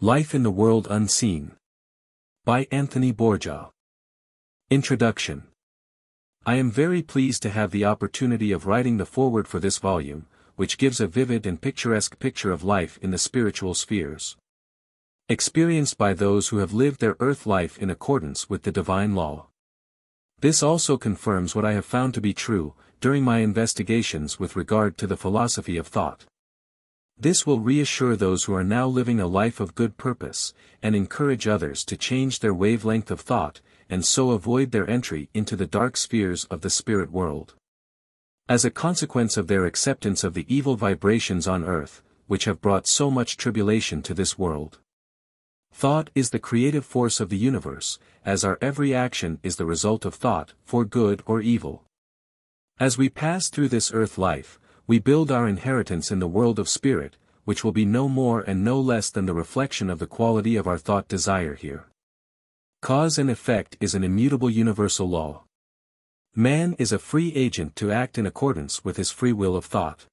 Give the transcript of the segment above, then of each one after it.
Life in the World Unseen. By Anthony Borgia. Introduction. I am very pleased to have the opportunity of writing the foreword for this volume, which gives a vivid and picturesque picture of life in the spiritual spheres. Experienced by those who have lived their earth life in accordance with the divine law. This also confirms what I have found to be true, during my investigations with regard to the philosophy of thought. This will reassure those who are now living a life of good purpose, and encourage others to change their wavelength of thought, and so avoid their entry into the dark spheres of the spirit world. As a consequence of their acceptance of the evil vibrations on earth, which have brought so much tribulation to this world. Thought is the creative force of the universe, as our every action is the result of thought, for good or evil. As we pass through this earth life, we build our inheritance in the world of spirit, which will be no more and no less than the reflection of the quality of our thought desire here. Cause and effect is an immutable universal law. Man is a free agent to act in accordance with his free will of thought.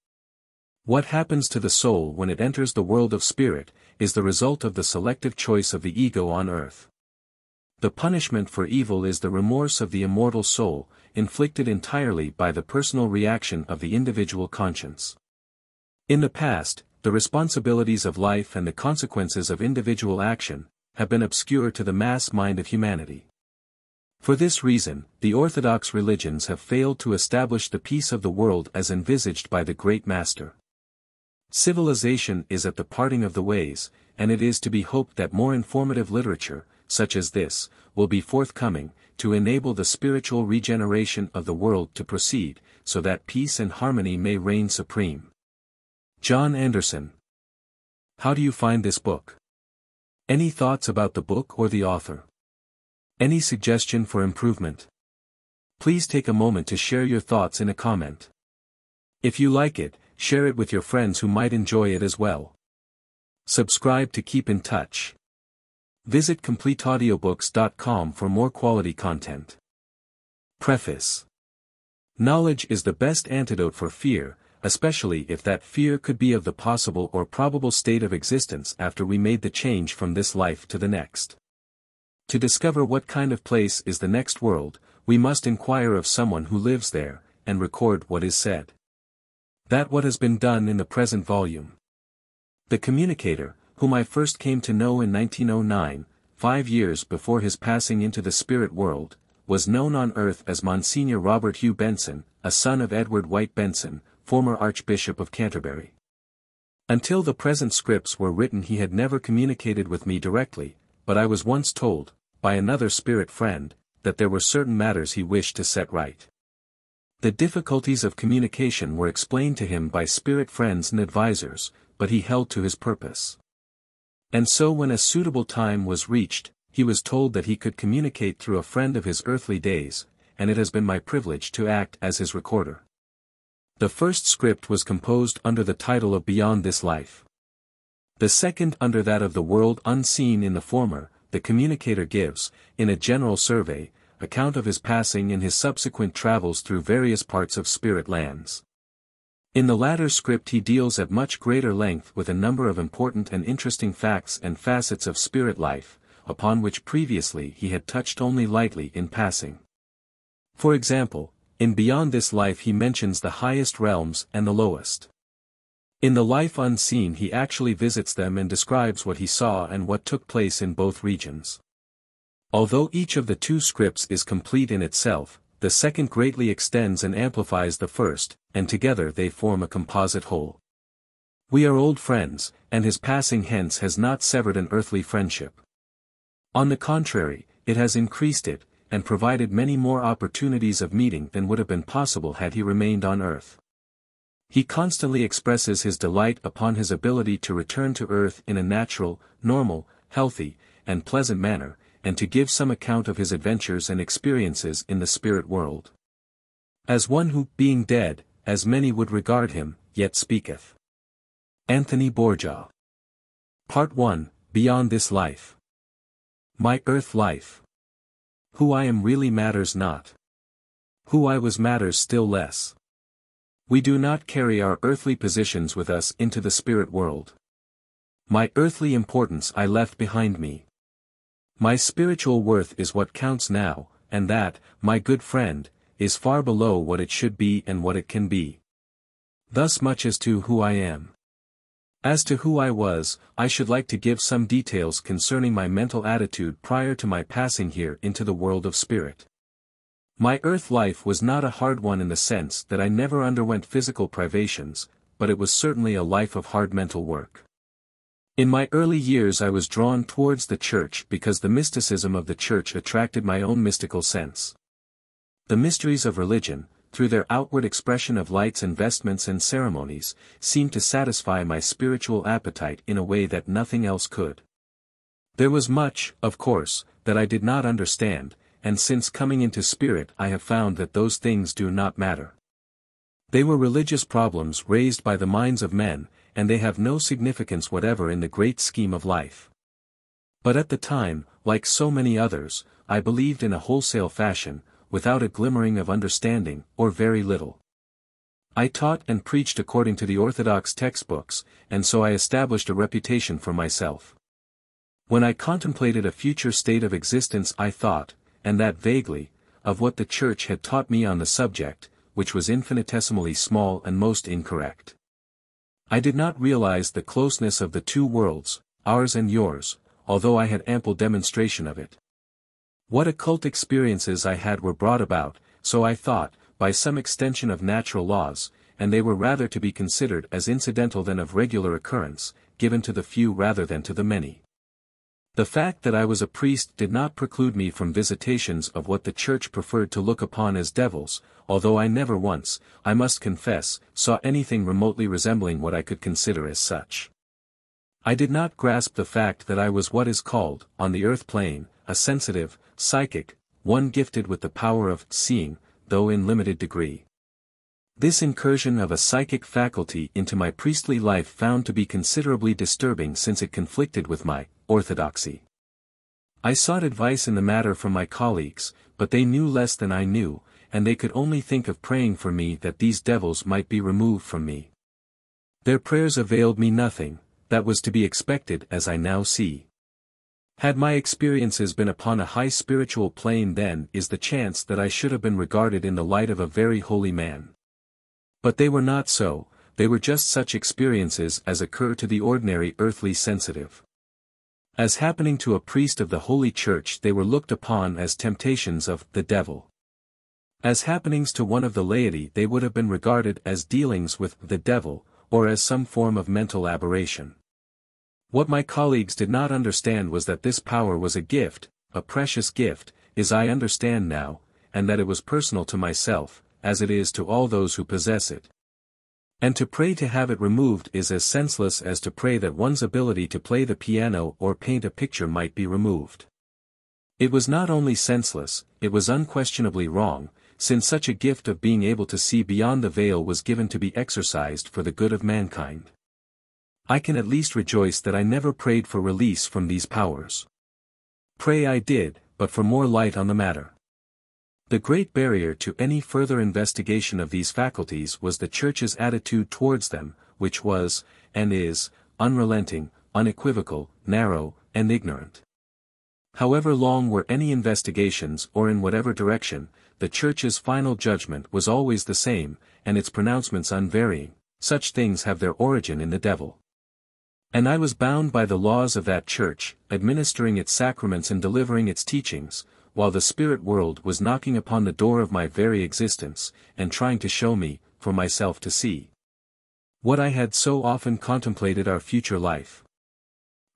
What happens to the soul when it enters the world of spirit, is the result of the selective choice of the ego on earth. The punishment for evil is the remorse of the immortal soul, inflicted entirely by the personal reaction of the individual conscience. In the past, the responsibilities of life and the consequences of individual action, have been obscure to the mass mind of humanity. For this reason, the orthodox religions have failed to establish the peace of the world as envisaged by the Great Master. Civilization is at the parting of the ways, and it is to be hoped that more informative literature, such as this, will be forthcoming, to enable the spiritual regeneration of the world to proceed, so that peace and harmony may reign supreme. John Anderson. How do you find this book? Any thoughts about the book or the author? Any suggestion for improvement? Please take a moment to share your thoughts in a comment. If you like it, share it with your friends who might enjoy it as well. Subscribe to keep in touch. Visit CompleteAudiobooks.com for more quality content. Preface Knowledge is the best antidote for fear, especially if that fear could be of the possible or probable state of existence after we made the change from this life to the next. To discover what kind of place is the next world, we must inquire of someone who lives there, and record what is said. That what has been done in the present volume. The communicator, whom I first came to know in 1909, five years before his passing into the spirit world, was known on earth as Monsignor Robert Hugh Benson, a son of Edward White Benson, former Archbishop of Canterbury. Until the present scripts were written he had never communicated with me directly, but I was once told, by another spirit friend, that there were certain matters he wished to set right. The difficulties of communication were explained to him by spirit friends and advisers, but he held to his purpose. And so when a suitable time was reached, he was told that he could communicate through a friend of his earthly days, and it has been my privilege to act as his recorder. The first script was composed under the title of Beyond This Life. The second under that of The World Unseen in the former, the communicator gives, in a general survey, account of his passing and his subsequent travels through various parts of spirit lands. In the latter script he deals at much greater length with a number of important and interesting facts and facets of spirit life, upon which previously he had touched only lightly in passing. For example, in Beyond This Life he mentions the highest realms and the lowest. In the life unseen he actually visits them and describes what he saw and what took place in both regions. Although each of the two scripts is complete in itself, the second greatly extends and amplifies the first, and together they form a composite whole. We are old friends, and his passing hence has not severed an earthly friendship. On the contrary, it has increased it, and provided many more opportunities of meeting than would have been possible had he remained on earth. He constantly expresses his delight upon his ability to return to earth in a natural, normal, healthy, and pleasant manner, and to give some account of his adventures and experiences in the spirit world. As one who, being dead, as many would regard him, yet speaketh. Anthony Borgia. Part 1, Beyond This Life. My Earth Life. Who I am really matters not. Who I was matters still less. We do not carry our earthly positions with us into the spirit world. My earthly importance I left behind me. My spiritual worth is what counts now, and that, my good friend, is far below what it should be and what it can be. Thus much as to who I am. As to who I was, I should like to give some details concerning my mental attitude prior to my passing here into the world of spirit. My earth life was not a hard one in the sense that I never underwent physical privations, but it was certainly a life of hard mental work. In my early years I was drawn towards the church because the mysticism of the church attracted my own mystical sense. The mysteries of religion, through their outward expression of lights and vestments and ceremonies, seemed to satisfy my spiritual appetite in a way that nothing else could. There was much, of course, that I did not understand, and since coming into spirit I have found that those things do not matter. They were religious problems raised by the minds of men, and they have no significance whatever in the great scheme of life. But at the time, like so many others, I believed in a wholesale fashion, without a glimmering of understanding, or very little. I taught and preached according to the orthodox textbooks, and so I established a reputation for myself. When I contemplated a future state of existence I thought, and that vaguely, of what the Church had taught me on the subject, which was infinitesimally small and most incorrect. I did not realize the closeness of the two worlds, ours and yours, although I had ample demonstration of it. What occult experiences I had were brought about, so I thought, by some extension of natural laws, and they were rather to be considered as incidental than of regular occurrence, given to the few rather than to the many. The fact that I was a priest did not preclude me from visitations of what the church preferred to look upon as devils, although I never once, I must confess, saw anything remotely resembling what I could consider as such. I did not grasp the fact that I was what is called, on the earth plane, a sensitive, psychic, one gifted with the power of seeing, though in limited degree. This incursion of a psychic faculty into my priestly life found to be considerably disturbing since it conflicted with my orthodoxy. I sought advice in the matter from my colleagues, but they knew less than I knew, and they could only think of praying for me that these devils might be removed from me. Their prayers availed me nothing, that was to be expected as I now see. Had my experiences been upon a high spiritual plane then is the chance that I should have been regarded in the light of a very holy man. But they were not so, they were just such experiences as occur to the ordinary earthly sensitive. As happening to a priest of the Holy Church they were looked upon as temptations of the devil. As happenings to one of the laity they would have been regarded as dealings with the devil, or as some form of mental aberration. What my colleagues did not understand was that this power was a gift, a precious gift, as I understand now, and that it was personal to myself, as it is to all those who possess it. And to pray to have it removed is as senseless as to pray that one's ability to play the piano or paint a picture might be removed. It was not only senseless, it was unquestionably wrong, since such a gift of being able to see beyond the veil was given to be exercised for the good of mankind. I can at least rejoice that I never prayed for release from these powers. Pray I did, but for more light on the matter. The great barrier to any further investigation of these faculties was the Church's attitude towards them, which was, and is, unrelenting, unequivocal, narrow, and ignorant. However long were any investigations or in whatever direction, the Church's final judgment was always the same, and its pronouncements unvarying, such things have their origin in the devil. And I was bound by the laws of that Church, administering its sacraments and delivering its teachings, while the spirit world was knocking upon the door of my very existence, and trying to show me, for myself to see. What I had so often contemplated our future life.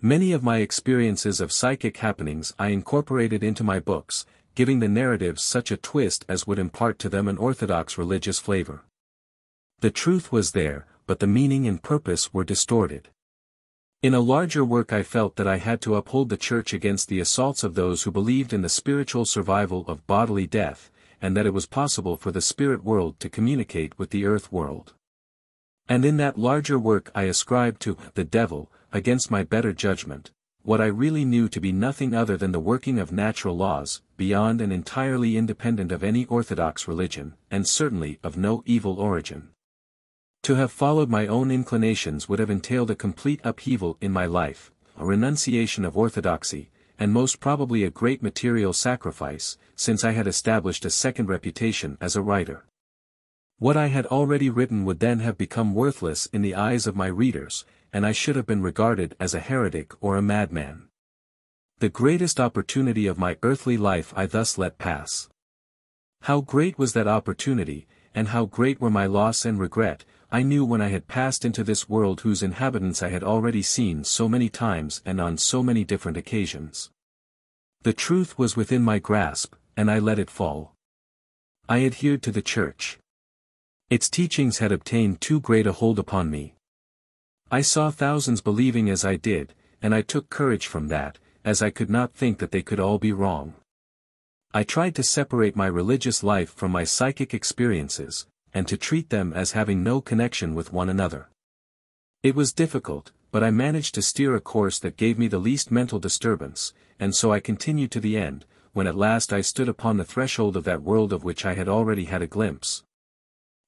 Many of my experiences of psychic happenings I incorporated into my books, giving the narratives such a twist as would impart to them an orthodox religious flavor. The truth was there, but the meaning and purpose were distorted. In a larger work I felt that I had to uphold the Church against the assaults of those who believed in the spiritual survival of bodily death, and that it was possible for the spirit world to communicate with the earth world. And in that larger work I ascribed to the devil, against my better judgment, what I really knew to be nothing other than the working of natural laws, beyond and entirely independent of any orthodox religion, and certainly of no evil origin. To have followed my own inclinations would have entailed a complete upheaval in my life, a renunciation of orthodoxy, and most probably a great material sacrifice, since I had established a second reputation as a writer. What I had already written would then have become worthless in the eyes of my readers, and I should have been regarded as a heretic or a madman. The greatest opportunity of my earthly life I thus let pass. How great was that opportunity, and how great were my loss and regret, I knew when I had passed into this world whose inhabitants I had already seen so many times and on so many different occasions. The truth was within my grasp, and I let it fall. I adhered to the church. Its teachings had obtained too great a hold upon me. I saw thousands believing as I did, and I took courage from that, as I could not think that they could all be wrong. I tried to separate my religious life from my psychic experiences, and to treat them as having no connection with one another. It was difficult, but I managed to steer a course that gave me the least mental disturbance, and so I continued to the end, when at last I stood upon the threshold of that world of which I had already had a glimpse.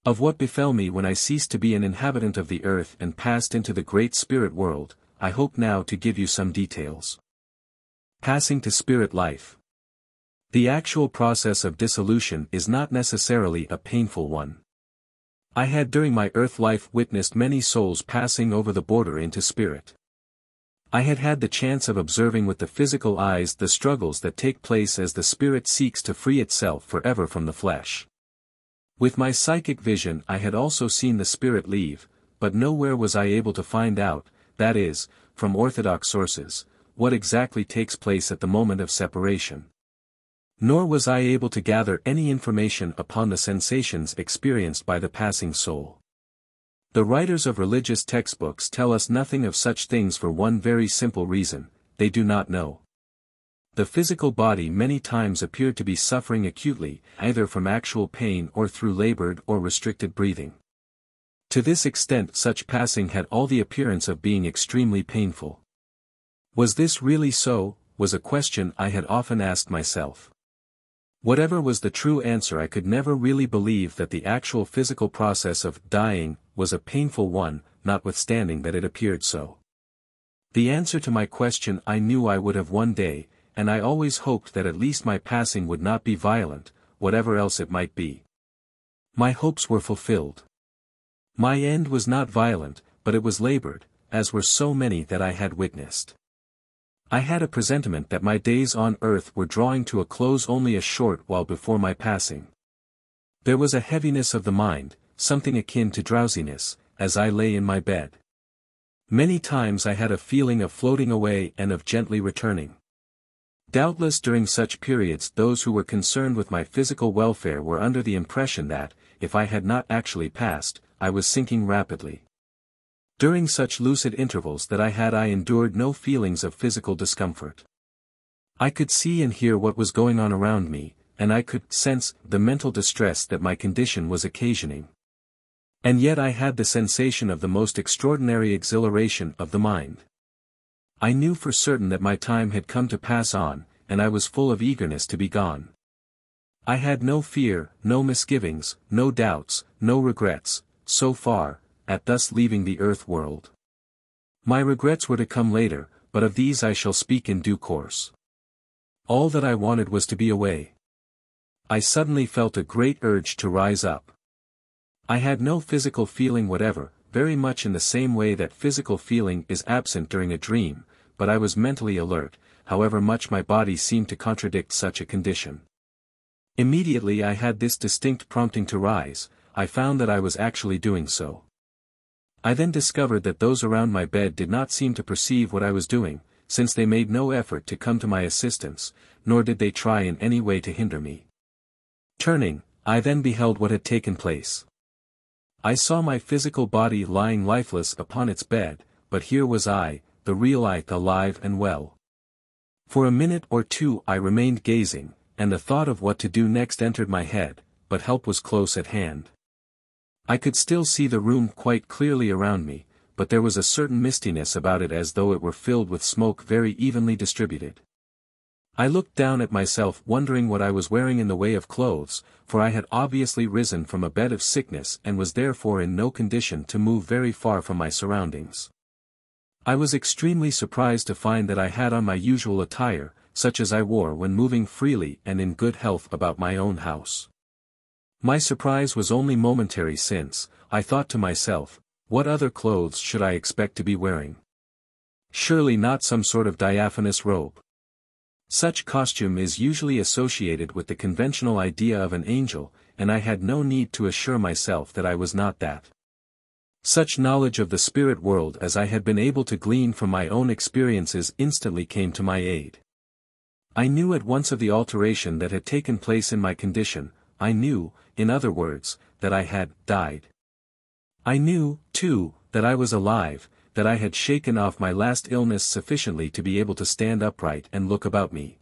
Of what befell me when I ceased to be an inhabitant of the earth and passed into the great spirit world, I hope now to give you some details. Passing to spirit life. The actual process of dissolution is not necessarily a painful one. I had during my earth life witnessed many souls passing over the border into spirit. I had had the chance of observing with the physical eyes the struggles that take place as the spirit seeks to free itself forever from the flesh. With my psychic vision I had also seen the spirit leave, but nowhere was I able to find out, that is, from orthodox sources, what exactly takes place at the moment of separation. Nor was I able to gather any information upon the sensations experienced by the passing soul. The writers of religious textbooks tell us nothing of such things for one very simple reason, they do not know. The physical body many times appeared to be suffering acutely, either from actual pain or through labored or restricted breathing. To this extent such passing had all the appearance of being extremely painful. Was this really so, was a question I had often asked myself. Whatever was the true answer I could never really believe that the actual physical process of dying was a painful one, notwithstanding that it appeared so. The answer to my question I knew I would have one day, and I always hoped that at least my passing would not be violent, whatever else it might be. My hopes were fulfilled. My end was not violent, but it was labored, as were so many that I had witnessed. I had a presentiment that my days on earth were drawing to a close only a short while before my passing. There was a heaviness of the mind, something akin to drowsiness, as I lay in my bed. Many times I had a feeling of floating away and of gently returning. Doubtless during such periods those who were concerned with my physical welfare were under the impression that, if I had not actually passed, I was sinking rapidly. During such lucid intervals that I had I endured no feelings of physical discomfort. I could see and hear what was going on around me, and I could sense the mental distress that my condition was occasioning. And yet I had the sensation of the most extraordinary exhilaration of the mind. I knew for certain that my time had come to pass on, and I was full of eagerness to be gone. I had no fear, no misgivings, no doubts, no regrets, so far, at thus leaving the earth world. My regrets were to come later, but of these I shall speak in due course. All that I wanted was to be away. I suddenly felt a great urge to rise up. I had no physical feeling whatever, very much in the same way that physical feeling is absent during a dream, but I was mentally alert, however much my body seemed to contradict such a condition. Immediately I had this distinct prompting to rise, I found that I was actually doing so. I then discovered that those around my bed did not seem to perceive what I was doing, since they made no effort to come to my assistance, nor did they try in any way to hinder me. Turning, I then beheld what had taken place. I saw my physical body lying lifeless upon its bed, but here was I, the real Ike alive and well. For a minute or two I remained gazing, and the thought of what to do next entered my head, but help was close at hand. I could still see the room quite clearly around me, but there was a certain mistiness about it as though it were filled with smoke very evenly distributed. I looked down at myself wondering what I was wearing in the way of clothes, for I had obviously risen from a bed of sickness and was therefore in no condition to move very far from my surroundings. I was extremely surprised to find that I had on my usual attire, such as I wore when moving freely and in good health about my own house. My surprise was only momentary since, I thought to myself, what other clothes should I expect to be wearing? Surely not some sort of diaphanous robe. Such costume is usually associated with the conventional idea of an angel, and I had no need to assure myself that I was not that. Such knowledge of the spirit world as I had been able to glean from my own experiences instantly came to my aid. I knew at once of the alteration that had taken place in my condition, I knew, in other words, that I had died. I knew, too, that I was alive, that I had shaken off my last illness sufficiently to be able to stand upright and look about me.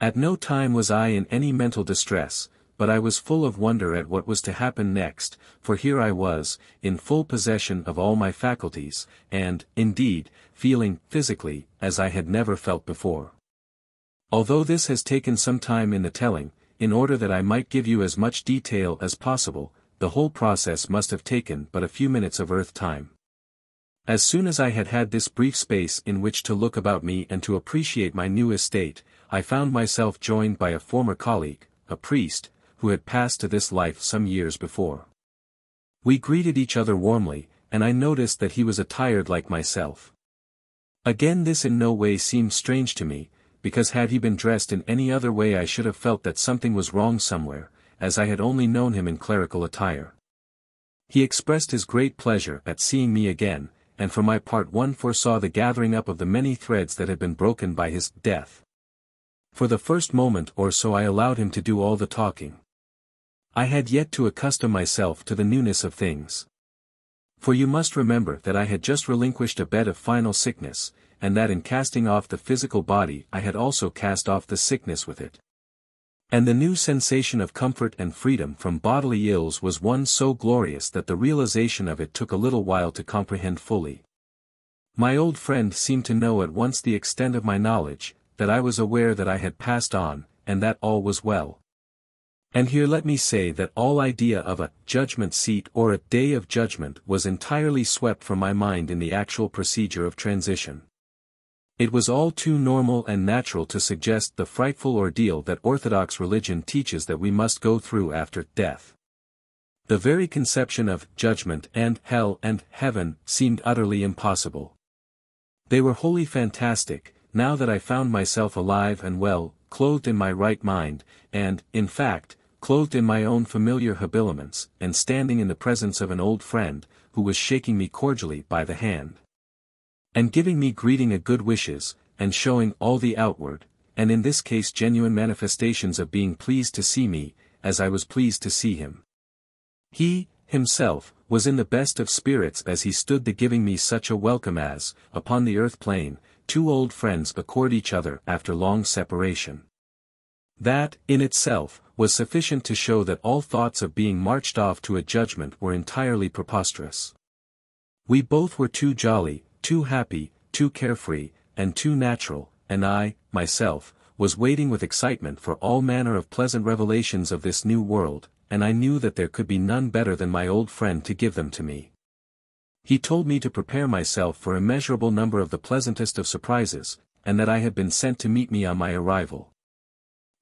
At no time was I in any mental distress, but I was full of wonder at what was to happen next, for here I was, in full possession of all my faculties, and, indeed, feeling, physically, as I had never felt before. Although this has taken some time in the telling, in order that I might give you as much detail as possible, the whole process must have taken but a few minutes of earth time. As soon as I had had this brief space in which to look about me and to appreciate my new estate, I found myself joined by a former colleague, a priest, who had passed to this life some years before. We greeted each other warmly, and I noticed that he was attired like myself. Again this in no way seemed strange to me, because had he been dressed in any other way I should have felt that something was wrong somewhere, as I had only known him in clerical attire. He expressed his great pleasure at seeing me again, and for my part one foresaw the gathering up of the many threads that had been broken by his death. For the first moment or so I allowed him to do all the talking. I had yet to accustom myself to the newness of things. For you must remember that I had just relinquished a bed of final sickness, and that in casting off the physical body I had also cast off the sickness with it. And the new sensation of comfort and freedom from bodily ills was one so glorious that the realization of it took a little while to comprehend fully. My old friend seemed to know at once the extent of my knowledge, that I was aware that I had passed on, and that all was well. And here let me say that all idea of a judgment seat or a day of judgment was entirely swept from my mind in the actual procedure of transition. It was all too normal and natural to suggest the frightful ordeal that Orthodox religion teaches that we must go through after death. The very conception of judgment and hell and heaven seemed utterly impossible. They were wholly fantastic, now that I found myself alive and well, clothed in my right mind, and, in fact, clothed in my own familiar habiliments, and standing in the presence of an old friend, who was shaking me cordially by the hand and giving me greeting a good wishes, and showing all the outward, and in this case genuine manifestations of being pleased to see me, as I was pleased to see him. He, himself, was in the best of spirits as he stood the giving me such a welcome as, upon the earth plane, two old friends accord each other after long separation. That, in itself, was sufficient to show that all thoughts of being marched off to a judgment were entirely preposterous. We both were too jolly, too happy, too carefree, and too natural, and I, myself, was waiting with excitement for all manner of pleasant revelations of this new world, and I knew that there could be none better than my old friend to give them to me. He told me to prepare myself for a measurable number of the pleasantest of surprises, and that I had been sent to meet me on my arrival.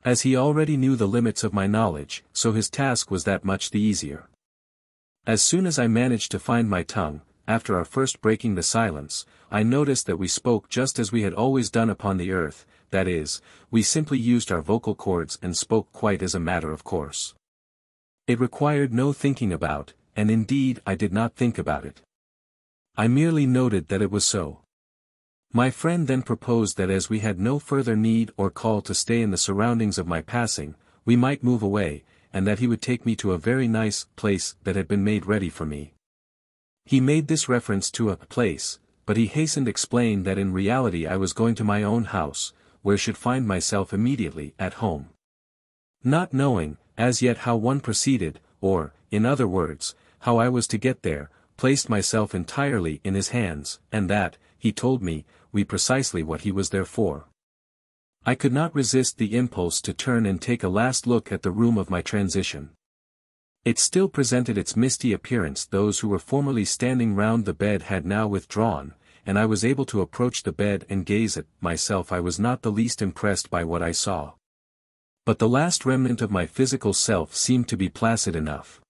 As he already knew the limits of my knowledge, so his task was that much the easier. As soon as I managed to find my tongue, after our first breaking the silence, I noticed that we spoke just as we had always done upon the earth, that is, we simply used our vocal cords and spoke quite as a matter of course. It required no thinking about, and indeed I did not think about it. I merely noted that it was so. My friend then proposed that as we had no further need or call to stay in the surroundings of my passing, we might move away, and that he would take me to a very nice place that had been made ready for me. He made this reference to a place, but he hastened to explain that in reality I was going to my own house, where should find myself immediately at home. Not knowing, as yet how one proceeded, or, in other words, how I was to get there, placed myself entirely in his hands, and that, he told me, we precisely what he was there for. I could not resist the impulse to turn and take a last look at the room of my transition. It still presented its misty appearance those who were formerly standing round the bed had now withdrawn, and I was able to approach the bed and gaze at myself I was not the least impressed by what I saw. But the last remnant of my physical self seemed to be placid enough.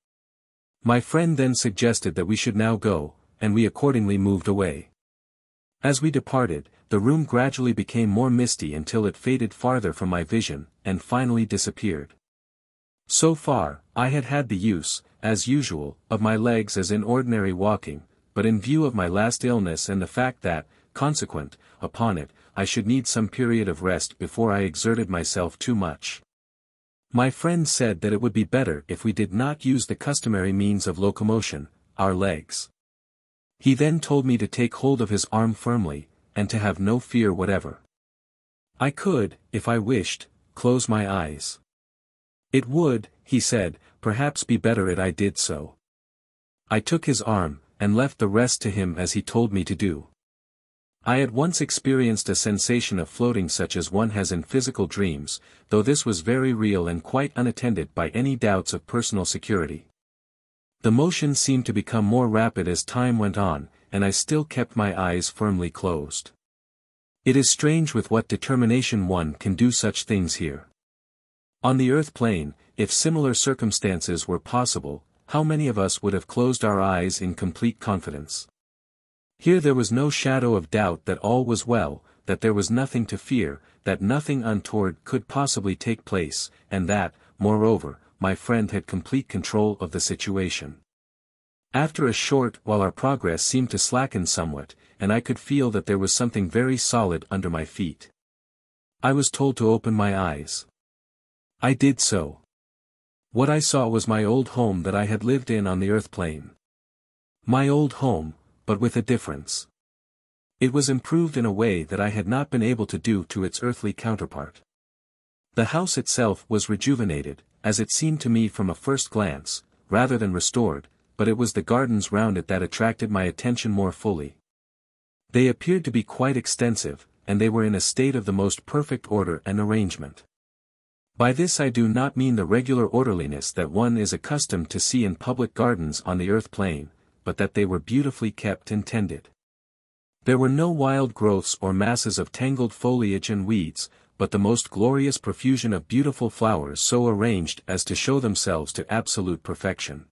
My friend then suggested that we should now go, and we accordingly moved away. As we departed, the room gradually became more misty until it faded farther from my vision, and finally disappeared. So far, I had had the use, as usual, of my legs as in ordinary walking, but in view of my last illness and the fact that, consequent, upon it, I should need some period of rest before I exerted myself too much. My friend said that it would be better if we did not use the customary means of locomotion, our legs. He then told me to take hold of his arm firmly, and to have no fear whatever. I could, if I wished, close my eyes. It would, he said, perhaps be better if I did so. I took his arm, and left the rest to him as he told me to do. I at once experienced a sensation of floating such as one has in physical dreams, though this was very real and quite unattended by any doubts of personal security. The motion seemed to become more rapid as time went on, and I still kept my eyes firmly closed. It is strange with what determination one can do such things here. On the earth plane, if similar circumstances were possible, how many of us would have closed our eyes in complete confidence? Here there was no shadow of doubt that all was well, that there was nothing to fear, that nothing untoward could possibly take place, and that, moreover, my friend had complete control of the situation. After a short while our progress seemed to slacken somewhat, and I could feel that there was something very solid under my feet. I was told to open my eyes. I did so. What I saw was my old home that I had lived in on the earth plane. My old home, but with a difference. It was improved in a way that I had not been able to do to its earthly counterpart. The house itself was rejuvenated, as it seemed to me from a first glance, rather than restored, but it was the gardens round it that attracted my attention more fully. They appeared to be quite extensive, and they were in a state of the most perfect order and arrangement. By this I do not mean the regular orderliness that one is accustomed to see in public gardens on the earth plane, but that they were beautifully kept and tended. There were no wild growths or masses of tangled foliage and weeds, but the most glorious profusion of beautiful flowers so arranged as to show themselves to absolute perfection.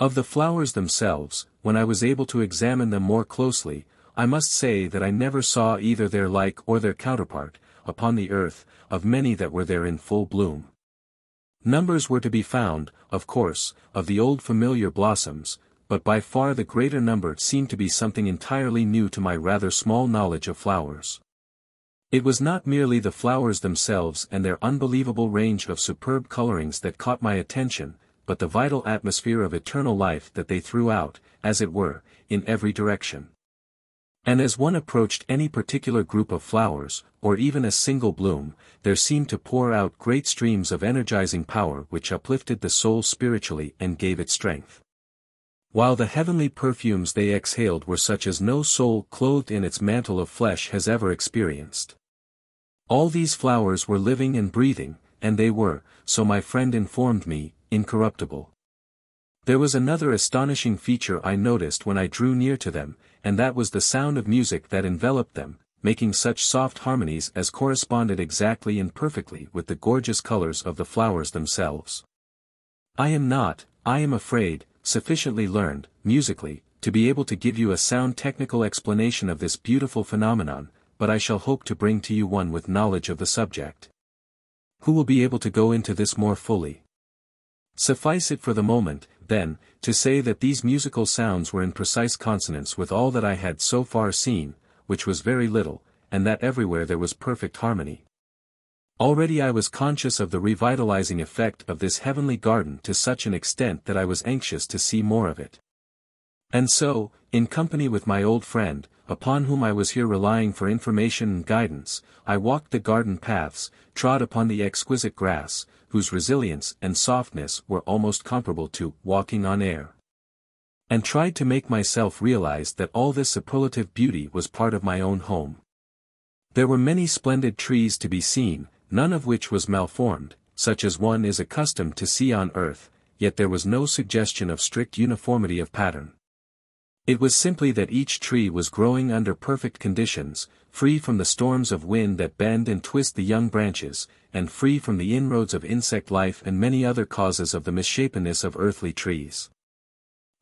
Of the flowers themselves, when I was able to examine them more closely, I must say that I never saw either their like or their counterpart, upon the earth, of many that were there in full bloom. Numbers were to be found, of course, of the old familiar blossoms, but by far the greater number seemed to be something entirely new to my rather small knowledge of flowers. It was not merely the flowers themselves and their unbelievable range of superb colorings that caught my attention, but the vital atmosphere of eternal life that they threw out, as it were, in every direction. And as one approached any particular group of flowers, or even a single bloom, there seemed to pour out great streams of energizing power which uplifted the soul spiritually and gave it strength. While the heavenly perfumes they exhaled were such as no soul clothed in its mantle of flesh has ever experienced. All these flowers were living and breathing, and they were, so my friend informed me, incorruptible. There was another astonishing feature I noticed when I drew near to them, and that was the sound of music that enveloped them, making such soft harmonies as corresponded exactly and perfectly with the gorgeous colors of the flowers themselves. I am not, I am afraid, sufficiently learned, musically, to be able to give you a sound technical explanation of this beautiful phenomenon, but I shall hope to bring to you one with knowledge of the subject. Who will be able to go into this more fully? Suffice it for the moment, then, to say that these musical sounds were in precise consonance with all that I had so far seen, which was very little, and that everywhere there was perfect harmony. Already I was conscious of the revitalizing effect of this heavenly garden to such an extent that I was anxious to see more of it. And so, in company with my old friend, upon whom I was here relying for information and guidance, I walked the garden paths, trod upon the exquisite grass, whose resilience and softness were almost comparable to walking on air. And tried to make myself realize that all this superlative beauty was part of my own home. There were many splendid trees to be seen, none of which was malformed, such as one is accustomed to see on earth, yet there was no suggestion of strict uniformity of pattern. It was simply that each tree was growing under perfect conditions, free from the storms of wind that bend and twist the young branches, and free from the inroads of insect life and many other causes of the misshapenness of earthly trees.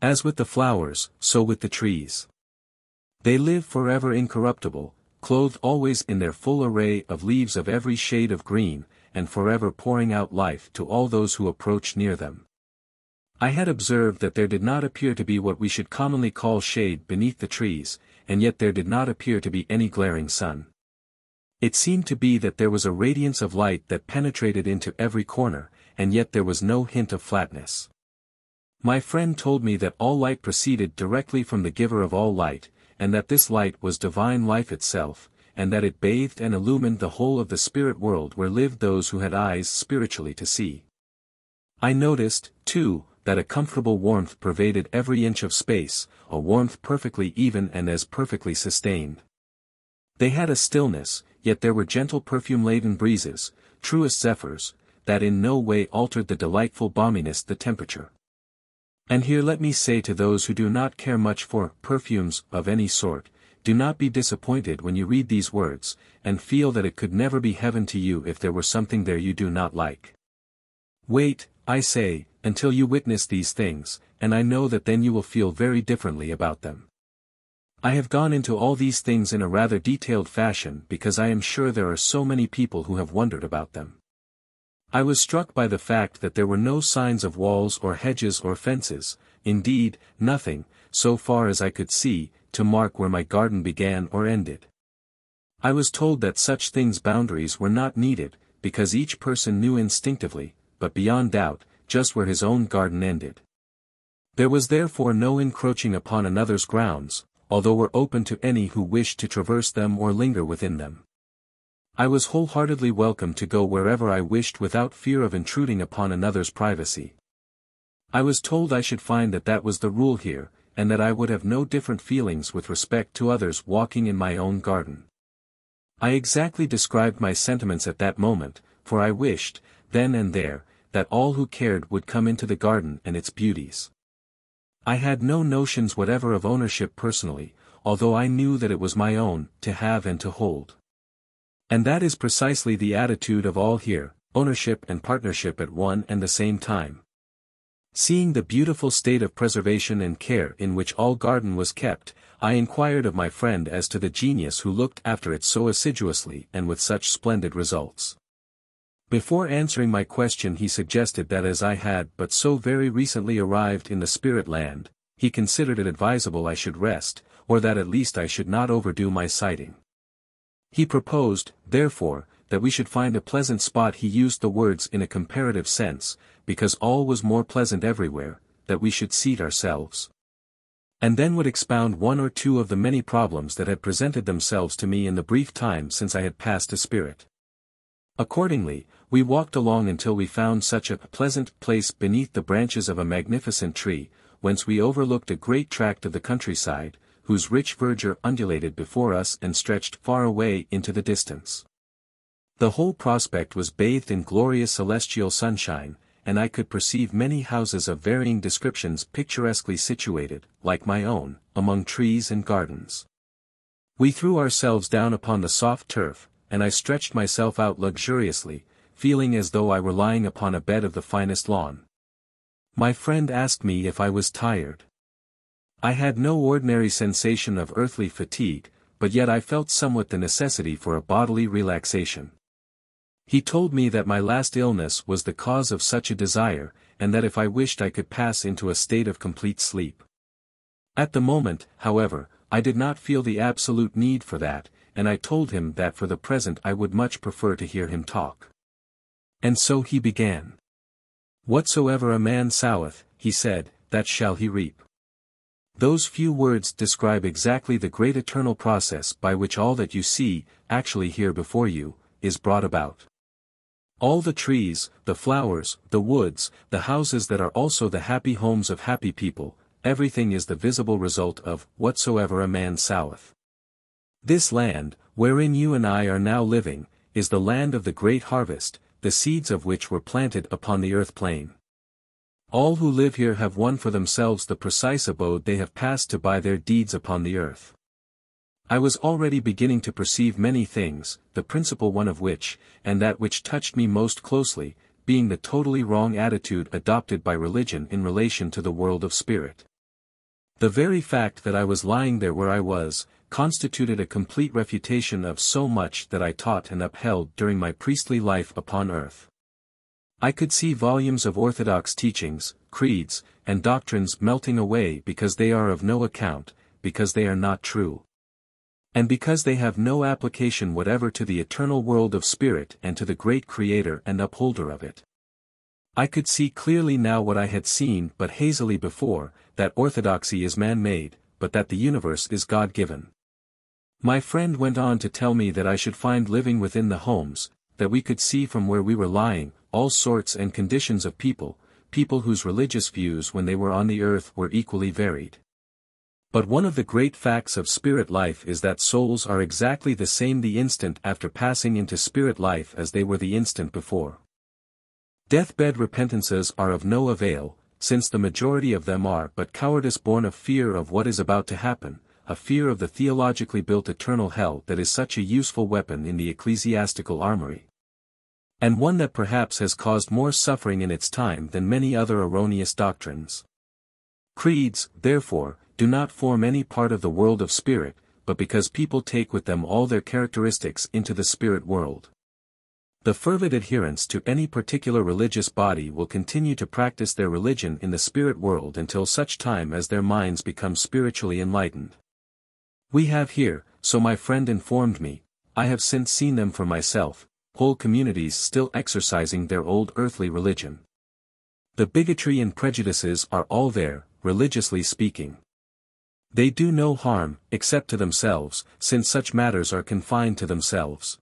As with the flowers, so with the trees. They live forever incorruptible, clothed always in their full array of leaves of every shade of green, and forever pouring out life to all those who approach near them. I had observed that there did not appear to be what we should commonly call shade beneath the trees, and yet there did not appear to be any glaring sun. It seemed to be that there was a radiance of light that penetrated into every corner, and yet there was no hint of flatness. My friend told me that all light proceeded directly from the giver of all light, and that this light was divine life itself, and that it bathed and illumined the whole of the spirit world where lived those who had eyes spiritually to see. I noticed, too, that a comfortable warmth pervaded every inch of space, a warmth perfectly even and as perfectly sustained. They had a stillness, yet there were gentle perfume-laden breezes, truest zephyrs, that in no way altered the delightful balminess the temperature. And here let me say to those who do not care much for perfumes of any sort, do not be disappointed when you read these words, and feel that it could never be heaven to you if there were something there you do not like. Wait, I say, until you witness these things, and I know that then you will feel very differently about them. I have gone into all these things in a rather detailed fashion because I am sure there are so many people who have wondered about them. I was struck by the fact that there were no signs of walls or hedges or fences, indeed, nothing, so far as I could see, to mark where my garden began or ended. I was told that such things boundaries were not needed, because each person knew instinctively, but beyond doubt, just where his own garden ended. There was therefore no encroaching upon another's grounds, although were open to any who wished to traverse them or linger within them. I was wholeheartedly welcome to go wherever I wished without fear of intruding upon another's privacy. I was told I should find that that was the rule here, and that I would have no different feelings with respect to others walking in my own garden. I exactly described my sentiments at that moment, for I wished, then and there, that all who cared would come into the garden and its beauties. I had no notions whatever of ownership personally, although I knew that it was my own, to have and to hold. And that is precisely the attitude of all here, ownership and partnership at one and the same time. Seeing the beautiful state of preservation and care in which all garden was kept, I inquired of my friend as to the genius who looked after it so assiduously and with such splendid results. Before answering my question he suggested that as I had but so very recently arrived in the spirit land, he considered it advisable I should rest, or that at least I should not overdo my sighting. He proposed, therefore, that we should find a pleasant spot he used the words in a comparative sense, because all was more pleasant everywhere, that we should seat ourselves. And then would expound one or two of the many problems that had presented themselves to me in the brief time since I had passed a spirit. Accordingly, we walked along until we found such a pleasant place beneath the branches of a magnificent tree, whence we overlooked a great tract of the countryside, whose rich verdure undulated before us and stretched far away into the distance. The whole prospect was bathed in glorious celestial sunshine, and I could perceive many houses of varying descriptions picturesquely situated, like my own, among trees and gardens. We threw ourselves down upon the soft turf, and I stretched myself out luxuriously, feeling as though I were lying upon a bed of the finest lawn. My friend asked me if I was tired. I had no ordinary sensation of earthly fatigue, but yet I felt somewhat the necessity for a bodily relaxation. He told me that my last illness was the cause of such a desire, and that if I wished I could pass into a state of complete sleep. At the moment, however, I did not feel the absolute need for that, and I told him that for the present I would much prefer to hear him talk. And so he began. Whatsoever a man soweth, he said, that shall he reap. Those few words describe exactly the great eternal process by which all that you see, actually here before you, is brought about. All the trees, the flowers, the woods, the houses that are also the happy homes of happy people, everything is the visible result of whatsoever a man soweth. This land, wherein you and I are now living, is the land of the great harvest, the seeds of which were planted upon the earth plane. All who live here have won for themselves the precise abode they have passed to by their deeds upon the earth. I was already beginning to perceive many things, the principal one of which, and that which touched me most closely, being the totally wrong attitude adopted by religion in relation to the world of spirit. The very fact that I was lying there where I was, constituted a complete refutation of so much that I taught and upheld during my priestly life upon earth. I could see volumes of orthodox teachings, creeds, and doctrines melting away because they are of no account, because they are not true. And because they have no application whatever to the eternal world of spirit and to the great creator and upholder of it. I could see clearly now what I had seen but hazily before, that orthodoxy is man-made, but that the universe is God-given. My friend went on to tell me that I should find living within the homes, that we could see from where we were lying, all sorts and conditions of people, people whose religious views when they were on the earth were equally varied. But one of the great facts of spirit life is that souls are exactly the same the instant after passing into spirit life as they were the instant before. Deathbed repentances are of no avail, since the majority of them are but cowardice born of fear of what is about to happen, a fear of the theologically built eternal hell that is such a useful weapon in the ecclesiastical armory. And one that perhaps has caused more suffering in its time than many other erroneous doctrines. Creeds, therefore, do not form any part of the world of spirit, but because people take with them all their characteristics into the spirit world. The fervid adherents to any particular religious body will continue to practice their religion in the spirit world until such time as their minds become spiritually enlightened. We have here, so my friend informed me, I have since seen them for myself, whole communities still exercising their old earthly religion. The bigotry and prejudices are all there, religiously speaking. They do no harm, except to themselves, since such matters are confined to themselves.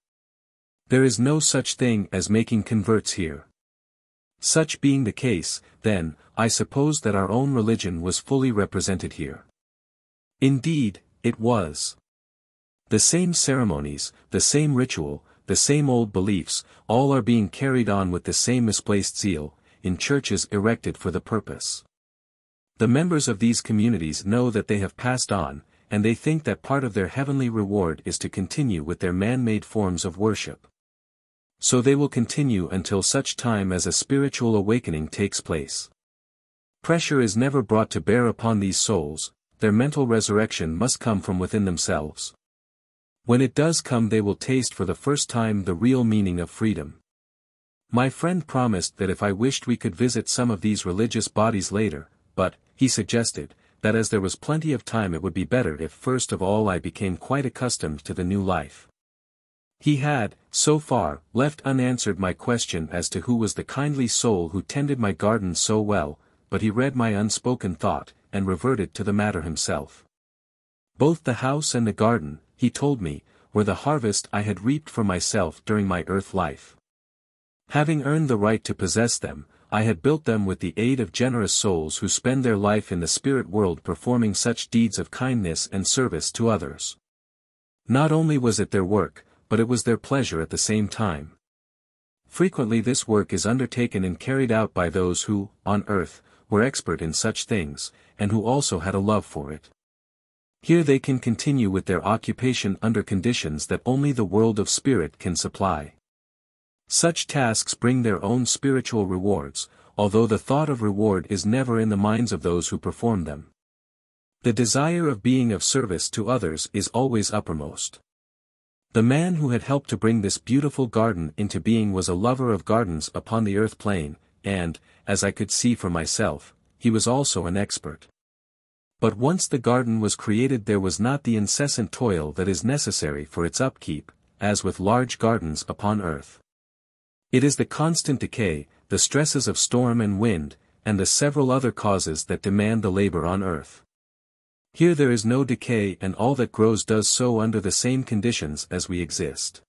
There is no such thing as making converts here. Such being the case, then, I suppose that our own religion was fully represented here. Indeed, it was. The same ceremonies, the same ritual, the same old beliefs, all are being carried on with the same misplaced zeal, in churches erected for the purpose. The members of these communities know that they have passed on, and they think that part of their heavenly reward is to continue with their man-made forms of worship. So they will continue until such time as a spiritual awakening takes place. Pressure is never brought to bear upon these souls, their mental resurrection must come from within themselves. When it does come they will taste for the first time the real meaning of freedom. My friend promised that if I wished we could visit some of these religious bodies later, but, he suggested, that as there was plenty of time it would be better if first of all I became quite accustomed to the new life. He had, so far, left unanswered my question as to who was the kindly soul who tended my garden so well, but he read my unspoken thought, and reverted to the matter himself. Both the house and the garden, he told me, were the harvest I had reaped for myself during my earth life. Having earned the right to possess them, I had built them with the aid of generous souls who spend their life in the spirit world performing such deeds of kindness and service to others. Not only was it their work, but it was their pleasure at the same time. Frequently this work is undertaken and carried out by those who, on earth, were expert in such things, and who also had a love for it. Here they can continue with their occupation under conditions that only the world of spirit can supply. Such tasks bring their own spiritual rewards, although the thought of reward is never in the minds of those who perform them. The desire of being of service to others is always uppermost. The man who had helped to bring this beautiful garden into being was a lover of gardens upon the earth plane, and, as I could see for myself, he was also an expert. But once the garden was created there was not the incessant toil that is necessary for its upkeep, as with large gardens upon earth. It is the constant decay, the stresses of storm and wind, and the several other causes that demand the labor on earth. Here there is no decay and all that grows does so under the same conditions as we exist.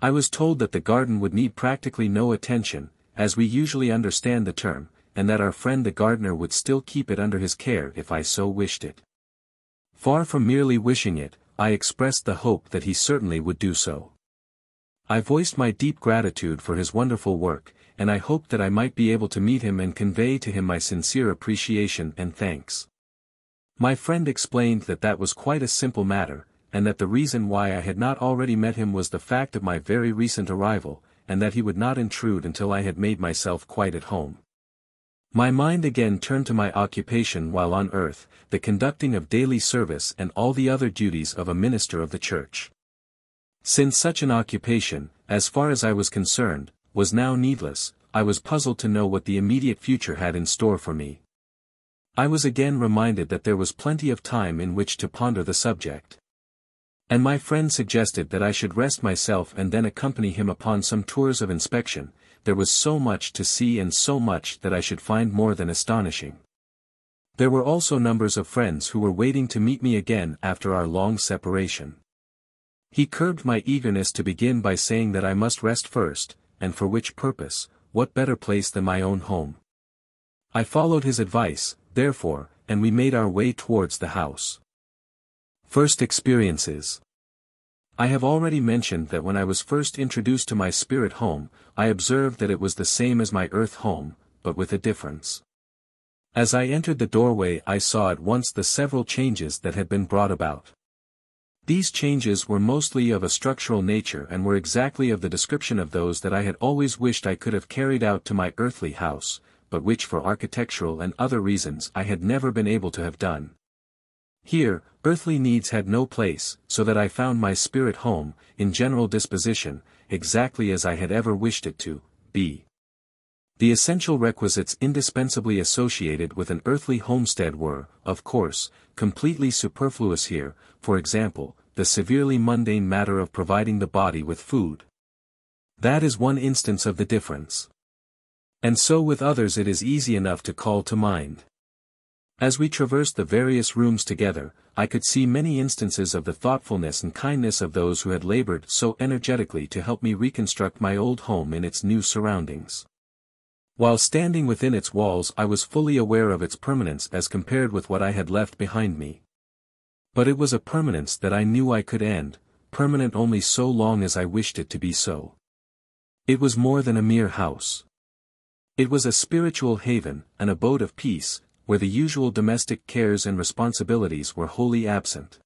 I was told that the garden would need practically no attention, as we usually understand the term, and that our friend the gardener would still keep it under his care if I so wished it. Far from merely wishing it, I expressed the hope that he certainly would do so. I voiced my deep gratitude for his wonderful work, and I hoped that I might be able to meet him and convey to him my sincere appreciation and thanks. My friend explained that that was quite a simple matter, and that the reason why I had not already met him was the fact of my very recent arrival, and that he would not intrude until I had made myself quite at home. My mind again turned to my occupation while on earth, the conducting of daily service and all the other duties of a minister of the church. Since such an occupation, as far as I was concerned, was now needless, I was puzzled to know what the immediate future had in store for me. I was again reminded that there was plenty of time in which to ponder the subject. And my friend suggested that I should rest myself and then accompany him upon some tours of inspection, there was so much to see and so much that I should find more than astonishing. There were also numbers of friends who were waiting to meet me again after our long separation. He curbed my eagerness to begin by saying that I must rest first, and for which purpose, what better place than my own home. I followed his advice, therefore, and we made our way towards the house. First Experiences I have already mentioned that when I was first introduced to my spirit home, I observed that it was the same as my earth home, but with a difference. As I entered the doorway I saw at once the several changes that had been brought about. These changes were mostly of a structural nature and were exactly of the description of those that I had always wished I could have carried out to my earthly house, but which for architectural and other reasons I had never been able to have done. Here, earthly needs had no place, so that I found my spirit home, in general disposition, exactly as I had ever wished it to, be. The essential requisites indispensably associated with an earthly homestead were, of course, completely superfluous here, for example, the severely mundane matter of providing the body with food. That is one instance of the difference. And so with others it is easy enough to call to mind. As we traversed the various rooms together, I could see many instances of the thoughtfulness and kindness of those who had labored so energetically to help me reconstruct my old home in its new surroundings. While standing within its walls I was fully aware of its permanence as compared with what I had left behind me. But it was a permanence that I knew I could end, permanent only so long as I wished it to be so. It was more than a mere house. It was a spiritual haven, an abode of peace, where the usual domestic cares and responsibilities were wholly absent.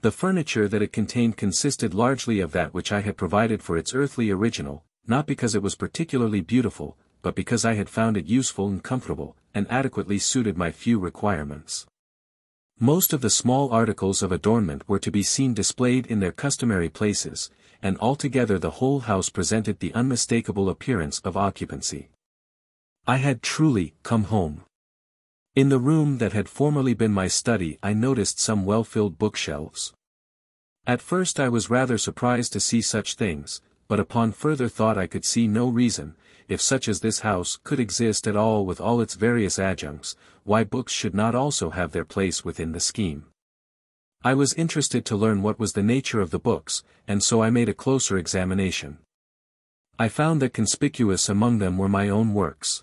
The furniture that it contained consisted largely of that which I had provided for its earthly original, not because it was particularly beautiful, but because I had found it useful and comfortable, and adequately suited my few requirements. Most of the small articles of adornment were to be seen displayed in their customary places, and altogether the whole house presented the unmistakable appearance of occupancy. I had truly come home. In the room that had formerly been my study I noticed some well-filled bookshelves. At first I was rather surprised to see such things, but upon further thought I could see no reason, if such as this house could exist at all with all its various adjuncts, why books should not also have their place within the scheme. I was interested to learn what was the nature of the books, and so I made a closer examination. I found that conspicuous among them were my own works.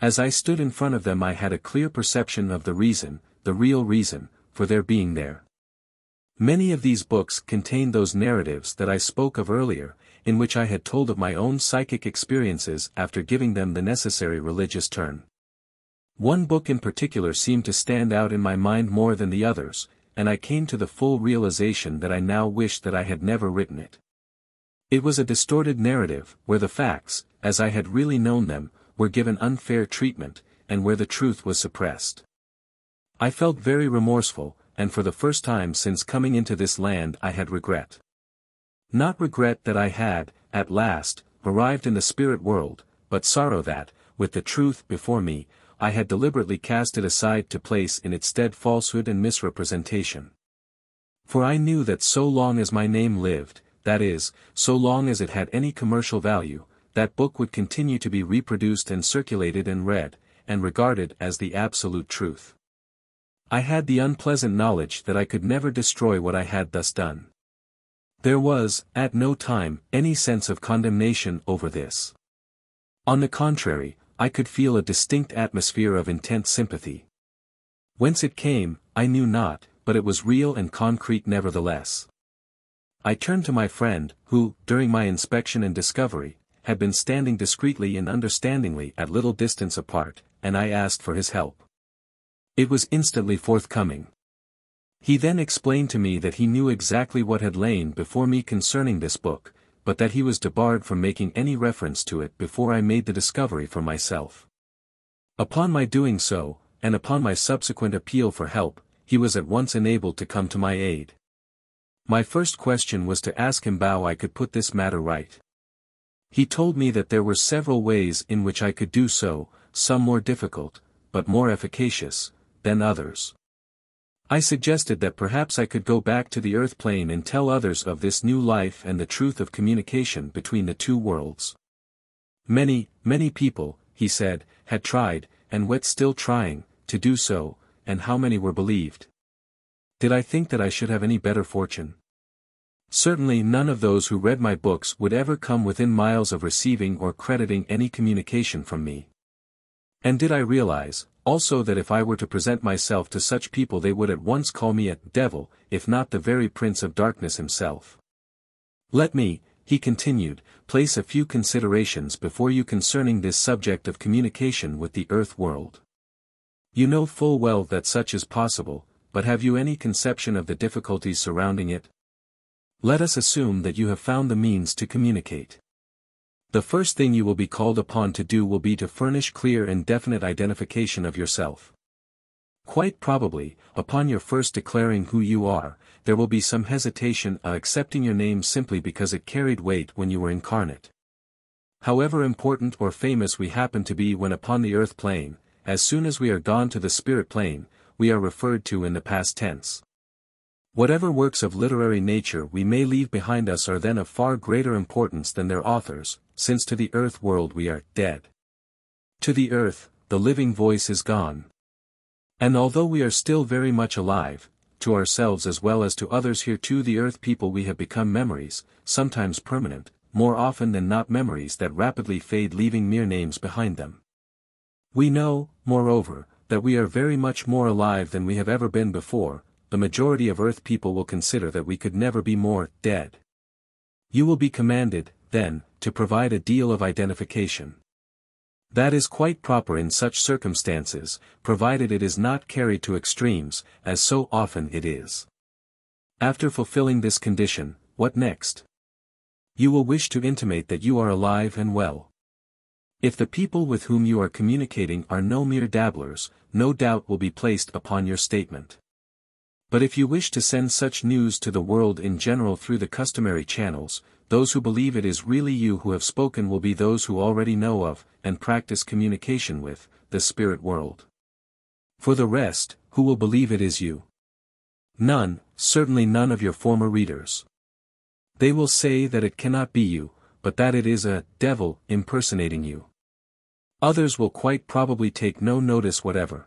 As I stood in front of them I had a clear perception of the reason, the real reason, for their being there. Many of these books contained those narratives that I spoke of earlier, in which I had told of my own psychic experiences after giving them the necessary religious turn. One book in particular seemed to stand out in my mind more than the others, and I came to the full realization that I now wished that I had never written it. It was a distorted narrative, where the facts, as I had really known them, were given unfair treatment, and where the truth was suppressed. I felt very remorseful, and for the first time since coming into this land I had regret. Not regret that I had, at last, arrived in the spirit world, but sorrow that, with the truth before me, I had deliberately cast it aside to place in its stead falsehood and misrepresentation. For I knew that so long as my name lived, that is, so long as it had any commercial value, that book would continue to be reproduced and circulated and read, and regarded as the absolute truth. I had the unpleasant knowledge that I could never destroy what I had thus done. There was, at no time, any sense of condemnation over this. On the contrary, I could feel a distinct atmosphere of intense sympathy. Whence it came, I knew not, but it was real and concrete nevertheless. I turned to my friend, who, during my inspection and discovery, had been standing discreetly and understandingly at little distance apart, and I asked for his help. It was instantly forthcoming. He then explained to me that he knew exactly what had lain before me concerning this book, but that he was debarred from making any reference to it before I made the discovery for myself. Upon my doing so, and upon my subsequent appeal for help, he was at once enabled to come to my aid. My first question was to ask him how I could put this matter right. He told me that there were several ways in which I could do so, some more difficult, but more efficacious, than others. I suggested that perhaps I could go back to the earth plane and tell others of this new life and the truth of communication between the two worlds. Many, many people, he said, had tried, and were still trying, to do so, and how many were believed. Did I think that I should have any better fortune? Certainly none of those who read my books would ever come within miles of receiving or crediting any communication from me. And did I realize, also that if I were to present myself to such people they would at once call me a devil, if not the very prince of darkness himself. Let me, he continued, place a few considerations before you concerning this subject of communication with the earth world. You know full well that such is possible, but have you any conception of the difficulties surrounding it? Let us assume that you have found the means to communicate. The first thing you will be called upon to do will be to furnish clear and definite identification of yourself. Quite probably, upon your first declaring who you are, there will be some hesitation of accepting your name simply because it carried weight when you were incarnate. However important or famous we happen to be when upon the earth plane, as soon as we are gone to the spirit plane, we are referred to in the past tense. Whatever works of literary nature we may leave behind us are then of far greater importance than their authors, since to the earth world we are dead. To the earth, the living voice is gone. And although we are still very much alive, to ourselves as well as to others here to the earth people we have become memories, sometimes permanent, more often than not memories that rapidly fade leaving mere names behind them. We know, moreover, that we are very much more alive than we have ever been before, the majority of earth people will consider that we could never be more dead. You will be commanded, then, to provide a deal of identification. That is quite proper in such circumstances, provided it is not carried to extremes, as so often it is. After fulfilling this condition, what next? You will wish to intimate that you are alive and well. If the people with whom you are communicating are no mere dabblers, no doubt will be placed upon your statement. But if you wish to send such news to the world in general through the customary channels, those who believe it is really you who have spoken will be those who already know of, and practice communication with, the spirit world. For the rest, who will believe it is you? None, certainly none of your former readers. They will say that it cannot be you, but that it is a devil impersonating you. Others will quite probably take no notice whatever.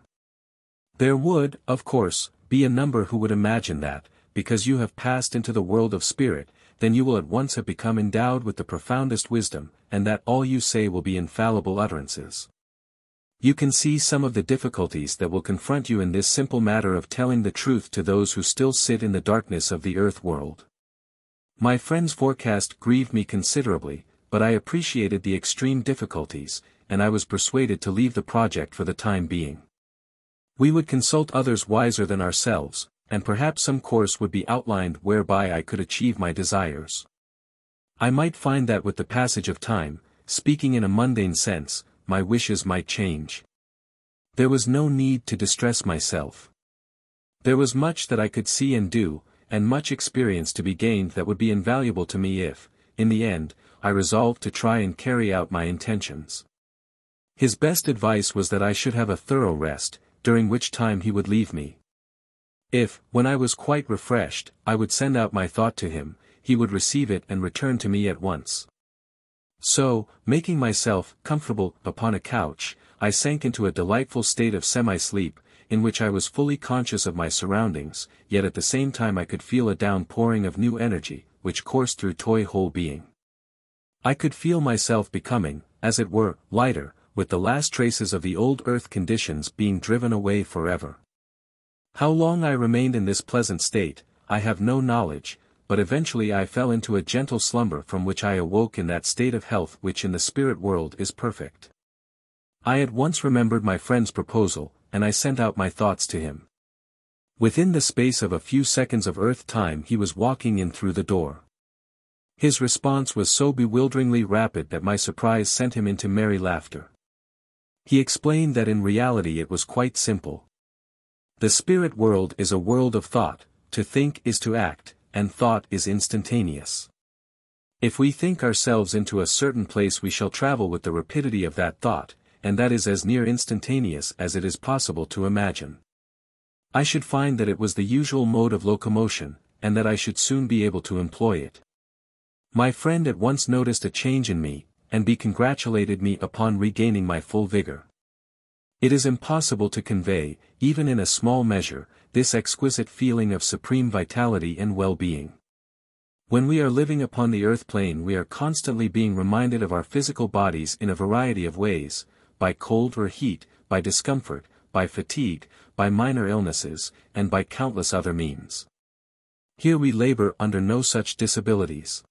There would, of course, be a number who would imagine that, because you have passed into the world of spirit, then you will at once have become endowed with the profoundest wisdom, and that all you say will be infallible utterances. You can see some of the difficulties that will confront you in this simple matter of telling the truth to those who still sit in the darkness of the earth world. My friend's forecast grieved me considerably, but I appreciated the extreme difficulties, and I was persuaded to leave the project for the time being. We would consult others wiser than ourselves, and perhaps some course would be outlined whereby I could achieve my desires. I might find that with the passage of time, speaking in a mundane sense, my wishes might change. There was no need to distress myself. There was much that I could see and do, and much experience to be gained that would be invaluable to me if, in the end, I resolved to try and carry out my intentions. His best advice was that I should have a thorough rest, during which time he would leave me. If, when I was quite refreshed, I would send out my thought to him, he would receive it and return to me at once. So, making myself comfortable upon a couch, I sank into a delightful state of semi-sleep, in which I was fully conscious of my surroundings, yet at the same time I could feel a downpouring of new energy, which coursed through toy whole being. I could feel myself becoming, as it were, lighter, with the last traces of the old earth conditions being driven away forever. How long I remained in this pleasant state, I have no knowledge, but eventually I fell into a gentle slumber from which I awoke in that state of health which in the spirit world is perfect. I at once remembered my friend's proposal, and I sent out my thoughts to him. Within the space of a few seconds of earth time he was walking in through the door. His response was so bewilderingly rapid that my surprise sent him into merry laughter. He explained that in reality it was quite simple. The spirit world is a world of thought, to think is to act, and thought is instantaneous. If we think ourselves into a certain place we shall travel with the rapidity of that thought, and that is as near instantaneous as it is possible to imagine. I should find that it was the usual mode of locomotion, and that I should soon be able to employ it. My friend at once noticed a change in me, and be congratulated me upon regaining my full vigor. It is impossible to convey, even in a small measure, this exquisite feeling of supreme vitality and well-being. When we are living upon the earth plane we are constantly being reminded of our physical bodies in a variety of ways, by cold or heat, by discomfort, by fatigue, by minor illnesses, and by countless other means. Here we labor under no such disabilities.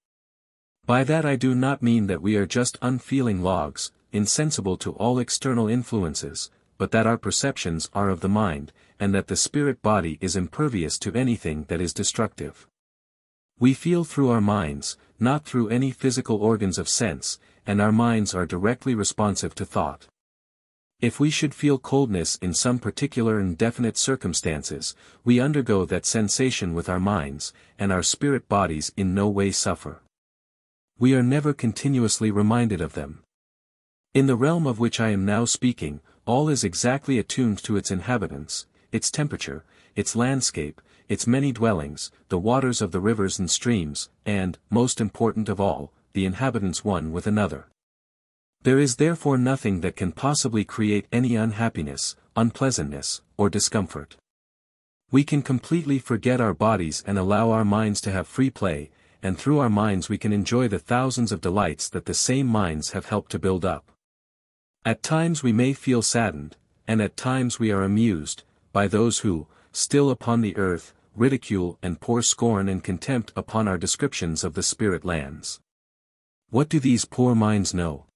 By that I do not mean that we are just unfeeling logs, insensible to all external influences, but that our perceptions are of the mind, and that the spirit body is impervious to anything that is destructive. We feel through our minds, not through any physical organs of sense, and our minds are directly responsive to thought. If we should feel coldness in some particular and definite circumstances, we undergo that sensation with our minds, and our spirit bodies in no way suffer. We are never continuously reminded of them. In the realm of which I am now speaking, all is exactly attuned to its inhabitants, its temperature, its landscape, its many dwellings, the waters of the rivers and streams, and, most important of all, the inhabitants one with another. There is therefore nothing that can possibly create any unhappiness, unpleasantness, or discomfort. We can completely forget our bodies and allow our minds to have free play, and through our minds we can enjoy the thousands of delights that the same minds have helped to build up. At times we may feel saddened, and at times we are amused, by those who, still upon the earth, ridicule and pour scorn and contempt upon our descriptions of the spirit lands. What do these poor minds know?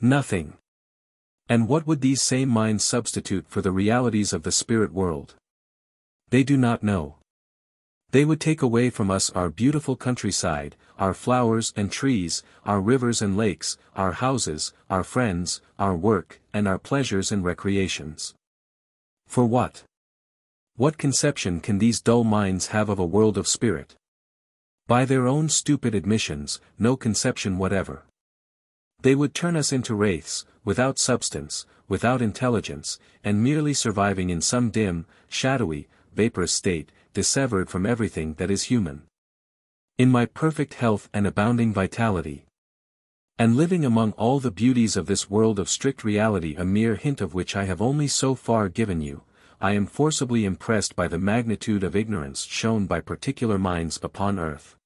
Nothing. And what would these same minds substitute for the realities of the spirit world? They do not know. They would take away from us our beautiful countryside, our flowers and trees, our rivers and lakes, our houses, our friends, our work, and our pleasures and recreations. For what? What conception can these dull minds have of a world of spirit? By their own stupid admissions, no conception whatever. They would turn us into wraiths, without substance, without intelligence, and merely surviving in some dim, shadowy, vaporous state, dissevered from everything that is human. In my perfect health and abounding vitality. And living among all the beauties of this world of strict reality a mere hint of which I have only so far given you, I am forcibly impressed by the magnitude of ignorance shown by particular minds upon earth.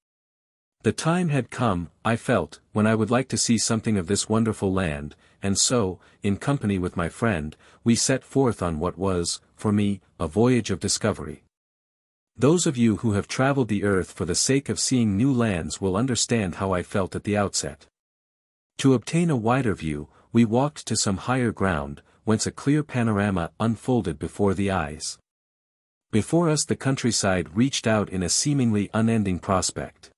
The time had come, I felt, when I would like to see something of this wonderful land, and so, in company with my friend, we set forth on what was, for me, a voyage of discovery. Those of you who have traveled the earth for the sake of seeing new lands will understand how I felt at the outset. To obtain a wider view, we walked to some higher ground, whence a clear panorama unfolded before the eyes. Before us the countryside reached out in a seemingly unending prospect.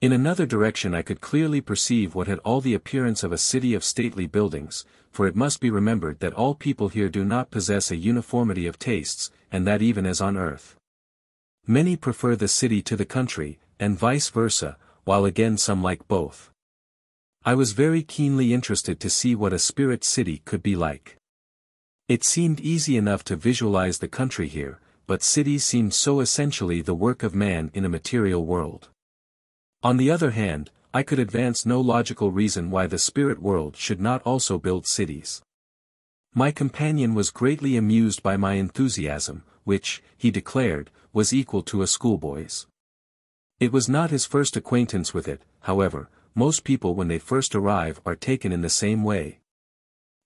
In another direction I could clearly perceive what had all the appearance of a city of stately buildings, for it must be remembered that all people here do not possess a uniformity of tastes, and that even as on earth. Many prefer the city to the country, and vice versa, while again some like both. I was very keenly interested to see what a spirit city could be like. It seemed easy enough to visualize the country here, but cities seemed so essentially the work of man in a material world. On the other hand, I could advance no logical reason why the spirit world should not also build cities. My companion was greatly amused by my enthusiasm, which, he declared, was equal to a schoolboy's. It was not his first acquaintance with it, however, most people when they first arrive are taken in the same way.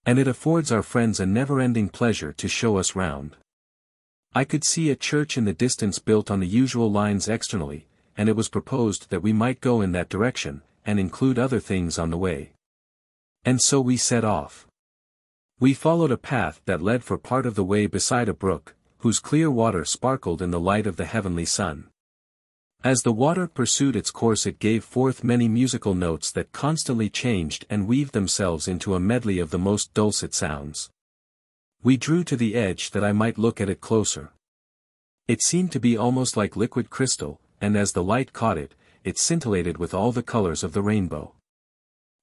And it affords our friends a never-ending pleasure to show us round. I could see a church in the distance built on the usual lines externally, and it was proposed that we might go in that direction, and include other things on the way. And so we set off. We followed a path that led for part of the way beside a brook, whose clear water sparkled in the light of the heavenly sun. As the water pursued its course it gave forth many musical notes that constantly changed and weaved themselves into a medley of the most dulcet sounds. We drew to the edge that I might look at it closer. It seemed to be almost like liquid crystal, and as the light caught it, it scintillated with all the colors of the rainbow.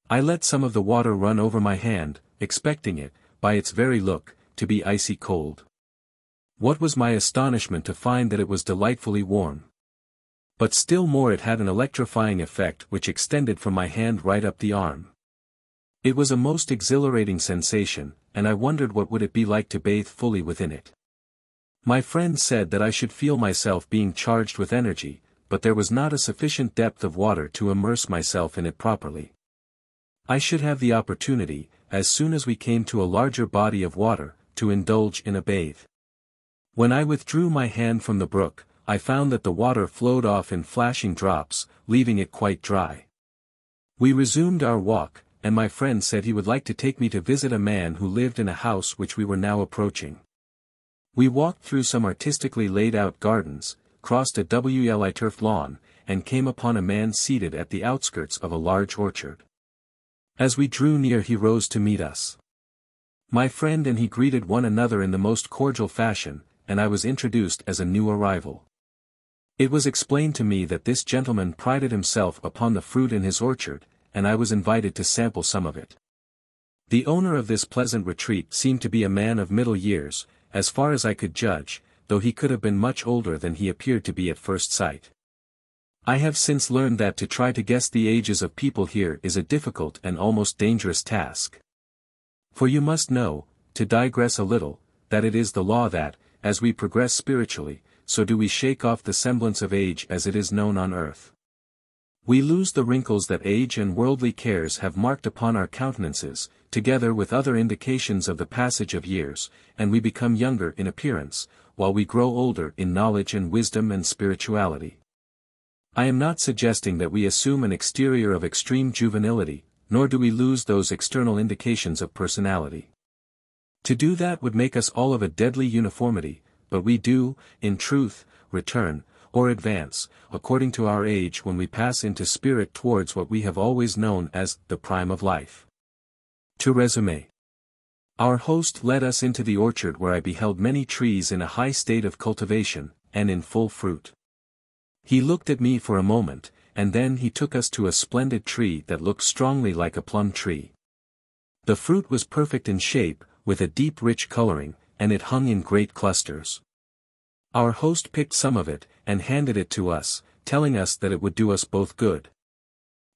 I let some of the water run over my hand, expecting it, by its very look, to be icy cold. What was my astonishment to find that it was delightfully warm. But still more it had an electrifying effect which extended from my hand right up the arm. It was a most exhilarating sensation, and I wondered what would it be like to bathe fully within it. My friend said that I should feel myself being charged with energy, but there was not a sufficient depth of water to immerse myself in it properly. I should have the opportunity, as soon as we came to a larger body of water, to indulge in a bathe. When I withdrew my hand from the brook, I found that the water flowed off in flashing drops, leaving it quite dry. We resumed our walk, and my friend said he would like to take me to visit a man who lived in a house which we were now approaching. We walked through some artistically laid out gardens, crossed a WLI turf lawn, and came upon a man seated at the outskirts of a large orchard. As we drew near he rose to meet us. My friend and he greeted one another in the most cordial fashion, and I was introduced as a new arrival. It was explained to me that this gentleman prided himself upon the fruit in his orchard, and I was invited to sample some of it. The owner of this pleasant retreat seemed to be a man of middle years, as far as I could judge, though he could have been much older than he appeared to be at first sight. I have since learned that to try to guess the ages of people here is a difficult and almost dangerous task. For you must know, to digress a little, that it is the law that, as we progress spiritually, so do we shake off the semblance of age as it is known on earth. We lose the wrinkles that age and worldly cares have marked upon our countenances, together with other indications of the passage of years, and we become younger in appearance, while we grow older in knowledge and wisdom and spirituality. I am not suggesting that we assume an exterior of extreme juvenility, nor do we lose those external indications of personality. To do that would make us all of a deadly uniformity, but we do, in truth, return, or advance, according to our age when we pass into spirit towards what we have always known as the prime of life. To resume. Our host led us into the orchard where I beheld many trees in a high state of cultivation, and in full fruit. He looked at me for a moment, and then he took us to a splendid tree that looked strongly like a plum tree. The fruit was perfect in shape, with a deep rich coloring, and it hung in great clusters. Our host picked some of it, and handed it to us, telling us that it would do us both good.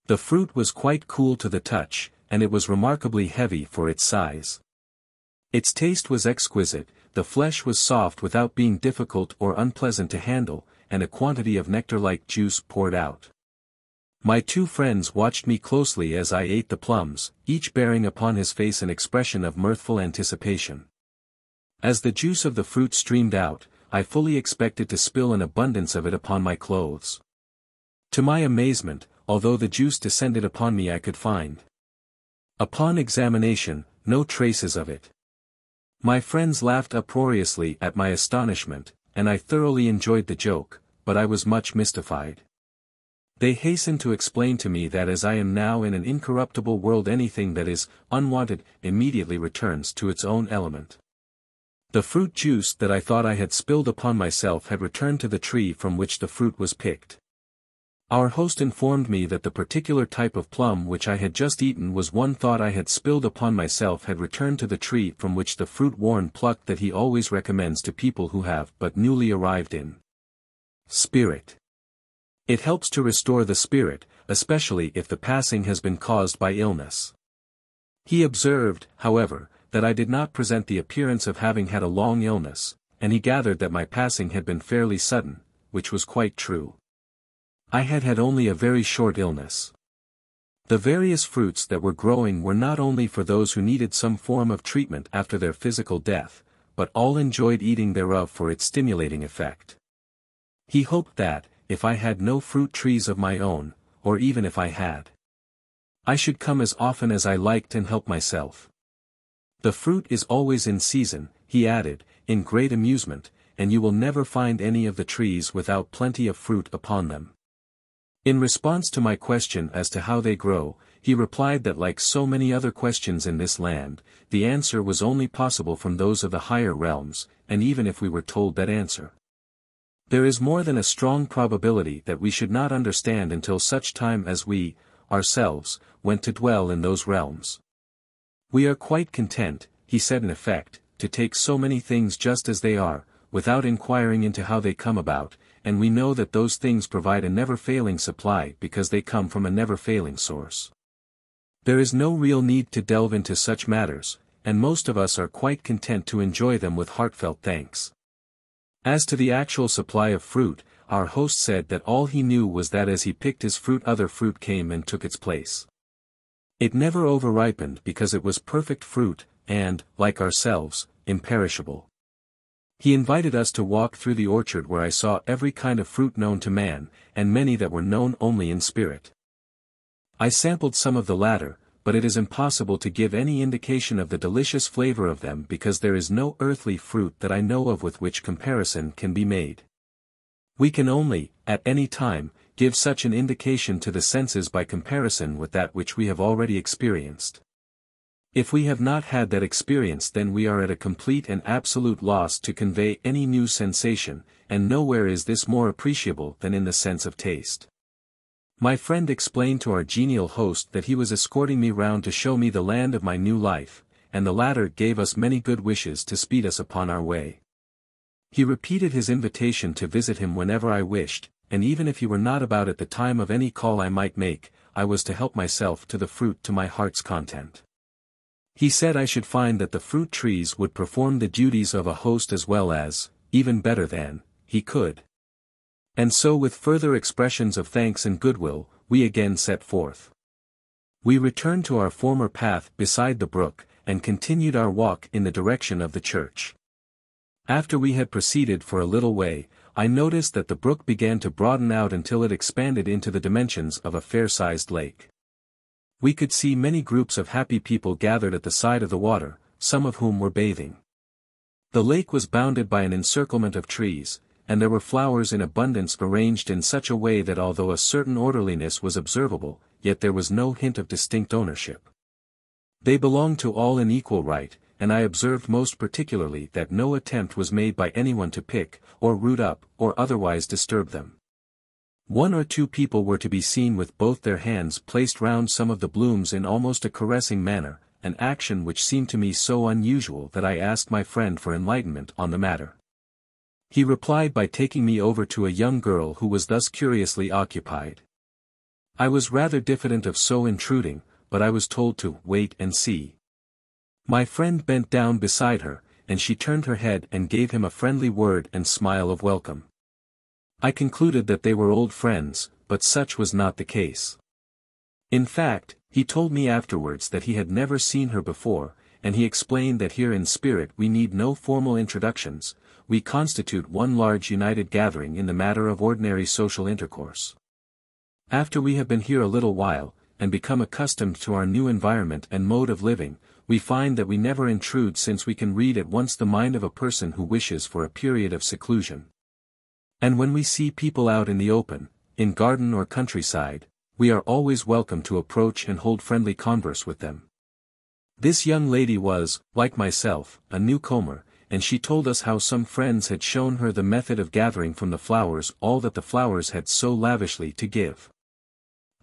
The fruit was quite cool to the touch, and it was remarkably heavy for its size. Its taste was exquisite, the flesh was soft without being difficult or unpleasant to handle, and a quantity of nectar-like juice poured out. My two friends watched me closely as I ate the plums, each bearing upon his face an expression of mirthful anticipation. As the juice of the fruit streamed out, I fully expected to spill an abundance of it upon my clothes. To my amazement, although the juice descended upon me I could find. Upon examination, no traces of it. My friends laughed uproariously at my astonishment, and I thoroughly enjoyed the joke, but I was much mystified. They hastened to explain to me that as I am now in an incorruptible world anything that is unwanted immediately returns to its own element. The fruit juice that I thought I had spilled upon myself had returned to the tree from which the fruit was picked. Our host informed me that the particular type of plum which I had just eaten was one thought I had spilled upon myself had returned to the tree from which the fruit worn plucked that he always recommends to people who have but newly arrived in. Spirit. It helps to restore the spirit, especially if the passing has been caused by illness. He observed, however, that I did not present the appearance of having had a long illness, and he gathered that my passing had been fairly sudden, which was quite true. I had had only a very short illness. The various fruits that were growing were not only for those who needed some form of treatment after their physical death, but all enjoyed eating thereof for its stimulating effect. He hoped that, if I had no fruit trees of my own, or even if I had, I should come as often as I liked and help myself. The fruit is always in season, he added, in great amusement, and you will never find any of the trees without plenty of fruit upon them. In response to my question as to how they grow, he replied that like so many other questions in this land, the answer was only possible from those of the higher realms, and even if we were told that answer. There is more than a strong probability that we should not understand until such time as we, ourselves, went to dwell in those realms. We are quite content, he said in effect, to take so many things just as they are, without inquiring into how they come about, and we know that those things provide a never-failing supply because they come from a never-failing source. There is no real need to delve into such matters, and most of us are quite content to enjoy them with heartfelt thanks. As to the actual supply of fruit, our host said that all he knew was that as he picked his fruit other fruit came and took its place. It never over-ripened because it was perfect fruit, and, like ourselves, imperishable. He invited us to walk through the orchard where I saw every kind of fruit known to man, and many that were known only in spirit. I sampled some of the latter, but it is impossible to give any indication of the delicious flavor of them because there is no earthly fruit that I know of with which comparison can be made. We can only, at any time, give such an indication to the senses by comparison with that which we have already experienced. If we have not had that experience then we are at a complete and absolute loss to convey any new sensation, and nowhere is this more appreciable than in the sense of taste. My friend explained to our genial host that he was escorting me round to show me the land of my new life, and the latter gave us many good wishes to speed us upon our way. He repeated his invitation to visit him whenever I wished, and even if he were not about at the time of any call I might make, I was to help myself to the fruit to my heart's content. He said I should find that the fruit trees would perform the duties of a host as well as, even better than, he could. And so with further expressions of thanks and goodwill, we again set forth. We returned to our former path beside the brook, and continued our walk in the direction of the church. After we had proceeded for a little way, I noticed that the brook began to broaden out until it expanded into the dimensions of a fair-sized lake. We could see many groups of happy people gathered at the side of the water, some of whom were bathing. The lake was bounded by an encirclement of trees, and there were flowers in abundance arranged in such a way that although a certain orderliness was observable, yet there was no hint of distinct ownership. They belonged to all in equal right, and I observed most particularly that no attempt was made by anyone to pick, or root up, or otherwise disturb them. One or two people were to be seen with both their hands placed round some of the blooms in almost a caressing manner, an action which seemed to me so unusual that I asked my friend for enlightenment on the matter. He replied by taking me over to a young girl who was thus curiously occupied. I was rather diffident of so intruding, but I was told to wait and see. My friend bent down beside her, and she turned her head and gave him a friendly word and smile of welcome. I concluded that they were old friends, but such was not the case. In fact, he told me afterwards that he had never seen her before, and he explained that here in spirit we need no formal introductions, we constitute one large united gathering in the matter of ordinary social intercourse. After we have been here a little while, and become accustomed to our new environment and mode of living, we find that we never intrude since we can read at once the mind of a person who wishes for a period of seclusion. And when we see people out in the open, in garden or countryside, we are always welcome to approach and hold friendly converse with them. This young lady was, like myself, a newcomer, and she told us how some friends had shown her the method of gathering from the flowers all that the flowers had so lavishly to give.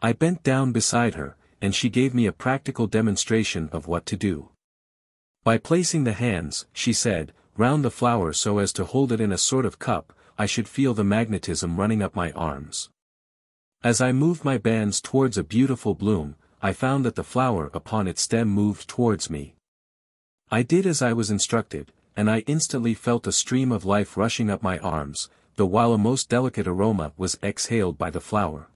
I bent down beside her, and she gave me a practical demonstration of what to do. By placing the hands, she said, round the flower so as to hold it in a sort of cup, I should feel the magnetism running up my arms. As I moved my bands towards a beautiful bloom, I found that the flower upon its stem moved towards me. I did as I was instructed, and I instantly felt a stream of life rushing up my arms, the while a most delicate aroma was exhaled by the flower.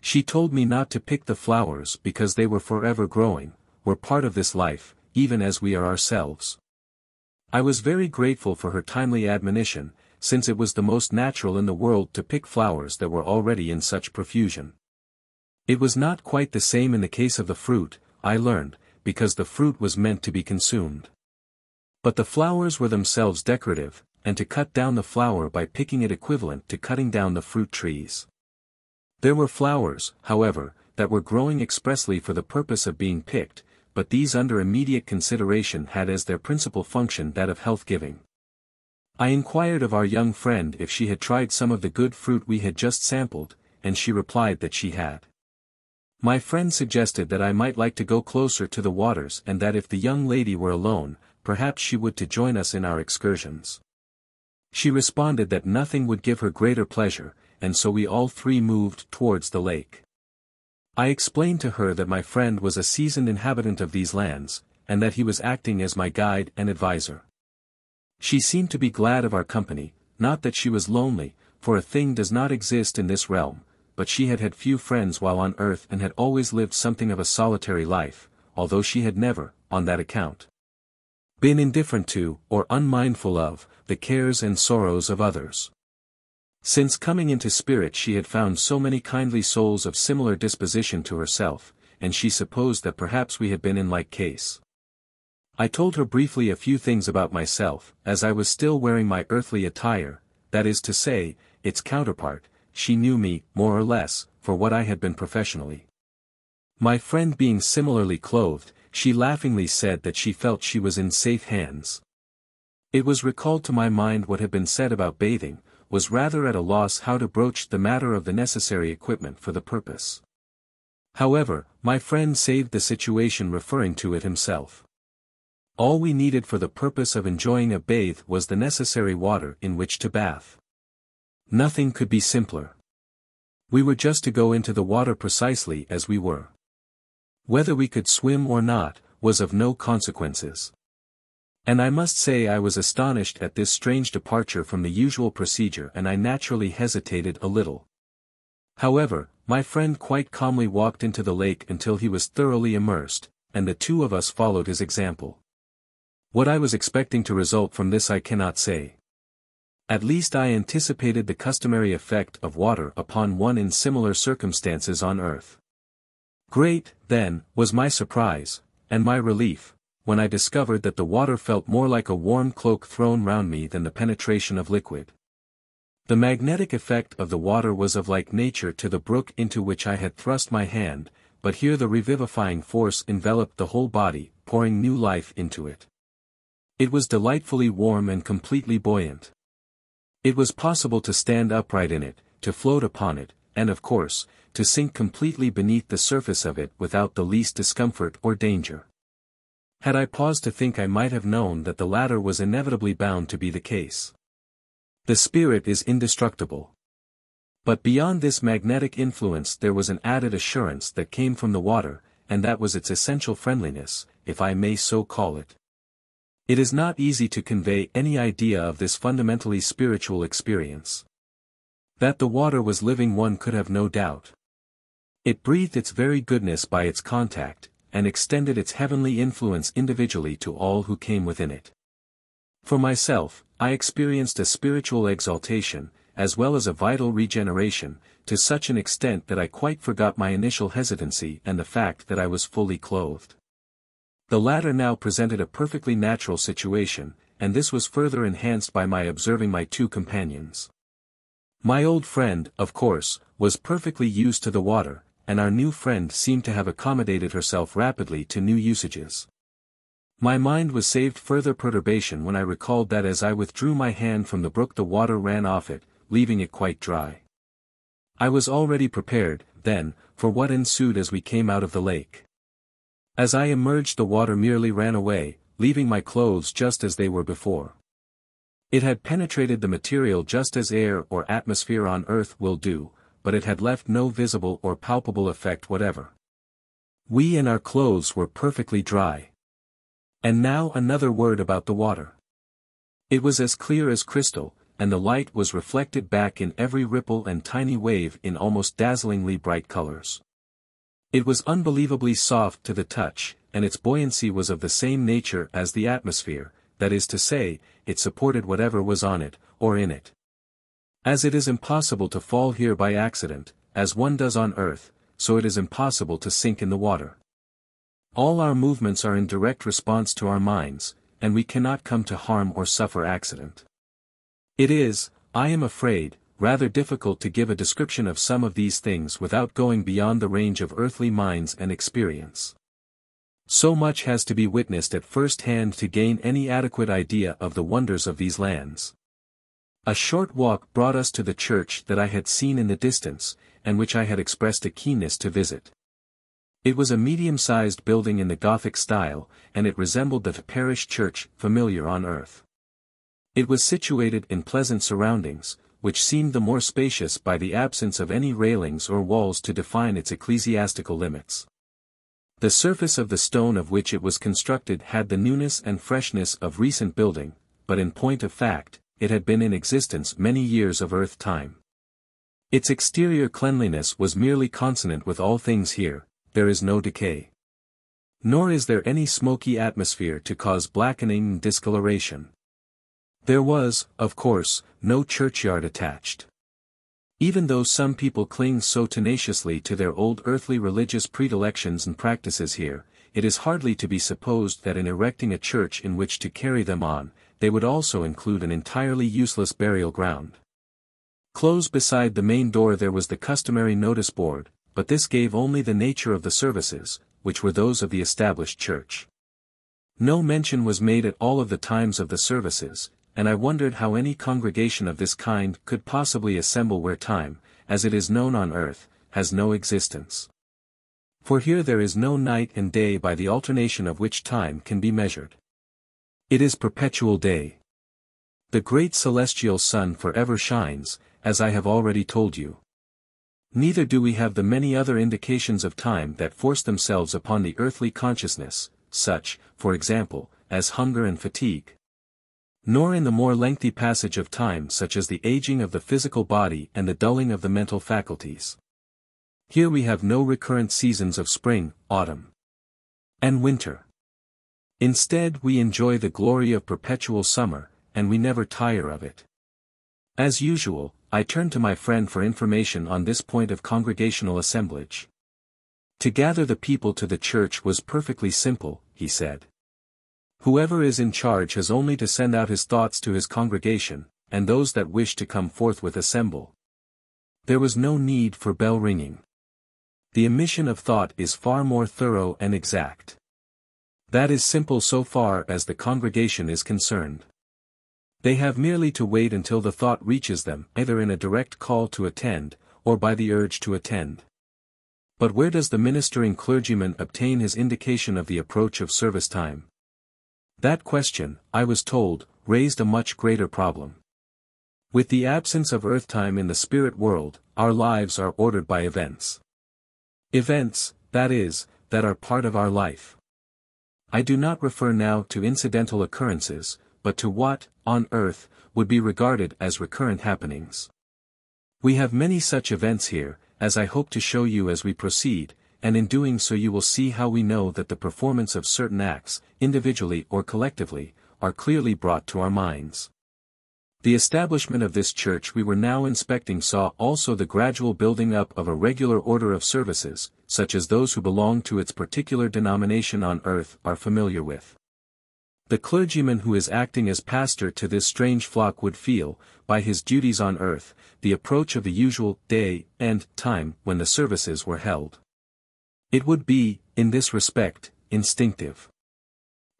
She told me not to pick the flowers because they were forever growing, were part of this life, even as we are ourselves. I was very grateful for her timely admonition, since it was the most natural in the world to pick flowers that were already in such profusion. It was not quite the same in the case of the fruit, I learned, because the fruit was meant to be consumed. But the flowers were themselves decorative, and to cut down the flower by picking it equivalent to cutting down the fruit trees. There were flowers, however, that were growing expressly for the purpose of being picked, but these under immediate consideration had as their principal function that of health-giving. I inquired of our young friend if she had tried some of the good fruit we had just sampled, and she replied that she had. My friend suggested that I might like to go closer to the waters and that if the young lady were alone, perhaps she would to join us in our excursions. She responded that nothing would give her greater pleasure, and so we all three moved towards the lake. I explained to her that my friend was a seasoned inhabitant of these lands, and that he was acting as my guide and adviser. She seemed to be glad of our company, not that she was lonely, for a thing does not exist in this realm, but she had had few friends while on earth and had always lived something of a solitary life, although she had never, on that account, been indifferent to, or unmindful of, the cares and sorrows of others. Since coming into spirit she had found so many kindly souls of similar disposition to herself, and she supposed that perhaps we had been in like case. I told her briefly a few things about myself, as I was still wearing my earthly attire, that is to say, its counterpart, she knew me, more or less, for what I had been professionally. My friend being similarly clothed, she laughingly said that she felt she was in safe hands. It was recalled to my mind what had been said about bathing, was rather at a loss how to broach the matter of the necessary equipment for the purpose. However, my friend saved the situation referring to it himself. All we needed for the purpose of enjoying a bathe was the necessary water in which to bath. Nothing could be simpler. We were just to go into the water precisely as we were. Whether we could swim or not, was of no consequences. And I must say I was astonished at this strange departure from the usual procedure and I naturally hesitated a little. However, my friend quite calmly walked into the lake until he was thoroughly immersed, and the two of us followed his example. What I was expecting to result from this I cannot say. At least I anticipated the customary effect of water upon one in similar circumstances on earth. Great, then, was my surprise, and my relief, when I discovered that the water felt more like a warm cloak thrown round me than the penetration of liquid. The magnetic effect of the water was of like nature to the brook into which I had thrust my hand, but here the revivifying force enveloped the whole body, pouring new life into it. It was delightfully warm and completely buoyant. It was possible to stand upright in it, to float upon it, and of course, to sink completely beneath the surface of it without the least discomfort or danger. Had I paused to think I might have known that the latter was inevitably bound to be the case. The spirit is indestructible. But beyond this magnetic influence there was an added assurance that came from the water, and that was its essential friendliness, if I may so call it. It is not easy to convey any idea of this fundamentally spiritual experience. That the water was living one could have no doubt. It breathed its very goodness by its contact, and extended its heavenly influence individually to all who came within it. For myself, I experienced a spiritual exaltation, as well as a vital regeneration, to such an extent that I quite forgot my initial hesitancy and the fact that I was fully clothed. The latter now presented a perfectly natural situation, and this was further enhanced by my observing my two companions. My old friend, of course, was perfectly used to the water, and our new friend seemed to have accommodated herself rapidly to new usages. My mind was saved further perturbation when I recalled that as I withdrew my hand from the brook the water ran off it, leaving it quite dry. I was already prepared, then, for what ensued as we came out of the lake. As I emerged the water merely ran away, leaving my clothes just as they were before. It had penetrated the material just as air or atmosphere on Earth will do, but it had left no visible or palpable effect whatever. We and our clothes were perfectly dry. And now another word about the water. It was as clear as crystal, and the light was reflected back in every ripple and tiny wave in almost dazzlingly bright colors. It was unbelievably soft to the touch, and its buoyancy was of the same nature as the atmosphere, that is to say, it supported whatever was on it, or in it. As it is impossible to fall here by accident, as one does on earth, so it is impossible to sink in the water. All our movements are in direct response to our minds, and we cannot come to harm or suffer accident. It is, I am afraid, rather difficult to give a description of some of these things without going beyond the range of earthly minds and experience. So much has to be witnessed at first hand to gain any adequate idea of the wonders of these lands. A short walk brought us to the church that I had seen in the distance, and which I had expressed a keenness to visit. It was a medium-sized building in the Gothic style, and it resembled the parish church familiar on earth. It was situated in pleasant surroundings, which seemed the more spacious by the absence of any railings or walls to define its ecclesiastical limits. The surface of the stone of which it was constructed had the newness and freshness of recent building, but in point of fact, it had been in existence many years of earth time. Its exterior cleanliness was merely consonant with all things here, there is no decay. Nor is there any smoky atmosphere to cause blackening and discoloration. There was, of course, no churchyard attached. Even though some people cling so tenaciously to their old earthly religious predilections and practices here, it is hardly to be supposed that in erecting a church in which to carry them on, they would also include an entirely useless burial ground. Close beside the main door there was the customary notice board, but this gave only the nature of the services, which were those of the established church. No mention was made at all of the times of the services, and I wondered how any congregation of this kind could possibly assemble where time, as it is known on earth, has no existence. For here there is no night and day by the alternation of which time can be measured. It is perpetual day. The great celestial sun forever shines, as I have already told you. Neither do we have the many other indications of time that force themselves upon the earthly consciousness, such, for example, as hunger and fatigue, nor in the more lengthy passage of time such as the aging of the physical body and the dulling of the mental faculties. Here we have no recurrent seasons of spring, autumn, and winter. Instead we enjoy the glory of perpetual summer, and we never tire of it. As usual, I turned to my friend for information on this point of congregational assemblage. To gather the people to the church was perfectly simple, he said. Whoever is in charge has only to send out his thoughts to his congregation, and those that wish to come forth forthwith assemble. There was no need for bell ringing. The emission of thought is far more thorough and exact. That is simple so far as the congregation is concerned. They have merely to wait until the thought reaches them either in a direct call to attend, or by the urge to attend. But where does the ministering clergyman obtain his indication of the approach of service time? That question, I was told, raised a much greater problem. With the absence of earth time in the spirit world, our lives are ordered by events. Events, that is, that are part of our life. I do not refer now to incidental occurrences, but to what, on earth, would be regarded as recurrent happenings. We have many such events here, as I hope to show you as we proceed, and in doing so you will see how we know that the performance of certain acts, individually or collectively, are clearly brought to our minds. The establishment of this church we were now inspecting saw also the gradual building up of a regular order of services, such as those who belong to its particular denomination on earth are familiar with. The clergyman who is acting as pastor to this strange flock would feel, by his duties on earth, the approach of the usual day and time when the services were held. It would be, in this respect, instinctive.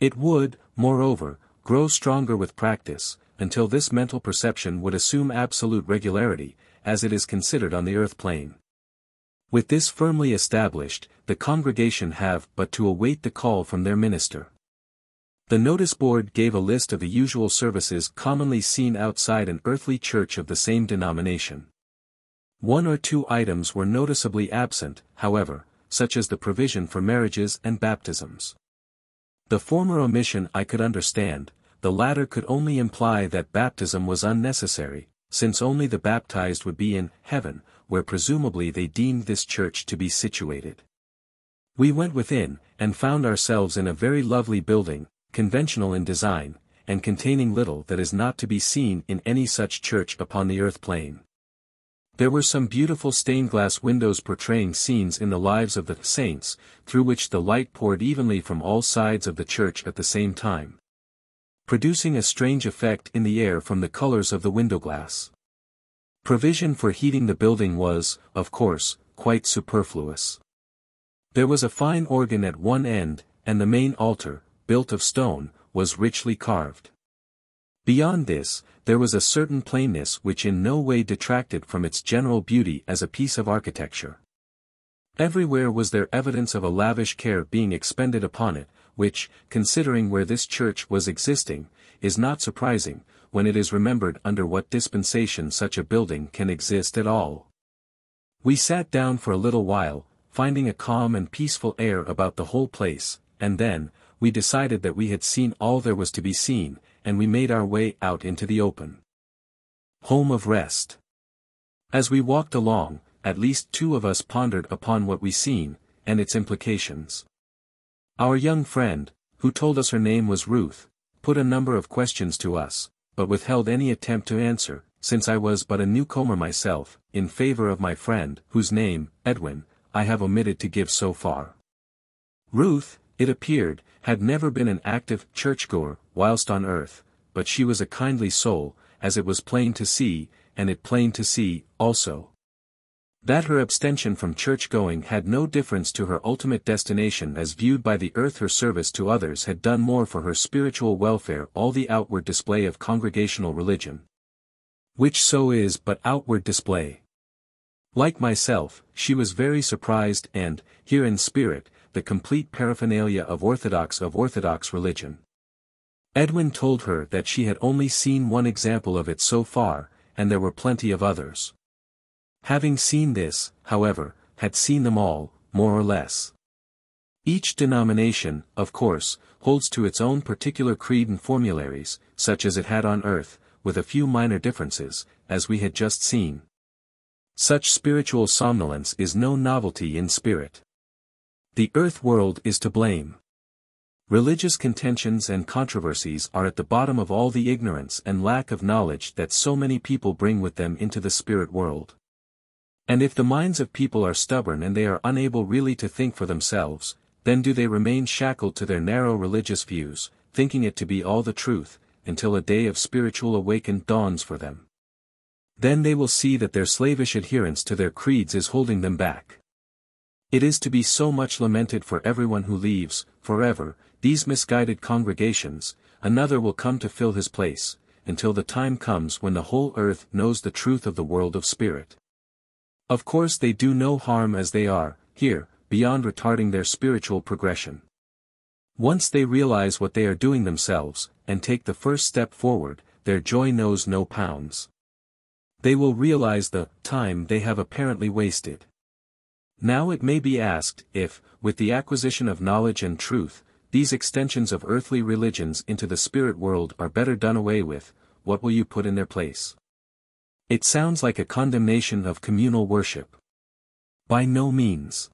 It would, moreover, grow stronger with practice, until this mental perception would assume absolute regularity, as it is considered on the earth plane. With this firmly established, the congregation have but to await the call from their minister. The notice board gave a list of the usual services commonly seen outside an earthly church of the same denomination. One or two items were noticeably absent, however, such as the provision for marriages and baptisms. The former omission I could understand, the latter could only imply that baptism was unnecessary, since only the baptized would be in heaven, where presumably they deemed this church to be situated. We went within, and found ourselves in a very lovely building, conventional in design, and containing little that is not to be seen in any such church upon the earth plane. There were some beautiful stained glass windows portraying scenes in the lives of the saints, through which the light poured evenly from all sides of the church at the same time. Producing a strange effect in the air from the colors of the window glass. Provision for heating the building was, of course, quite superfluous. There was a fine organ at one end, and the main altar, built of stone, was richly carved. Beyond this, there was a certain plainness which in no way detracted from its general beauty as a piece of architecture. Everywhere was there evidence of a lavish care being expended upon it, which, considering where this church was existing, is not surprising, when it is remembered under what dispensation such a building can exist at all. We sat down for a little while, finding a calm and peaceful air about the whole place, and then, we decided that we had seen all there was to be seen, and we made our way out into the open. Home of Rest. As we walked along, at least two of us pondered upon what we seen, and its implications. Our young friend, who told us her name was Ruth, put a number of questions to us, but withheld any attempt to answer, since I was but a newcomer myself, in favor of my friend, whose name, Edwin, I have omitted to give so far. Ruth, it appeared, had never been an active churchgoer, whilst on earth, but she was a kindly soul, as it was plain to see, and it plain to see, also. That her abstention from church-going had no difference to her ultimate destination as viewed by the earth her service to others had done more for her spiritual welfare all the outward display of congregational religion. Which so is but outward display. Like myself, she was very surprised and, here in spirit, the complete paraphernalia of orthodox of orthodox religion. Edwin told her that she had only seen one example of it so far, and there were plenty of others. Having seen this, however, had seen them all, more or less. Each denomination, of course, holds to its own particular creed and formularies, such as it had on earth, with a few minor differences, as we had just seen. Such spiritual somnolence is no novelty in spirit. The earth world is to blame. Religious contentions and controversies are at the bottom of all the ignorance and lack of knowledge that so many people bring with them into the spirit world. And if the minds of people are stubborn and they are unable really to think for themselves, then do they remain shackled to their narrow religious views, thinking it to be all the truth, until a day of spiritual awakening dawns for them. Then they will see that their slavish adherence to their creeds is holding them back. It is to be so much lamented for everyone who leaves, forever, these misguided congregations, another will come to fill his place, until the time comes when the whole earth knows the truth of the world of spirit. Of course they do no harm as they are, here, beyond retarding their spiritual progression. Once they realize what they are doing themselves, and take the first step forward, their joy knows no pounds. They will realize the time they have apparently wasted. Now it may be asked, if, with the acquisition of knowledge and truth, these extensions of earthly religions into the spirit world are better done away with, what will you put in their place? It sounds like a condemnation of communal worship. By no means.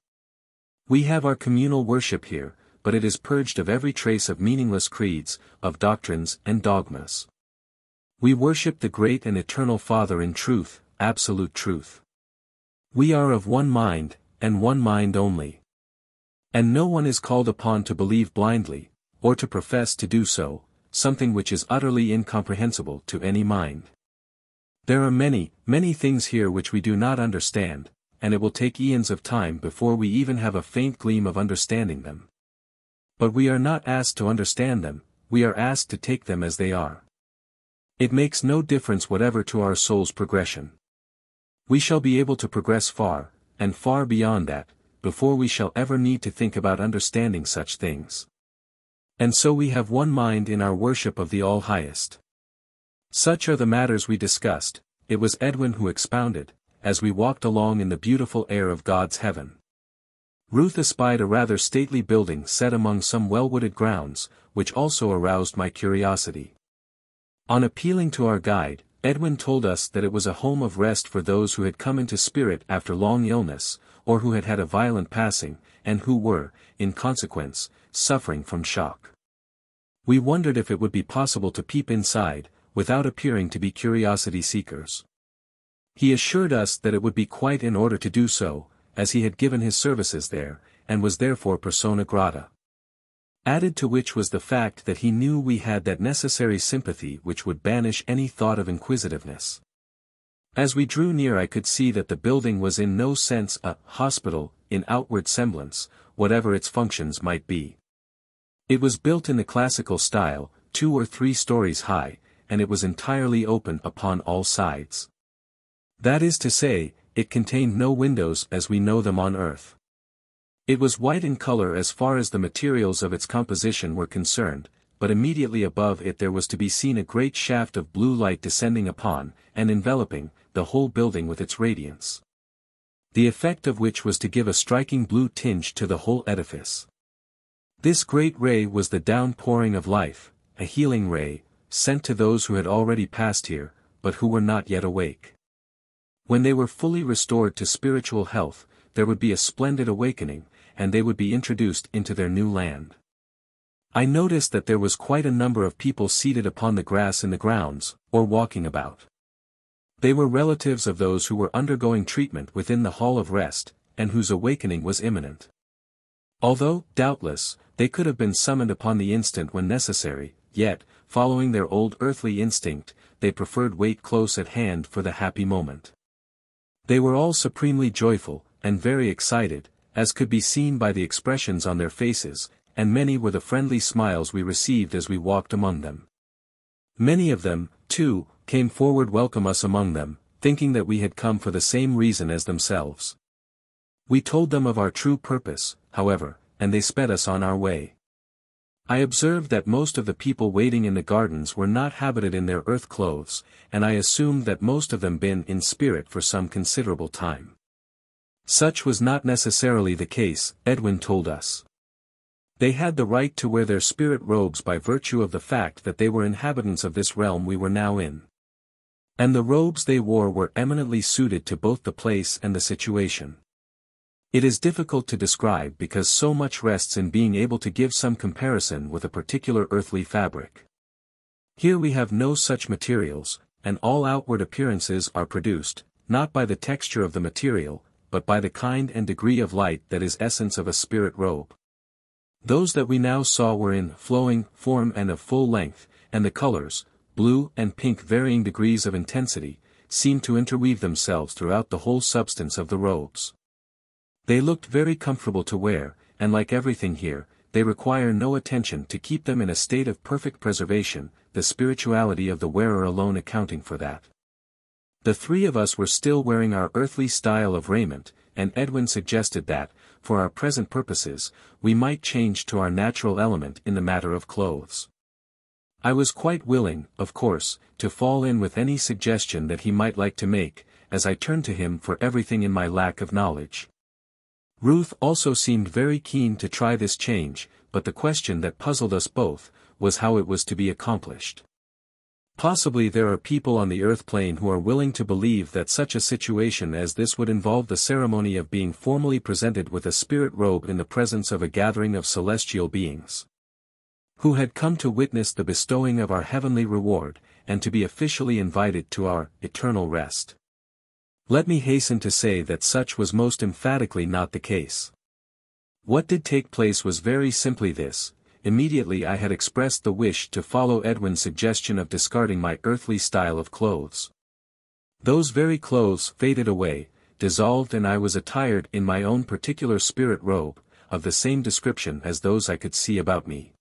We have our communal worship here, but it is purged of every trace of meaningless creeds, of doctrines and dogmas. We worship the great and eternal Father in truth, absolute truth. We are of one mind, and one mind only. And no one is called upon to believe blindly, or to profess to do so, something which is utterly incomprehensible to any mind. There are many, many things here which we do not understand, and it will take eons of time before we even have a faint gleam of understanding them. But we are not asked to understand them, we are asked to take them as they are. It makes no difference whatever to our soul's progression. We shall be able to progress far, and far beyond that, before we shall ever need to think about understanding such things. And so we have one mind in our worship of the All-Highest. Such are the matters we discussed, it was Edwin who expounded, as we walked along in the beautiful air of God's heaven. Ruth espied a rather stately building set among some well-wooded grounds, which also aroused my curiosity. On appealing to our guide, Edwin told us that it was a home of rest for those who had come into spirit after long illness, or who had had a violent passing, and who were, in consequence, suffering from shock. We wondered if it would be possible to peep inside, without appearing to be curiosity seekers. He assured us that it would be quite in order to do so, as he had given his services there, and was therefore persona grata. Added to which was the fact that he knew we had that necessary sympathy which would banish any thought of inquisitiveness. As we drew near I could see that the building was in no sense a hospital, in outward semblance, whatever its functions might be. It was built in the classical style, two or three stories high, and it was entirely open upon all sides. That is to say, it contained no windows as we know them on earth. It was white in color as far as the materials of its composition were concerned, but immediately above it there was to be seen a great shaft of blue light descending upon, and enveloping, the whole building with its radiance. The effect of which was to give a striking blue tinge to the whole edifice. This great ray was the downpouring of life, a healing ray, sent to those who had already passed here, but who were not yet awake. When they were fully restored to spiritual health, there would be a splendid awakening, and they would be introduced into their new land. I noticed that there was quite a number of people seated upon the grass in the grounds, or walking about. They were relatives of those who were undergoing treatment within the Hall of Rest, and whose awakening was imminent. Although, doubtless, they could have been summoned upon the instant when necessary, yet, following their old earthly instinct, they preferred wait close at hand for the happy moment. They were all supremely joyful, and very excited, as could be seen by the expressions on their faces, and many were the friendly smiles we received as we walked among them. Many of them, too, came forward welcome us among them, thinking that we had come for the same reason as themselves. We told them of our true purpose, however, and they sped us on our way. I observed that most of the people waiting in the gardens were not habited in their earth clothes, and I assumed that most of them been in spirit for some considerable time. Such was not necessarily the case, Edwin told us. They had the right to wear their spirit robes by virtue of the fact that they were inhabitants of this realm we were now in. And the robes they wore were eminently suited to both the place and the situation. It is difficult to describe because so much rests in being able to give some comparison with a particular earthly fabric. Here we have no such materials, and all outward appearances are produced, not by the texture of the material, but by the kind and degree of light that is essence of a spirit robe. Those that we now saw were in flowing form and of full length, and the colors, blue and pink varying degrees of intensity, seemed to interweave themselves throughout the whole substance of the robes. They looked very comfortable to wear, and like everything here, they require no attention to keep them in a state of perfect preservation, the spirituality of the wearer alone accounting for that. The three of us were still wearing our earthly style of raiment, and Edwin suggested that, for our present purposes, we might change to our natural element in the matter of clothes. I was quite willing, of course, to fall in with any suggestion that he might like to make, as I turned to him for everything in my lack of knowledge. Ruth also seemed very keen to try this change, but the question that puzzled us both, was how it was to be accomplished. Possibly there are people on the earth plane who are willing to believe that such a situation as this would involve the ceremony of being formally presented with a spirit robe in the presence of a gathering of celestial beings who had come to witness the bestowing of our heavenly reward, and to be officially invited to our eternal rest. Let me hasten to say that such was most emphatically not the case. What did take place was very simply this, immediately I had expressed the wish to follow Edwin's suggestion of discarding my earthly style of clothes. Those very clothes faded away, dissolved and I was attired in my own particular spirit robe, of the same description as those I could see about me.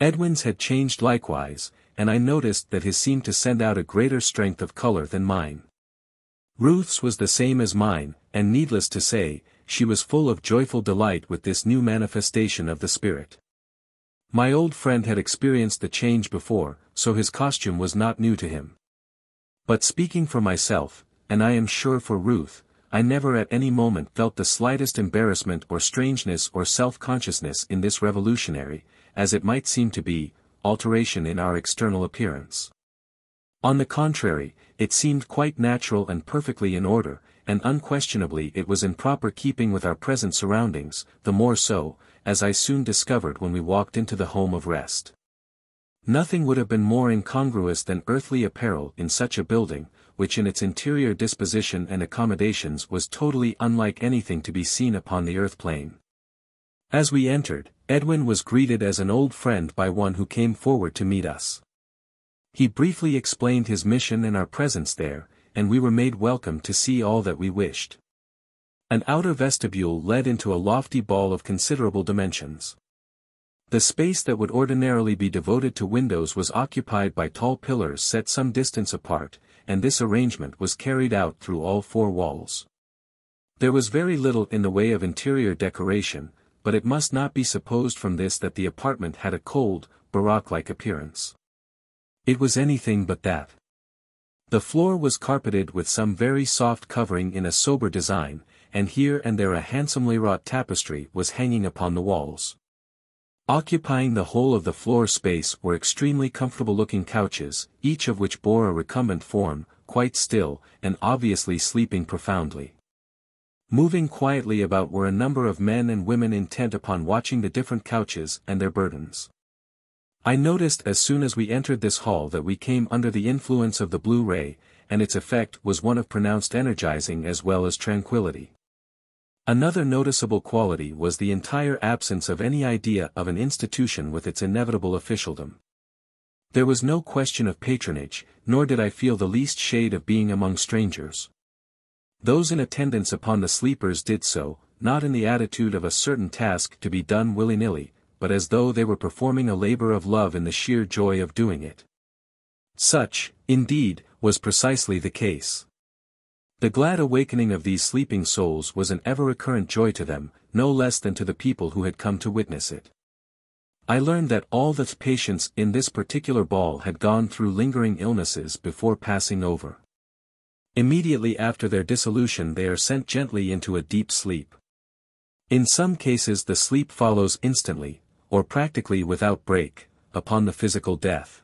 Edwin's had changed likewise, and I noticed that his seemed to send out a greater strength of color than mine. Ruth's was the same as mine, and needless to say, she was full of joyful delight with this new manifestation of the Spirit. My old friend had experienced the change before, so his costume was not new to him. But speaking for myself, and I am sure for Ruth, I never at any moment felt the slightest embarrassment or strangeness or self-consciousness in this revolutionary, as it might seem to be, alteration in our external appearance. On the contrary, it seemed quite natural and perfectly in order, and unquestionably it was in proper keeping with our present surroundings, the more so, as I soon discovered when we walked into the home of rest. Nothing would have been more incongruous than earthly apparel in such a building, which in its interior disposition and accommodations was totally unlike anything to be seen upon the earth plane. As we entered, Edwin was greeted as an old friend by one who came forward to meet us. He briefly explained his mission and our presence there, and we were made welcome to see all that we wished. An outer vestibule led into a lofty ball of considerable dimensions. The space that would ordinarily be devoted to windows was occupied by tall pillars set some distance apart, and this arrangement was carried out through all four walls. There was very little in the way of interior decoration, but it must not be supposed from this that the apartment had a cold, baroque-like appearance. It was anything but that. The floor was carpeted with some very soft covering in a sober design, and here and there a handsomely wrought tapestry was hanging upon the walls. Occupying the whole of the floor space were extremely comfortable-looking couches, each of which bore a recumbent form, quite still, and obviously sleeping profoundly. Moving quietly about were a number of men and women intent upon watching the different couches and their burdens. I noticed as soon as we entered this hall that we came under the influence of the blue ray, and its effect was one of pronounced energizing as well as tranquility. Another noticeable quality was the entire absence of any idea of an institution with its inevitable officialdom. There was no question of patronage, nor did I feel the least shade of being among strangers. Those in attendance upon the sleepers did so, not in the attitude of a certain task to be done willy-nilly, but as though they were performing a labor of love in the sheer joy of doing it. Such, indeed, was precisely the case. The glad awakening of these sleeping souls was an ever-recurrent joy to them, no less than to the people who had come to witness it. I learned that all the patients in this particular ball had gone through lingering illnesses before passing over. Immediately after their dissolution they are sent gently into a deep sleep. In some cases the sleep follows instantly, or practically without break, upon the physical death.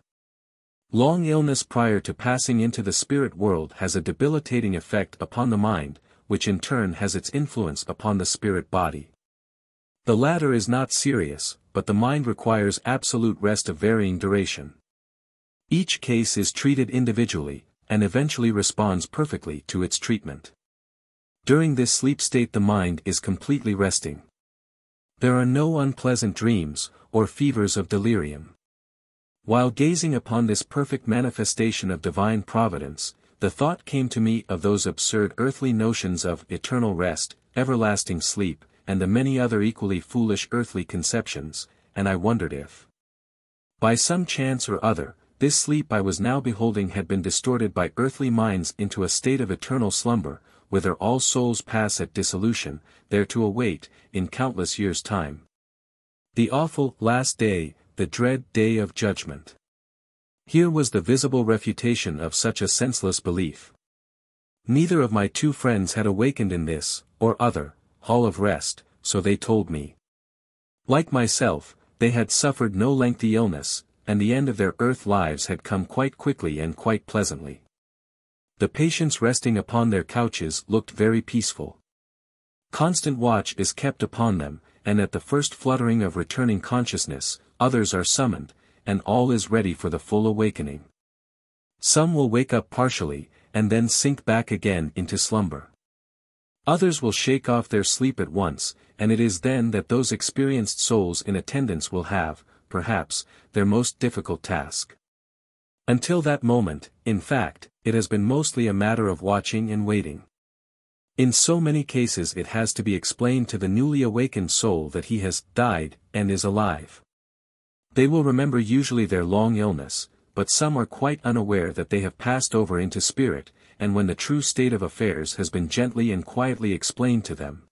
Long illness prior to passing into the spirit world has a debilitating effect upon the mind, which in turn has its influence upon the spirit body. The latter is not serious, but the mind requires absolute rest of varying duration. Each case is treated individually, and eventually responds perfectly to its treatment. During this sleep state the mind is completely resting. There are no unpleasant dreams, or fevers of delirium. While gazing upon this perfect manifestation of divine providence, the thought came to me of those absurd earthly notions of eternal rest, everlasting sleep, and the many other equally foolish earthly conceptions, and I wondered if, by some chance or other, this sleep I was now beholding had been distorted by earthly minds into a state of eternal slumber, whither all souls pass at dissolution, there to await, in countless years' time. The awful last day, the dread day of judgment. Here was the visible refutation of such a senseless belief. Neither of my two friends had awakened in this, or other, hall of rest, so they told me. Like myself, they had suffered no lengthy illness, and the end of their earth lives had come quite quickly and quite pleasantly. The patients resting upon their couches looked very peaceful. Constant watch is kept upon them, and at the first fluttering of returning consciousness, others are summoned, and all is ready for the full awakening. Some will wake up partially, and then sink back again into slumber. Others will shake off their sleep at once, and it is then that those experienced souls in attendance will have, perhaps, their most difficult task. Until that moment, in fact, it has been mostly a matter of watching and waiting. In so many cases it has to be explained to the newly awakened soul that he has died, and is alive. They will remember usually their long illness, but some are quite unaware that they have passed over into spirit, and when the true state of affairs has been gently and quietly explained to them.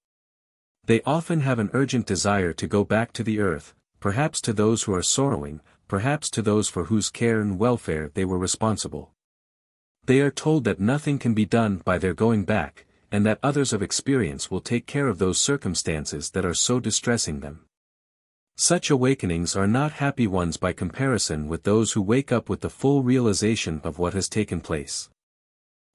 They often have an urgent desire to go back to the earth, perhaps to those who are sorrowing, perhaps to those for whose care and welfare they were responsible. They are told that nothing can be done by their going back, and that others of experience will take care of those circumstances that are so distressing them. Such awakenings are not happy ones by comparison with those who wake up with the full realization of what has taken place.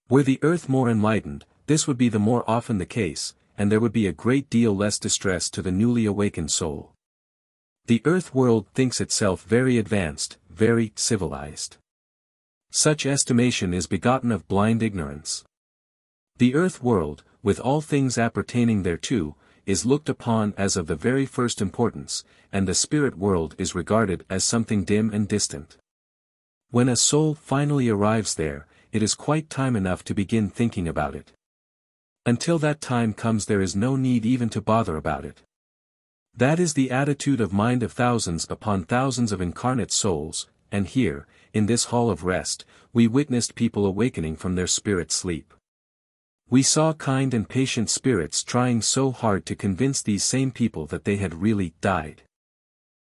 Were the earth more enlightened, this would be the more often the case, and there would be a great deal less distress to the newly awakened soul. The earth world thinks itself very advanced, very civilized. Such estimation is begotten of blind ignorance. The earth world, with all things appertaining thereto, is looked upon as of the very first importance, and the spirit world is regarded as something dim and distant. When a soul finally arrives there, it is quite time enough to begin thinking about it. Until that time comes there is no need even to bother about it. That is the attitude of mind of thousands upon thousands of incarnate souls, and here, in this hall of rest, we witnessed people awakening from their spirit sleep. We saw kind and patient spirits trying so hard to convince these same people that they had really died.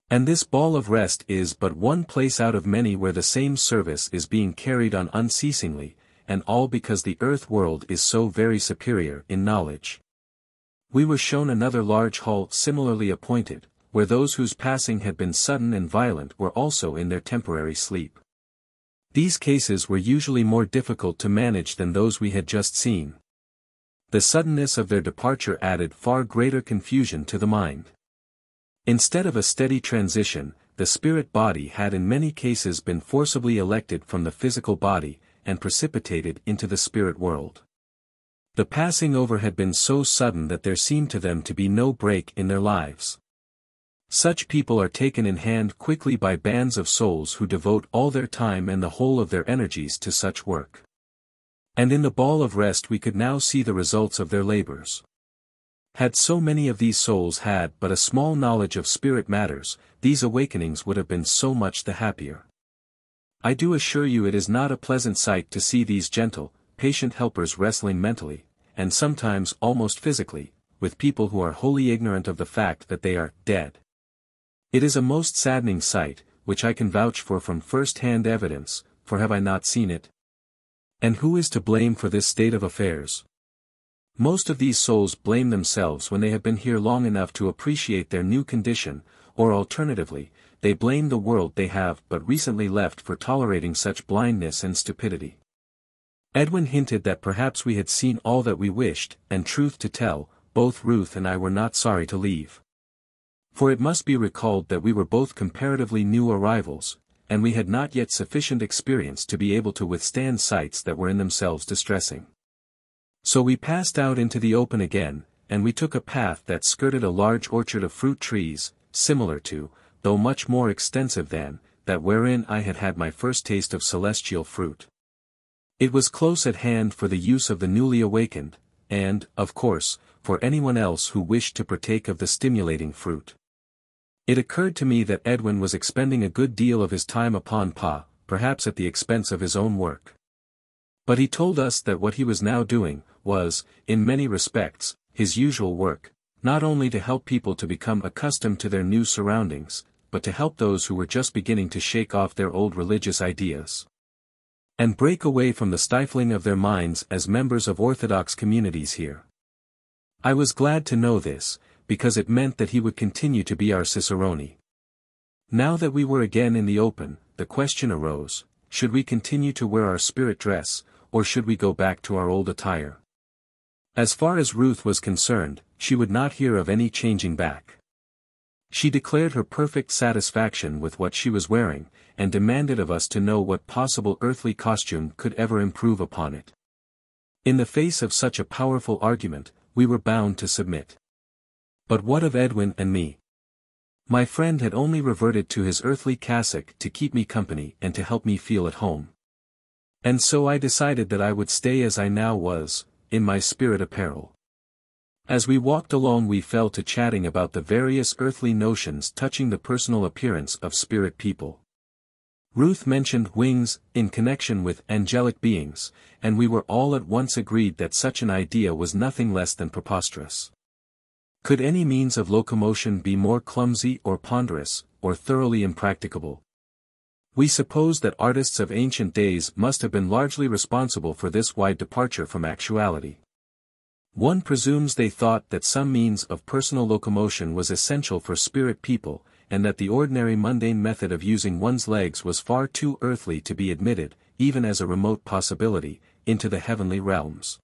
And this ball of rest is but one place out of many where the same service is being carried on unceasingly, and all because the earth world is so very superior in knowledge. We were shown another large hall similarly appointed, where those whose passing had been sudden and violent were also in their temporary sleep. These cases were usually more difficult to manage than those we had just seen. The suddenness of their departure added far greater confusion to the mind. Instead of a steady transition, the spirit body had in many cases been forcibly elected from the physical body, and precipitated into the spirit world. The passing over had been so sudden that there seemed to them to be no break in their lives. Such people are taken in hand quickly by bands of souls who devote all their time and the whole of their energies to such work. And in the ball of rest we could now see the results of their labors. Had so many of these souls had but a small knowledge of spirit matters, these awakenings would have been so much the happier. I do assure you it is not a pleasant sight to see these gentle, patient helpers wrestling mentally, and sometimes almost physically, with people who are wholly ignorant of the fact that they are dead. It is a most saddening sight, which I can vouch for from first-hand evidence, for have I not seen it? And who is to blame for this state of affairs? Most of these souls blame themselves when they have been here long enough to appreciate their new condition, or alternatively, they blame the world they have but recently left for tolerating such blindness and stupidity. Edwin hinted that perhaps we had seen all that we wished, and truth to tell, both Ruth and I were not sorry to leave. For it must be recalled that we were both comparatively new arrivals, and we had not yet sufficient experience to be able to withstand sights that were in themselves distressing. So we passed out into the open again, and we took a path that skirted a large orchard of fruit trees, similar to, though much more extensive than, that wherein I had had my first taste of celestial fruit. It was close at hand for the use of the newly awakened, and, of course, for anyone else who wished to partake of the stimulating fruit. It occurred to me that Edwin was expending a good deal of his time upon Pa, perhaps at the expense of his own work. But he told us that what he was now doing, was, in many respects, his usual work, not only to help people to become accustomed to their new surroundings, but to help those who were just beginning to shake off their old religious ideas and break away from the stifling of their minds as members of Orthodox communities here. I was glad to know this, because it meant that he would continue to be our Cicerone. Now that we were again in the open, the question arose, should we continue to wear our spirit dress, or should we go back to our old attire? As far as Ruth was concerned, she would not hear of any changing back. She declared her perfect satisfaction with what she was wearing, and demanded of us to know what possible earthly costume could ever improve upon it. In the face of such a powerful argument, we were bound to submit. But what of Edwin and me? My friend had only reverted to his earthly cassock to keep me company and to help me feel at home. And so I decided that I would stay as I now was, in my spirit apparel. As we walked along we fell to chatting about the various earthly notions touching the personal appearance of spirit people. Ruth mentioned wings, in connection with angelic beings, and we were all at once agreed that such an idea was nothing less than preposterous. Could any means of locomotion be more clumsy or ponderous, or thoroughly impracticable? We suppose that artists of ancient days must have been largely responsible for this wide departure from actuality. One presumes they thought that some means of personal locomotion was essential for spirit people, and that the ordinary mundane method of using one's legs was far too earthly to be admitted, even as a remote possibility, into the heavenly realms.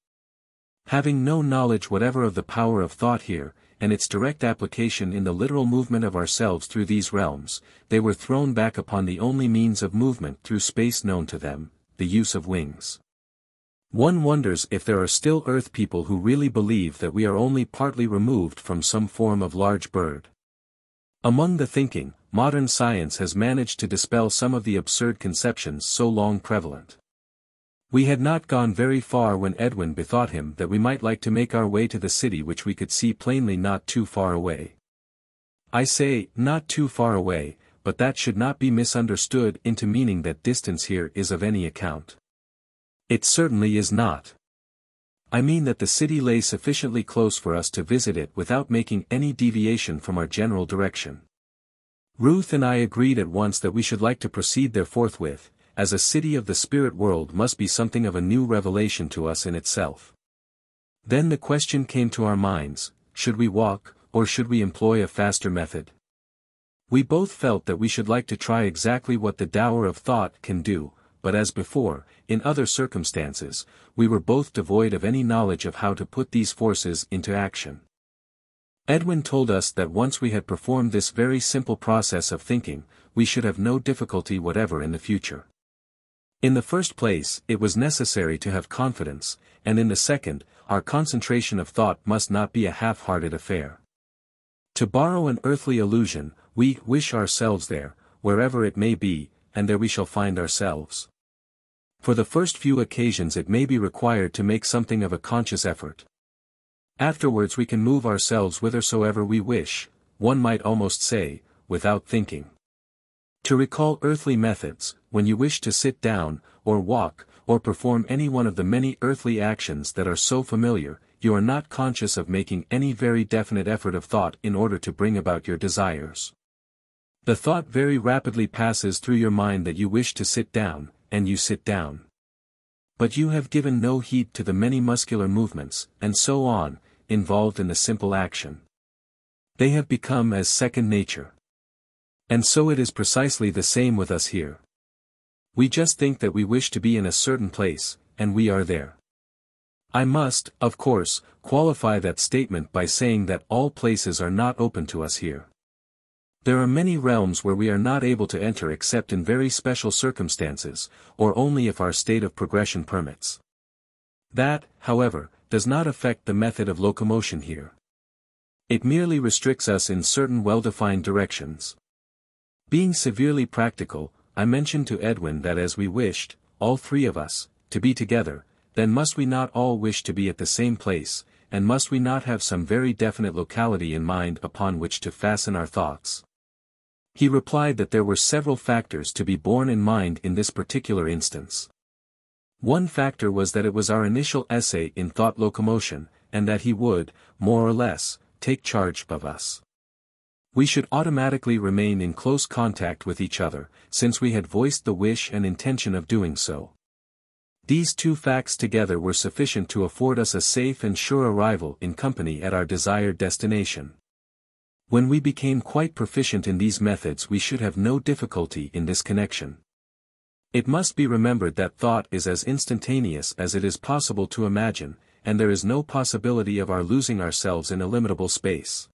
Having no knowledge whatever of the power of thought here, and its direct application in the literal movement of ourselves through these realms, they were thrown back upon the only means of movement through space known to them, the use of wings. One wonders if there are still Earth people who really believe that we are only partly removed from some form of large bird. Among the thinking, modern science has managed to dispel some of the absurd conceptions so long prevalent. We had not gone very far when Edwin bethought him that we might like to make our way to the city which we could see plainly not too far away. I say, not too far away, but that should not be misunderstood into meaning that distance here is of any account. It certainly is not. I mean that the city lay sufficiently close for us to visit it without making any deviation from our general direction. Ruth and I agreed at once that we should like to proceed there forthwith, as a city of the spirit world must be something of a new revelation to us in itself. Then the question came to our minds, should we walk, or should we employ a faster method? We both felt that we should like to try exactly what the dower of thought can do, but as before, in other circumstances, we were both devoid of any knowledge of how to put these forces into action. Edwin told us that once we had performed this very simple process of thinking, we should have no difficulty whatever in the future. In the first place, it was necessary to have confidence, and in the second, our concentration of thought must not be a half-hearted affair. To borrow an earthly illusion, we wish ourselves there, wherever it may be, and there we shall find ourselves. For the first few occasions it may be required to make something of a conscious effort. Afterwards we can move ourselves whithersoever we wish, one might almost say, without thinking. To recall earthly methods, when you wish to sit down, or walk, or perform any one of the many earthly actions that are so familiar, you are not conscious of making any very definite effort of thought in order to bring about your desires. The thought very rapidly passes through your mind that you wish to sit down, and you sit down. But you have given no heed to the many muscular movements, and so on, involved in the simple action. They have become as second nature. And so it is precisely the same with us here. We just think that we wish to be in a certain place, and we are there. I must, of course, qualify that statement by saying that all places are not open to us here. There are many realms where we are not able to enter except in very special circumstances, or only if our state of progression permits. That, however, does not affect the method of locomotion here. It merely restricts us in certain well-defined directions. Being severely practical, I mentioned to Edwin that as we wished, all three of us, to be together, then must we not all wish to be at the same place, and must we not have some very definite locality in mind upon which to fasten our thoughts? He replied that there were several factors to be borne in mind in this particular instance. One factor was that it was our initial essay in thought locomotion, and that he would, more or less, take charge of us. We should automatically remain in close contact with each other, since we had voiced the wish and intention of doing so. These two facts together were sufficient to afford us a safe and sure arrival in company at our desired destination. When we became quite proficient in these methods we should have no difficulty in this connection. It must be remembered that thought is as instantaneous as it is possible to imagine, and there is no possibility of our losing ourselves in illimitable space.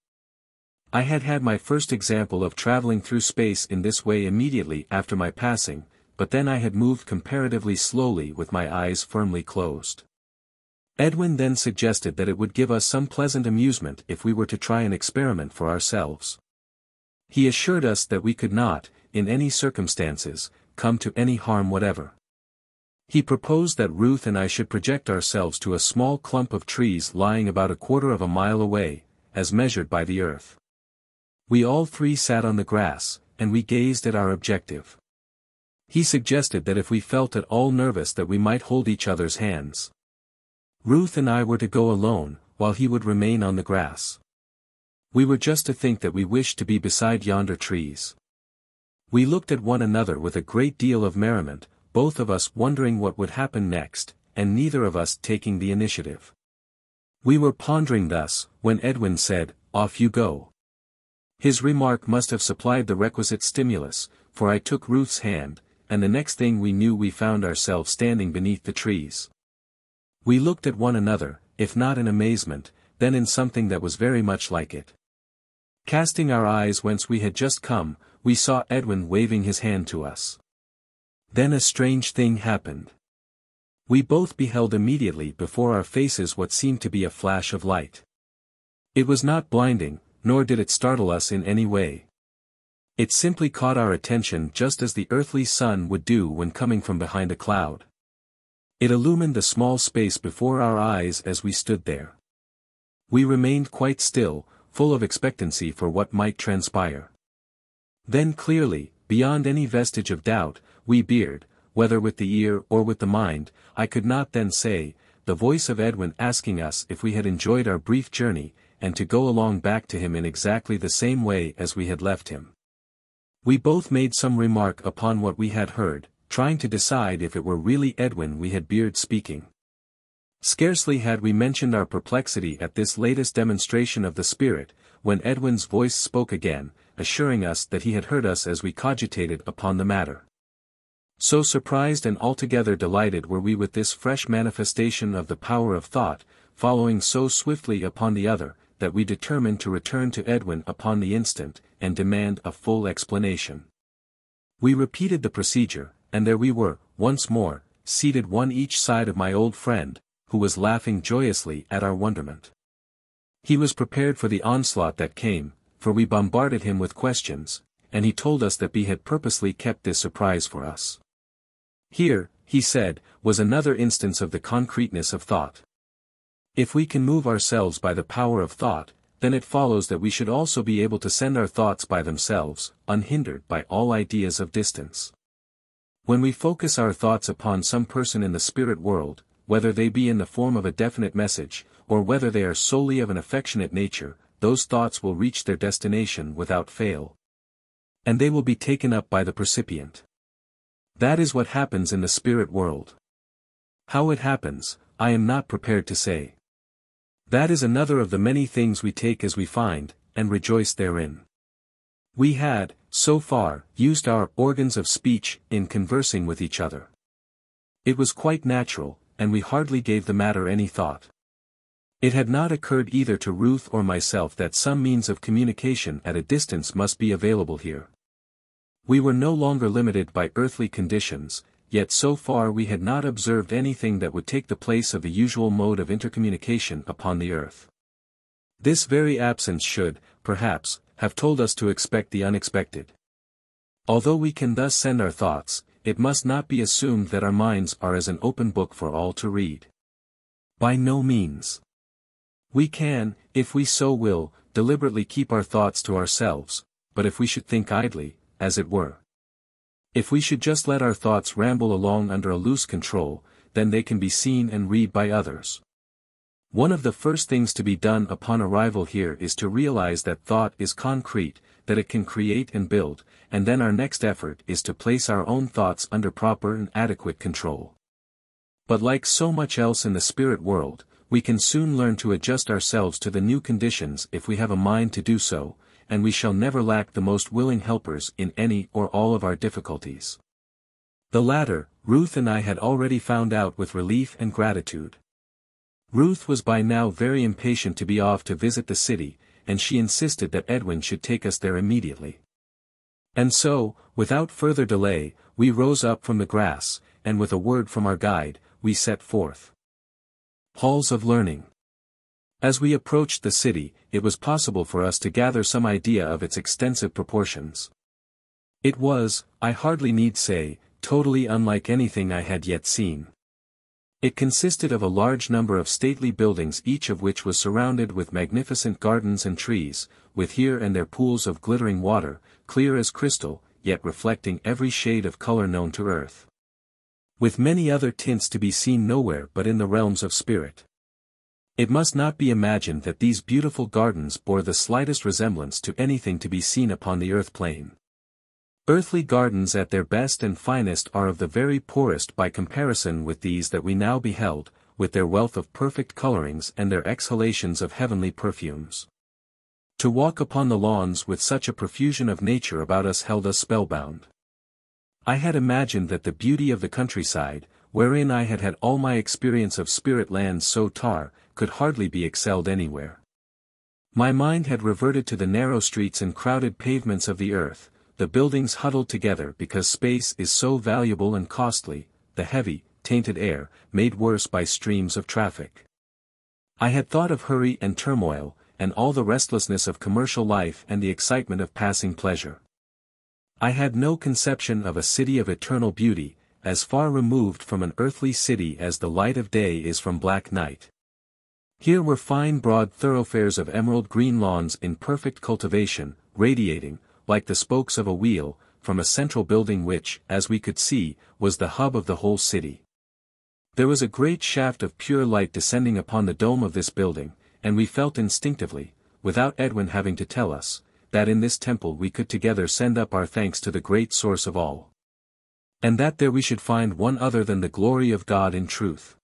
I had had my first example of traveling through space in this way immediately after my passing, but then I had moved comparatively slowly with my eyes firmly closed. Edwin then suggested that it would give us some pleasant amusement if we were to try an experiment for ourselves. He assured us that we could not, in any circumstances, come to any harm whatever. He proposed that Ruth and I should project ourselves to a small clump of trees lying about a quarter of a mile away, as measured by the earth. We all three sat on the grass, and we gazed at our objective. He suggested that if we felt at all nervous that we might hold each other's hands. Ruth and I were to go alone, while he would remain on the grass. We were just to think that we wished to be beside yonder trees. We looked at one another with a great deal of merriment, both of us wondering what would happen next, and neither of us taking the initiative. We were pondering thus, when Edwin said, Off you go. His remark must have supplied the requisite stimulus, for I took Ruth's hand, and the next thing we knew we found ourselves standing beneath the trees. We looked at one another, if not in amazement, then in something that was very much like it. Casting our eyes whence we had just come, we saw Edwin waving his hand to us. Then a strange thing happened. We both beheld immediately before our faces what seemed to be a flash of light. It was not blinding, nor did it startle us in any way. It simply caught our attention just as the earthly sun would do when coming from behind a cloud. It illumined the small space before our eyes as we stood there. We remained quite still, full of expectancy for what might transpire. Then clearly, beyond any vestige of doubt, we beard, whether with the ear or with the mind, I could not then say, the voice of Edwin asking us if we had enjoyed our brief journey, and to go along back to him in exactly the same way as we had left him. We both made some remark upon what we had heard, trying to decide if it were really Edwin we had beard speaking. Scarcely had we mentioned our perplexity at this latest demonstration of the Spirit, when Edwin's voice spoke again, assuring us that he had heard us as we cogitated upon the matter. So surprised and altogether delighted were we with this fresh manifestation of the power of thought, following so swiftly upon the other, that we determined to return to Edwin upon the instant, and demand a full explanation. We repeated the procedure, and there we were, once more, seated one each side of my old friend, who was laughing joyously at our wonderment. He was prepared for the onslaught that came, for we bombarded him with questions, and he told us that B had purposely kept this surprise for us. Here, he said, was another instance of the concreteness of thought. If we can move ourselves by the power of thought, then it follows that we should also be able to send our thoughts by themselves, unhindered by all ideas of distance. When we focus our thoughts upon some person in the spirit world, whether they be in the form of a definite message, or whether they are solely of an affectionate nature, those thoughts will reach their destination without fail. And they will be taken up by the percipient. That is what happens in the spirit world. How it happens, I am not prepared to say. That is another of the many things we take as we find, and rejoice therein. We had, so far, used our organs of speech in conversing with each other. It was quite natural, and we hardly gave the matter any thought. It had not occurred either to Ruth or myself that some means of communication at a distance must be available here. We were no longer limited by earthly conditions, yet so far we had not observed anything that would take the place of the usual mode of intercommunication upon the earth. This very absence should, perhaps, have told us to expect the unexpected. Although we can thus send our thoughts, it must not be assumed that our minds are as an open book for all to read. By no means. We can, if we so will, deliberately keep our thoughts to ourselves, but if we should think idly, as it were. If we should just let our thoughts ramble along under a loose control, then they can be seen and read by others. One of the first things to be done upon arrival here is to realize that thought is concrete, that it can create and build, and then our next effort is to place our own thoughts under proper and adequate control. But like so much else in the spirit world, we can soon learn to adjust ourselves to the new conditions if we have a mind to do so, and we shall never lack the most willing helpers in any or all of our difficulties. The latter, Ruth and I had already found out with relief and gratitude. Ruth was by now very impatient to be off to visit the city, and she insisted that Edwin should take us there immediately. And so, without further delay, we rose up from the grass, and with a word from our guide, we set forth. Halls of Learning As we approached the city, it was possible for us to gather some idea of its extensive proportions. It was, I hardly need say, totally unlike anything I had yet seen. It consisted of a large number of stately buildings each of which was surrounded with magnificent gardens and trees, with here and there pools of glittering water, clear as crystal, yet reflecting every shade of color known to earth. With many other tints to be seen nowhere but in the realms of spirit. It must not be imagined that these beautiful gardens bore the slightest resemblance to anything to be seen upon the earth plane. Earthly gardens at their best and finest are of the very poorest by comparison with these that we now beheld, with their wealth of perfect colorings and their exhalations of heavenly perfumes. To walk upon the lawns with such a profusion of nature about us held us spellbound. I had imagined that the beauty of the countryside, wherein I had had all my experience of spirit lands so tar, could hardly be excelled anywhere. My mind had reverted to the narrow streets and crowded pavements of the earth, the buildings huddled together because space is so valuable and costly, the heavy, tainted air, made worse by streams of traffic. I had thought of hurry and turmoil, and all the restlessness of commercial life and the excitement of passing pleasure. I had no conception of a city of eternal beauty, as far removed from an earthly city as the light of day is from black night. Here were fine broad thoroughfares of emerald green lawns in perfect cultivation, radiating, like the spokes of a wheel, from a central building which, as we could see, was the hub of the whole city. There was a great shaft of pure light descending upon the dome of this building, and we felt instinctively, without Edwin having to tell us, that in this temple we could together send up our thanks to the great source of all. And that there we should find one other than the glory of God in truth.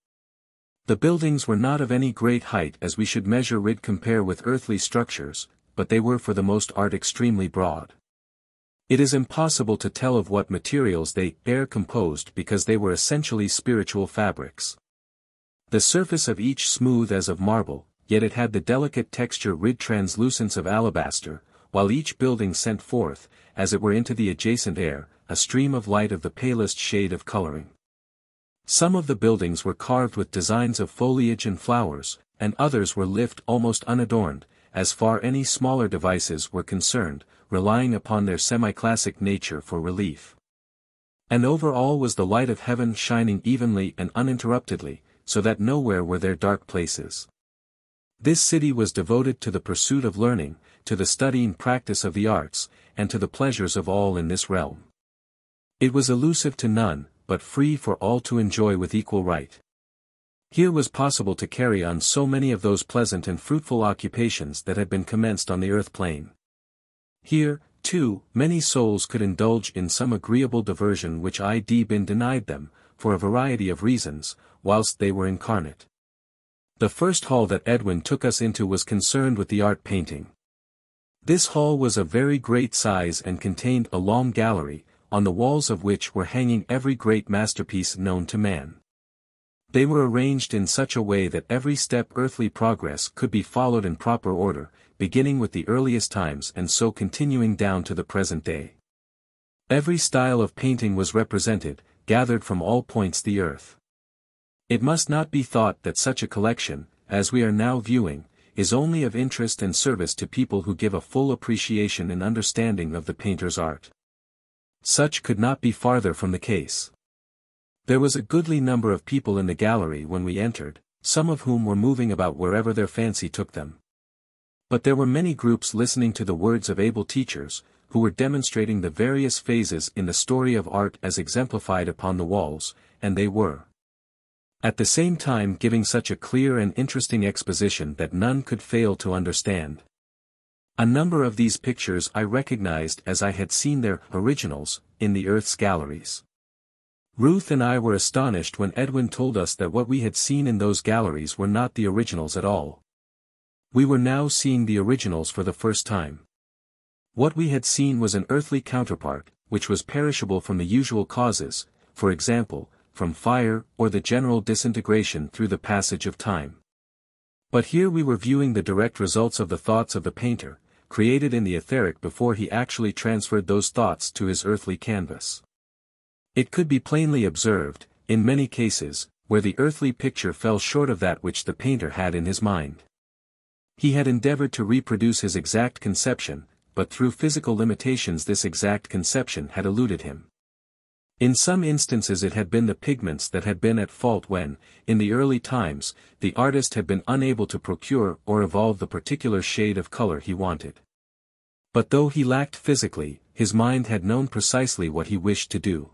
The buildings were not of any great height as we should measure it compare with earthly structures, but they were for the most art extremely broad. It is impossible to tell of what materials they air composed because they were essentially spiritual fabrics. The surface of each smooth as of marble, yet it had the delicate texture rid translucence of alabaster, while each building sent forth, as it were into the adjacent air, a stream of light of the palest shade of coloring. Some of the buildings were carved with designs of foliage and flowers, and others were left almost unadorned, as far any smaller devices were concerned, relying upon their semi-classic nature for relief. And over all was the light of heaven shining evenly and uninterruptedly, so that nowhere were there dark places. This city was devoted to the pursuit of learning, to the study and practice of the arts, and to the pleasures of all in this realm. It was elusive to none, but free for all to enjoy with equal right. Here was possible to carry on so many of those pleasant and fruitful occupations that had been commenced on the earth plane. Here, too, many souls could indulge in some agreeable diversion which I.D. been denied them, for a variety of reasons, whilst they were incarnate. The first hall that Edwin took us into was concerned with the art painting. This hall was of very great size and contained a long gallery, on the walls of which were hanging every great masterpiece known to man. They were arranged in such a way that every step earthly progress could be followed in proper order, beginning with the earliest times and so continuing down to the present day. Every style of painting was represented, gathered from all points the earth. It must not be thought that such a collection, as we are now viewing, is only of interest and service to people who give a full appreciation and understanding of the painter's art. Such could not be farther from the case. There was a goodly number of people in the gallery when we entered, some of whom were moving about wherever their fancy took them. But there were many groups listening to the words of able teachers, who were demonstrating the various phases in the story of art as exemplified upon the walls, and they were at the same time giving such a clear and interesting exposition that none could fail to understand. A number of these pictures I recognized as I had seen their originals in the Earth's galleries. Ruth and I were astonished when Edwin told us that what we had seen in those galleries were not the originals at all. We were now seeing the originals for the first time. What we had seen was an earthly counterpart, which was perishable from the usual causes, for example, from fire or the general disintegration through the passage of time. But here we were viewing the direct results of the thoughts of the painter, created in the etheric before he actually transferred those thoughts to his earthly canvas. It could be plainly observed, in many cases, where the earthly picture fell short of that which the painter had in his mind. He had endeavored to reproduce his exact conception, but through physical limitations this exact conception had eluded him. In some instances it had been the pigments that had been at fault when, in the early times, the artist had been unable to procure or evolve the particular shade of color he wanted. But though he lacked physically, his mind had known precisely what he wished to do.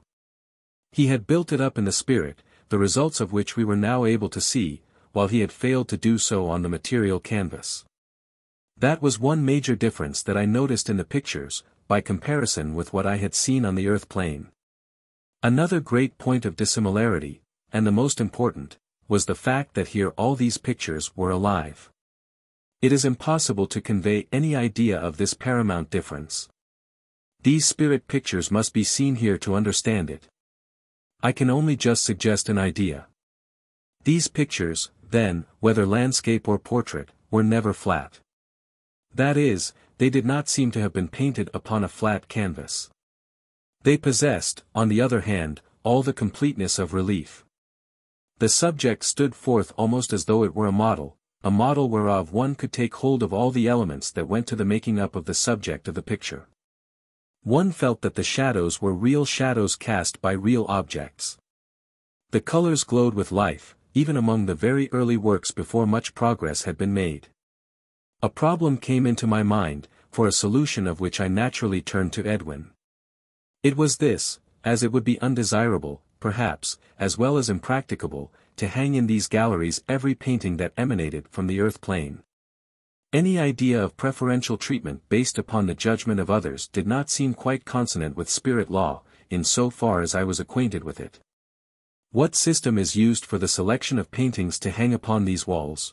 He had built it up in the spirit, the results of which we were now able to see, while he had failed to do so on the material canvas. That was one major difference that I noticed in the pictures, by comparison with what I had seen on the earth plane. Another great point of dissimilarity, and the most important, was the fact that here all these pictures were alive. It is impossible to convey any idea of this paramount difference. These spirit pictures must be seen here to understand it. I can only just suggest an idea. These pictures, then, whether landscape or portrait, were never flat. That is, they did not seem to have been painted upon a flat canvas. They possessed, on the other hand, all the completeness of relief. The subject stood forth almost as though it were a model, a model whereof one could take hold of all the elements that went to the making up of the subject of the picture. One felt that the shadows were real shadows cast by real objects. The colors glowed with life, even among the very early works before much progress had been made. A problem came into my mind, for a solution of which I naturally turned to Edwin. It was this, as it would be undesirable, perhaps, as well as impracticable, to hang in these galleries every painting that emanated from the earth plane. Any idea of preferential treatment based upon the judgment of others did not seem quite consonant with spirit law, in so far as I was acquainted with it. What system is used for the selection of paintings to hang upon these walls?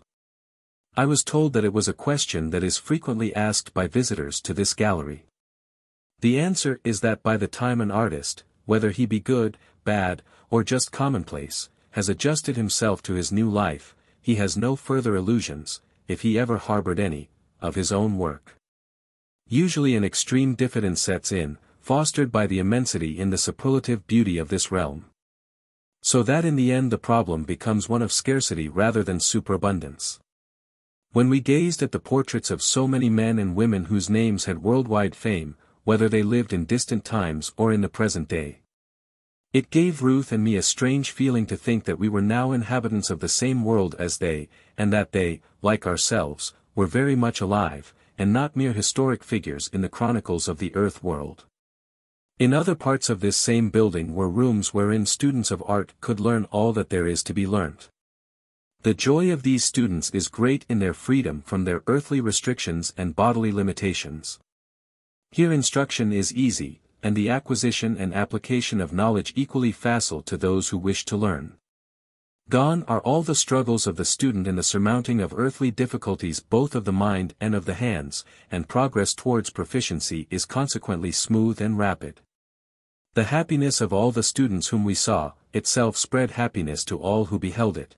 I was told that it was a question that is frequently asked by visitors to this gallery. The answer is that by the time an artist, whether he be good, bad, or just commonplace, has adjusted himself to his new life, he has no further illusions, if he ever harbored any, of his own work. Usually an extreme diffidence sets in, fostered by the immensity in the superlative beauty of this realm. So that in the end the problem becomes one of scarcity rather than superabundance. When we gazed at the portraits of so many men and women whose names had worldwide fame, whether they lived in distant times or in the present day, it gave Ruth and me a strange feeling to think that we were now inhabitants of the same world as they, and that they, like ourselves, were very much alive, and not mere historic figures in the chronicles of the earth world. In other parts of this same building were rooms wherein students of art could learn all that there is to be learnt. The joy of these students is great in their freedom from their earthly restrictions and bodily limitations. Here instruction is easy, and the acquisition and application of knowledge equally facile to those who wish to learn. Gone are all the struggles of the student in the surmounting of earthly difficulties both of the mind and of the hands, and progress towards proficiency is consequently smooth and rapid. The happiness of all the students whom we saw, itself spread happiness to all who beheld it.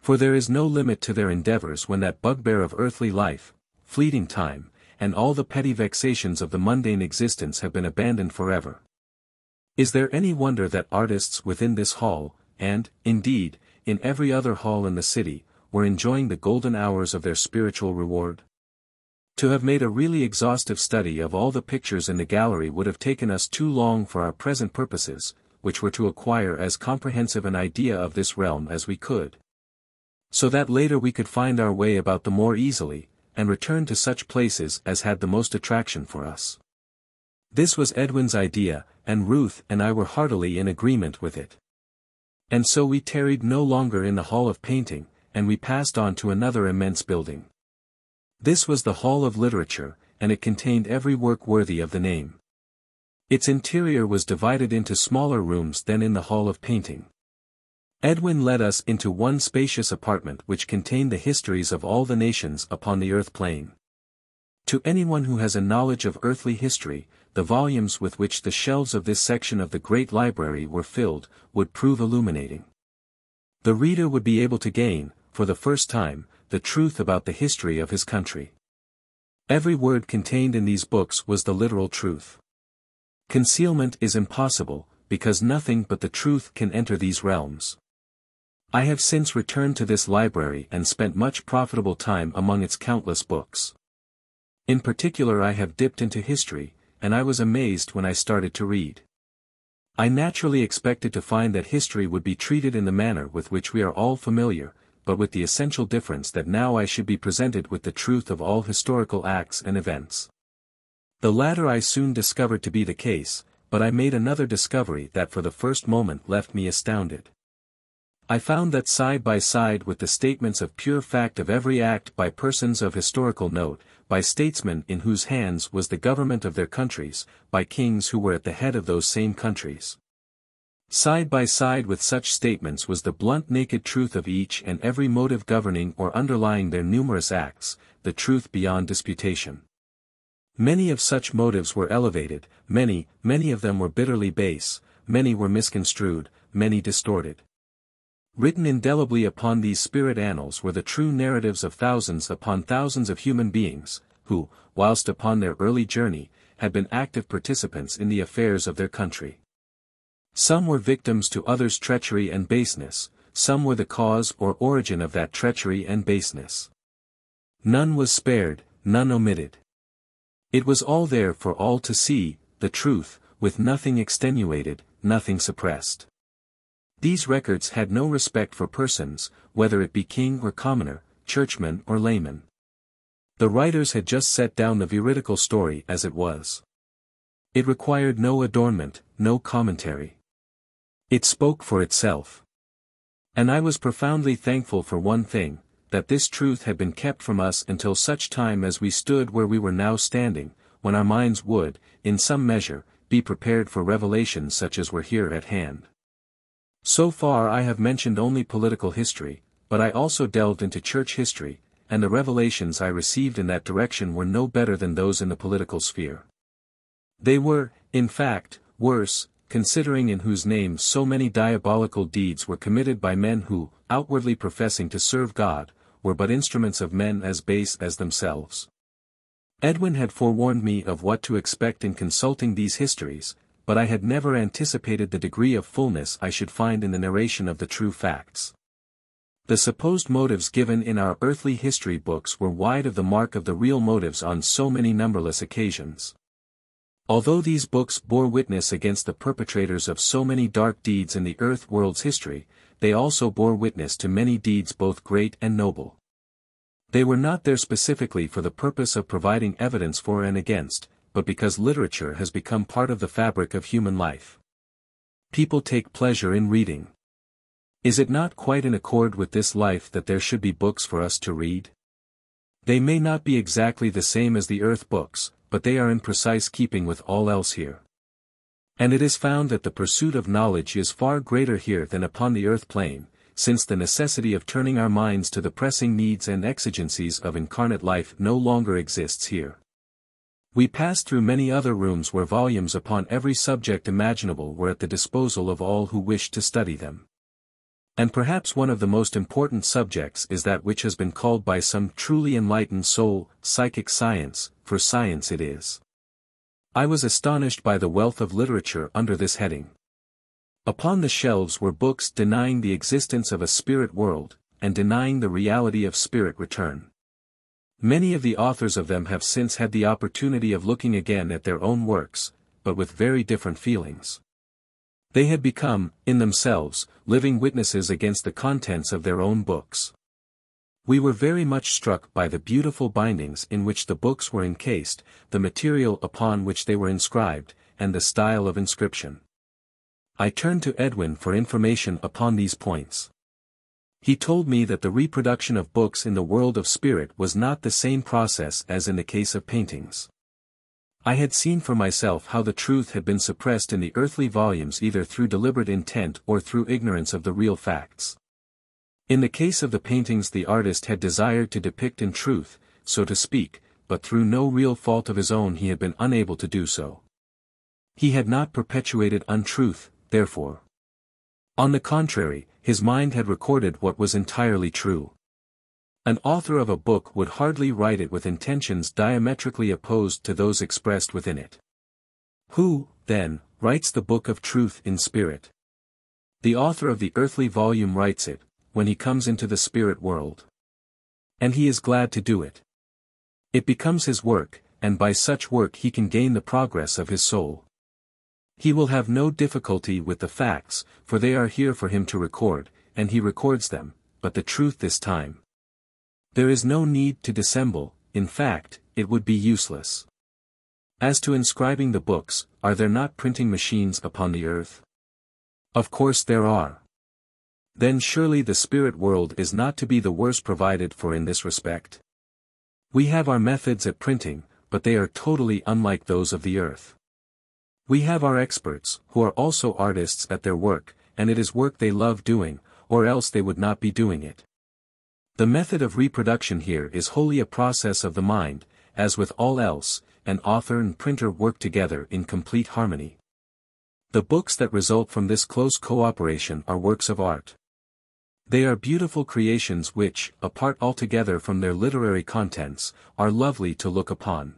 For there is no limit to their endeavors when that bugbear of earthly life, fleeting time, and all the petty vexations of the mundane existence have been abandoned forever. Is there any wonder that artists within this hall, and, indeed, in every other hall in the city, were enjoying the golden hours of their spiritual reward? To have made a really exhaustive study of all the pictures in the gallery would have taken us too long for our present purposes, which were to acquire as comprehensive an idea of this realm as we could. So that later we could find our way about the more easily, and return to such places as had the most attraction for us. This was Edwin's idea, and Ruth and I were heartily in agreement with it. And so we tarried no longer in the Hall of Painting, and we passed on to another immense building. This was the Hall of Literature, and it contained every work worthy of the name. Its interior was divided into smaller rooms than in the Hall of Painting. Edwin led us into one spacious apartment which contained the histories of all the nations upon the earth plane. To anyone who has a knowledge of earthly history, the volumes with which the shelves of this section of the great library were filled, would prove illuminating. The reader would be able to gain, for the first time, the truth about the history of his country. Every word contained in these books was the literal truth. Concealment is impossible, because nothing but the truth can enter these realms. I have since returned to this library and spent much profitable time among its countless books. In particular I have dipped into history, and I was amazed when I started to read. I naturally expected to find that history would be treated in the manner with which we are all familiar, but with the essential difference that now I should be presented with the truth of all historical acts and events. The latter I soon discovered to be the case, but I made another discovery that for the first moment left me astounded. I found that side by side with the statements of pure fact of every act by persons of historical note, by statesmen in whose hands was the government of their countries, by kings who were at the head of those same countries. Side by side with such statements was the blunt naked truth of each and every motive governing or underlying their numerous acts, the truth beyond disputation. Many of such motives were elevated, many, many of them were bitterly base, many were misconstrued, many distorted. Written indelibly upon these spirit annals were the true narratives of thousands upon thousands of human beings, who, whilst upon their early journey, had been active participants in the affairs of their country. Some were victims to others' treachery and baseness, some were the cause or origin of that treachery and baseness. None was spared, none omitted. It was all there for all to see, the truth, with nothing extenuated, nothing suppressed. These records had no respect for persons, whether it be king or commoner, churchman or layman. The writers had just set down the veridical story as it was. It required no adornment, no commentary. It spoke for itself. And I was profoundly thankful for one thing, that this truth had been kept from us until such time as we stood where we were now standing, when our minds would, in some measure, be prepared for revelations such as were here at hand. So far I have mentioned only political history, but I also delved into church history, and the revelations I received in that direction were no better than those in the political sphere. They were, in fact, worse, considering in whose name so many diabolical deeds were committed by men who, outwardly professing to serve God, were but instruments of men as base as themselves. Edwin had forewarned me of what to expect in consulting these histories, but I had never anticipated the degree of fullness I should find in the narration of the true facts. The supposed motives given in our earthly history books were wide of the mark of the real motives on so many numberless occasions. Although these books bore witness against the perpetrators of so many dark deeds in the earth world's history, they also bore witness to many deeds both great and noble. They were not there specifically for the purpose of providing evidence for and against, but because literature has become part of the fabric of human life. People take pleasure in reading. Is it not quite in accord with this life that there should be books for us to read? They may not be exactly the same as the earth books, but they are in precise keeping with all else here. And it is found that the pursuit of knowledge is far greater here than upon the earth plane, since the necessity of turning our minds to the pressing needs and exigencies of incarnate life no longer exists here. We passed through many other rooms where volumes upon every subject imaginable were at the disposal of all who wished to study them. And perhaps one of the most important subjects is that which has been called by some truly enlightened soul, psychic science, for science it is. I was astonished by the wealth of literature under this heading. Upon the shelves were books denying the existence of a spirit world, and denying the reality of spirit return. Many of the authors of them have since had the opportunity of looking again at their own works, but with very different feelings. They had become, in themselves, living witnesses against the contents of their own books. We were very much struck by the beautiful bindings in which the books were encased, the material upon which they were inscribed, and the style of inscription. I turned to Edwin for information upon these points. He told me that the reproduction of books in the world of spirit was not the same process as in the case of paintings. I had seen for myself how the truth had been suppressed in the earthly volumes either through deliberate intent or through ignorance of the real facts. In the case of the paintings the artist had desired to depict in truth, so to speak, but through no real fault of his own he had been unable to do so. He had not perpetuated untruth, therefore. On the contrary, his mind had recorded what was entirely true. An author of a book would hardly write it with intentions diametrically opposed to those expressed within it. Who, then, writes the book of truth in spirit? The author of the earthly volume writes it, when he comes into the spirit world. And he is glad to do it. It becomes his work, and by such work he can gain the progress of his soul. He will have no difficulty with the facts, for they are here for him to record, and he records them, but the truth this time. There is no need to dissemble, in fact, it would be useless. As to inscribing the books, are there not printing machines upon the earth? Of course there are. Then surely the spirit world is not to be the worse provided for in this respect. We have our methods at printing, but they are totally unlike those of the earth. We have our experts, who are also artists at their work, and it is work they love doing, or else they would not be doing it. The method of reproduction here is wholly a process of the mind, as with all else, an author and printer work together in complete harmony. The books that result from this close cooperation are works of art. They are beautiful creations which, apart altogether from their literary contents, are lovely to look upon.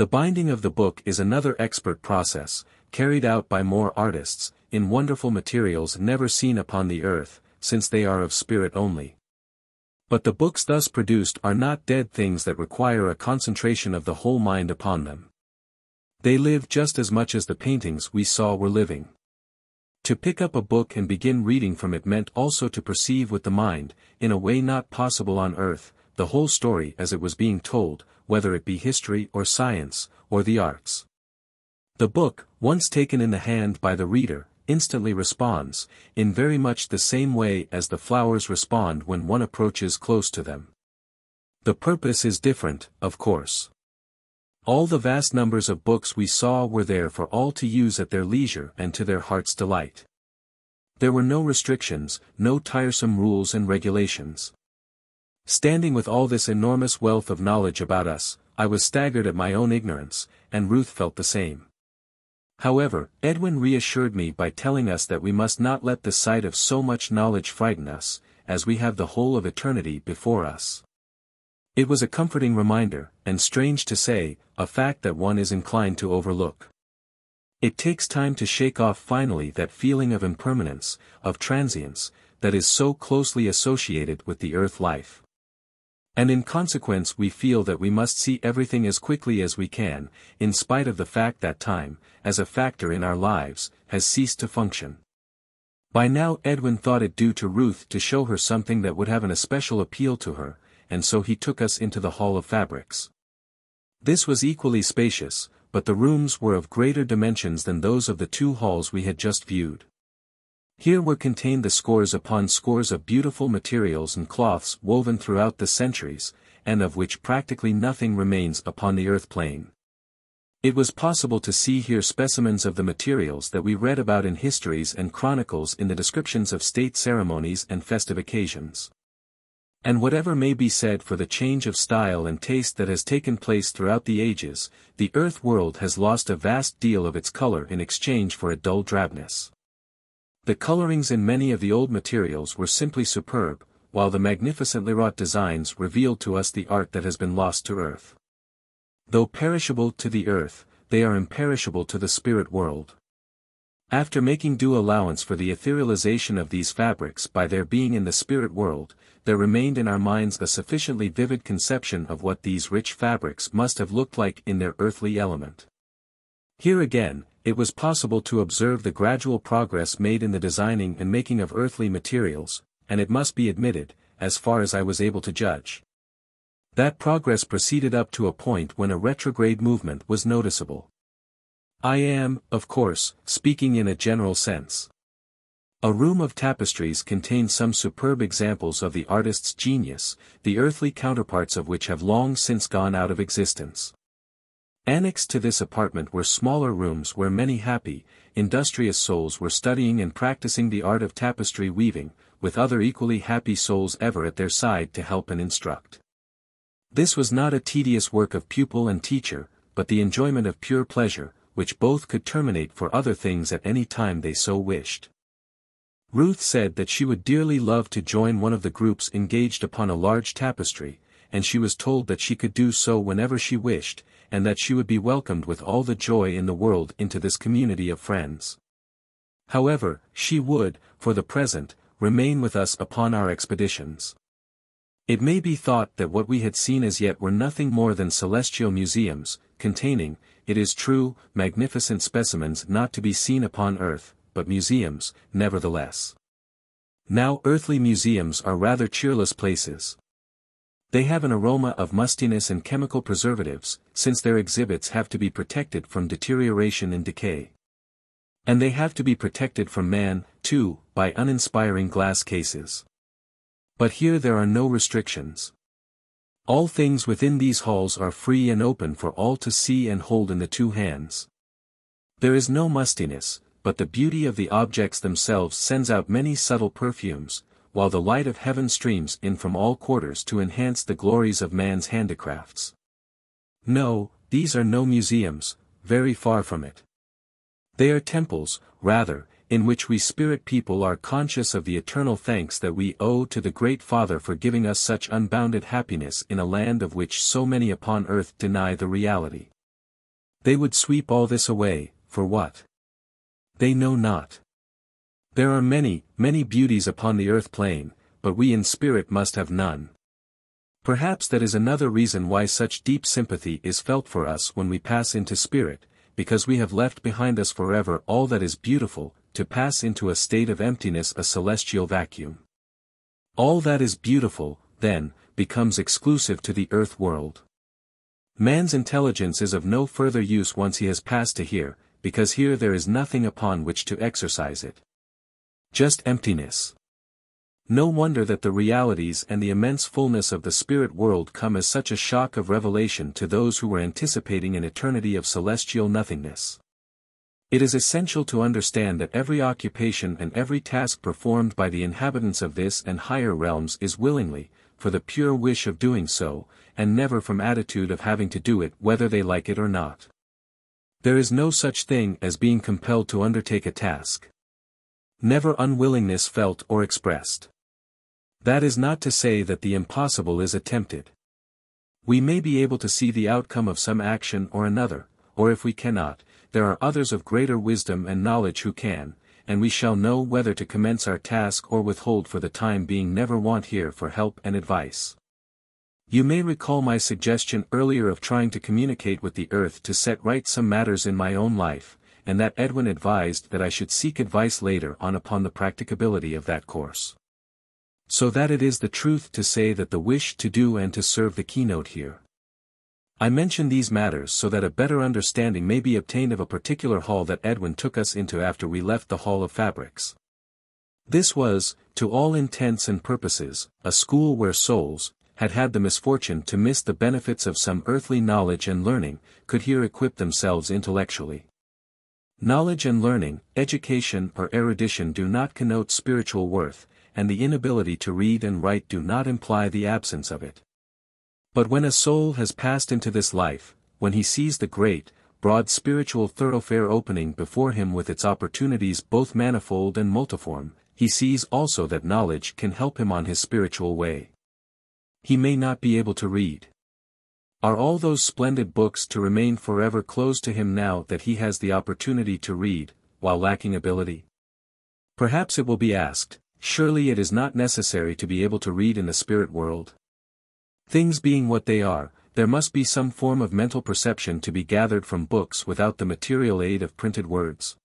The binding of the book is another expert process, carried out by more artists, in wonderful materials never seen upon the earth, since they are of spirit only. But the books thus produced are not dead things that require a concentration of the whole mind upon them. They live just as much as the paintings we saw were living. To pick up a book and begin reading from it meant also to perceive with the mind, in a way not possible on earth, the whole story as it was being told, whether it be history or science, or the arts. The book, once taken in the hand by the reader, instantly responds, in very much the same way as the flowers respond when one approaches close to them. The purpose is different, of course. All the vast numbers of books we saw were there for all to use at their leisure and to their heart's delight. There were no restrictions, no tiresome rules and regulations. Standing with all this enormous wealth of knowledge about us, I was staggered at my own ignorance, and Ruth felt the same. However, Edwin reassured me by telling us that we must not let the sight of so much knowledge frighten us, as we have the whole of eternity before us. It was a comforting reminder, and strange to say, a fact that one is inclined to overlook. It takes time to shake off finally that feeling of impermanence, of transience, that is so closely associated with the earth life. And in consequence we feel that we must see everything as quickly as we can, in spite of the fact that time, as a factor in our lives, has ceased to function. By now Edwin thought it due to Ruth to show her something that would have an especial appeal to her, and so he took us into the Hall of Fabrics. This was equally spacious, but the rooms were of greater dimensions than those of the two halls we had just viewed. Here were contained the scores upon scores of beautiful materials and cloths woven throughout the centuries, and of which practically nothing remains upon the earth plane. It was possible to see here specimens of the materials that we read about in histories and chronicles in the descriptions of state ceremonies and festive occasions. And whatever may be said for the change of style and taste that has taken place throughout the ages, the earth world has lost a vast deal of its color in exchange for a dull drabness. The colorings in many of the old materials were simply superb, while the magnificently wrought designs revealed to us the art that has been lost to earth. Though perishable to the earth, they are imperishable to the spirit world. After making due allowance for the etherealization of these fabrics by their being in the spirit world, there remained in our minds a sufficiently vivid conception of what these rich fabrics must have looked like in their earthly element. Here again, it was possible to observe the gradual progress made in the designing and making of earthly materials, and it must be admitted, as far as I was able to judge. That progress proceeded up to a point when a retrograde movement was noticeable. I am, of course, speaking in a general sense. A room of tapestries contains some superb examples of the artist's genius, the earthly counterparts of which have long since gone out of existence. Annexed to this apartment were smaller rooms where many happy, industrious souls were studying and practicing the art of tapestry weaving, with other equally happy souls ever at their side to help and instruct. This was not a tedious work of pupil and teacher, but the enjoyment of pure pleasure, which both could terminate for other things at any time they so wished. Ruth said that she would dearly love to join one of the groups engaged upon a large tapestry, and she was told that she could do so whenever she wished, and that she would be welcomed with all the joy in the world into this community of friends. However, she would, for the present, remain with us upon our expeditions. It may be thought that what we had seen as yet were nothing more than celestial museums, containing, it is true, magnificent specimens not to be seen upon earth, but museums, nevertheless. Now earthly museums are rather cheerless places. They have an aroma of mustiness and chemical preservatives, since their exhibits have to be protected from deterioration and decay. And they have to be protected from man, too, by uninspiring glass cases. But here there are no restrictions. All things within these halls are free and open for all to see and hold in the two hands. There is no mustiness, but the beauty of the objects themselves sends out many subtle perfumes, while the light of heaven streams in from all quarters to enhance the glories of man's handicrafts. No, these are no museums, very far from it. They are temples, rather, in which we spirit people are conscious of the eternal thanks that we owe to the Great Father for giving us such unbounded happiness in a land of which so many upon earth deny the reality. They would sweep all this away, for what? They know not. There are many, many beauties upon the earth plane, but we in spirit must have none. Perhaps that is another reason why such deep sympathy is felt for us when we pass into spirit, because we have left behind us forever all that is beautiful, to pass into a state of emptiness a celestial vacuum. All that is beautiful, then, becomes exclusive to the earth world. Man's intelligence is of no further use once he has passed to here, because here there is nothing upon which to exercise it. Just emptiness. No wonder that the realities and the immense fullness of the spirit world come as such a shock of revelation to those who were anticipating an eternity of celestial nothingness. It is essential to understand that every occupation and every task performed by the inhabitants of this and higher realms is willingly, for the pure wish of doing so, and never from attitude of having to do it whether they like it or not. There is no such thing as being compelled to undertake a task. Never unwillingness felt or expressed. That is not to say that the impossible is attempted. We may be able to see the outcome of some action or another, or if we cannot, there are others of greater wisdom and knowledge who can, and we shall know whether to commence our task or withhold for the time being never want here for help and advice. You may recall my suggestion earlier of trying to communicate with the earth to set right some matters in my own life, and that Edwin advised that I should seek advice later on upon the practicability of that course. So that it is the truth to say that the wish to do and to serve the keynote here. I mention these matters so that a better understanding may be obtained of a particular hall that Edwin took us into after we left the Hall of Fabrics. This was, to all intents and purposes, a school where souls, had had the misfortune to miss the benefits of some earthly knowledge and learning, could here equip themselves intellectually. Knowledge and learning, education or erudition do not connote spiritual worth, and the inability to read and write do not imply the absence of it. But when a soul has passed into this life, when he sees the great, broad spiritual thoroughfare opening before him with its opportunities both manifold and multiform, he sees also that knowledge can help him on his spiritual way. He may not be able to read. Are all those splendid books to remain forever closed to him now that he has the opportunity to read, while lacking ability? Perhaps it will be asked, surely it is not necessary to be able to read in the spirit world? Things being what they are, there must be some form of mental perception to be gathered from books without the material aid of printed words.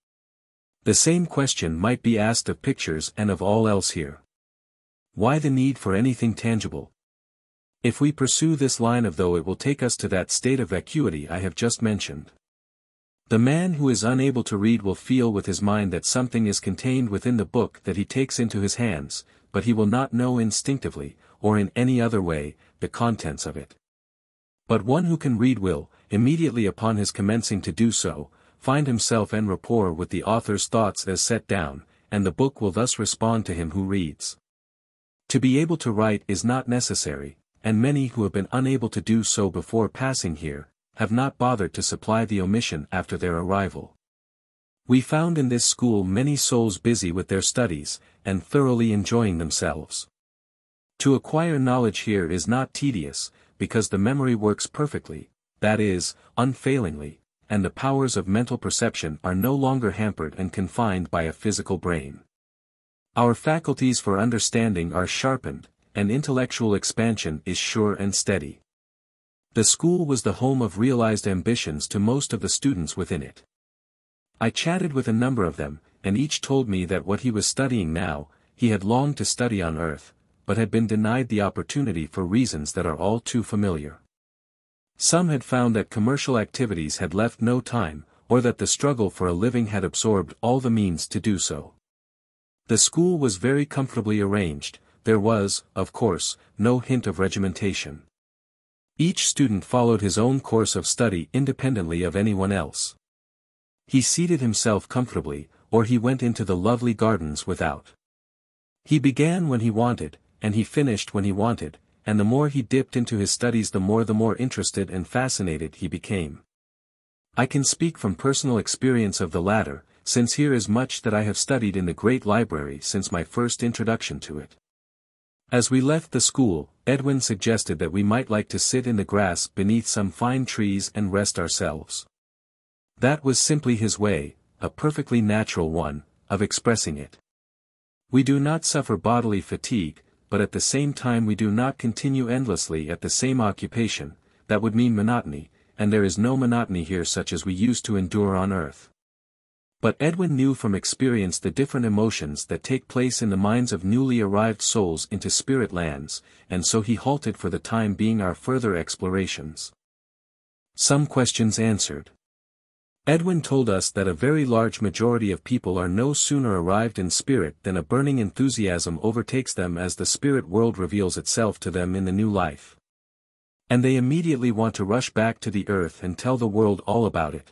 The same question might be asked of pictures and of all else here. Why the need for anything tangible? If we pursue this line of though it will take us to that state of vacuity I have just mentioned. The man who is unable to read will feel with his mind that something is contained within the book that he takes into his hands, but he will not know instinctively, or in any other way, the contents of it. But one who can read will, immediately upon his commencing to do so, find himself en rapport with the author's thoughts as set down, and the book will thus respond to him who reads. To be able to write is not necessary, and many who have been unable to do so before passing here, have not bothered to supply the omission after their arrival. We found in this school many souls busy with their studies, and thoroughly enjoying themselves. To acquire knowledge here is not tedious, because the memory works perfectly, that is, unfailingly, and the powers of mental perception are no longer hampered and confined by a physical brain. Our faculties for understanding are sharpened, and intellectual expansion is sure and steady. The school was the home of realized ambitions to most of the students within it. I chatted with a number of them, and each told me that what he was studying now, he had longed to study on earth, but had been denied the opportunity for reasons that are all too familiar. Some had found that commercial activities had left no time, or that the struggle for a living had absorbed all the means to do so. The school was very comfortably arranged, there was, of course, no hint of regimentation. Each student followed his own course of study independently of anyone else. He seated himself comfortably, or he went into the lovely gardens without. He began when he wanted, and he finished when he wanted, and the more he dipped into his studies the more the more interested and fascinated he became. I can speak from personal experience of the latter, since here is much that I have studied in the great library since my first introduction to it. As we left the school, Edwin suggested that we might like to sit in the grass beneath some fine trees and rest ourselves. That was simply his way, a perfectly natural one, of expressing it. We do not suffer bodily fatigue, but at the same time we do not continue endlessly at the same occupation, that would mean monotony, and there is no monotony here such as we used to endure on earth. But Edwin knew from experience the different emotions that take place in the minds of newly arrived souls into spirit lands, and so he halted for the time being our further explorations. Some questions answered. Edwin told us that a very large majority of people are no sooner arrived in spirit than a burning enthusiasm overtakes them as the spirit world reveals itself to them in the new life. And they immediately want to rush back to the earth and tell the world all about it.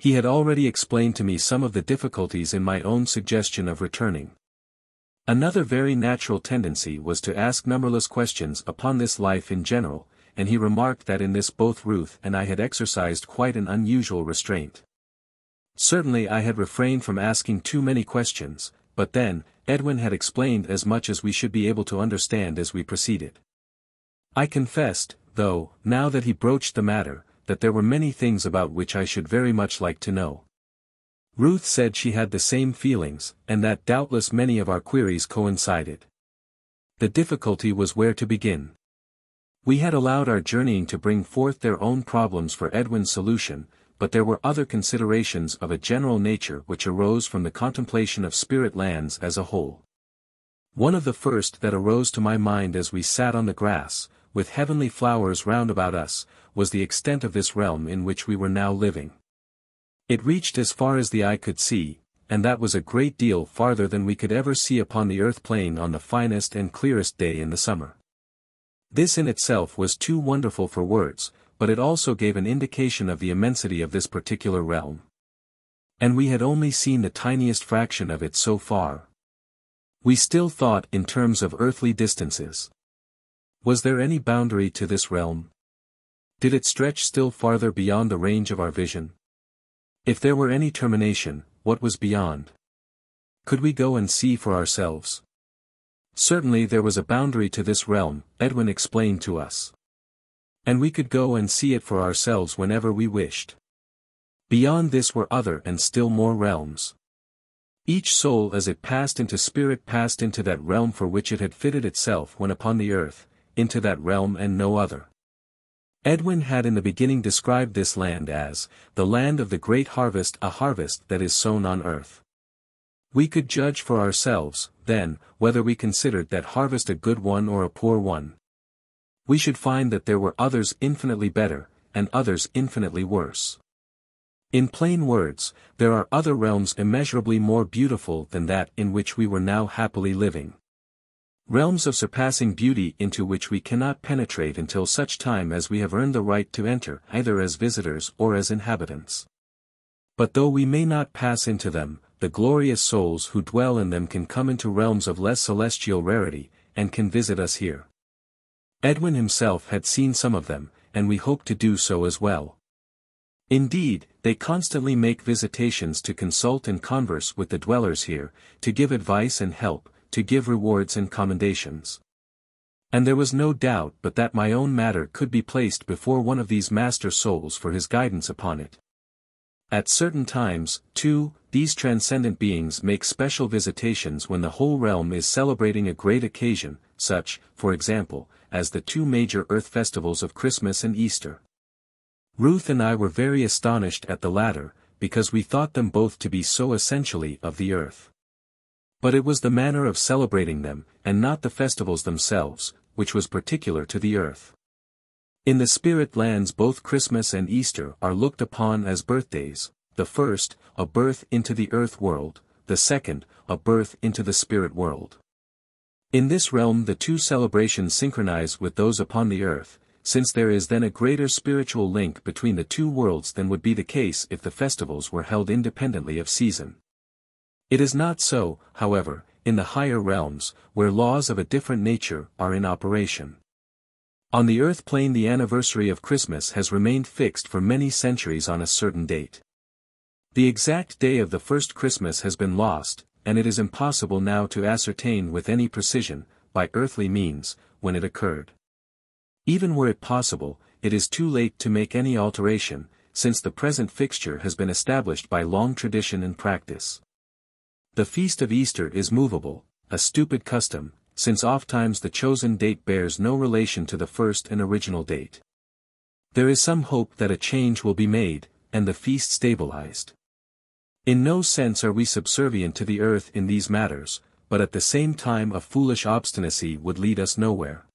He had already explained to me some of the difficulties in my own suggestion of returning. Another very natural tendency was to ask numberless questions upon this life in general, and he remarked that in this both Ruth and I had exercised quite an unusual restraint. Certainly I had refrained from asking too many questions, but then, Edwin had explained as much as we should be able to understand as we proceeded. I confessed, though, now that he broached the matter, that there were many things about which I should very much like to know. Ruth said she had the same feelings, and that doubtless many of our queries coincided. The difficulty was where to begin. We had allowed our journeying to bring forth their own problems for Edwin's solution, but there were other considerations of a general nature which arose from the contemplation of spirit lands as a whole. One of the first that arose to my mind as we sat on the grass, with heavenly flowers round about us, was the extent of this realm in which we were now living. It reached as far as the eye could see, and that was a great deal farther than we could ever see upon the earth plane on the finest and clearest day in the summer. This in itself was too wonderful for words, but it also gave an indication of the immensity of this particular realm. And we had only seen the tiniest fraction of it so far. We still thought in terms of earthly distances. Was there any boundary to this realm? Did it stretch still farther beyond the range of our vision? If there were any termination, what was beyond? Could we go and see for ourselves? Certainly there was a boundary to this realm, Edwin explained to us. And we could go and see it for ourselves whenever we wished. Beyond this were other and still more realms. Each soul as it passed into spirit passed into that realm for which it had fitted itself when upon the earth, into that realm and no other. Edwin had in the beginning described this land as, the land of the great harvest a harvest that is sown on earth. We could judge for ourselves, then, whether we considered that harvest a good one or a poor one. We should find that there were others infinitely better, and others infinitely worse. In plain words, there are other realms immeasurably more beautiful than that in which we were now happily living. Realms of surpassing beauty into which we cannot penetrate until such time as we have earned the right to enter either as visitors or as inhabitants. But though we may not pass into them, the glorious souls who dwell in them can come into realms of less celestial rarity, and can visit us here. Edwin himself had seen some of them, and we hope to do so as well. Indeed, they constantly make visitations to consult and converse with the dwellers here, to give advice and help, to give rewards and commendations. And there was no doubt but that my own matter could be placed before one of these master souls for his guidance upon it. At certain times, too, these transcendent beings make special visitations when the whole realm is celebrating a great occasion, such, for example, as the two major earth festivals of Christmas and Easter. Ruth and I were very astonished at the latter, because we thought them both to be so essentially of the earth. But it was the manner of celebrating them, and not the festivals themselves, which was particular to the earth. In the spirit lands both Christmas and Easter are looked upon as birthdays, the first, a birth into the earth world, the second, a birth into the spirit world. In this realm the two celebrations synchronize with those upon the earth, since there is then a greater spiritual link between the two worlds than would be the case if the festivals were held independently of season. It is not so, however, in the higher realms, where laws of a different nature are in operation. On the earth plane the anniversary of Christmas has remained fixed for many centuries on a certain date. The exact day of the first Christmas has been lost, and it is impossible now to ascertain with any precision, by earthly means, when it occurred. Even were it possible, it is too late to make any alteration, since the present fixture has been established by long tradition and practice. The feast of Easter is movable, a stupid custom, since ofttimes the chosen date bears no relation to the first and original date. There is some hope that a change will be made, and the feast stabilized. In no sense are we subservient to the earth in these matters, but at the same time a foolish obstinacy would lead us nowhere.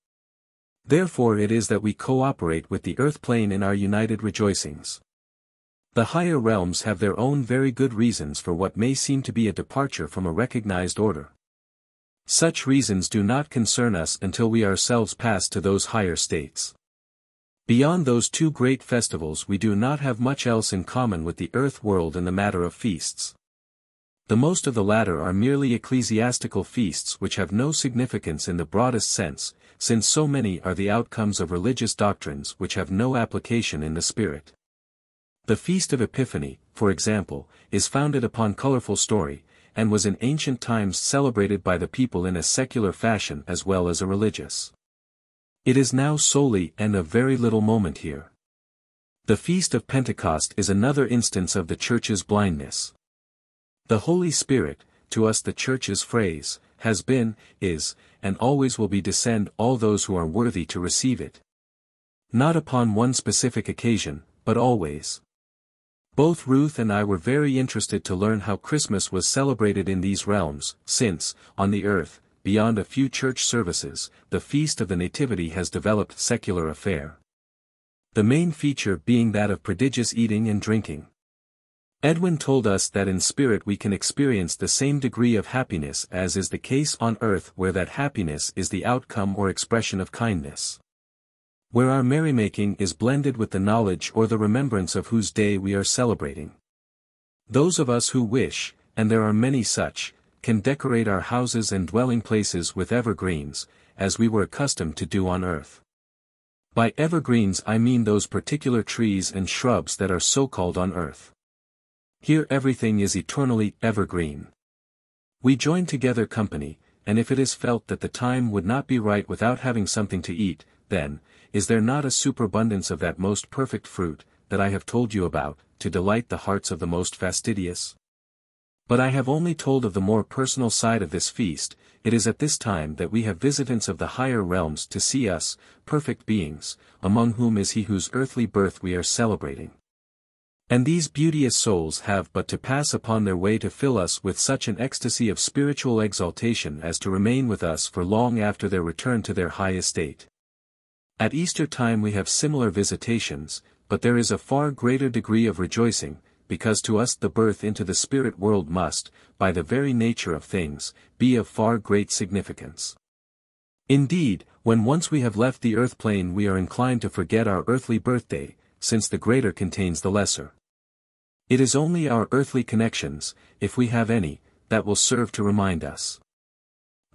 Therefore it is that we cooperate with the earth plane in our united rejoicings. The higher realms have their own very good reasons for what may seem to be a departure from a recognized order. Such reasons do not concern us until we ourselves pass to those higher states. Beyond those two great festivals we do not have much else in common with the earth world in the matter of feasts. The most of the latter are merely ecclesiastical feasts which have no significance in the broadest sense, since so many are the outcomes of religious doctrines which have no application in the spirit. The Feast of Epiphany, for example, is founded upon colorful story, and was in ancient times celebrated by the people in a secular fashion as well as a religious. It is now solely and of very little moment here. The Feast of Pentecost is another instance of the Church's blindness. The Holy Spirit, to us the Church's phrase, has been, is, and always will be descend all those who are worthy to receive it. Not upon one specific occasion, but always. Both Ruth and I were very interested to learn how Christmas was celebrated in these realms, since, on the earth, beyond a few church services, the Feast of the Nativity has developed secular affair. The main feature being that of prodigious eating and drinking. Edwin told us that in spirit we can experience the same degree of happiness as is the case on earth where that happiness is the outcome or expression of kindness where our merrymaking is blended with the knowledge or the remembrance of whose day we are celebrating. Those of us who wish, and there are many such, can decorate our houses and dwelling places with evergreens, as we were accustomed to do on earth. By evergreens I mean those particular trees and shrubs that are so called on earth. Here everything is eternally evergreen. We join together company, and if it is felt that the time would not be right without having something to eat, then, is there not a superabundance of that most perfect fruit, that I have told you about, to delight the hearts of the most fastidious? But I have only told of the more personal side of this feast, it is at this time that we have visitants of the higher realms to see us, perfect beings, among whom is he whose earthly birth we are celebrating. And these beauteous souls have but to pass upon their way to fill us with such an ecstasy of spiritual exaltation as to remain with us for long after their return to their high estate. At Easter time we have similar visitations, but there is a far greater degree of rejoicing, because to us the birth into the spirit world must, by the very nature of things, be of far great significance. Indeed, when once we have left the earth plane we are inclined to forget our earthly birthday, since the greater contains the lesser. It is only our earthly connections, if we have any, that will serve to remind us.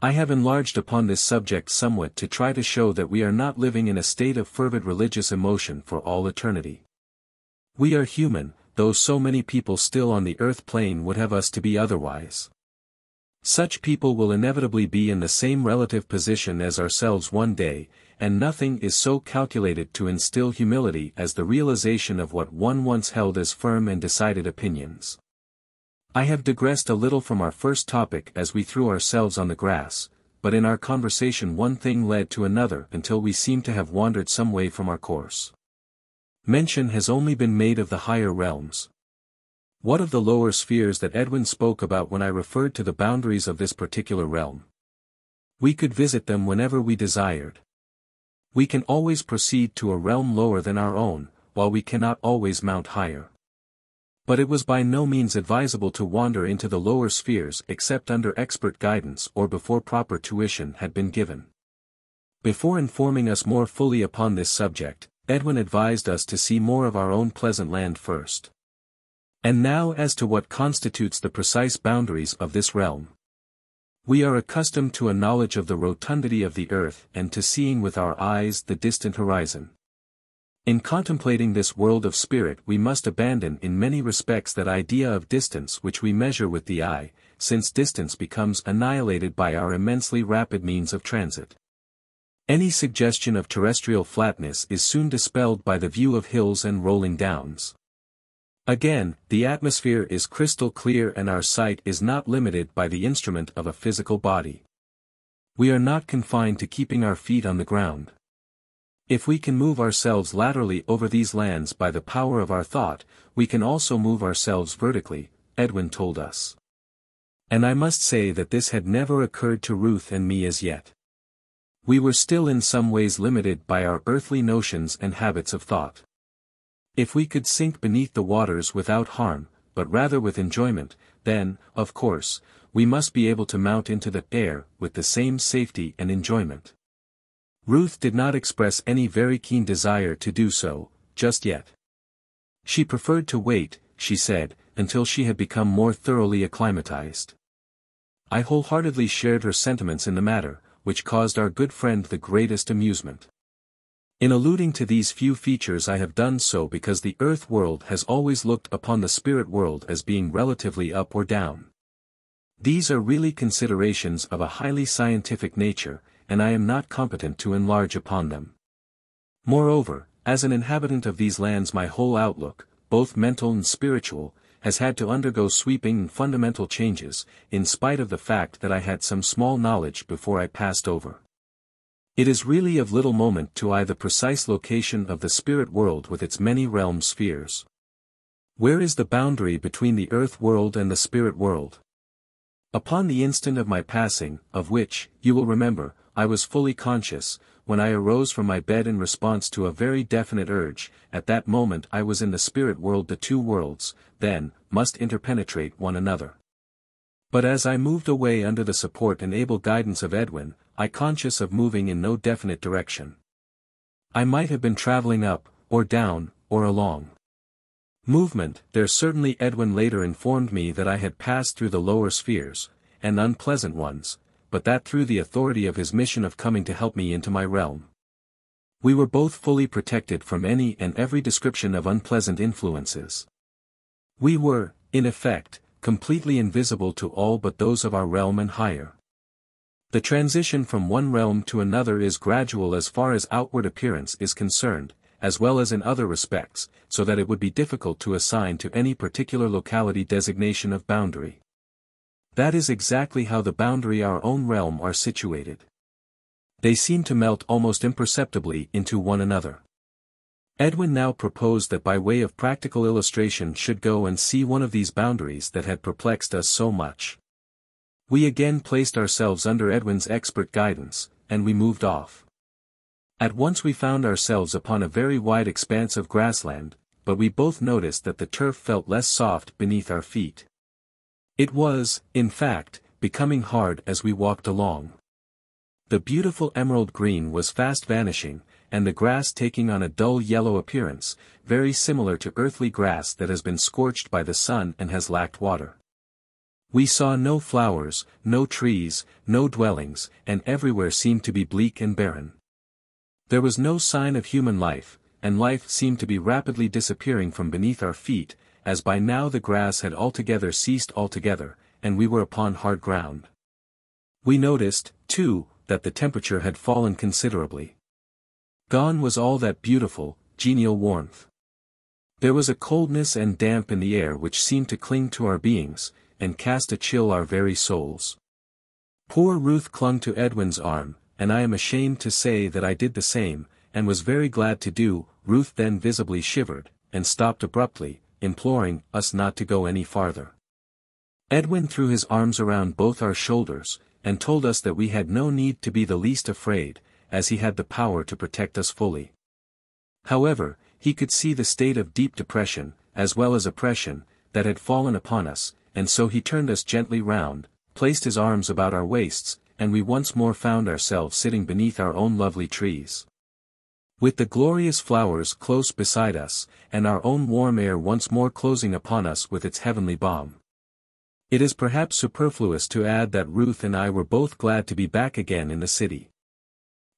I have enlarged upon this subject somewhat to try to show that we are not living in a state of fervid religious emotion for all eternity. We are human, though so many people still on the earth plane would have us to be otherwise. Such people will inevitably be in the same relative position as ourselves one day, and nothing is so calculated to instill humility as the realization of what one once held as firm and decided opinions. I have digressed a little from our first topic as we threw ourselves on the grass, but in our conversation one thing led to another until we seemed to have wandered some way from our course. Mention has only been made of the higher realms. What of the lower spheres that Edwin spoke about when I referred to the boundaries of this particular realm? We could visit them whenever we desired. We can always proceed to a realm lower than our own, while we cannot always mount higher. But it was by no means advisable to wander into the lower spheres except under expert guidance or before proper tuition had been given. Before informing us more fully upon this subject, Edwin advised us to see more of our own pleasant land first. And now as to what constitutes the precise boundaries of this realm. We are accustomed to a knowledge of the rotundity of the earth and to seeing with our eyes the distant horizon. In contemplating this world of spirit we must abandon in many respects that idea of distance which we measure with the eye, since distance becomes annihilated by our immensely rapid means of transit. Any suggestion of terrestrial flatness is soon dispelled by the view of hills and rolling downs. Again, the atmosphere is crystal clear and our sight is not limited by the instrument of a physical body. We are not confined to keeping our feet on the ground. If we can move ourselves laterally over these lands by the power of our thought, we can also move ourselves vertically, Edwin told us. And I must say that this had never occurred to Ruth and me as yet. We were still in some ways limited by our earthly notions and habits of thought. If we could sink beneath the waters without harm, but rather with enjoyment, then, of course, we must be able to mount into the air with the same safety and enjoyment. Ruth did not express any very keen desire to do so, just yet. She preferred to wait, she said, until she had become more thoroughly acclimatized. I wholeheartedly shared her sentiments in the matter, which caused our good friend the greatest amusement. In alluding to these few features I have done so because the earth world has always looked upon the spirit world as being relatively up or down. These are really considerations of a highly scientific nature, and I am not competent to enlarge upon them. Moreover, as an inhabitant of these lands my whole outlook, both mental and spiritual, has had to undergo sweeping and fundamental changes, in spite of the fact that I had some small knowledge before I passed over. It is really of little moment to I the precise location of the spirit world with its many realm spheres. Where is the boundary between the earth world and the spirit world? Upon the instant of my passing, of which, you will remember, I was fully conscious, when I arose from my bed in response to a very definite urge, at that moment I was in the spirit world the two worlds, then, must interpenetrate one another. But as I moved away under the support and able guidance of Edwin, I conscious of moving in no definite direction. I might have been traveling up, or down, or along. Movement, there certainly Edwin later informed me that I had passed through the lower spheres, and unpleasant ones, but that through the authority of his mission of coming to help me into my realm. We were both fully protected from any and every description of unpleasant influences. We were, in effect, completely invisible to all but those of our realm and higher. The transition from one realm to another is gradual as far as outward appearance is concerned, as well as in other respects, so that it would be difficult to assign to any particular locality designation of boundary. That is exactly how the boundary our own realm are situated. They seem to melt almost imperceptibly into one another. Edwin now proposed that by way of practical illustration should go and see one of these boundaries that had perplexed us so much. We again placed ourselves under Edwin's expert guidance, and we moved off. At once we found ourselves upon a very wide expanse of grassland, but we both noticed that the turf felt less soft beneath our feet. It was, in fact, becoming hard as we walked along. The beautiful emerald green was fast vanishing, and the grass taking on a dull yellow appearance, very similar to earthly grass that has been scorched by the sun and has lacked water. We saw no flowers, no trees, no dwellings, and everywhere seemed to be bleak and barren. There was no sign of human life, and life seemed to be rapidly disappearing from beneath our feet, as by now the grass had altogether ceased altogether, and we were upon hard ground. We noticed, too, that the temperature had fallen considerably. Gone was all that beautiful, genial warmth. There was a coldness and damp in the air which seemed to cling to our beings, and cast a chill our very souls. Poor Ruth clung to Edwin's arm, and I am ashamed to say that I did the same, and was very glad to do, Ruth then visibly shivered, and stopped abruptly, imploring us not to go any farther. Edwin threw his arms around both our shoulders, and told us that we had no need to be the least afraid, as he had the power to protect us fully. However, he could see the state of deep depression, as well as oppression, that had fallen upon us, and so he turned us gently round, placed his arms about our waists, and we once more found ourselves sitting beneath our own lovely trees. With the glorious flowers close beside us, and our own warm air once more closing upon us with its heavenly balm. It is perhaps superfluous to add that Ruth and I were both glad to be back again in the city.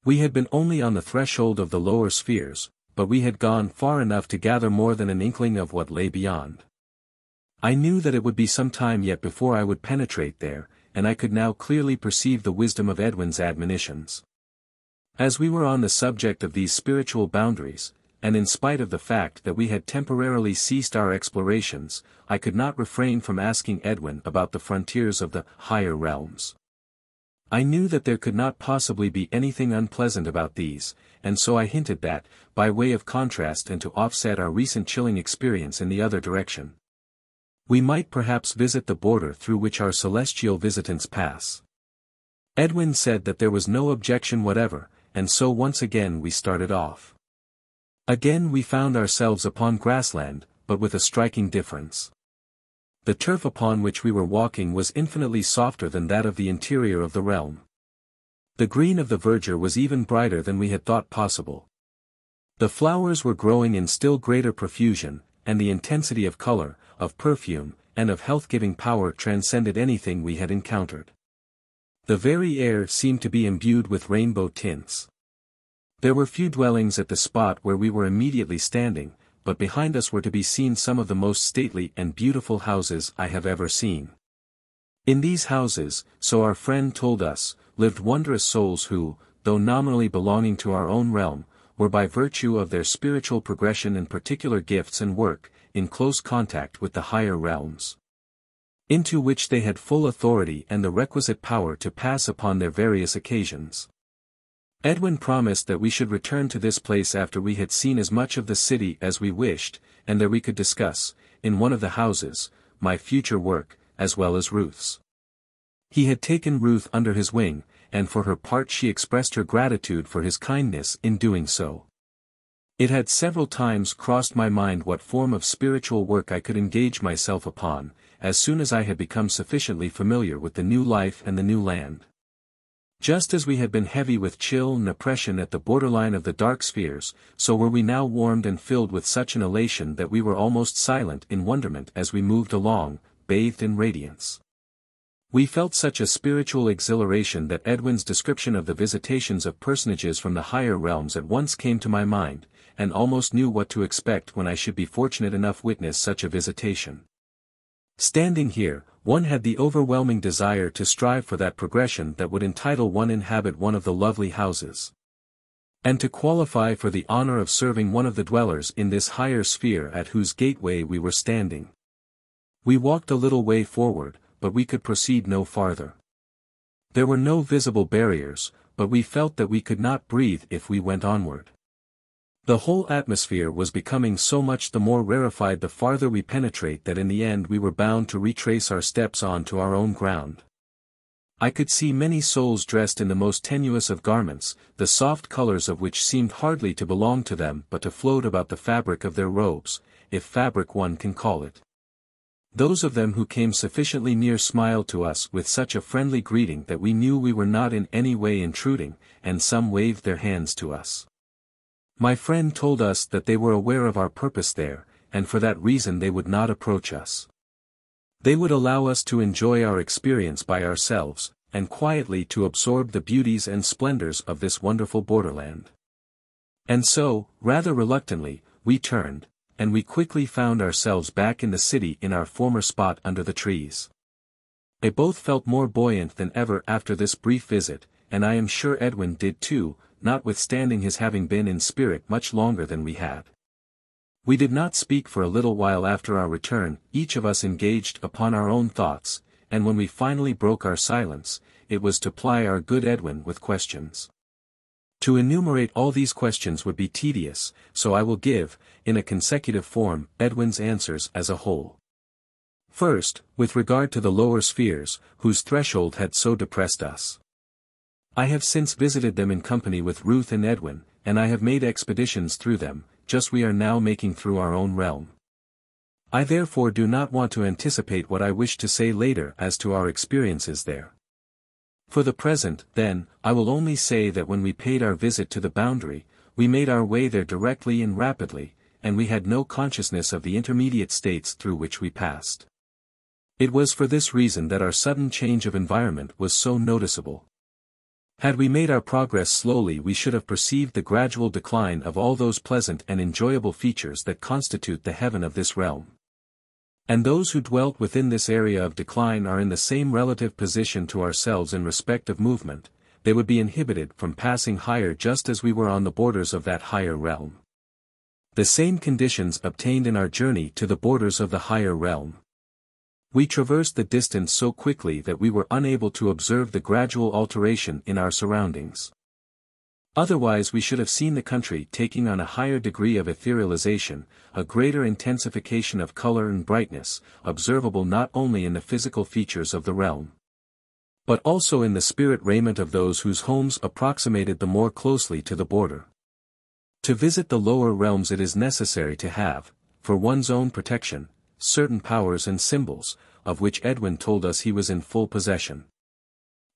We had been only on the threshold of the lower spheres, but we had gone far enough to gather more than an inkling of what lay beyond. I knew that it would be some time yet before I would penetrate there, and I could now clearly perceive the wisdom of Edwin's admonitions. As we were on the subject of these spiritual boundaries, and in spite of the fact that we had temporarily ceased our explorations, I could not refrain from asking Edwin about the frontiers of the higher realms. I knew that there could not possibly be anything unpleasant about these, and so I hinted that, by way of contrast and to offset our recent chilling experience in the other direction. We might perhaps visit the border through which our celestial visitants pass. Edwin said that there was no objection whatever, and so once again we started off. Again we found ourselves upon grassland, but with a striking difference. The turf upon which we were walking was infinitely softer than that of the interior of the realm. The green of the verdure was even brighter than we had thought possible. The flowers were growing in still greater profusion, and the intensity of color, of perfume, and of health-giving power transcended anything we had encountered. The very air seemed to be imbued with rainbow tints. There were few dwellings at the spot where we were immediately standing, but behind us were to be seen some of the most stately and beautiful houses I have ever seen. In these houses, so our friend told us, lived wondrous souls who, though nominally belonging to our own realm, were by virtue of their spiritual progression and particular gifts and work, in close contact with the higher realms. Into which they had full authority and the requisite power to pass upon their various occasions. Edwin promised that we should return to this place after we had seen as much of the city as we wished, and that we could discuss, in one of the houses, my future work, as well as Ruth's. He had taken Ruth under his wing, and for her part she expressed her gratitude for his kindness in doing so. It had several times crossed my mind what form of spiritual work I could engage myself upon, as soon as I had become sufficiently familiar with the new life and the new land. Just as we had been heavy with chill and oppression at the borderline of the dark spheres, so were we now warmed and filled with such an elation that we were almost silent in wonderment as we moved along, bathed in radiance. We felt such a spiritual exhilaration that Edwin's description of the visitations of personages from the higher realms at once came to my mind, and almost knew what to expect when I should be fortunate enough witness such a visitation. Standing here, one had the overwhelming desire to strive for that progression that would entitle one inhabit one of the lovely houses. And to qualify for the honor of serving one of the dwellers in this higher sphere at whose gateway we were standing. We walked a little way forward, but we could proceed no farther. There were no visible barriers, but we felt that we could not breathe if we went onward. The whole atmosphere was becoming so much the more rarefied the farther we penetrate that in the end we were bound to retrace our steps on to our own ground. I could see many souls dressed in the most tenuous of garments, the soft colors of which seemed hardly to belong to them but to float about the fabric of their robes, if fabric one can call it. Those of them who came sufficiently near smiled to us with such a friendly greeting that we knew we were not in any way intruding, and some waved their hands to us. My friend told us that they were aware of our purpose there, and for that reason they would not approach us. They would allow us to enjoy our experience by ourselves, and quietly to absorb the beauties and splendors of this wonderful borderland. And so, rather reluctantly, we turned, and we quickly found ourselves back in the city in our former spot under the trees. They both felt more buoyant than ever after this brief visit, and I am sure Edwin did too, notwithstanding his having been in spirit much longer than we had. We did not speak for a little while after our return, each of us engaged upon our own thoughts, and when we finally broke our silence, it was to ply our good Edwin with questions. To enumerate all these questions would be tedious, so I will give, in a consecutive form, Edwin's answers as a whole. First, with regard to the lower spheres, whose threshold had so depressed us. I have since visited them in company with Ruth and Edwin, and I have made expeditions through them, just we are now making through our own realm. I therefore do not want to anticipate what I wish to say later as to our experiences there. For the present, then, I will only say that when we paid our visit to the boundary, we made our way there directly and rapidly, and we had no consciousness of the intermediate states through which we passed. It was for this reason that our sudden change of environment was so noticeable. Had we made our progress slowly we should have perceived the gradual decline of all those pleasant and enjoyable features that constitute the heaven of this realm. And those who dwelt within this area of decline are in the same relative position to ourselves in respect of movement, they would be inhibited from passing higher just as we were on the borders of that higher realm. The same conditions obtained in our journey to the borders of the higher realm. We traversed the distance so quickly that we were unable to observe the gradual alteration in our surroundings. Otherwise we should have seen the country taking on a higher degree of etherealization, a greater intensification of color and brightness, observable not only in the physical features of the realm, but also in the spirit raiment of those whose homes approximated the more closely to the border. To visit the lower realms it is necessary to have, for one's own protection, certain powers and symbols, of which Edwin told us he was in full possession.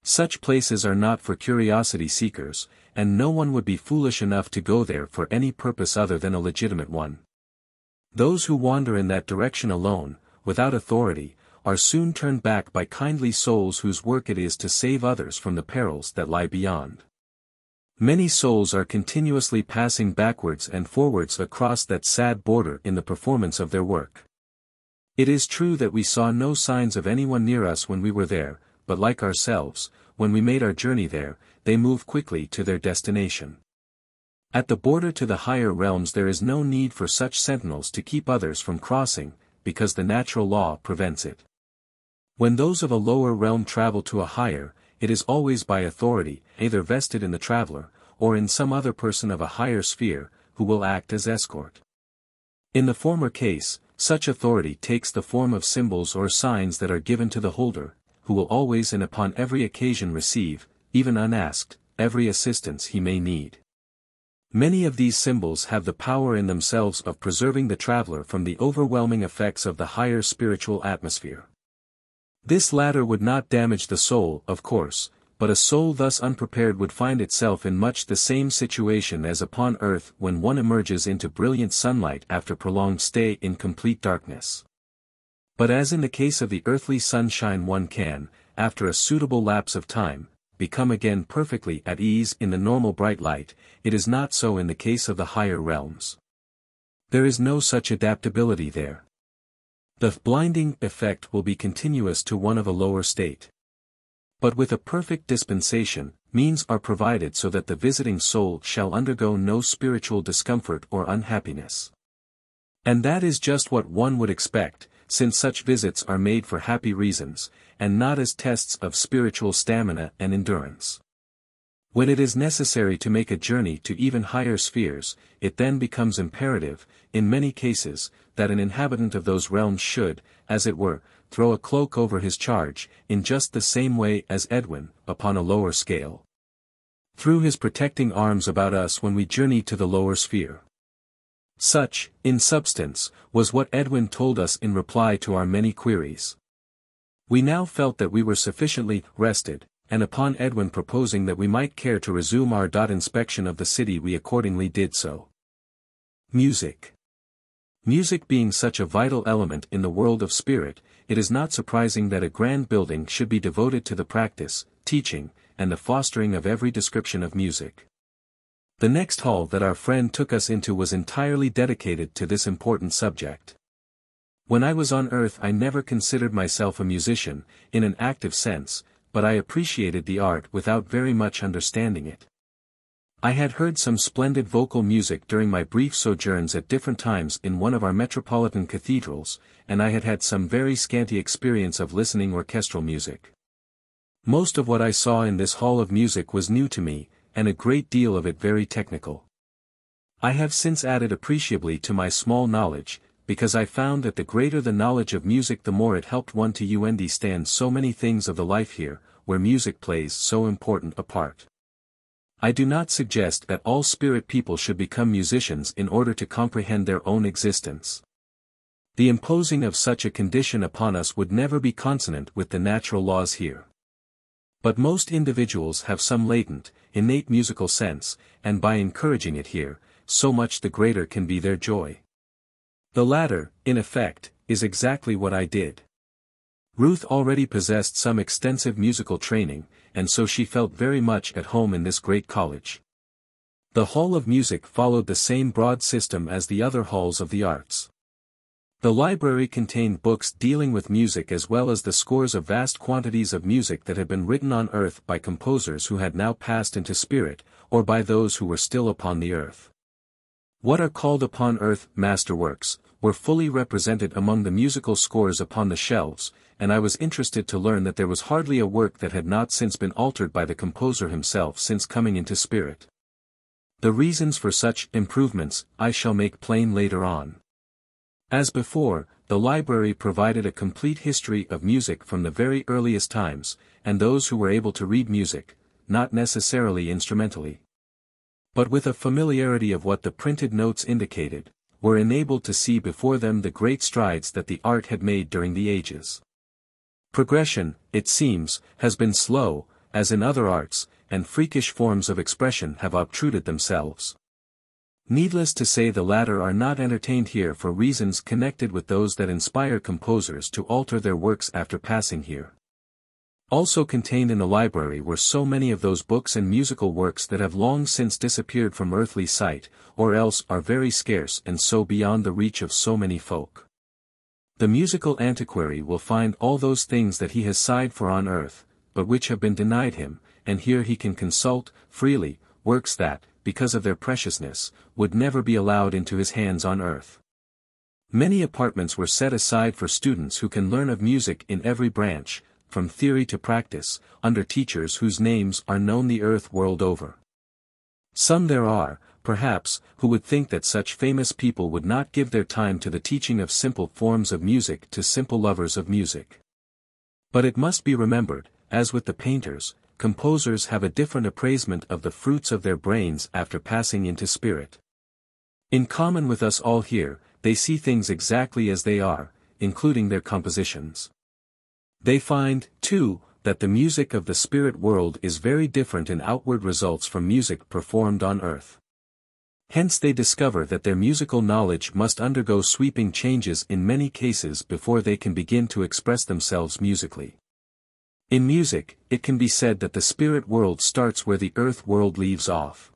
Such places are not for curiosity seekers, and no one would be foolish enough to go there for any purpose other than a legitimate one. Those who wander in that direction alone, without authority, are soon turned back by kindly souls whose work it is to save others from the perils that lie beyond. Many souls are continuously passing backwards and forwards across that sad border in the performance of their work. It is true that we saw no signs of anyone near us when we were there, but like ourselves, when we made our journey there, they move quickly to their destination. At the border to the higher realms there is no need for such sentinels to keep others from crossing, because the natural law prevents it. When those of a lower realm travel to a higher, it is always by authority, either vested in the traveler, or in some other person of a higher sphere, who will act as escort. In the former case, such authority takes the form of symbols or signs that are given to the holder, who will always and upon every occasion receive, even unasked, every assistance he may need. Many of these symbols have the power in themselves of preserving the traveler from the overwhelming effects of the higher spiritual atmosphere. This latter would not damage the soul, of course, but a soul thus unprepared would find itself in much the same situation as upon earth when one emerges into brilliant sunlight after prolonged stay in complete darkness. But as in the case of the earthly sunshine one can, after a suitable lapse of time, become again perfectly at ease in the normal bright light, it is not so in the case of the higher realms. There is no such adaptability there. The blinding effect will be continuous to one of a lower state. But with a perfect dispensation, means are provided so that the visiting soul shall undergo no spiritual discomfort or unhappiness. And that is just what one would expect, since such visits are made for happy reasons, and not as tests of spiritual stamina and endurance. When it is necessary to make a journey to even higher spheres, it then becomes imperative, in many cases, that an inhabitant of those realms should, as it were, throw a cloak over his charge, in just the same way as Edwin, upon a lower scale. Threw his protecting arms about us when we journeyed to the lower sphere. Such, in substance, was what Edwin told us in reply to our many queries. We now felt that we were sufficiently rested, and upon Edwin proposing that we might care to resume our dot inspection of the city we accordingly did so. Music Music being such a vital element in the world of spirit, it is not surprising that a grand building should be devoted to the practice, teaching, and the fostering of every description of music. The next hall that our friend took us into was entirely dedicated to this important subject. When I was on earth I never considered myself a musician, in an active sense, but I appreciated the art without very much understanding it. I had heard some splendid vocal music during my brief sojourns at different times in one of our metropolitan cathedrals, and I had had some very scanty experience of listening orchestral music. Most of what I saw in this hall of music was new to me, and a great deal of it very technical. I have since added appreciably to my small knowledge, because I found that the greater the knowledge of music the more it helped one to understand so many things of the life here, where music plays so important a part. I do not suggest that all spirit people should become musicians in order to comprehend their own existence. The imposing of such a condition upon us would never be consonant with the natural laws here. But most individuals have some latent, innate musical sense, and by encouraging it here, so much the greater can be their joy. The latter, in effect, is exactly what I did. Ruth already possessed some extensive musical training, and so she felt very much at home in this great college. The Hall of Music followed the same broad system as the other halls of the arts. The library contained books dealing with music as well as the scores of vast quantities of music that had been written on earth by composers who had now passed into spirit, or by those who were still upon the earth. What are called upon earth masterworks, were fully represented among the musical scores upon the shelves, and I was interested to learn that there was hardly a work that had not since been altered by the composer himself since coming into spirit. The reasons for such improvements I shall make plain later on. As before, the library provided a complete history of music from the very earliest times, and those who were able to read music, not necessarily instrumentally. But with a familiarity of what the printed notes indicated, were enabled to see before them the great strides that the art had made during the ages. Progression, it seems, has been slow, as in other arts, and freakish forms of expression have obtruded themselves. Needless to say the latter are not entertained here for reasons connected with those that inspire composers to alter their works after passing here. Also contained in the library were so many of those books and musical works that have long since disappeared from earthly sight, or else are very scarce and so beyond the reach of so many folk. The musical antiquary will find all those things that he has sighed for on earth, but which have been denied him, and here he can consult, freely, works that, because of their preciousness, would never be allowed into his hands on earth. Many apartments were set aside for students who can learn of music in every branch, from theory to practice, under teachers whose names are known the earth world over. Some there are, perhaps, who would think that such famous people would not give their time to the teaching of simple forms of music to simple lovers of music. But it must be remembered, as with the painters, composers have a different appraisement of the fruits of their brains after passing into spirit. In common with us all here, they see things exactly as they are, including their compositions. They find, too, that the music of the spirit world is very different in outward results from music performed on earth. Hence they discover that their musical knowledge must undergo sweeping changes in many cases before they can begin to express themselves musically. In music, it can be said that the spirit world starts where the earth world leaves off.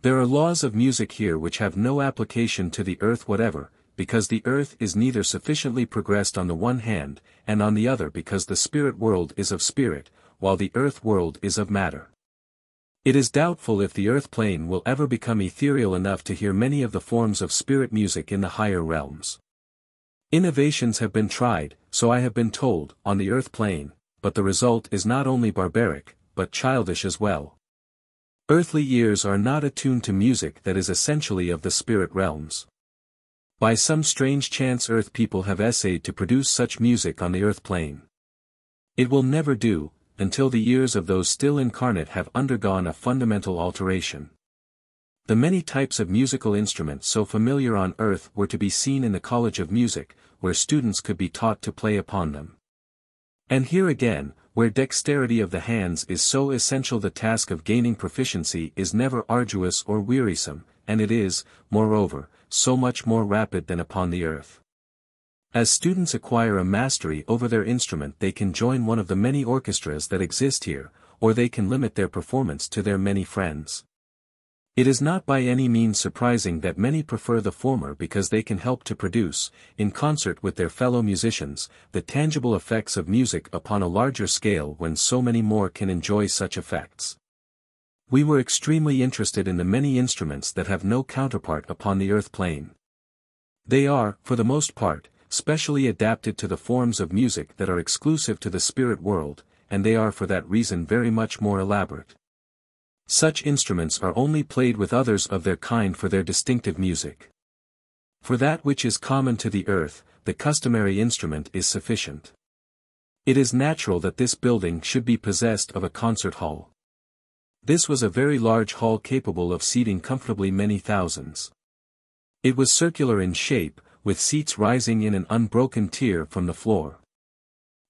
There are laws of music here which have no application to the earth whatever, because the earth is neither sufficiently progressed on the one hand, and on the other because the spirit world is of spirit, while the earth world is of matter. It is doubtful if the earth plane will ever become ethereal enough to hear many of the forms of spirit music in the higher realms. Innovations have been tried, so I have been told, on the earth plane, but the result is not only barbaric, but childish as well. Earthly ears are not attuned to music that is essentially of the spirit realms. By some strange chance earth people have essayed to produce such music on the earth plane. It will never do, until the years of those still incarnate have undergone a fundamental alteration. The many types of musical instruments so familiar on earth were to be seen in the College of Music, where students could be taught to play upon them. And here again, where dexterity of the hands is so essential the task of gaining proficiency is never arduous or wearisome, and it is, moreover, so much more rapid than upon the earth. As students acquire a mastery over their instrument they can join one of the many orchestras that exist here, or they can limit their performance to their many friends. It is not by any means surprising that many prefer the former because they can help to produce, in concert with their fellow musicians, the tangible effects of music upon a larger scale when so many more can enjoy such effects. We were extremely interested in the many instruments that have no counterpart upon the earth plane. They are, for the most part, specially adapted to the forms of music that are exclusive to the spirit world, and they are for that reason very much more elaborate. Such instruments are only played with others of their kind for their distinctive music. For that which is common to the earth, the customary instrument is sufficient. It is natural that this building should be possessed of a concert hall. This was a very large hall capable of seating comfortably many thousands. It was circular in shape, with seats rising in an unbroken tier from the floor.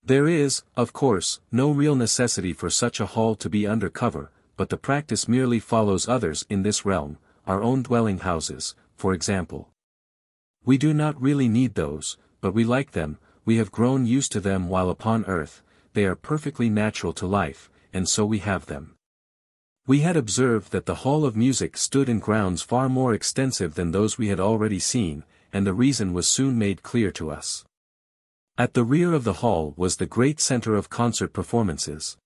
There is, of course, no real necessity for such a hall to be under cover, but the practice merely follows others in this realm, our own dwelling houses, for example. We do not really need those, but we like them, we have grown used to them while upon earth, they are perfectly natural to life, and so we have them. We had observed that the Hall of Music stood in grounds far more extensive than those we had already seen, and the reason was soon made clear to us. At the rear of the hall was the great center of concert performances.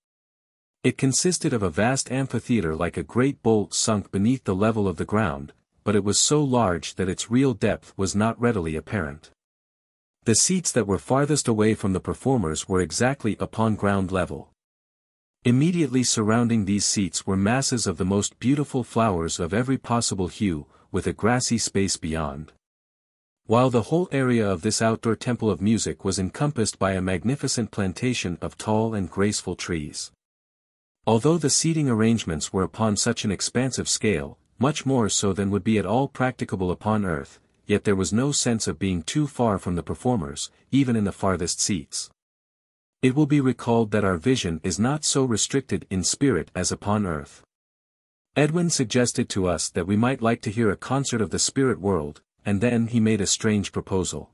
It consisted of a vast amphitheater like a great bowl sunk beneath the level of the ground, but it was so large that its real depth was not readily apparent. The seats that were farthest away from the performers were exactly upon ground level. Immediately surrounding these seats were masses of the most beautiful flowers of every possible hue, with a grassy space beyond. While the whole area of this outdoor temple of music was encompassed by a magnificent plantation of tall and graceful trees. Although the seating arrangements were upon such an expansive scale, much more so than would be at all practicable upon earth, yet there was no sense of being too far from the performers, even in the farthest seats. It will be recalled that our vision is not so restricted in spirit as upon earth. Edwin suggested to us that we might like to hear a concert of the spirit world, and then he made a strange proposal.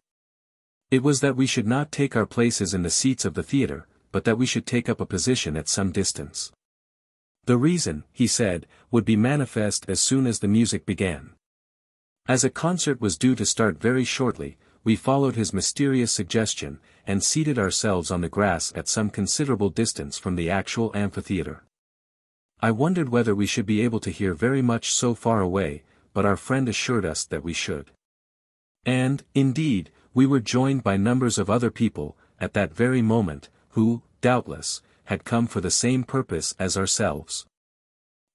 It was that we should not take our places in the seats of the theater, but that we should take up a position at some distance. The reason, he said, would be manifest as soon as the music began. As a concert was due to start very shortly, we followed his mysterious suggestion, and seated ourselves on the grass at some considerable distance from the actual amphitheater. I wondered whether we should be able to hear very much so far away, but our friend assured us that we should. And, indeed, we were joined by numbers of other people, at that very moment, who, doubtless, had come for the same purpose as ourselves.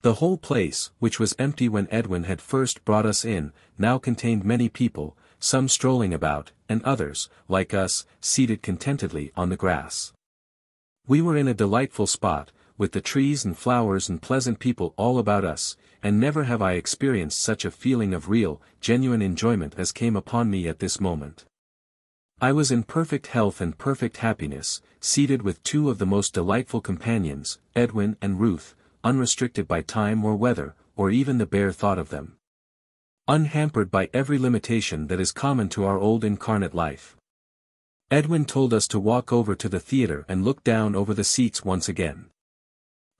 The whole place, which was empty when Edwin had first brought us in, now contained many people, some strolling about, and others, like us, seated contentedly on the grass. We were in a delightful spot, with the trees and flowers and pleasant people all about us, and never have I experienced such a feeling of real, genuine enjoyment as came upon me at this moment. I was in perfect health and perfect happiness, seated with two of the most delightful companions, Edwin and Ruth, unrestricted by time or weather, or even the bare thought of them. Unhampered by every limitation that is common to our old incarnate life. Edwin told us to walk over to the theater and look down over the seats once again.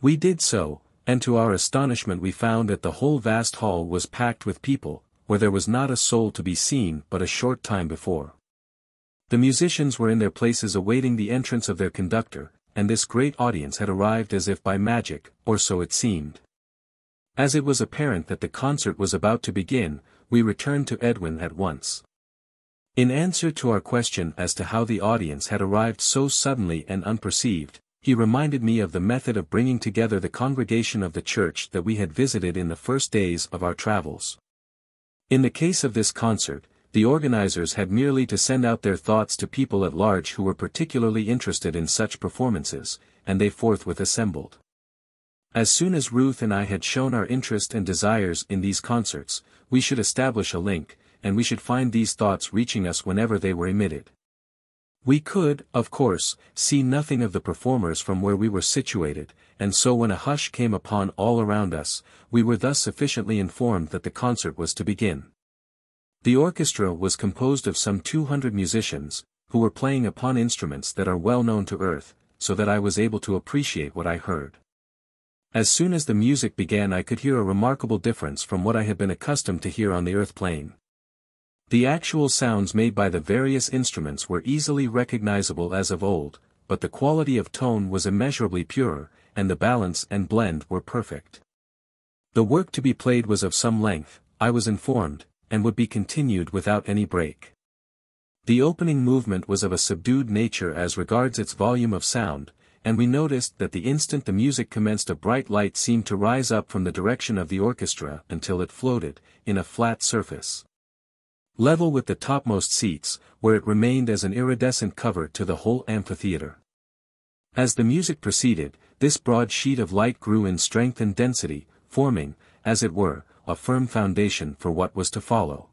We did so, and to our astonishment we found that the whole vast hall was packed with people, where there was not a soul to be seen but a short time before. The musicians were in their places awaiting the entrance of their conductor, and this great audience had arrived as if by magic, or so it seemed. As it was apparent that the concert was about to begin, we returned to Edwin at once. In answer to our question as to how the audience had arrived so suddenly and unperceived, he reminded me of the method of bringing together the congregation of the church that we had visited in the first days of our travels. In the case of this concert, the organizers had merely to send out their thoughts to people at large who were particularly interested in such performances, and they forthwith assembled. As soon as Ruth and I had shown our interest and desires in these concerts, we should establish a link, and we should find these thoughts reaching us whenever they were emitted. We could, of course, see nothing of the performers from where we were situated, and so when a hush came upon all around us, we were thus sufficiently informed that the concert was to begin. The orchestra was composed of some 200 musicians, who were playing upon instruments that are well known to earth, so that I was able to appreciate what I heard. As soon as the music began I could hear a remarkable difference from what I had been accustomed to hear on the earth plane. The actual sounds made by the various instruments were easily recognizable as of old, but the quality of tone was immeasurably pure, and the balance and blend were perfect. The work to be played was of some length, I was informed, and would be continued without any break. The opening movement was of a subdued nature as regards its volume of sound, and we noticed that the instant the music commenced a bright light seemed to rise up from the direction of the orchestra until it floated, in a flat surface level with the topmost seats, where it remained as an iridescent cover to the whole amphitheater. As the music proceeded, this broad sheet of light grew in strength and density, forming, as it were, a firm foundation for what was to follow.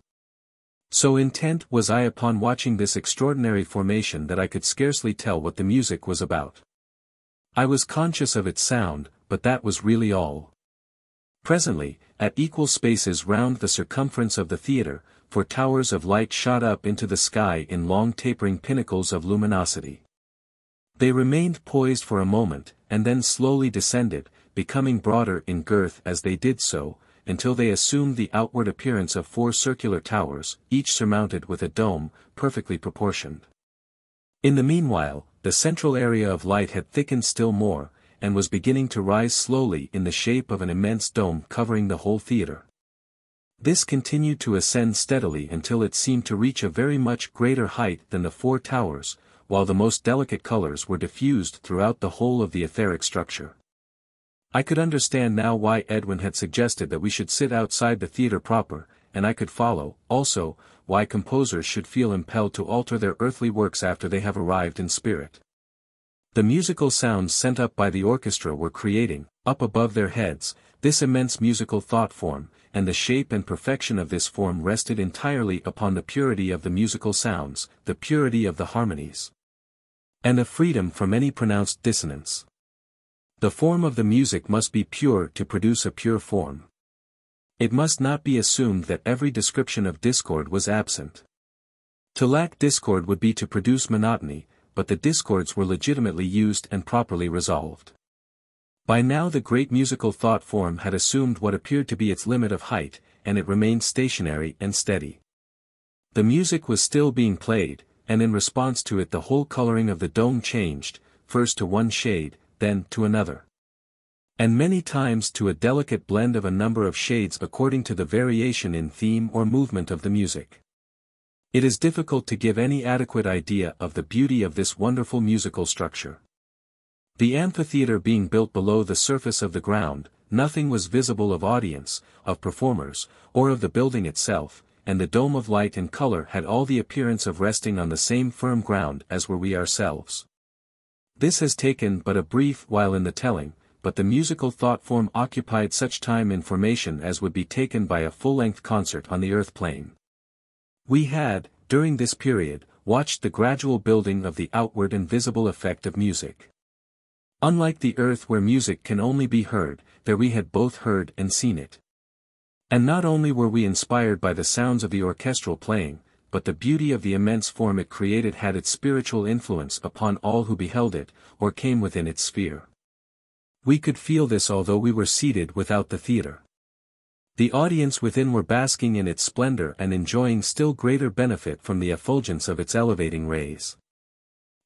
So intent was I upon watching this extraordinary formation that I could scarcely tell what the music was about. I was conscious of its sound, but that was really all. Presently, at equal spaces round the circumference of the theatre, four towers of light shot up into the sky in long tapering pinnacles of luminosity. They remained poised for a moment, and then slowly descended, becoming broader in girth as they did so, until they assumed the outward appearance of four circular towers, each surmounted with a dome, perfectly proportioned. In the meanwhile, the central area of light had thickened still more, and was beginning to rise slowly in the shape of an immense dome covering the whole theater. This continued to ascend steadily until it seemed to reach a very much greater height than the four towers, while the most delicate colors were diffused throughout the whole of the etheric structure. I could understand now why Edwin had suggested that we should sit outside the theater proper, and I could follow, also, why composers should feel impelled to alter their earthly works after they have arrived in spirit. The musical sounds sent up by the orchestra were creating, up above their heads, this immense musical thought form, and the shape and perfection of this form rested entirely upon the purity of the musical sounds, the purity of the harmonies. And a freedom from any pronounced dissonance. The form of the music must be pure to produce a pure form. It must not be assumed that every description of discord was absent. To lack discord would be to produce monotony, but the discords were legitimately used and properly resolved. By now the great musical thought form had assumed what appeared to be its limit of height, and it remained stationary and steady. The music was still being played, and in response to it the whole coloring of the dome changed, first to one shade, then to another. And many times to a delicate blend of a number of shades according to the variation in theme or movement of the music. It is difficult to give any adequate idea of the beauty of this wonderful musical structure. The amphitheater being built below the surface of the ground, nothing was visible of audience, of performers, or of the building itself, and the dome of light and color had all the appearance of resting on the same firm ground as were we ourselves. This has taken but a brief while in the telling, but the musical thought form occupied such time in formation as would be taken by a full-length concert on the earth plane. We had, during this period, watched the gradual building of the outward and visible effect of music. Unlike the earth where music can only be heard, there we had both heard and seen it. And not only were we inspired by the sounds of the orchestral playing, but the beauty of the immense form it created had its spiritual influence upon all who beheld it, or came within its sphere. We could feel this although we were seated without the theater. The audience within were basking in its splendor and enjoying still greater benefit from the effulgence of its elevating rays.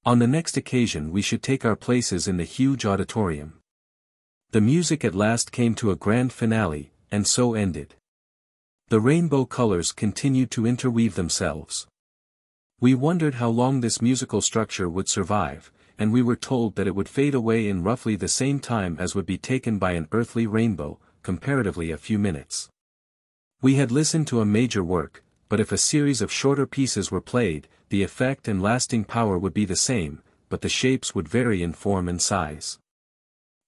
On the next occasion we should take our places in the huge auditorium. The music at last came to a grand finale, and so ended. The rainbow colors continued to interweave themselves. We wondered how long this musical structure would survive, and we were told that it would fade away in roughly the same time as would be taken by an earthly rainbow, comparatively a few minutes. We had listened to a major work, but if a series of shorter pieces were played, the effect and lasting power would be the same, but the shapes would vary in form and size.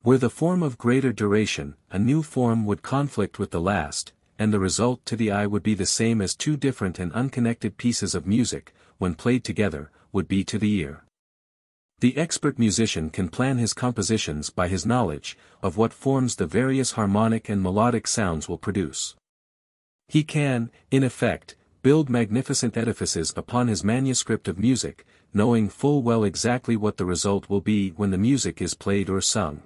Were the form of greater duration, a new form would conflict with the last, and the result to the eye would be the same as two different and unconnected pieces of music, when played together, would be to the ear. The expert musician can plan his compositions by his knowledge, of what forms the various harmonic and melodic sounds will produce. He can, in effect, build magnificent edifices upon his manuscript of music, knowing full well exactly what the result will be when the music is played or sung.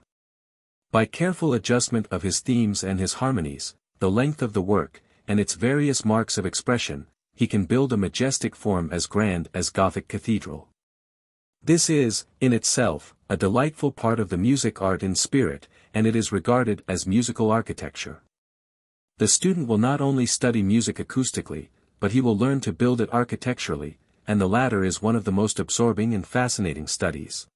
By careful adjustment of his themes and his harmonies, the length of the work, and its various marks of expression, he can build a majestic form as grand as Gothic cathedral. This is, in itself, a delightful part of the music art in spirit, and it is regarded as musical architecture. The student will not only study music acoustically, but he will learn to build it architecturally, and the latter is one of the most absorbing and fascinating studies.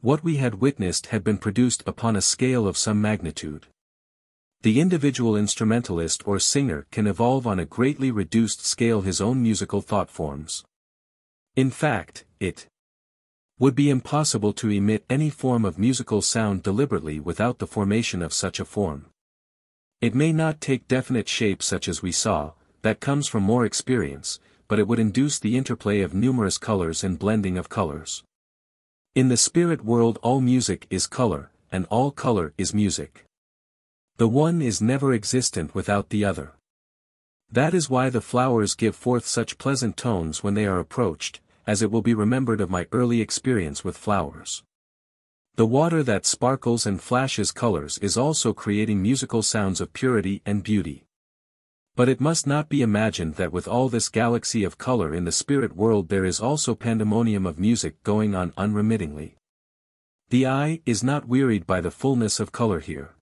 What we had witnessed had been produced upon a scale of some magnitude the individual instrumentalist or singer can evolve on a greatly reduced scale his own musical thought forms. In fact, it would be impossible to emit any form of musical sound deliberately without the formation of such a form. It may not take definite shape such as we saw, that comes from more experience, but it would induce the interplay of numerous colors and blending of colors. In the spirit world all music is color, and all color is music. The one is never existent without the other. That is why the flowers give forth such pleasant tones when they are approached, as it will be remembered of my early experience with flowers. The water that sparkles and flashes colors is also creating musical sounds of purity and beauty. But it must not be imagined that with all this galaxy of color in the spirit world there is also pandemonium of music going on unremittingly. The eye is not wearied by the fullness of color here.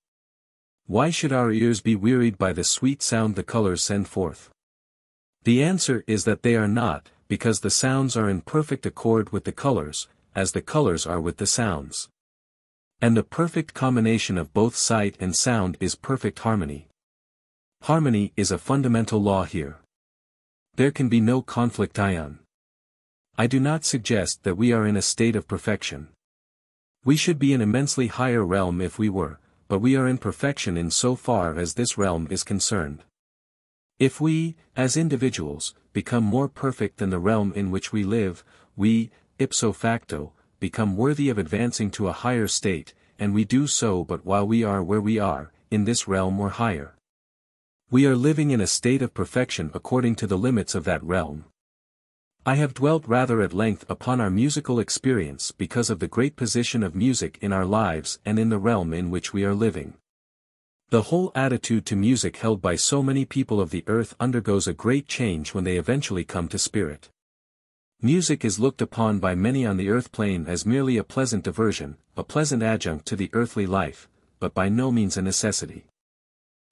Why should our ears be wearied by the sweet sound the colors send forth? The answer is that they are not, because the sounds are in perfect accord with the colors, as the colors are with the sounds. And the perfect combination of both sight and sound is perfect harmony. Harmony is a fundamental law here. There can be no conflict ion. I do not suggest that we are in a state of perfection. We should be in immensely higher realm if we were, but we are in perfection in so far as this realm is concerned. If we, as individuals, become more perfect than the realm in which we live, we, ipso facto, become worthy of advancing to a higher state, and we do so but while we are where we are, in this realm or higher. We are living in a state of perfection according to the limits of that realm. I have dwelt rather at length upon our musical experience because of the great position of music in our lives and in the realm in which we are living. The whole attitude to music held by so many people of the earth undergoes a great change when they eventually come to spirit. Music is looked upon by many on the earth plane as merely a pleasant diversion, a pleasant adjunct to the earthly life, but by no means a necessity.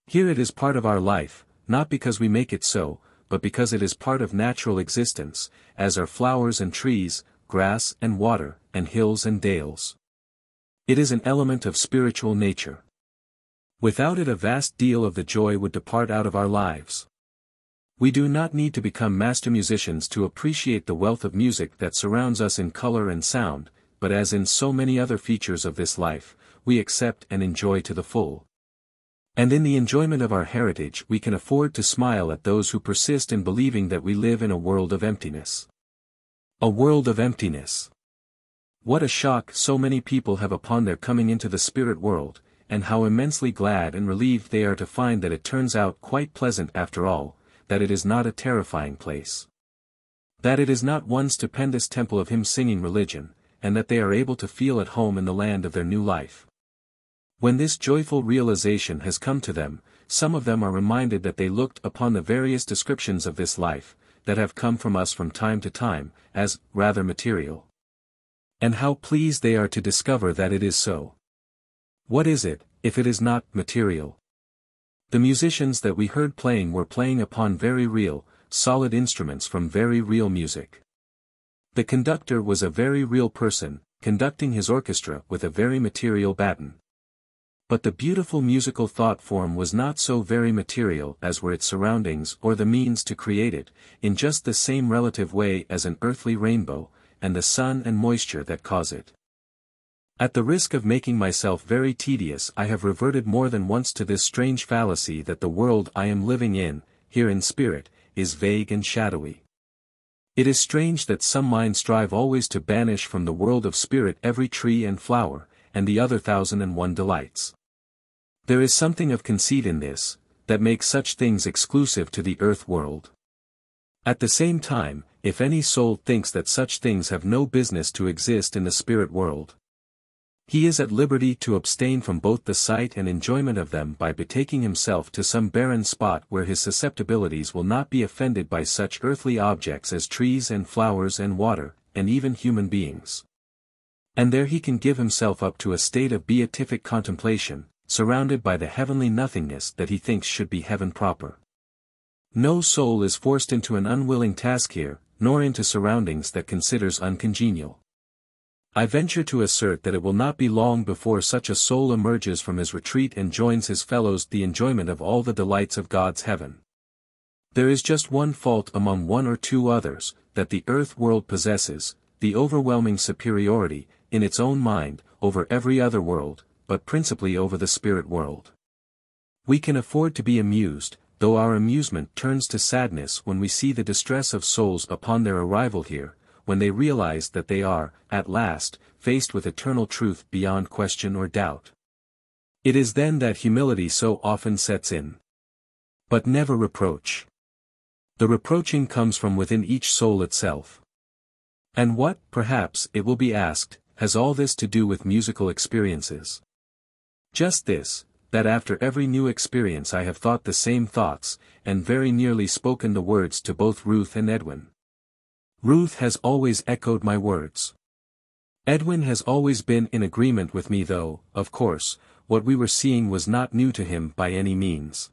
Here it is part of our life, not because we make it so, but because it is part of natural existence, as are flowers and trees, grass and water, and hills and dales. It is an element of spiritual nature. Without it a vast deal of the joy would depart out of our lives. We do not need to become master musicians to appreciate the wealth of music that surrounds us in color and sound, but as in so many other features of this life, we accept and enjoy to the full. And in the enjoyment of our heritage we can afford to smile at those who persist in believing that we live in a world of emptiness. A world of emptiness. What a shock so many people have upon their coming into the spirit world, and how immensely glad and relieved they are to find that it turns out quite pleasant after all, that it is not a terrifying place. That it is not one stupendous temple of hymn singing religion, and that they are able to feel at home in the land of their new life. When this joyful realization has come to them, some of them are reminded that they looked upon the various descriptions of this life, that have come from us from time to time, as, rather material. And how pleased they are to discover that it is so. What is it, if it is not material? The musicians that we heard playing were playing upon very real, solid instruments from very real music. The conductor was a very real person, conducting his orchestra with a very material baton. But the beautiful musical thought form was not so very material as were its surroundings or the means to create it, in just the same relative way as an earthly rainbow, and the sun and moisture that cause it. At the risk of making myself very tedious I have reverted more than once to this strange fallacy that the world I am living in, here in spirit, is vague and shadowy. It is strange that some minds strive always to banish from the world of spirit every tree and flower, and the other thousand and one delights. There is something of conceit in this, that makes such things exclusive to the earth world. At the same time, if any soul thinks that such things have no business to exist in the spirit world, he is at liberty to abstain from both the sight and enjoyment of them by betaking himself to some barren spot where his susceptibilities will not be offended by such earthly objects as trees and flowers and water, and even human beings. And there he can give himself up to a state of beatific contemplation, surrounded by the heavenly nothingness that he thinks should be heaven proper. No soul is forced into an unwilling task here, nor into surroundings that considers uncongenial. I venture to assert that it will not be long before such a soul emerges from his retreat and joins his fellows the enjoyment of all the delights of God's heaven. There is just one fault among one or two others, that the earth world possesses, the overwhelming superiority, in its own mind, over every other world, but principally over the spirit world. We can afford to be amused, though our amusement turns to sadness when we see the distress of souls upon their arrival here, when they realize that they are, at last, faced with eternal truth beyond question or doubt. It is then that humility so often sets in. But never reproach. The reproaching comes from within each soul itself. And what, perhaps, it will be asked, has all this to do with musical experiences? Just this, that after every new experience I have thought the same thoughts, and very nearly spoken the words to both Ruth and Edwin. Ruth has always echoed my words. Edwin has always been in agreement with me though, of course, what we were seeing was not new to him by any means.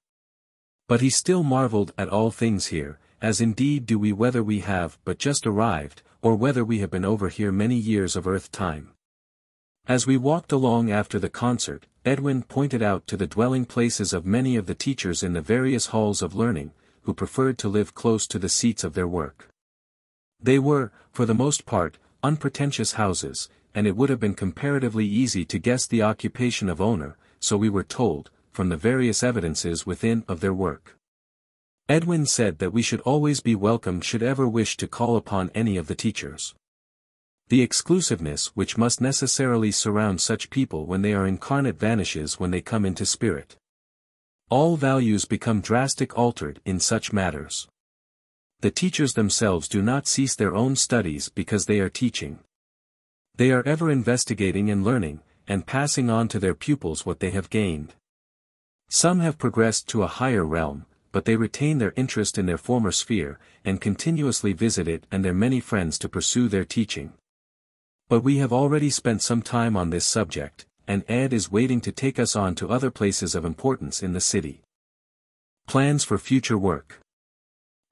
But he still marveled at all things here, as indeed do we whether we have but just arrived, or whether we have been over here many years of earth time. As we walked along after the concert, Edwin pointed out to the dwelling places of many of the teachers in the various halls of learning, who preferred to live close to the seats of their work. They were, for the most part, unpretentious houses, and it would have been comparatively easy to guess the occupation of owner, so we were told, from the various evidences within of their work. Edwin said that we should always be welcome should ever wish to call upon any of the teachers. The exclusiveness which must necessarily surround such people when they are incarnate vanishes when they come into spirit. All values become drastic altered in such matters. The teachers themselves do not cease their own studies because they are teaching. They are ever investigating and learning, and passing on to their pupils what they have gained. Some have progressed to a higher realm, but they retain their interest in their former sphere, and continuously visit it and their many friends to pursue their teaching. But we have already spent some time on this subject, and Ed is waiting to take us on to other places of importance in the city. Plans for future work.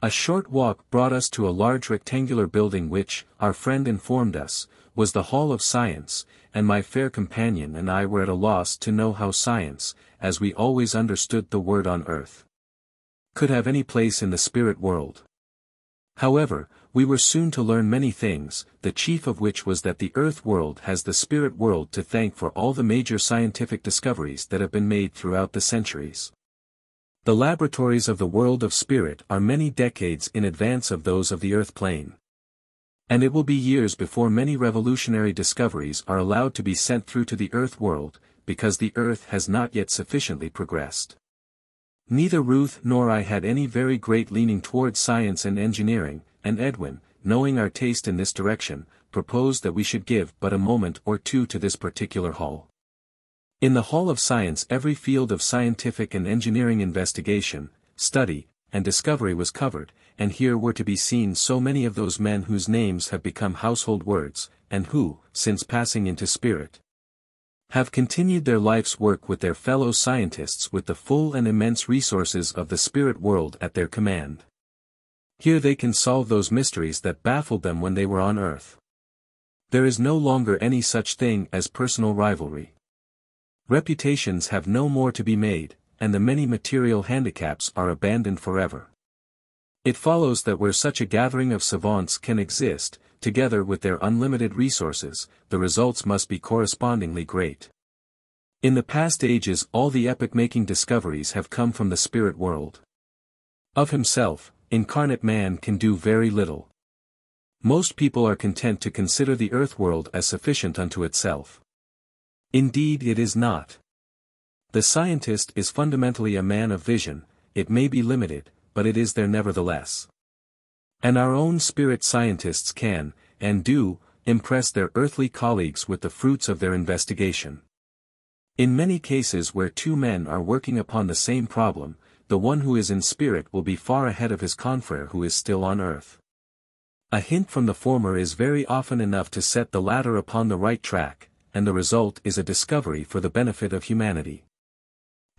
A short walk brought us to a large rectangular building which, our friend informed us, was the Hall of Science, and my fair companion and I were at a loss to know how science, as we always understood the word on earth, could have any place in the spirit world. However, we were soon to learn many things, the chief of which was that the earth world has the spirit world to thank for all the major scientific discoveries that have been made throughout the centuries. The laboratories of the world of spirit are many decades in advance of those of the earth plane. And it will be years before many revolutionary discoveries are allowed to be sent through to the earth world, because the earth has not yet sufficiently progressed. Neither Ruth nor I had any very great leaning towards science and engineering, and Edwin, knowing our taste in this direction, proposed that we should give but a moment or two to this particular hall. In the Hall of Science every field of scientific and engineering investigation, study, and discovery was covered, and here were to be seen so many of those men whose names have become household words, and who, since passing into spirit, have continued their life's work with their fellow scientists with the full and immense resources of the spirit world at their command. Here they can solve those mysteries that baffled them when they were on earth. There is no longer any such thing as personal rivalry. Reputations have no more to be made, and the many material handicaps are abandoned forever. It follows that where such a gathering of savants can exist, together with their unlimited resources, the results must be correspondingly great. In the past ages all the epoch-making discoveries have come from the spirit world. Of himself, incarnate man can do very little. Most people are content to consider the earth world as sufficient unto itself. Indeed it is not. The scientist is fundamentally a man of vision, it may be limited, but it is there nevertheless. And our own spirit scientists can, and do, impress their earthly colleagues with the fruits of their investigation. In many cases where two men are working upon the same problem, the one who is in spirit will be far ahead of his confrere who is still on earth. A hint from the former is very often enough to set the latter upon the right track, and the result is a discovery for the benefit of humanity.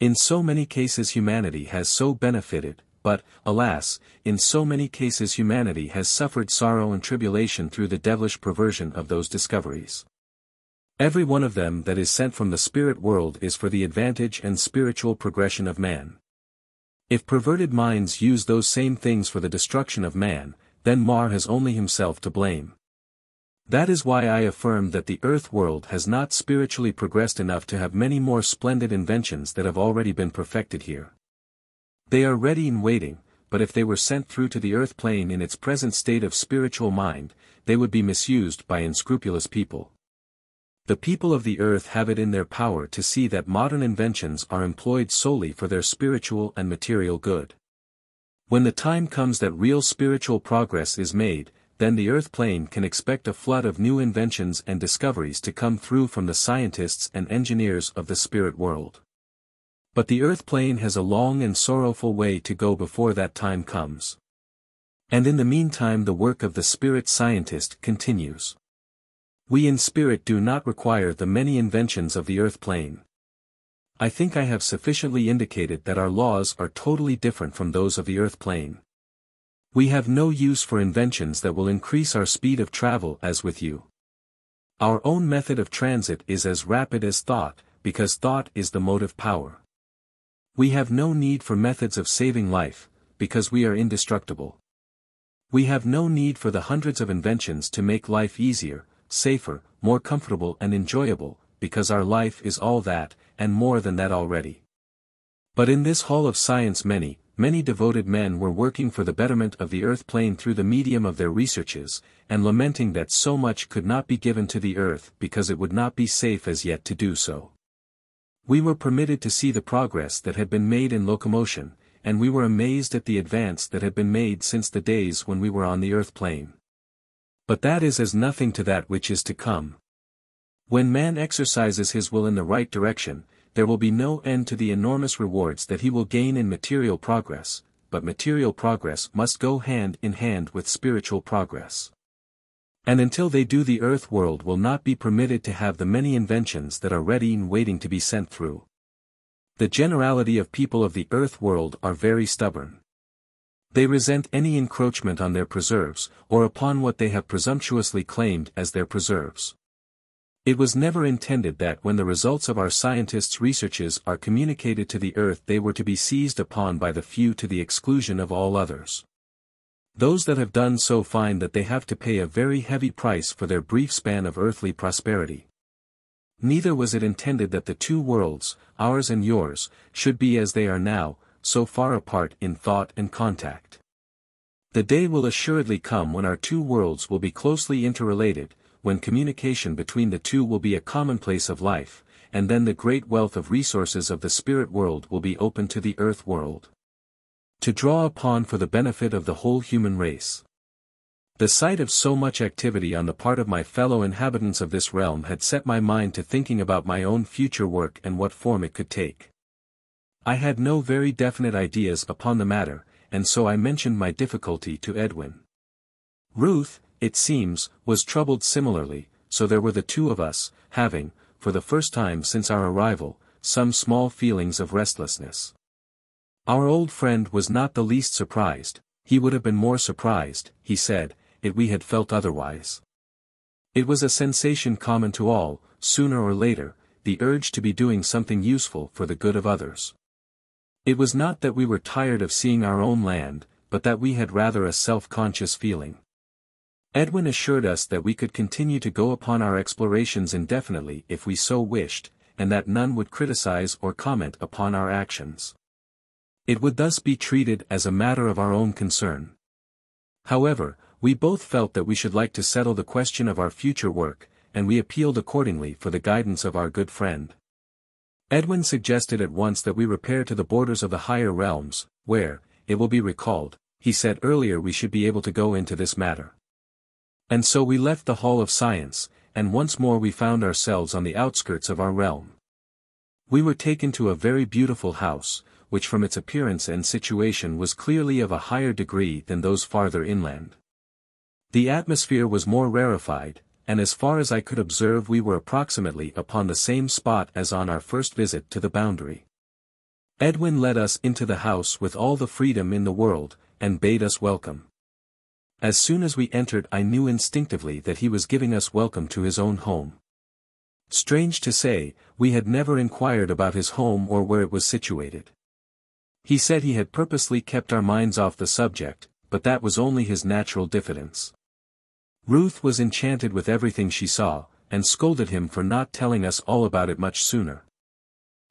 In so many cases humanity has so benefited, but, alas, in so many cases humanity has suffered sorrow and tribulation through the devilish perversion of those discoveries. Every one of them that is sent from the spirit world is for the advantage and spiritual progression of man. If perverted minds use those same things for the destruction of man, then Mar has only himself to blame. That is why I affirm that the earth world has not spiritually progressed enough to have many more splendid inventions that have already been perfected here. They are ready and waiting, but if they were sent through to the earth plane in its present state of spiritual mind, they would be misused by unscrupulous people. The people of the earth have it in their power to see that modern inventions are employed solely for their spiritual and material good. When the time comes that real spiritual progress is made, then the earth plane can expect a flood of new inventions and discoveries to come through from the scientists and engineers of the spirit world. But the earth plane has a long and sorrowful way to go before that time comes. And in the meantime the work of the spirit scientist continues. We in spirit do not require the many inventions of the earth plane. I think I have sufficiently indicated that our laws are totally different from those of the earth plane. We have no use for inventions that will increase our speed of travel as with you. Our own method of transit is as rapid as thought, because thought is the motive power. We have no need for methods of saving life, because we are indestructible. We have no need for the hundreds of inventions to make life easier, safer, more comfortable and enjoyable, because our life is all that, and more than that already. But in this hall of science many, many devoted men were working for the betterment of the earth plane through the medium of their researches, and lamenting that so much could not be given to the earth because it would not be safe as yet to do so. We were permitted to see the progress that had been made in locomotion, and we were amazed at the advance that had been made since the days when we were on the earth plane. But that is as nothing to that which is to come. When man exercises his will in the right direction, there will be no end to the enormous rewards that he will gain in material progress, but material progress must go hand in hand with spiritual progress. And until they do the earth world will not be permitted to have the many inventions that are ready and waiting to be sent through. The generality of people of the earth world are very stubborn. They resent any encroachment on their preserves, or upon what they have presumptuously claimed as their preserves. It was never intended that when the results of our scientists' researches are communicated to the earth they were to be seized upon by the few to the exclusion of all others. Those that have done so find that they have to pay a very heavy price for their brief span of earthly prosperity. Neither was it intended that the two worlds, ours and yours, should be as they are now, so far apart in thought and contact. The day will assuredly come when our two worlds will be closely interrelated, when communication between the two will be a commonplace of life, and then the great wealth of resources of the spirit world will be open to the earth world. To draw upon for the benefit of the whole human race. The sight of so much activity on the part of my fellow inhabitants of this realm had set my mind to thinking about my own future work and what form it could take. I had no very definite ideas upon the matter, and so I mentioned my difficulty to Edwin. Ruth, it seems, was troubled similarly, so there were the two of us, having, for the first time since our arrival, some small feelings of restlessness. Our old friend was not the least surprised, he would have been more surprised, he said, if we had felt otherwise. It was a sensation common to all, sooner or later, the urge to be doing something useful for the good of others. It was not that we were tired of seeing our own land, but that we had rather a self-conscious feeling. Edwin assured us that we could continue to go upon our explorations indefinitely if we so wished, and that none would criticize or comment upon our actions. It would thus be treated as a matter of our own concern. However, we both felt that we should like to settle the question of our future work, and we appealed accordingly for the guidance of our good friend. Edwin suggested at once that we repair to the borders of the higher realms, where, it will be recalled, he said earlier we should be able to go into this matter. And so we left the Hall of Science, and once more we found ourselves on the outskirts of our realm. We were taken to a very beautiful house, which from its appearance and situation was clearly of a higher degree than those farther inland. The atmosphere was more rarefied, and as far as I could observe we were approximately upon the same spot as on our first visit to the boundary. Edwin led us into the house with all the freedom in the world, and bade us welcome. As soon as we entered I knew instinctively that he was giving us welcome to his own home. Strange to say, we had never inquired about his home or where it was situated. He said he had purposely kept our minds off the subject, but that was only his natural diffidence. Ruth was enchanted with everything she saw, and scolded him for not telling us all about it much sooner.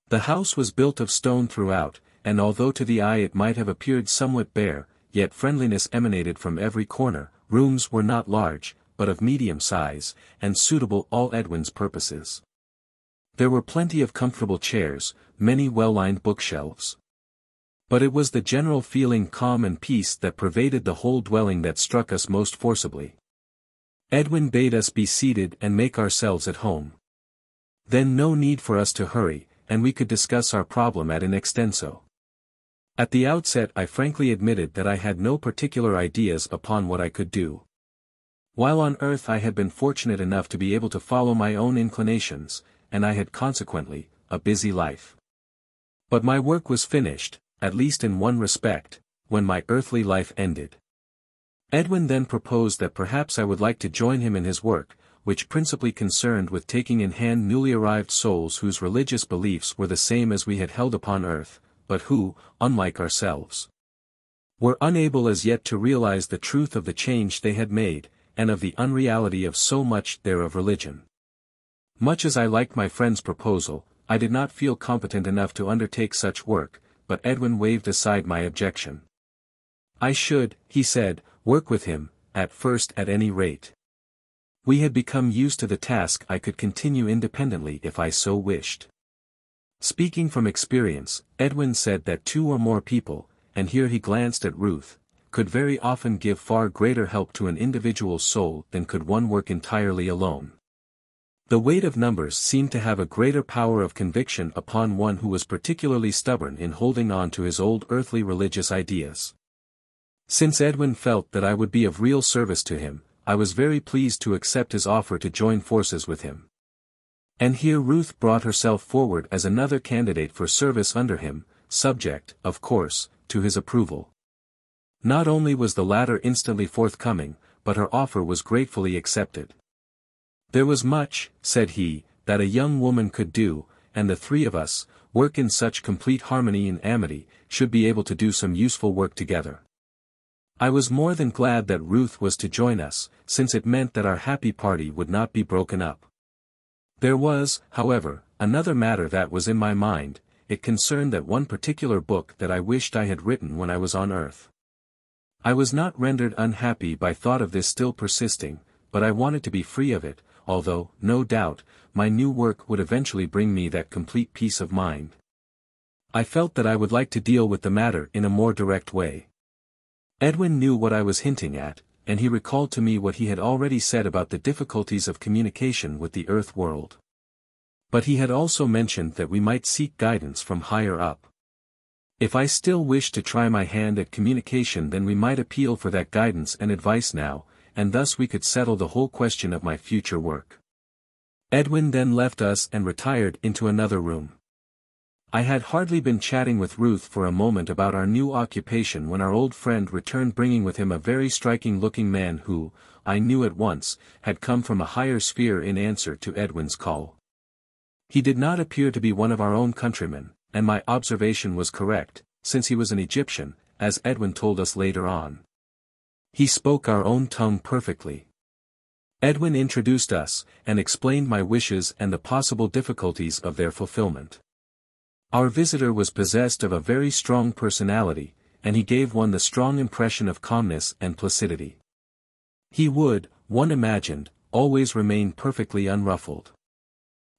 The house was built of stone throughout, and although to the eye it might have appeared somewhat bare, yet friendliness emanated from every corner, rooms were not large, but of medium size, and suitable all Edwin's purposes. There were plenty of comfortable chairs, many well-lined bookshelves. But it was the general feeling calm and peace that pervaded the whole dwelling that struck us most forcibly. Edwin bade us be seated and make ourselves at home. Then no need for us to hurry, and we could discuss our problem at an extenso. At the outset I frankly admitted that I had no particular ideas upon what I could do. While on earth I had been fortunate enough to be able to follow my own inclinations, and I had consequently, a busy life. But my work was finished, at least in one respect, when my earthly life ended. Edwin then proposed that perhaps I would like to join him in his work, which principally concerned with taking in hand newly arrived souls whose religious beliefs were the same as we had held upon earth, but who, unlike ourselves, were unable as yet to realize the truth of the change they had made, and of the unreality of so much there of religion. Much as I liked my friend's proposal, I did not feel competent enough to undertake such work, but Edwin waved aside my objection. I should, he said, work with him, at first at any rate. We had become used to the task I could continue independently if I so wished. Speaking from experience, Edwin said that two or more people, and here he glanced at Ruth, could very often give far greater help to an individual soul than could one work entirely alone. The weight of numbers seemed to have a greater power of conviction upon one who was particularly stubborn in holding on to his old earthly religious ideas. Since Edwin felt that I would be of real service to him, I was very pleased to accept his offer to join forces with him. And here Ruth brought herself forward as another candidate for service under him, subject, of course, to his approval. Not only was the latter instantly forthcoming, but her offer was gratefully accepted. There was much, said he, that a young woman could do, and the three of us, work in such complete harmony and amity, should be able to do some useful work together. I was more than glad that Ruth was to join us, since it meant that our happy party would not be broken up. There was, however, another matter that was in my mind, it concerned that one particular book that I wished I had written when I was on earth. I was not rendered unhappy by thought of this still persisting, but I wanted to be free of it, although, no doubt, my new work would eventually bring me that complete peace of mind. I felt that I would like to deal with the matter in a more direct way. Edwin knew what I was hinting at, and he recalled to me what he had already said about the difficulties of communication with the earth world. But he had also mentioned that we might seek guidance from higher up. If I still wished to try my hand at communication then we might appeal for that guidance and advice now, and thus we could settle the whole question of my future work. Edwin then left us and retired into another room. I had hardly been chatting with Ruth for a moment about our new occupation when our old friend returned bringing with him a very striking-looking man who, I knew at once, had come from a higher sphere in answer to Edwin's call. He did not appear to be one of our own countrymen, and my observation was correct, since he was an Egyptian, as Edwin told us later on. He spoke our own tongue perfectly. Edwin introduced us, and explained my wishes and the possible difficulties of their fulfillment. Our visitor was possessed of a very strong personality, and he gave one the strong impression of calmness and placidity. He would, one imagined, always remain perfectly unruffled.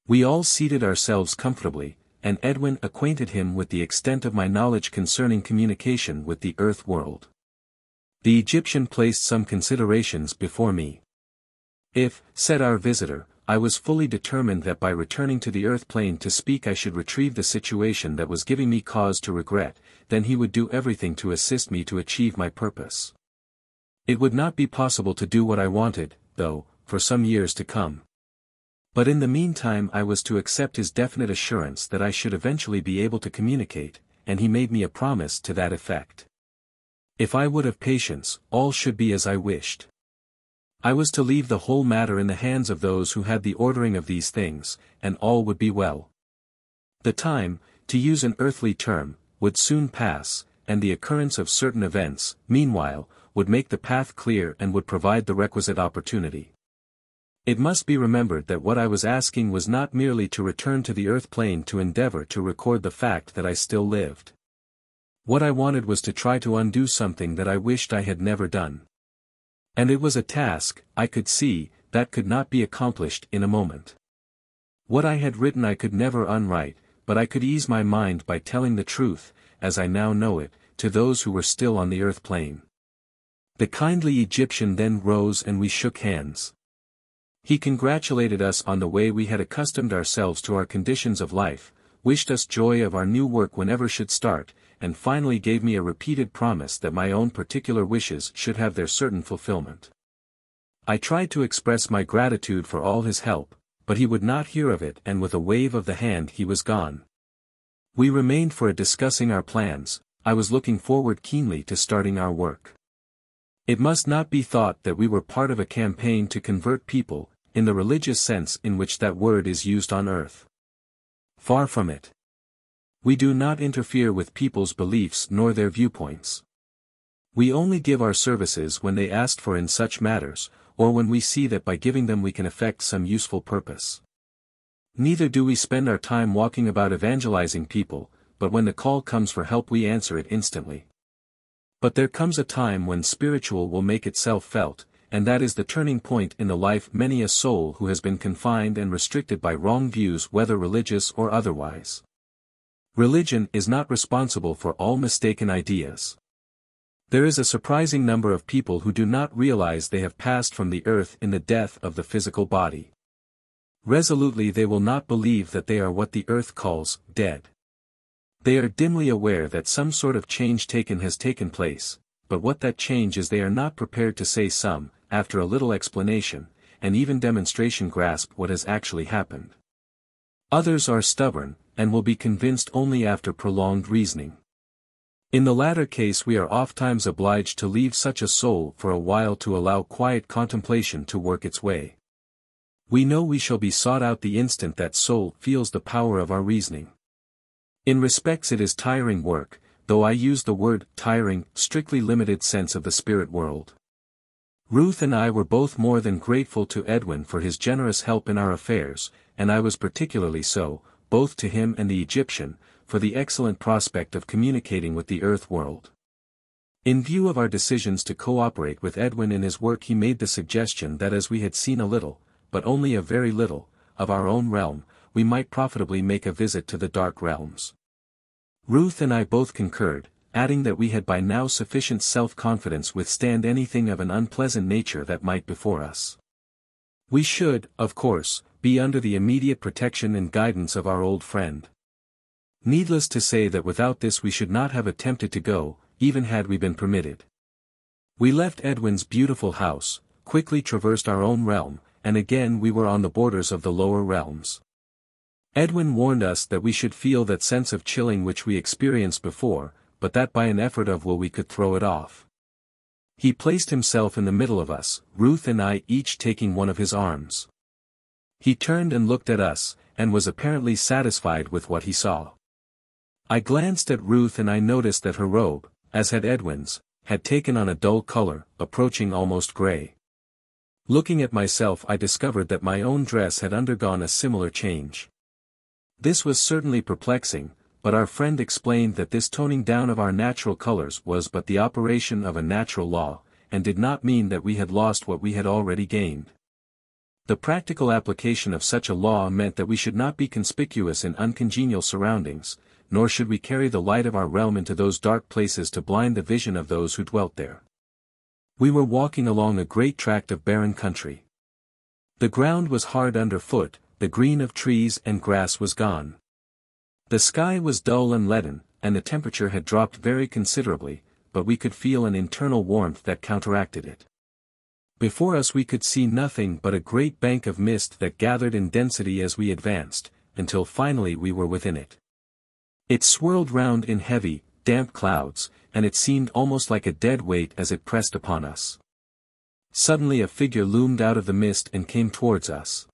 We all seated ourselves comfortably, and Edwin acquainted him with the extent of my knowledge concerning communication with the earth world. The Egyptian placed some considerations before me. If, said our visitor, I was fully determined that by returning to the earth plane to speak I should retrieve the situation that was giving me cause to regret, then he would do everything to assist me to achieve my purpose. It would not be possible to do what I wanted, though, for some years to come. But in the meantime I was to accept his definite assurance that I should eventually be able to communicate, and he made me a promise to that effect. If I would have patience, all should be as I wished. I was to leave the whole matter in the hands of those who had the ordering of these things, and all would be well. The time, to use an earthly term, would soon pass, and the occurrence of certain events, meanwhile, would make the path clear and would provide the requisite opportunity. It must be remembered that what I was asking was not merely to return to the earth plane to endeavor to record the fact that I still lived. What I wanted was to try to undo something that I wished I had never done. And it was a task, I could see, that could not be accomplished in a moment. What I had written I could never unwrite, but I could ease my mind by telling the truth, as I now know it, to those who were still on the earth plane. The kindly Egyptian then rose and we shook hands. He congratulated us on the way we had accustomed ourselves to our conditions of life, wished us joy of our new work whenever should start, and finally gave me a repeated promise that my own particular wishes should have their certain fulfillment. I tried to express my gratitude for all his help, but he would not hear of it and with a wave of the hand he was gone. We remained for a discussing our plans, I was looking forward keenly to starting our work. It must not be thought that we were part of a campaign to convert people, in the religious sense in which that word is used on earth. Far from it. We do not interfere with people's beliefs nor their viewpoints. We only give our services when they ask for in such matters, or when we see that by giving them we can effect some useful purpose. Neither do we spend our time walking about evangelizing people, but when the call comes for help we answer it instantly. But there comes a time when spiritual will make itself felt, and that is the turning point in the life many a soul who has been confined and restricted by wrong views whether religious or otherwise. Religion is not responsible for all mistaken ideas. There is a surprising number of people who do not realize they have passed from the earth in the death of the physical body. Resolutely they will not believe that they are what the earth calls, dead. They are dimly aware that some sort of change taken has taken place, but what that change is they are not prepared to say some, after a little explanation, and even demonstration grasp what has actually happened. Others are stubborn, and will be convinced only after prolonged reasoning. In the latter case we are ofttimes obliged to leave such a soul for a while to allow quiet contemplation to work its way. We know we shall be sought out the instant that soul feels the power of our reasoning. In respects it is tiring work, though I use the word tiring strictly limited sense of the spirit world. Ruth and I were both more than grateful to Edwin for his generous help in our affairs, and I was particularly so, both to him and the Egyptian, for the excellent prospect of communicating with the earth world. In view of our decisions to cooperate with Edwin in his work he made the suggestion that as we had seen a little, but only a very little, of our own realm, we might profitably make a visit to the dark realms. Ruth and I both concurred, adding that we had by now sufficient self-confidence withstand anything of an unpleasant nature that might before us. We should, of course, be under the immediate protection and guidance of our old friend. Needless to say that without this we should not have attempted to go, even had we been permitted. We left Edwin's beautiful house, quickly traversed our own realm, and again we were on the borders of the lower realms. Edwin warned us that we should feel that sense of chilling which we experienced before, but that by an effort of will we could throw it off. He placed himself in the middle of us, Ruth and I each taking one of his arms. He turned and looked at us, and was apparently satisfied with what he saw. I glanced at Ruth and I noticed that her robe, as had Edwin's, had taken on a dull color, approaching almost gray. Looking at myself I discovered that my own dress had undergone a similar change. This was certainly perplexing, but our friend explained that this toning down of our natural colors was but the operation of a natural law, and did not mean that we had lost what we had already gained. The practical application of such a law meant that we should not be conspicuous in uncongenial surroundings, nor should we carry the light of our realm into those dark places to blind the vision of those who dwelt there. We were walking along a great tract of barren country. The ground was hard underfoot, the green of trees and grass was gone. The sky was dull and leaden, and the temperature had dropped very considerably, but we could feel an internal warmth that counteracted it. Before us we could see nothing but a great bank of mist that gathered in density as we advanced, until finally we were within it. It swirled round in heavy, damp clouds, and it seemed almost like a dead weight as it pressed upon us. Suddenly a figure loomed out of the mist and came towards us.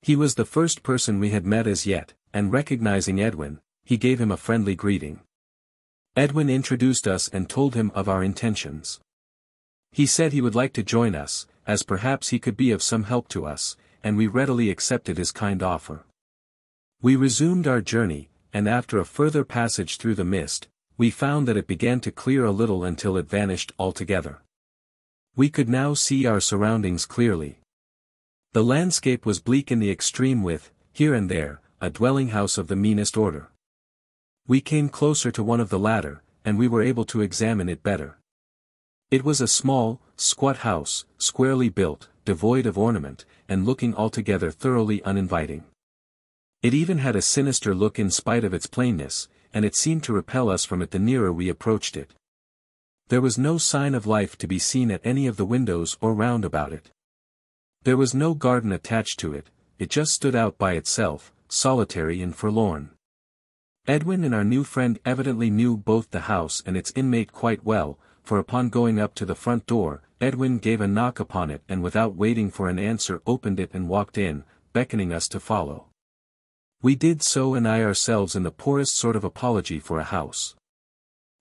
He was the first person we had met as yet, and recognizing Edwin, he gave him a friendly greeting. Edwin introduced us and told him of our intentions. He said he would like to join us, as perhaps he could be of some help to us, and we readily accepted his kind offer. We resumed our journey, and after a further passage through the mist, we found that it began to clear a little until it vanished altogether. We could now see our surroundings clearly. The landscape was bleak in the extreme with, here and there, a dwelling house of the meanest order. We came closer to one of the latter, and we were able to examine it better. It was a small, squat house, squarely built, devoid of ornament, and looking altogether thoroughly uninviting. It even had a sinister look in spite of its plainness, and it seemed to repel us from it the nearer we approached it. There was no sign of life to be seen at any of the windows or round about it. There was no garden attached to it, it just stood out by itself, solitary and forlorn. Edwin and our new friend evidently knew both the house and its inmate quite well, for upon going up to the front door, Edwin gave a knock upon it and without waiting for an answer opened it and walked in, beckoning us to follow. We did so and I ourselves in the poorest sort of apology for a house.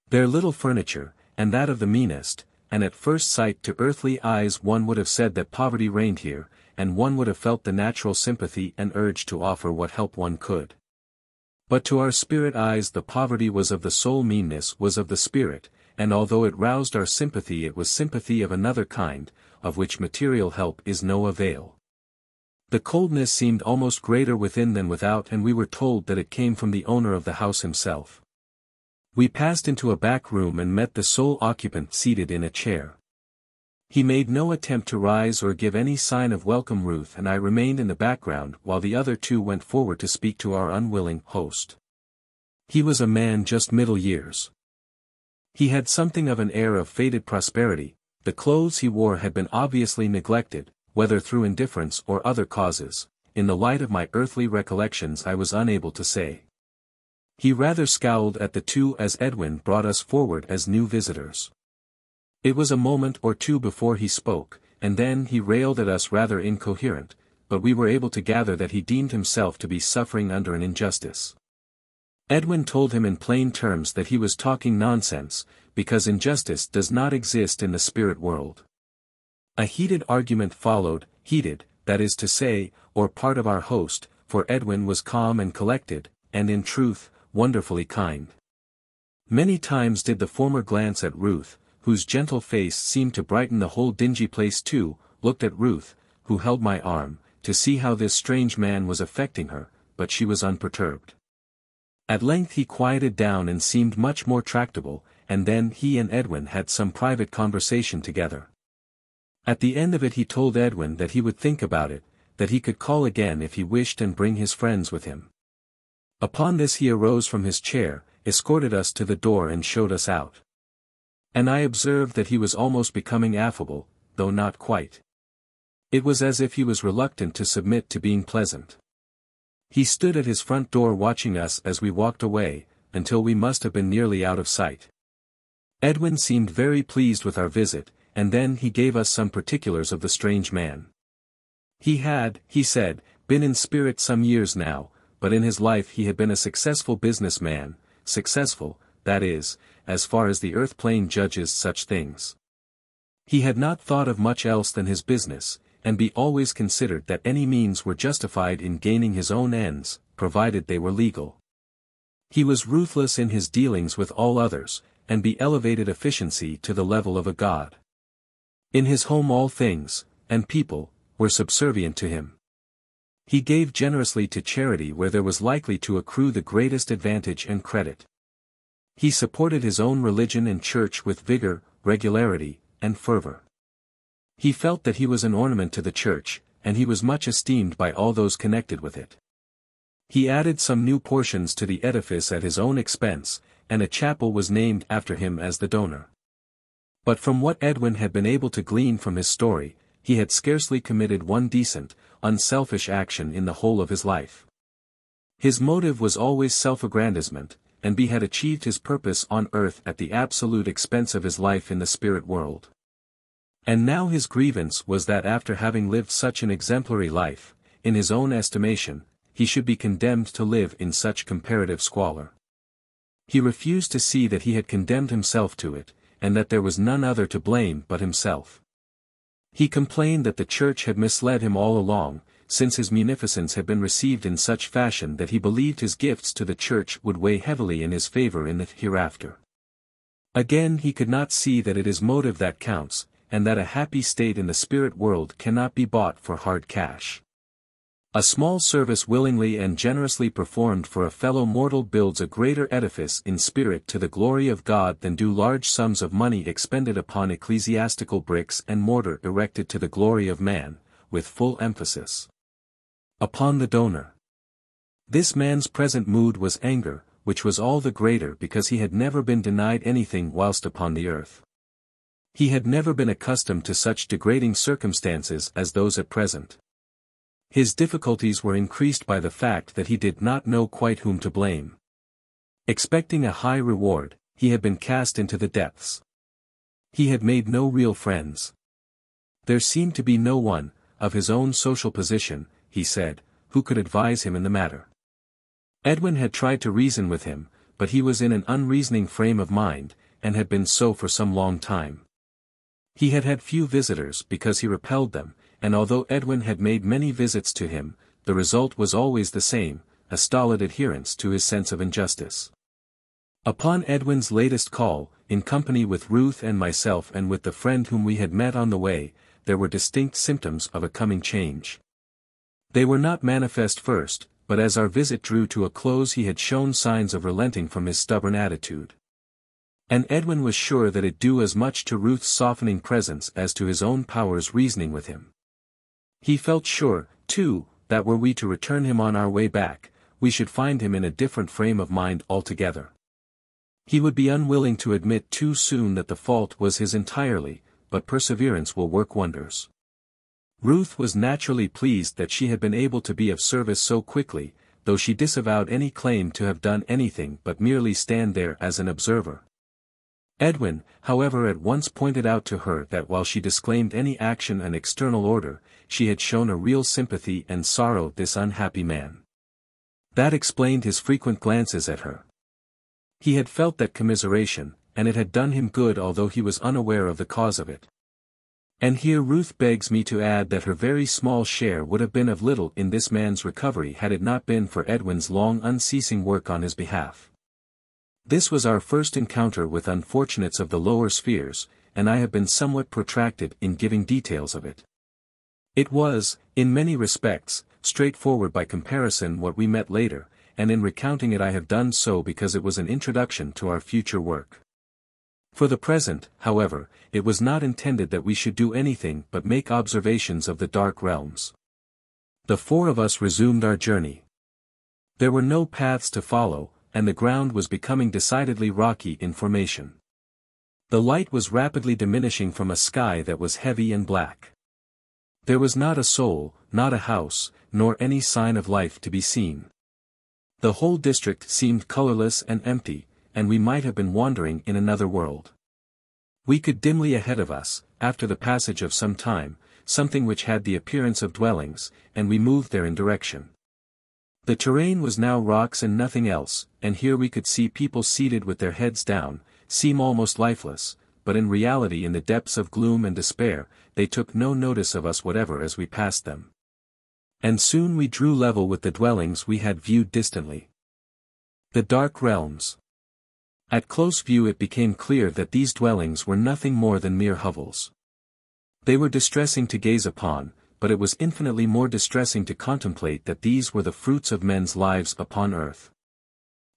Their little furniture, and that of the meanest, and at first sight to earthly eyes one would have said that poverty reigned here, and one would have felt the natural sympathy and urge to offer what help one could. But to our spirit eyes the poverty was of the soul meanness was of the spirit, and although it roused our sympathy it was sympathy of another kind, of which material help is no avail. The coldness seemed almost greater within than without and we were told that it came from the owner of the house himself. We passed into a back room and met the sole occupant seated in a chair. He made no attempt to rise or give any sign of welcome Ruth and I remained in the background while the other two went forward to speak to our unwilling host. He was a man just middle years. He had something of an air of faded prosperity, the clothes he wore had been obviously neglected, whether through indifference or other causes, in the light of my earthly recollections I was unable to say. He rather scowled at the two as Edwin brought us forward as new visitors. It was a moment or two before he spoke, and then he railed at us rather incoherent, but we were able to gather that he deemed himself to be suffering under an injustice. Edwin told him in plain terms that he was talking nonsense, because injustice does not exist in the spirit world. A heated argument followed, heated, that is to say, or part of our host, for Edwin was calm and collected, and in truth, wonderfully kind. Many times did the former glance at Ruth, whose gentle face seemed to brighten the whole dingy place too, looked at Ruth, who held my arm, to see how this strange man was affecting her, but she was unperturbed. At length he quieted down and seemed much more tractable, and then he and Edwin had some private conversation together. At the end of it he told Edwin that he would think about it, that he could call again if he wished and bring his friends with him. Upon this he arose from his chair, escorted us to the door and showed us out. And I observed that he was almost becoming affable, though not quite. It was as if he was reluctant to submit to being pleasant. He stood at his front door watching us as we walked away, until we must have been nearly out of sight. Edwin seemed very pleased with our visit, and then he gave us some particulars of the strange man. He had, he said, been in spirit some years now, but in his life he had been a successful businessman, successful, that is, as far as the earth plane judges such things. He had not thought of much else than his business, and be always considered that any means were justified in gaining his own ends, provided they were legal. He was ruthless in his dealings with all others, and be elevated efficiency to the level of a god. In his home all things, and people, were subservient to him. He gave generously to charity where there was likely to accrue the greatest advantage and credit. He supported his own religion and church with vigor, regularity, and fervor. He felt that he was an ornament to the church, and he was much esteemed by all those connected with it. He added some new portions to the edifice at his own expense, and a chapel was named after him as the donor. But from what Edwin had been able to glean from his story, he had scarcely committed one decent, unselfish action in the whole of his life. His motive was always self-aggrandizement, and B had achieved his purpose on earth at the absolute expense of his life in the spirit world. And now his grievance was that after having lived such an exemplary life, in his own estimation, he should be condemned to live in such comparative squalor. He refused to see that he had condemned himself to it, and that there was none other to blame but himself. He complained that the church had misled him all along, since his munificence had been received in such fashion that he believed his gifts to the church would weigh heavily in his favor in the hereafter. Again he could not see that it is motive that counts, and that a happy state in the spirit world cannot be bought for hard cash. A small service willingly and generously performed for a fellow mortal builds a greater edifice in spirit to the glory of God than do large sums of money expended upon ecclesiastical bricks and mortar erected to the glory of man, with full emphasis upon the donor. This man's present mood was anger, which was all the greater because he had never been denied anything whilst upon the earth. He had never been accustomed to such degrading circumstances as those at present. His difficulties were increased by the fact that he did not know quite whom to blame. Expecting a high reward, he had been cast into the depths. He had made no real friends. There seemed to be no one, of his own social position, he said, who could advise him in the matter. Edwin had tried to reason with him, but he was in an unreasoning frame of mind, and had been so for some long time. He had had few visitors because he repelled them, and although Edwin had made many visits to him, the result was always the same, a stolid adherence to his sense of injustice. Upon Edwin's latest call, in company with Ruth and myself and with the friend whom we had met on the way, there were distinct symptoms of a coming change. They were not manifest first, but as our visit drew to a close he had shown signs of relenting from his stubborn attitude. And Edwin was sure that it due as much to Ruth's softening presence as to his own powers reasoning with him. He felt sure, too, that were we to return him on our way back, we should find him in a different frame of mind altogether. He would be unwilling to admit too soon that the fault was his entirely, but perseverance will work wonders. Ruth was naturally pleased that she had been able to be of service so quickly, though she disavowed any claim to have done anything but merely stand there as an observer. Edwin, however at once pointed out to her that while she disclaimed any action and external order, she had shown a real sympathy and sorrow this unhappy man. That explained his frequent glances at her. He had felt that commiseration, and it had done him good although he was unaware of the cause of it. And here Ruth begs me to add that her very small share would have been of little in this man's recovery had it not been for Edwin's long unceasing work on his behalf. This was our first encounter with unfortunates of the lower spheres, and I have been somewhat protracted in giving details of it. It was, in many respects, straightforward by comparison what we met later, and in recounting it I have done so because it was an introduction to our future work. For the present, however, it was not intended that we should do anything but make observations of the dark realms. The four of us resumed our journey. There were no paths to follow, and the ground was becoming decidedly rocky in formation. The light was rapidly diminishing from a sky that was heavy and black. There was not a soul, not a house, nor any sign of life to be seen. The whole district seemed colorless and empty, and we might have been wandering in another world. We could dimly ahead of us, after the passage of some time, something which had the appearance of dwellings, and we moved there in direction. The terrain was now rocks and nothing else, and here we could see people seated with their heads down, seem almost lifeless, but in reality in the depths of gloom and despair, they took no notice of us whatever as we passed them. And soon we drew level with the dwellings we had viewed distantly. The dark realms. At close view it became clear that these dwellings were nothing more than mere hovels. They were distressing to gaze upon, but it was infinitely more distressing to contemplate that these were the fruits of men's lives upon earth.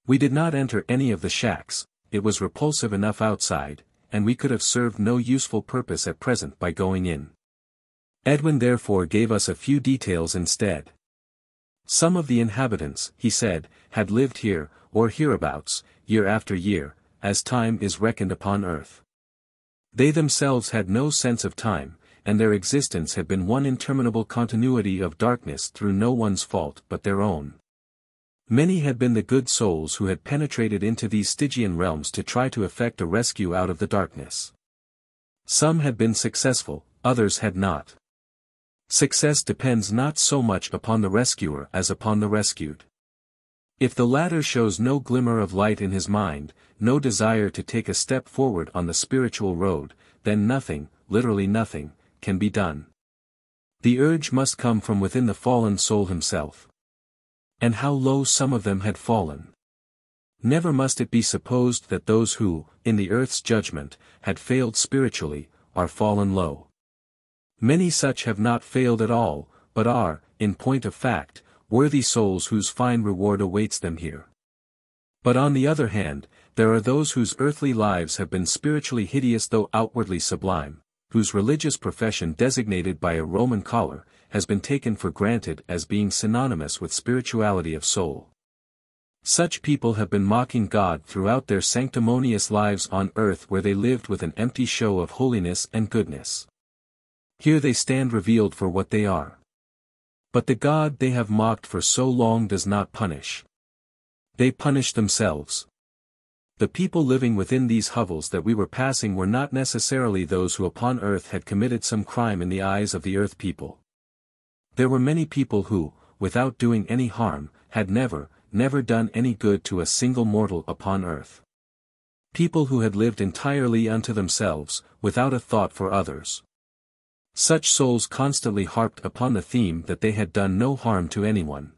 We did not enter any of the shacks, it was repulsive enough outside, and we could have served no useful purpose at present by going in. Edwin therefore gave us a few details instead. Some of the inhabitants, he said, had lived here, or hereabouts, year after year, as time is reckoned upon earth. They themselves had no sense of time, and their existence had been one interminable continuity of darkness through no one's fault but their own. Many had been the good souls who had penetrated into these Stygian realms to try to effect a rescue out of the darkness. Some had been successful, others had not. Success depends not so much upon the rescuer as upon the rescued. If the latter shows no glimmer of light in his mind, no desire to take a step forward on the spiritual road, then nothing, literally nothing, can be done. The urge must come from within the fallen soul himself. And how low some of them had fallen. Never must it be supposed that those who, in the earth's judgment, had failed spiritually, are fallen low. Many such have not failed at all, but are, in point of fact, worthy souls whose fine reward awaits them here. But on the other hand, there are those whose earthly lives have been spiritually hideous though outwardly sublime, whose religious profession designated by a Roman collar, has been taken for granted as being synonymous with spirituality of soul. Such people have been mocking God throughout their sanctimonious lives on earth where they lived with an empty show of holiness and goodness. Here they stand revealed for what they are. But the God they have mocked for so long does not punish. They punish themselves. The people living within these hovels that we were passing were not necessarily those who upon earth had committed some crime in the eyes of the earth people. There were many people who, without doing any harm, had never, never done any good to a single mortal upon earth. People who had lived entirely unto themselves, without a thought for others. Such souls constantly harped upon the theme that they had done no harm to anyone.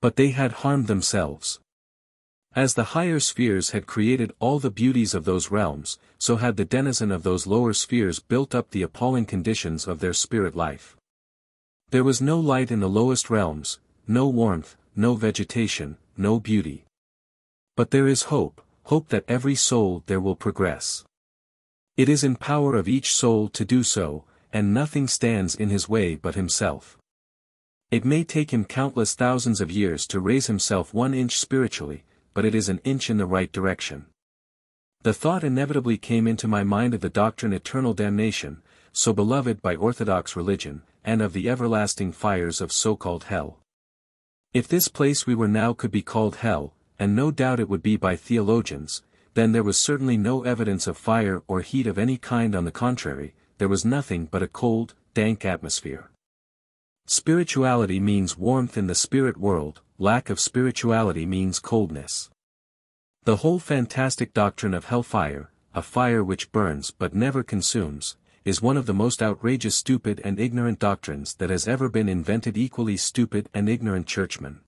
But they had harmed themselves. As the higher spheres had created all the beauties of those realms, so had the denizen of those lower spheres built up the appalling conditions of their spirit life. There was no light in the lowest realms, no warmth, no vegetation, no beauty. But there is hope, hope that every soul there will progress. It is in power of each soul to do so, and nothing stands in his way but himself. It may take him countless thousands of years to raise himself one inch spiritually, but it is an inch in the right direction. The thought inevitably came into my mind of the doctrine eternal damnation, so beloved by orthodox religion, and of the everlasting fires of so-called hell. If this place we were now could be called hell, and no doubt it would be by theologians, then there was certainly no evidence of fire or heat of any kind on the contrary, there was nothing but a cold, dank atmosphere. Spirituality means warmth in the spirit world, lack of spirituality means coldness. The whole fantastic doctrine of hellfire, a fire which burns but never consumes, is one of the most outrageous stupid and ignorant doctrines that has ever been invented equally stupid and ignorant churchmen.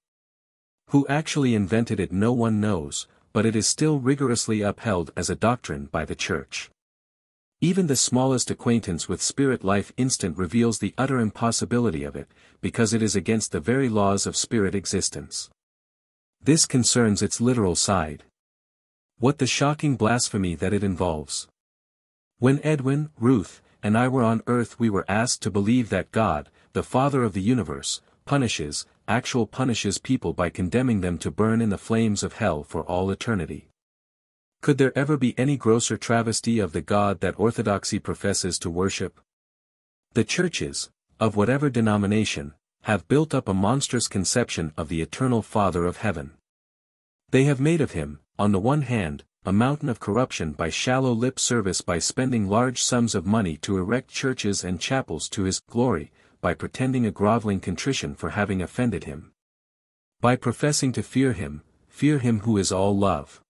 Who actually invented it no one knows, but it is still rigorously upheld as a doctrine by the Church. Even the smallest acquaintance with spirit life instant reveals the utter impossibility of it, because it is against the very laws of spirit existence. This concerns its literal side. What the shocking blasphemy that it involves. When Edwin, Ruth, and I were on earth we were asked to believe that God, the Father of the universe, punishes, actual punishes people by condemning them to burn in the flames of hell for all eternity. Could there ever be any grosser travesty of the God that orthodoxy professes to worship? The churches, of whatever denomination, have built up a monstrous conception of the eternal Father of heaven. They have made of him, on the one hand, a mountain of corruption by shallow lip service by spending large sums of money to erect churches and chapels to his glory, by pretending a groveling contrition for having offended him. By professing to fear him, fear him who is all love.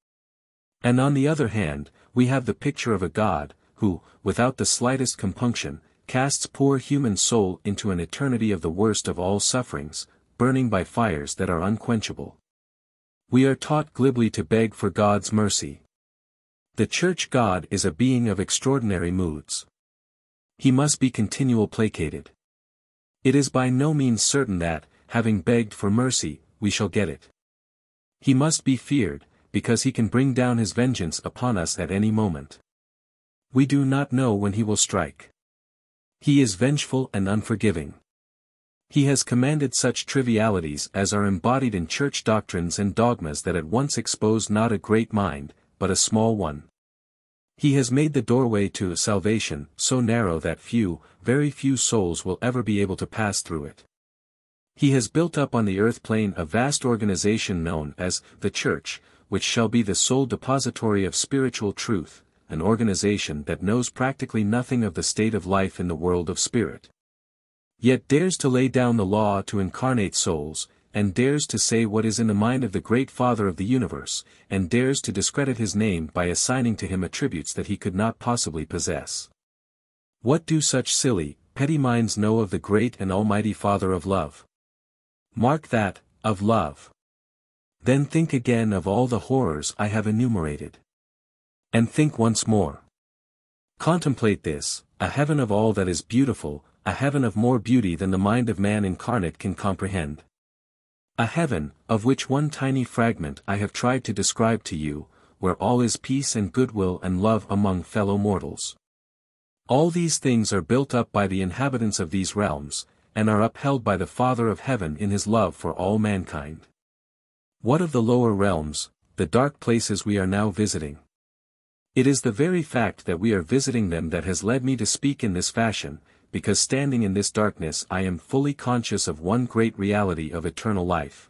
And on the other hand, we have the picture of a God, who, without the slightest compunction, casts poor human soul into an eternity of the worst of all sufferings, burning by fires that are unquenchable. We are taught glibly to beg for God's mercy. The church God is a being of extraordinary moods. He must be continual placated. It is by no means certain that, having begged for mercy, we shall get it. He must be feared, because he can bring down his vengeance upon us at any moment. We do not know when he will strike. He is vengeful and unforgiving. He has commanded such trivialities as are embodied in church doctrines and dogmas that at once expose not a great mind, but a small one. He has made the doorway to salvation so narrow that few, very few souls will ever be able to pass through it. He has built up on the earth plane a vast organization known as the Church, which shall be the sole depository of spiritual truth, an organization that knows practically nothing of the state of life in the world of spirit yet dares to lay down the law to incarnate souls, and dares to say what is in the mind of the great Father of the universe, and dares to discredit his name by assigning to him attributes that he could not possibly possess. What do such silly, petty minds know of the great and almighty Father of love? Mark that, of love. Then think again of all the horrors I have enumerated. And think once more. Contemplate this, a heaven of all that is beautiful, a heaven of more beauty than the mind of man incarnate can comprehend. A heaven, of which one tiny fragment I have tried to describe to you, where all is peace and goodwill and love among fellow mortals. All these things are built up by the inhabitants of these realms, and are upheld by the Father of heaven in his love for all mankind. What of the lower realms, the dark places we are now visiting? It is the very fact that we are visiting them that has led me to speak in this fashion, because standing in this darkness I am fully conscious of one great reality of eternal life.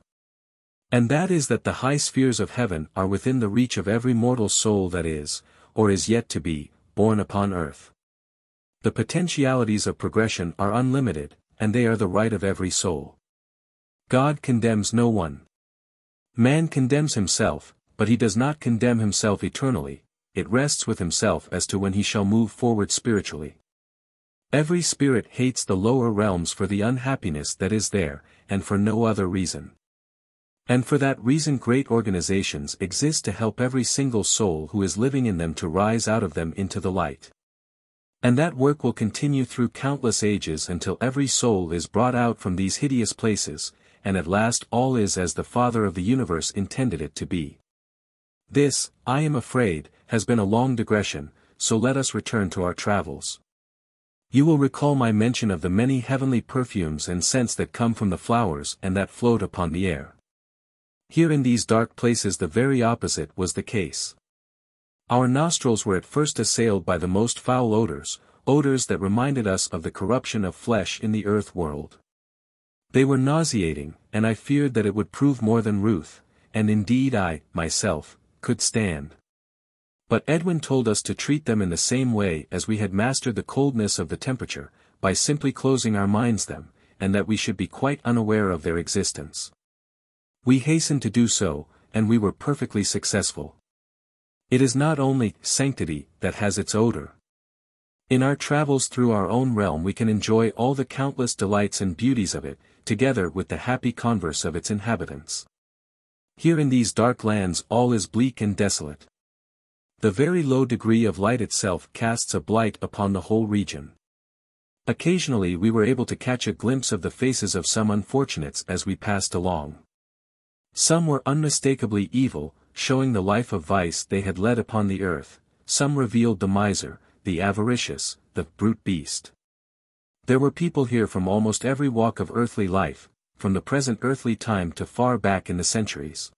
And that is that the high spheres of heaven are within the reach of every mortal soul that is, or is yet to be, born upon earth. The potentialities of progression are unlimited, and they are the right of every soul. God condemns no one. Man condemns himself, but he does not condemn himself eternally, it rests with himself as to when he shall move forward spiritually. Every spirit hates the lower realms for the unhappiness that is there, and for no other reason. And for that reason great organizations exist to help every single soul who is living in them to rise out of them into the light. And that work will continue through countless ages until every soul is brought out from these hideous places, and at last all is as the Father of the universe intended it to be. This, I am afraid, has been a long digression, so let us return to our travels. You will recall my mention of the many heavenly perfumes and scents that come from the flowers and that float upon the air. Here in these dark places the very opposite was the case. Our nostrils were at first assailed by the most foul odors, odors that reminded us of the corruption of flesh in the earth world. They were nauseating, and I feared that it would prove more than Ruth, and indeed I, myself, could stand. But Edwin told us to treat them in the same way as we had mastered the coldness of the temperature, by simply closing our minds them, and that we should be quite unaware of their existence. We hastened to do so, and we were perfectly successful. It is not only sanctity that has its odor. In our travels through our own realm we can enjoy all the countless delights and beauties of it, together with the happy converse of its inhabitants. Here in these dark lands all is bleak and desolate. The very low degree of light itself casts a blight upon the whole region. Occasionally we were able to catch a glimpse of the faces of some unfortunates as we passed along. Some were unmistakably evil, showing the life of vice they had led upon the earth, some revealed the miser, the avaricious, the brute beast. There were people here from almost every walk of earthly life, from the present earthly time to far back in the centuries.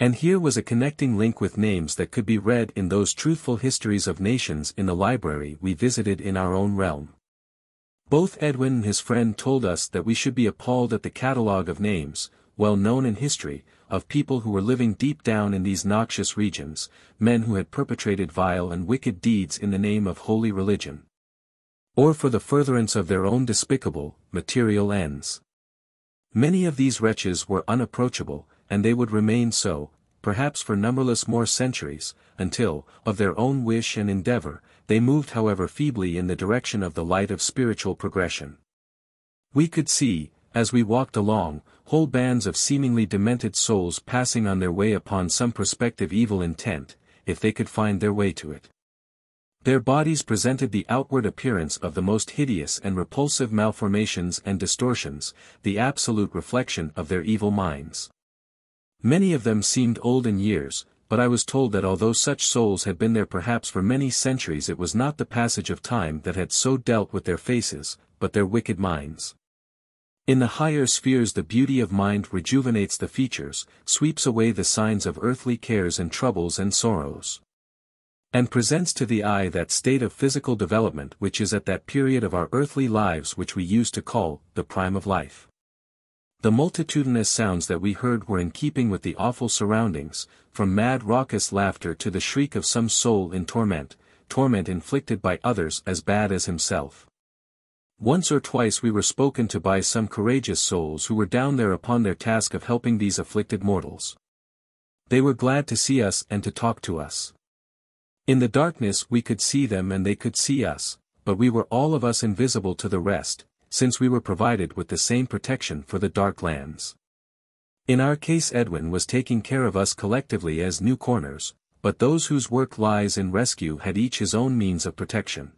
And here was a connecting link with names that could be read in those truthful histories of nations in the library we visited in our own realm. Both Edwin and his friend told us that we should be appalled at the catalogue of names, well known in history, of people who were living deep down in these noxious regions, men who had perpetrated vile and wicked deeds in the name of holy religion. Or for the furtherance of their own despicable, material ends. Many of these wretches were unapproachable, and they would remain so, perhaps for numberless more centuries, until, of their own wish and endeavor, they moved however feebly in the direction of the light of spiritual progression. We could see, as we walked along, whole bands of seemingly demented souls passing on their way upon some prospective evil intent, if they could find their way to it. Their bodies presented the outward appearance of the most hideous and repulsive malformations and distortions, the absolute reflection of their evil minds. Many of them seemed old in years, but I was told that although such souls had been there perhaps for many centuries it was not the passage of time that had so dealt with their faces, but their wicked minds. In the higher spheres the beauty of mind rejuvenates the features, sweeps away the signs of earthly cares and troubles and sorrows. And presents to the eye that state of physical development which is at that period of our earthly lives which we used to call, the prime of life. The multitudinous sounds that we heard were in keeping with the awful surroundings, from mad raucous laughter to the shriek of some soul in torment, torment inflicted by others as bad as himself. Once or twice we were spoken to by some courageous souls who were down there upon their task of helping these afflicted mortals. They were glad to see us and to talk to us. In the darkness we could see them and they could see us, but we were all of us invisible to the rest, since we were provided with the same protection for the dark lands. In our case Edwin was taking care of us collectively as new corners, but those whose work lies in rescue had each his own means of protection.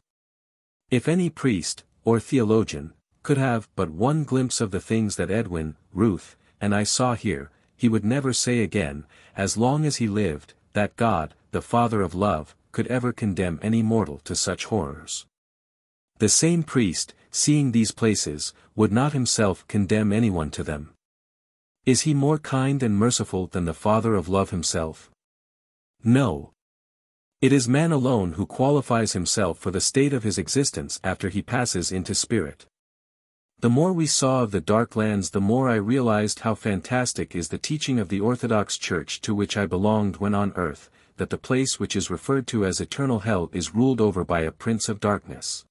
If any priest, or theologian, could have but one glimpse of the things that Edwin, Ruth, and I saw here, he would never say again, as long as he lived, that God, the Father of love, could ever condemn any mortal to such horrors. The same priest, seeing these places, would not himself condemn anyone to them. Is he more kind and merciful than the Father of love himself? No. It is man alone who qualifies himself for the state of his existence after he passes into spirit. The more we saw of the dark lands the more I realized how fantastic is the teaching of the Orthodox Church to which I belonged when on earth, that the place which is referred to as eternal hell is ruled over by a prince of darkness.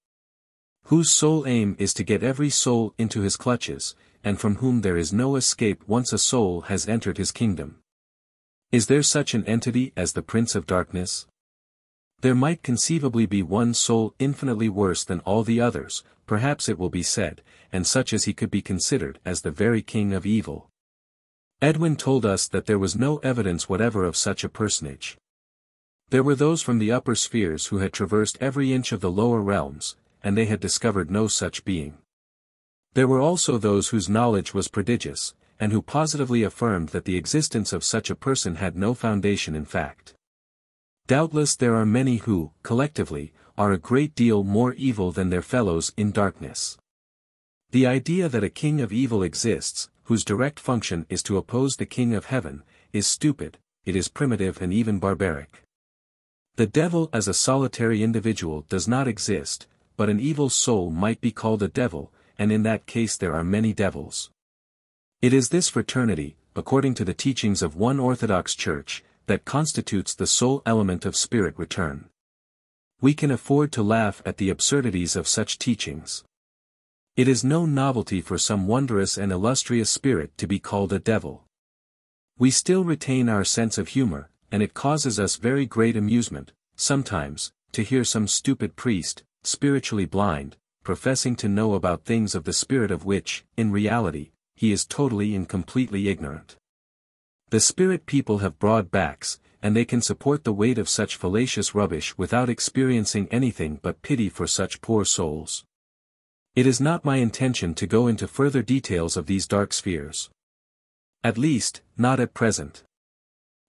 Whose sole aim is to get every soul into his clutches, and from whom there is no escape once a soul has entered his kingdom. Is there such an entity as the Prince of Darkness? There might conceivably be one soul infinitely worse than all the others, perhaps it will be said, and such as he could be considered as the very king of evil. Edwin told us that there was no evidence whatever of such a personage. There were those from the upper spheres who had traversed every inch of the lower realms, and they had discovered no such being. There were also those whose knowledge was prodigious, and who positively affirmed that the existence of such a person had no foundation in fact. Doubtless there are many who, collectively, are a great deal more evil than their fellows in darkness. The idea that a king of evil exists, whose direct function is to oppose the king of heaven, is stupid, it is primitive and even barbaric. The devil as a solitary individual does not exist, but an evil soul might be called a devil, and in that case there are many devils. It is this fraternity, according to the teachings of one Orthodox Church, that constitutes the sole element of spirit return. We can afford to laugh at the absurdities of such teachings. It is no novelty for some wondrous and illustrious spirit to be called a devil. We still retain our sense of humor, and it causes us very great amusement, sometimes, to hear some stupid priest, spiritually blind, professing to know about things of the spirit of which, in reality, he is totally and completely ignorant. The spirit people have broad backs, and they can support the weight of such fallacious rubbish without experiencing anything but pity for such poor souls. It is not my intention to go into further details of these dark spheres. At least, not at present.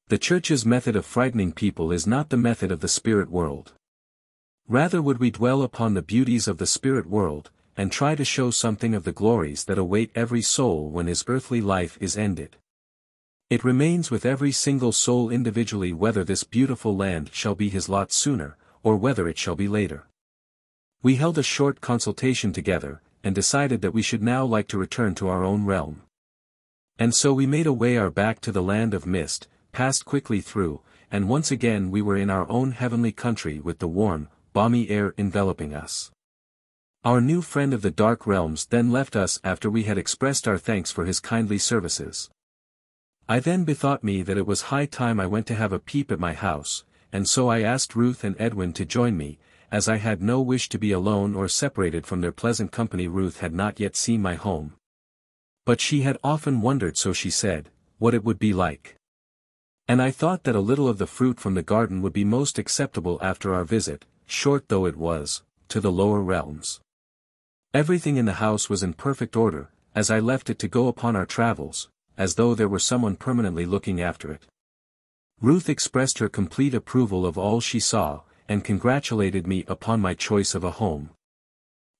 The Church's method of frightening people is not the method of the spirit world. Rather would we dwell upon the beauties of the spirit world, and try to show something of the glories that await every soul when his earthly life is ended. It remains with every single soul individually whether this beautiful land shall be his lot sooner, or whether it shall be later. We held a short consultation together, and decided that we should now like to return to our own realm. And so we made away our back to the land of mist, passed quickly through, and once again we were in our own heavenly country with the warm, balmy air enveloping us. Our new friend of the dark realms then left us after we had expressed our thanks for his kindly services. I then bethought me that it was high time I went to have a peep at my house, and so I asked Ruth and Edwin to join me, as I had no wish to be alone or separated from their pleasant company Ruth had not yet seen my home. But she had often wondered so she said, what it would be like. And I thought that a little of the fruit from the garden would be most acceptable after our visit, short though it was, to the lower realms. Everything in the house was in perfect order, as I left it to go upon our travels, as though there were someone permanently looking after it. Ruth expressed her complete approval of all she saw, and congratulated me upon my choice of a home.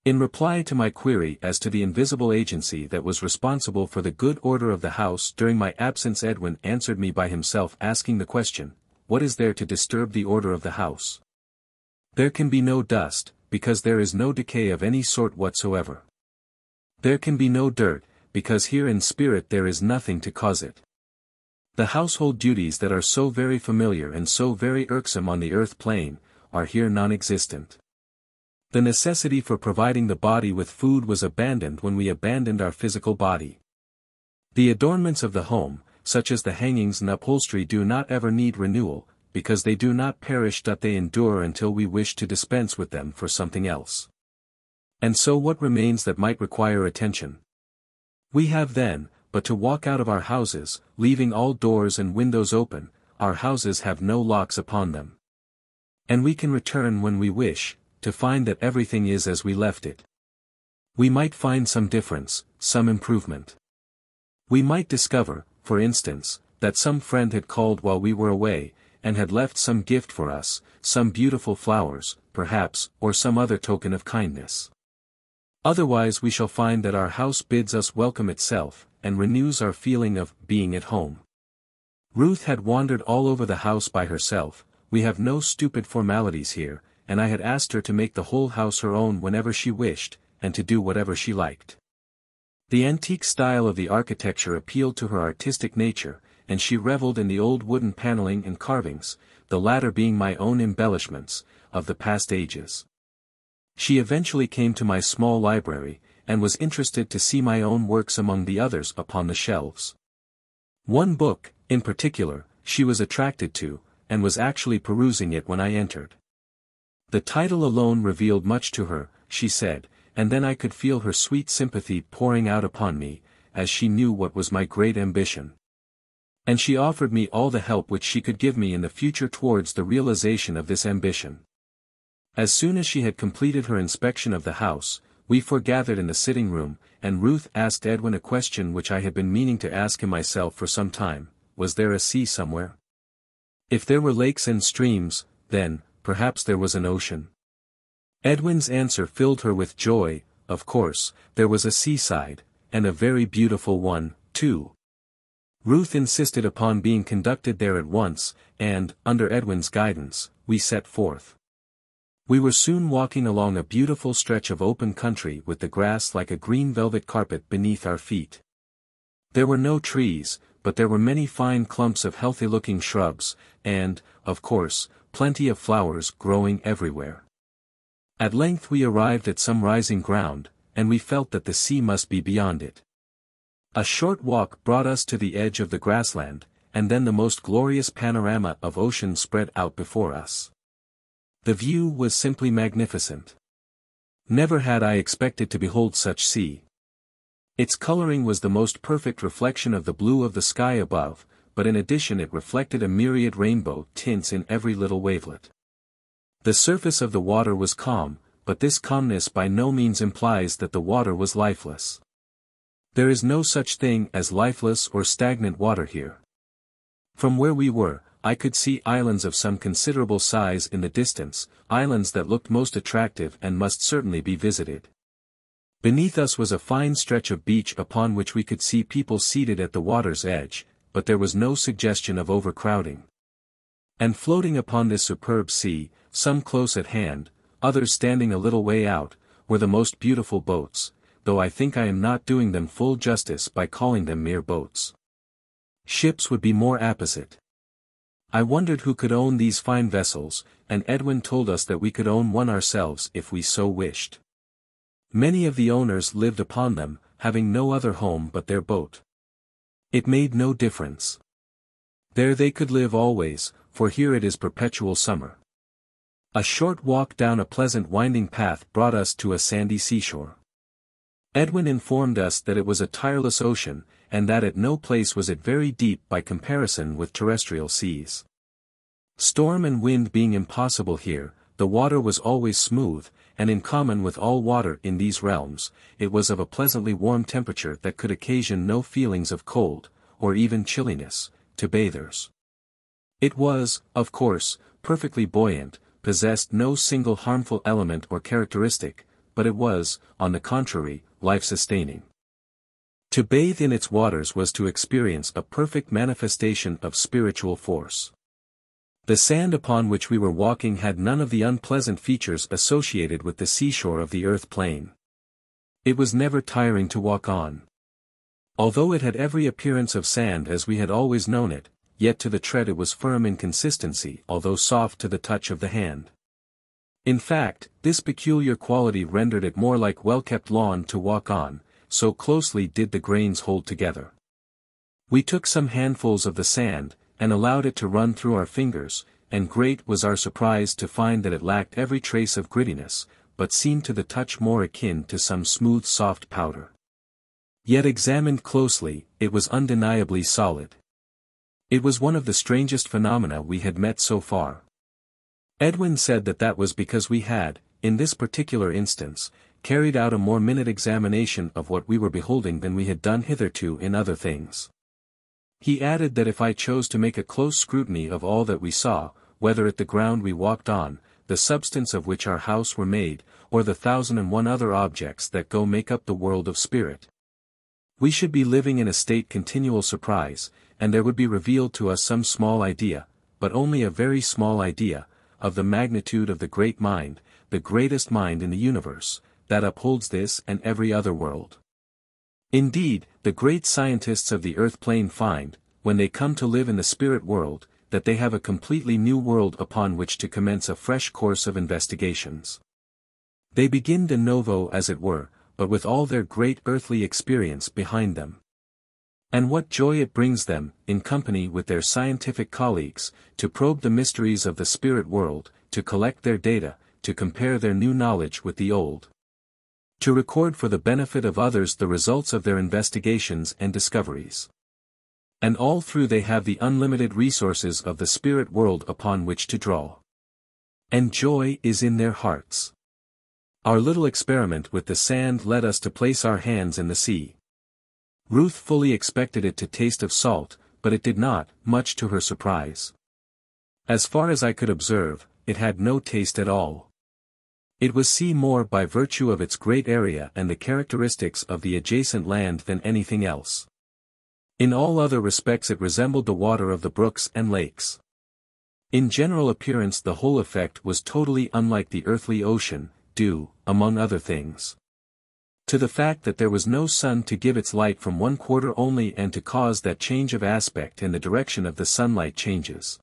In reply to my query as to the invisible agency that was responsible for the good order of the house during my absence Edwin answered me by himself asking the question, what is there to disturb the order of the house? There can be no dust, because there is no decay of any sort whatsoever. There can be no dirt, because here in spirit there is nothing to cause it. The household duties that are so very familiar and so very irksome on the earth plane, are here non-existent. The necessity for providing the body with food was abandoned when we abandoned our physical body. The adornments of the home, such as the hangings and upholstery do not ever need renewal, because they do not perish that they endure until we wish to dispense with them for something else. And so what remains that might require attention? We have then, but to walk out of our houses, leaving all doors and windows open, our houses have no locks upon them. And we can return when we wish, to find that everything is as we left it. We might find some difference, some improvement. We might discover, for instance, that some friend had called while we were away, and had left some gift for us, some beautiful flowers, perhaps, or some other token of kindness. Otherwise we shall find that our house bids us welcome itself, and renews our feeling of being at home. Ruth had wandered all over the house by herself, we have no stupid formalities here, and I had asked her to make the whole house her own whenever she wished, and to do whatever she liked. The antique style of the architecture appealed to her artistic nature, and she reveled in the old wooden paneling and carvings, the latter being my own embellishments, of the past ages. She eventually came to my small library, and was interested to see my own works among the others upon the shelves. One book, in particular, she was attracted to, and was actually perusing it when I entered. The title alone revealed much to her, she said, and then I could feel her sweet sympathy pouring out upon me, as she knew what was my great ambition. And she offered me all the help which she could give me in the future towards the realization of this ambition. As soon as she had completed her inspection of the house, we foregathered in the sitting room, and Ruth asked Edwin a question which I had been meaning to ask him myself for some time, was there a sea somewhere? If there were lakes and streams, then, perhaps there was an ocean. Edwin's answer filled her with joy, of course, there was a seaside, and a very beautiful one, too. Ruth insisted upon being conducted there at once, and, under Edwin's guidance, we set forth. We were soon walking along a beautiful stretch of open country with the grass like a green velvet carpet beneath our feet. There were no trees, but there were many fine clumps of healthy-looking shrubs, and, of course, plenty of flowers growing everywhere. At length we arrived at some rising ground, and we felt that the sea must be beyond it. A short walk brought us to the edge of the grassland, and then the most glorious panorama of ocean spread out before us. The view was simply magnificent. Never had I expected to behold such sea, its coloring was the most perfect reflection of the blue of the sky above, but in addition it reflected a myriad rainbow tints in every little wavelet. The surface of the water was calm, but this calmness by no means implies that the water was lifeless. There is no such thing as lifeless or stagnant water here. From where we were, I could see islands of some considerable size in the distance, islands that looked most attractive and must certainly be visited. Beneath us was a fine stretch of beach upon which we could see people seated at the water's edge, but there was no suggestion of overcrowding. And floating upon this superb sea, some close at hand, others standing a little way out, were the most beautiful boats, though I think I am not doing them full justice by calling them mere boats. Ships would be more apposite. I wondered who could own these fine vessels, and Edwin told us that we could own one ourselves if we so wished. Many of the owners lived upon them, having no other home but their boat. It made no difference. There they could live always, for here it is perpetual summer. A short walk down a pleasant winding path brought us to a sandy seashore. Edwin informed us that it was a tireless ocean, and that at no place was it very deep by comparison with terrestrial seas. Storm and wind being impossible here, the water was always smooth, and in common with all water in these realms, it was of a pleasantly warm temperature that could occasion no feelings of cold, or even chilliness, to bathers. It was, of course, perfectly buoyant, possessed no single harmful element or characteristic, but it was, on the contrary, life-sustaining. To bathe in its waters was to experience a perfect manifestation of spiritual force. The sand upon which we were walking had none of the unpleasant features associated with the seashore of the earth plane. It was never tiring to walk on. Although it had every appearance of sand as we had always known it, yet to the tread it was firm in consistency although soft to the touch of the hand. In fact, this peculiar quality rendered it more like well-kept lawn to walk on, so closely did the grains hold together. We took some handfuls of the sand, and allowed it to run through our fingers, and great was our surprise to find that it lacked every trace of grittiness, but seemed to the touch more akin to some smooth soft powder. Yet examined closely, it was undeniably solid. It was one of the strangest phenomena we had met so far. Edwin said that that was because we had, in this particular instance, carried out a more minute examination of what we were beholding than we had done hitherto in other things. He added that if I chose to make a close scrutiny of all that we saw, whether at the ground we walked on, the substance of which our house were made, or the thousand and one other objects that go make up the world of spirit. We should be living in a state continual surprise, and there would be revealed to us some small idea, but only a very small idea, of the magnitude of the great mind, the greatest mind in the universe, that upholds this and every other world. Indeed, the great scientists of the earth plane find, when they come to live in the spirit world, that they have a completely new world upon which to commence a fresh course of investigations. They begin de novo as it were, but with all their great earthly experience behind them. And what joy it brings them, in company with their scientific colleagues, to probe the mysteries of the spirit world, to collect their data, to compare their new knowledge with the old. To record for the benefit of others the results of their investigations and discoveries. And all through they have the unlimited resources of the spirit world upon which to draw. And joy is in their hearts. Our little experiment with the sand led us to place our hands in the sea. Ruth fully expected it to taste of salt, but it did not, much to her surprise. As far as I could observe, it had no taste at all. It was sea more by virtue of its great area and the characteristics of the adjacent land than anything else. In all other respects it resembled the water of the brooks and lakes. In general appearance the whole effect was totally unlike the earthly ocean, due, among other things. To the fact that there was no sun to give its light from one quarter only and to cause that change of aspect in the direction of the sunlight changes.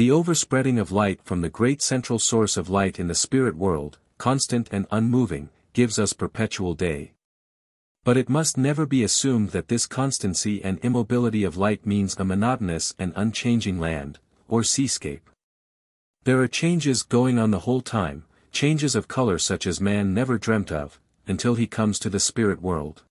The overspreading of light from the great central source of light in the spirit world, constant and unmoving, gives us perpetual day. But it must never be assumed that this constancy and immobility of light means a monotonous and unchanging land, or seascape. There are changes going on the whole time, changes of color such as man never dreamt of, until he comes to the spirit world.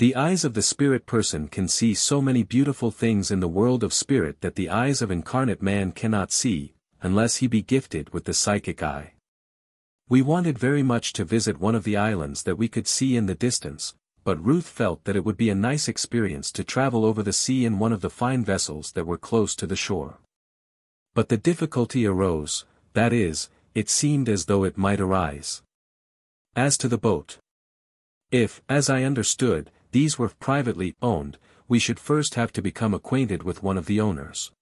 The eyes of the spirit person can see so many beautiful things in the world of spirit that the eyes of incarnate man cannot see, unless he be gifted with the psychic eye. We wanted very much to visit one of the islands that we could see in the distance, but Ruth felt that it would be a nice experience to travel over the sea in one of the fine vessels that were close to the shore. But the difficulty arose, that is, it seemed as though it might arise. As to the boat. If, as I understood, these were privately owned, we should first have to become acquainted with one of the owners.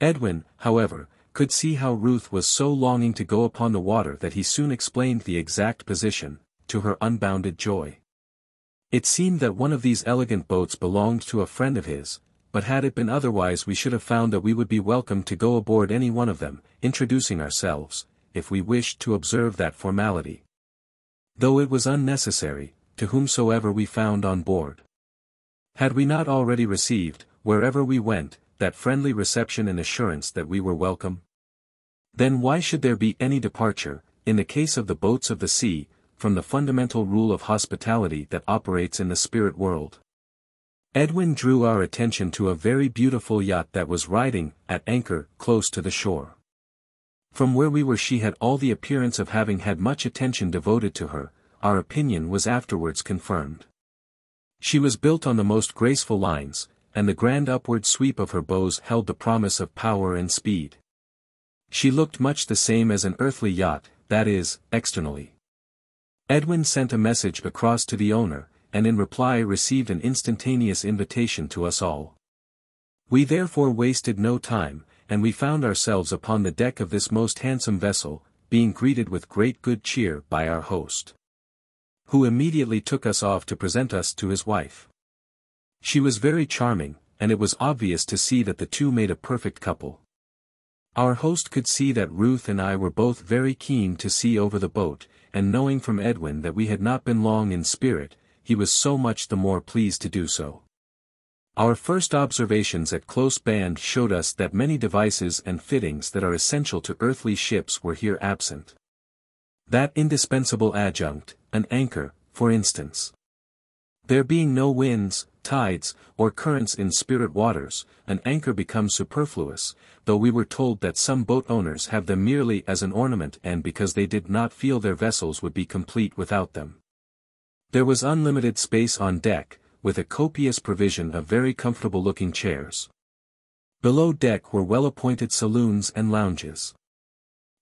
Edwin, however, could see how Ruth was so longing to go upon the water that he soon explained the exact position, to her unbounded joy. It seemed that one of these elegant boats belonged to a friend of his, but had it been otherwise we should have found that we would be welcome to go aboard any one of them, introducing ourselves, if we wished to observe that formality. Though it was unnecessary, to whomsoever we found on board. Had we not already received, wherever we went, that friendly reception and assurance that we were welcome? Then why should there be any departure, in the case of the boats of the sea, from the fundamental rule of hospitality that operates in the spirit world? Edwin drew our attention to a very beautiful yacht that was riding, at anchor, close to the shore. From where we were she had all the appearance of having had much attention devoted to her, our opinion was afterwards confirmed. She was built on the most graceful lines, and the grand upward sweep of her bows held the promise of power and speed. She looked much the same as an earthly yacht, that is, externally. Edwin sent a message across to the owner, and in reply received an instantaneous invitation to us all. We therefore wasted no time, and we found ourselves upon the deck of this most handsome vessel, being greeted with great good cheer by our host. Who immediately took us off to present us to his wife. She was very charming, and it was obvious to see that the two made a perfect couple. Our host could see that Ruth and I were both very keen to see over the boat, and knowing from Edwin that we had not been long in spirit, he was so much the more pleased to do so. Our first observations at close band showed us that many devices and fittings that are essential to earthly ships were here absent. That indispensable adjunct, an anchor, for instance. There being no winds, tides, or currents in spirit waters, an anchor becomes superfluous, though we were told that some boat owners have them merely as an ornament and because they did not feel their vessels would be complete without them. There was unlimited space on deck, with a copious provision of very comfortable-looking chairs. Below deck were well-appointed saloons and lounges.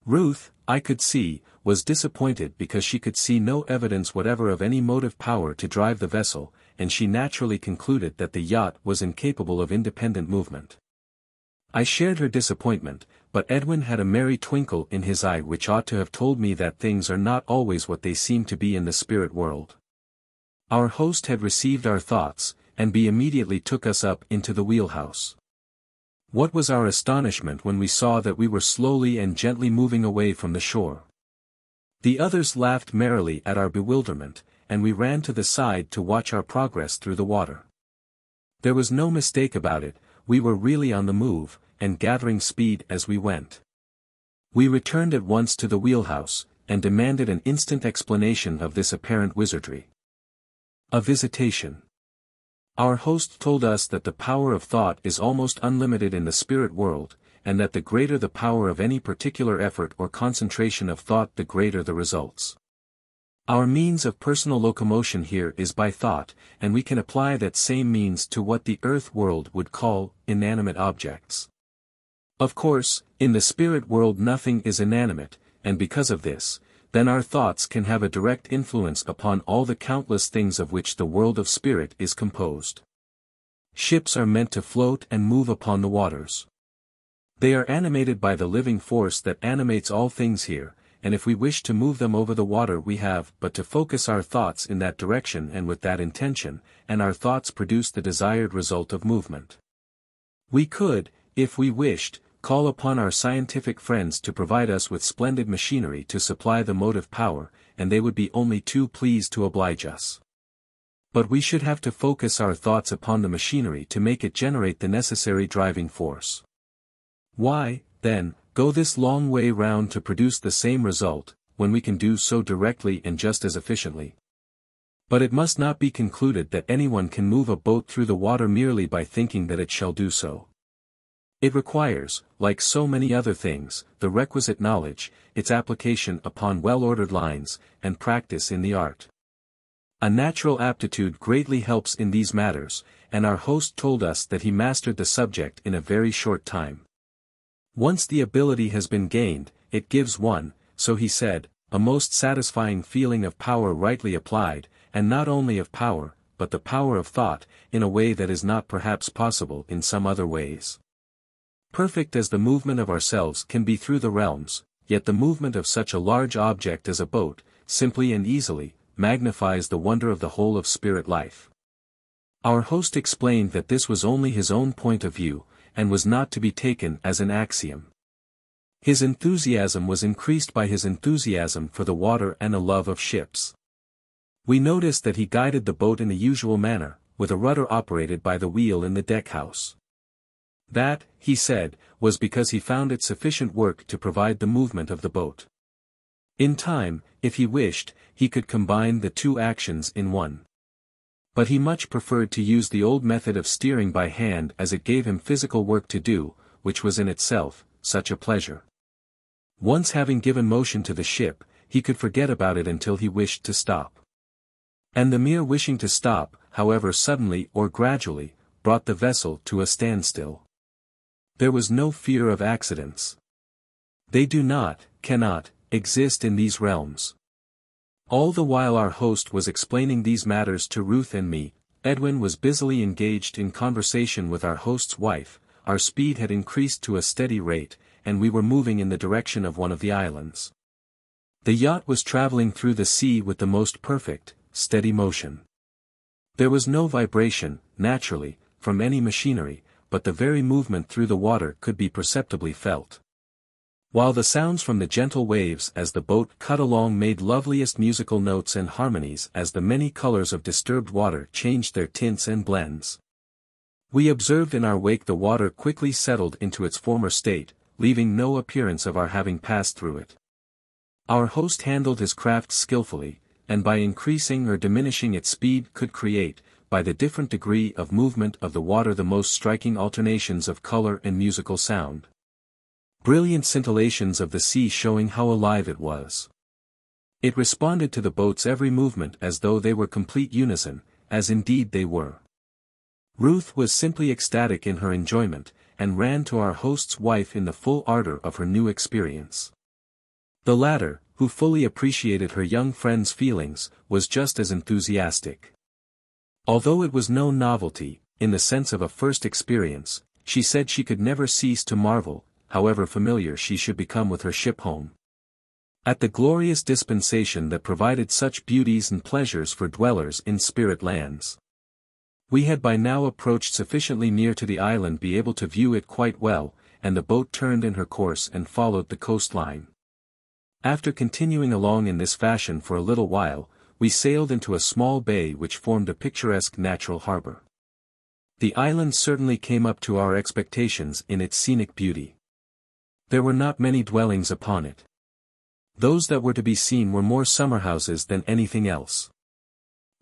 Ruth, I could see, was disappointed because she could see no evidence whatever of any motive power to drive the vessel, and she naturally concluded that the yacht was incapable of independent movement. I shared her disappointment, but Edwin had a merry twinkle in his eye which ought to have told me that things are not always what they seem to be in the spirit world. Our host had received our thoughts, and B immediately took us up into the wheelhouse. What was our astonishment when we saw that we were slowly and gently moving away from the shore. The others laughed merrily at our bewilderment, and we ran to the side to watch our progress through the water. There was no mistake about it, we were really on the move, and gathering speed as we went. We returned at once to the wheelhouse, and demanded an instant explanation of this apparent wizardry. A visitation. Our host told us that the power of thought is almost unlimited in the spirit world, and that the greater the power of any particular effort or concentration of thought the greater the results. Our means of personal locomotion here is by thought, and we can apply that same means to what the earth world would call inanimate objects. Of course, in the spirit world nothing is inanimate, and because of this, then our thoughts can have a direct influence upon all the countless things of which the world of spirit is composed. Ships are meant to float and move upon the waters. They are animated by the living force that animates all things here, and if we wish to move them over the water we have but to focus our thoughts in that direction and with that intention, and our thoughts produce the desired result of movement. We could, if we wished, call upon our scientific friends to provide us with splendid machinery to supply the motive power, and they would be only too pleased to oblige us. But we should have to focus our thoughts upon the machinery to make it generate the necessary driving force. Why, then, go this long way round to produce the same result, when we can do so directly and just as efficiently? But it must not be concluded that anyone can move a boat through the water merely by thinking that it shall do so. It requires, like so many other things, the requisite knowledge, its application upon well-ordered lines, and practice in the art. A natural aptitude greatly helps in these matters, and our host told us that he mastered the subject in a very short time. Once the ability has been gained, it gives one, so he said, a most satisfying feeling of power rightly applied, and not only of power, but the power of thought, in a way that is not perhaps possible in some other ways. Perfect as the movement of ourselves can be through the realms, yet the movement of such a large object as a boat, simply and easily, magnifies the wonder of the whole of spirit life. Our host explained that this was only his own point of view, and was not to be taken as an axiom. His enthusiasm was increased by his enthusiasm for the water and a love of ships. We noticed that he guided the boat in the usual manner, with a rudder operated by the wheel in the deckhouse. That, he said, was because he found it sufficient work to provide the movement of the boat. In time, if he wished, he could combine the two actions in one. But he much preferred to use the old method of steering by hand as it gave him physical work to do, which was in itself, such a pleasure. Once having given motion to the ship, he could forget about it until he wished to stop. And the mere wishing to stop, however suddenly or gradually, brought the vessel to a standstill. There was no fear of accidents. They do not, cannot, exist in these realms. All the while our host was explaining these matters to Ruth and me, Edwin was busily engaged in conversation with our host's wife, our speed had increased to a steady rate, and we were moving in the direction of one of the islands. The yacht was traveling through the sea with the most perfect, steady motion. There was no vibration, naturally, from any machinery, but the very movement through the water could be perceptibly felt. While the sounds from the gentle waves as the boat cut along made loveliest musical notes and harmonies as the many colors of disturbed water changed their tints and blends. We observed in our wake the water quickly settled into its former state, leaving no appearance of our having passed through it. Our host handled his craft skillfully, and by increasing or diminishing its speed could create, by the different degree of movement of the water the most striking alternations of color and musical sound. Brilliant scintillations of the sea showing how alive it was. It responded to the boat's every movement as though they were complete unison, as indeed they were. Ruth was simply ecstatic in her enjoyment, and ran to our host's wife in the full ardor of her new experience. The latter, who fully appreciated her young friend's feelings, was just as enthusiastic. Although it was no novelty, in the sense of a first experience, she said she could never cease to marvel, however familiar she should become with her ship home. At the glorious dispensation that provided such beauties and pleasures for dwellers in spirit lands. We had by now approached sufficiently near to the island to be able to view it quite well, and the boat turned in her course and followed the coastline. After continuing along in this fashion for a little while, we sailed into a small bay which formed a picturesque natural harbor. The island certainly came up to our expectations in its scenic beauty. There were not many dwellings upon it. Those that were to be seen were more summer houses than anything else.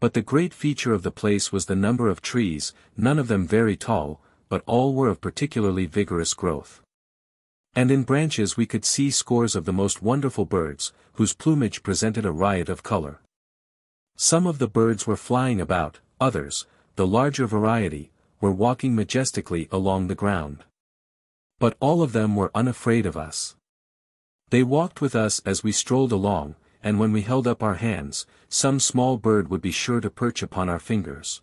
But the great feature of the place was the number of trees, none of them very tall, but all were of particularly vigorous growth. And in branches we could see scores of the most wonderful birds, whose plumage presented a riot of color. Some of the birds were flying about, others, the larger variety, were walking majestically along the ground. But all of them were unafraid of us. They walked with us as we strolled along, and when we held up our hands, some small bird would be sure to perch upon our fingers.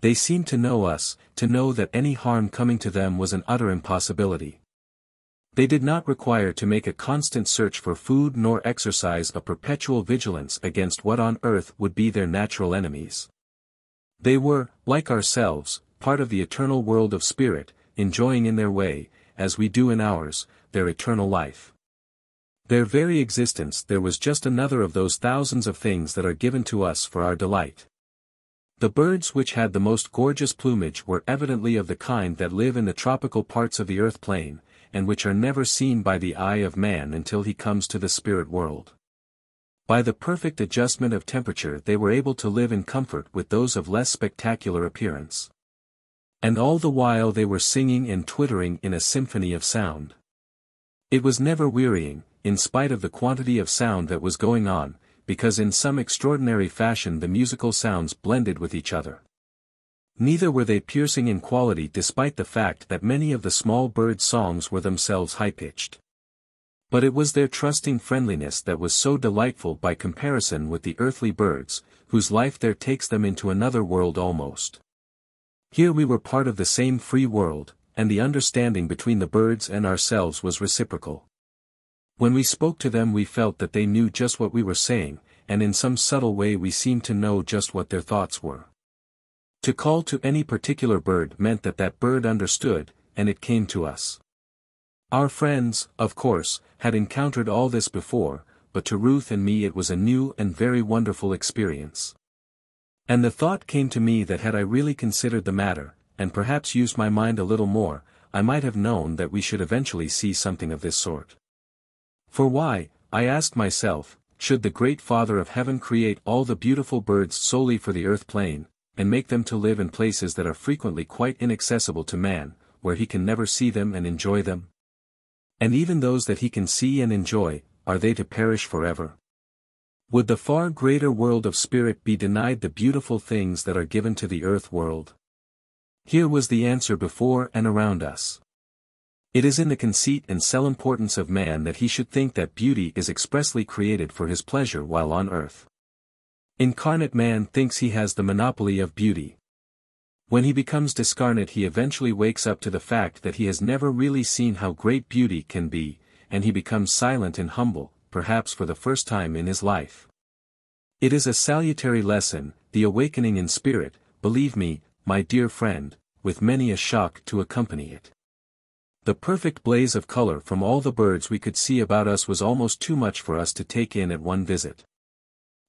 They seemed to know us, to know that any harm coming to them was an utter impossibility. They did not require to make a constant search for food nor exercise a perpetual vigilance against what on earth would be their natural enemies. They were, like ourselves, part of the eternal world of spirit, enjoying in their way, as we do in ours, their eternal life. Their very existence there was just another of those thousands of things that are given to us for our delight. The birds which had the most gorgeous plumage were evidently of the kind that live in the tropical parts of the earth plane, and which are never seen by the eye of man until he comes to the spirit world. By the perfect adjustment of temperature they were able to live in comfort with those of less spectacular appearance. And all the while they were singing and twittering in a symphony of sound. It was never wearying, in spite of the quantity of sound that was going on, because in some extraordinary fashion the musical sounds blended with each other. Neither were they piercing in quality despite the fact that many of the small bird songs were themselves high-pitched. But it was their trusting friendliness that was so delightful by comparison with the earthly birds, whose life there takes them into another world almost. Here we were part of the same free world, and the understanding between the birds and ourselves was reciprocal. When we spoke to them we felt that they knew just what we were saying, and in some subtle way we seemed to know just what their thoughts were. To call to any particular bird meant that that bird understood, and it came to us. Our friends, of course, had encountered all this before, but to Ruth and me it was a new and very wonderful experience. And the thought came to me that had I really considered the matter, and perhaps used my mind a little more, I might have known that we should eventually see something of this sort. For why, I asked myself, should the great Father of Heaven create all the beautiful birds solely for the earth plane, and make them to live in places that are frequently quite inaccessible to man, where he can never see them and enjoy them? And even those that he can see and enjoy, are they to perish forever? Would the far greater world of spirit be denied the beautiful things that are given to the earth world? Here was the answer before and around us. It is in the conceit and self-importance of man that he should think that beauty is expressly created for his pleasure while on earth. Incarnate man thinks he has the monopoly of beauty. When he becomes discarnate he eventually wakes up to the fact that he has never really seen how great beauty can be, and he becomes silent and humble, perhaps for the first time in his life. It is a salutary lesson, the awakening in spirit, believe me, my dear friend, with many a shock to accompany it. The perfect blaze of color from all the birds we could see about us was almost too much for us to take in at one visit.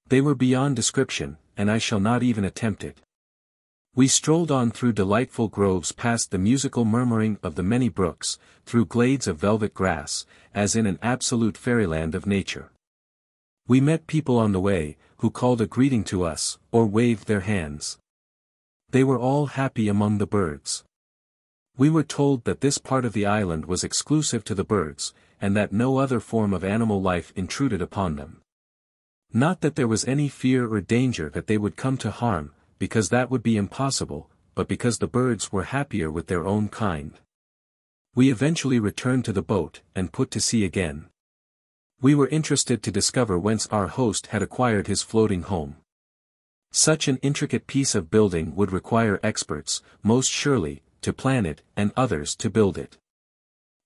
They were beyond description, and I shall not even attempt it. We strolled on through delightful groves past the musical murmuring of the many brooks, through glades of velvet grass, as in an absolute fairyland of nature. We met people on the way, who called a greeting to us, or waved their hands. They were all happy among the birds. We were told that this part of the island was exclusive to the birds, and that no other form of animal life intruded upon them. Not that there was any fear or danger that they would come to harm, because that would be impossible, but because the birds were happier with their own kind. We eventually returned to the boat, and put to sea again. We were interested to discover whence our host had acquired his floating home. Such an intricate piece of building would require experts, most surely, to plan it, and others to build it.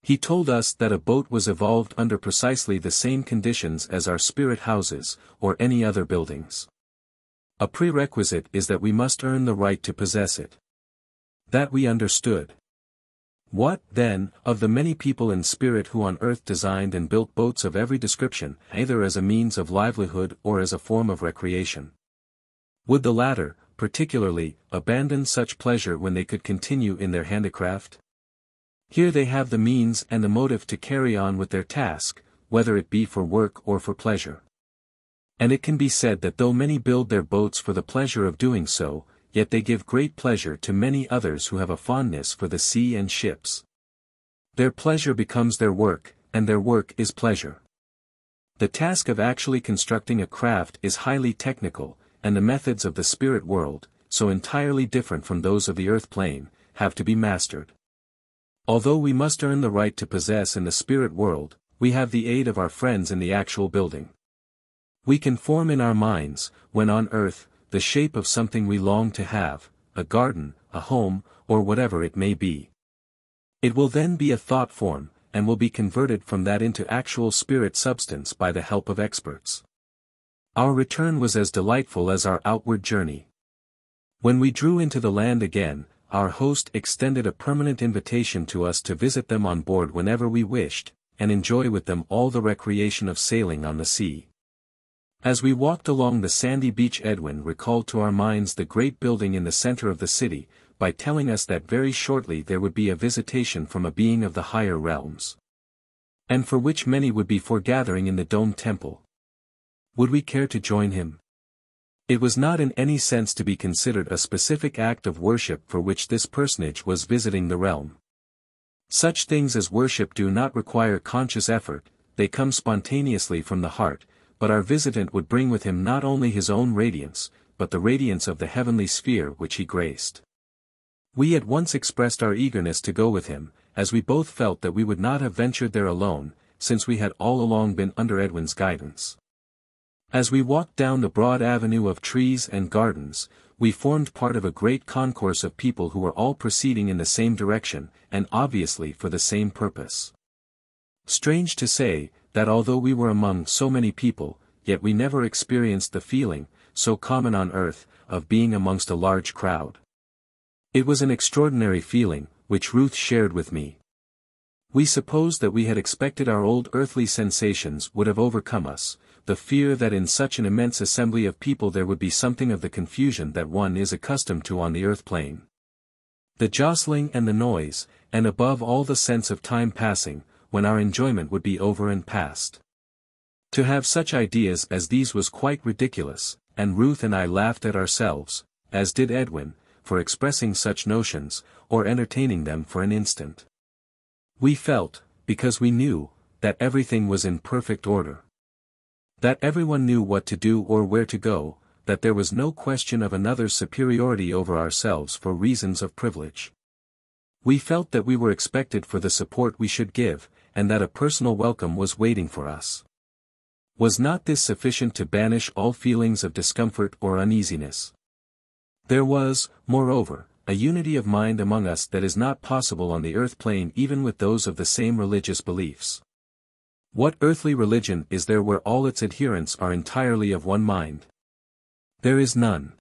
He told us that a boat was evolved under precisely the same conditions as our spirit houses, or any other buildings. A prerequisite is that we must earn the right to possess it. That we understood. What, then, of the many people in spirit who on earth designed and built boats of every description, either as a means of livelihood or as a form of recreation? Would the latter, particularly, abandon such pleasure when they could continue in their handicraft? Here they have the means and the motive to carry on with their task, whether it be for work or for pleasure. And it can be said that though many build their boats for the pleasure of doing so, yet they give great pleasure to many others who have a fondness for the sea and ships. Their pleasure becomes their work, and their work is pleasure. The task of actually constructing a craft is highly technical, and the methods of the spirit world, so entirely different from those of the earth plane, have to be mastered. Although we must earn the right to possess in the spirit world, we have the aid of our friends in the actual building. We can form in our minds, when on earth, the shape of something we long to have, a garden, a home, or whatever it may be. It will then be a thought form, and will be converted from that into actual spirit substance by the help of experts. Our return was as delightful as our outward journey. When we drew into the land again, our host extended a permanent invitation to us to visit them on board whenever we wished, and enjoy with them all the recreation of sailing on the sea. As we walked along the sandy beach Edwin recalled to our minds the great building in the center of the city, by telling us that very shortly there would be a visitation from a being of the higher realms. And for which many would be foregathering in the domed temple. Would we care to join him? It was not in any sense to be considered a specific act of worship for which this personage was visiting the realm. Such things as worship do not require conscious effort, they come spontaneously from the heart, but our visitant would bring with him not only his own radiance, but the radiance of the heavenly sphere which he graced. We at once expressed our eagerness to go with him, as we both felt that we would not have ventured there alone, since we had all along been under Edwin's guidance. As we walked down the broad avenue of trees and gardens, we formed part of a great concourse of people who were all proceeding in the same direction, and obviously for the same purpose. Strange to say, that although we were among so many people, yet we never experienced the feeling, so common on earth, of being amongst a large crowd. It was an extraordinary feeling, which Ruth shared with me. We supposed that we had expected our old earthly sensations would have overcome us, the fear that in such an immense assembly of people there would be something of the confusion that one is accustomed to on the earth plane. The jostling and the noise, and above all the sense of time passing, when our enjoyment would be over and past. To have such ideas as these was quite ridiculous, and Ruth and I laughed at ourselves, as did Edwin, for expressing such notions, or entertaining them for an instant. We felt, because we knew, that everything was in perfect order. That everyone knew what to do or where to go, that there was no question of another's superiority over ourselves for reasons of privilege. We felt that we were expected for the support we should give, and that a personal welcome was waiting for us. Was not this sufficient to banish all feelings of discomfort or uneasiness? There was, moreover, a unity of mind among us that is not possible on the earth plane even with those of the same religious beliefs. What earthly religion is there where all its adherents are entirely of one mind? There is none.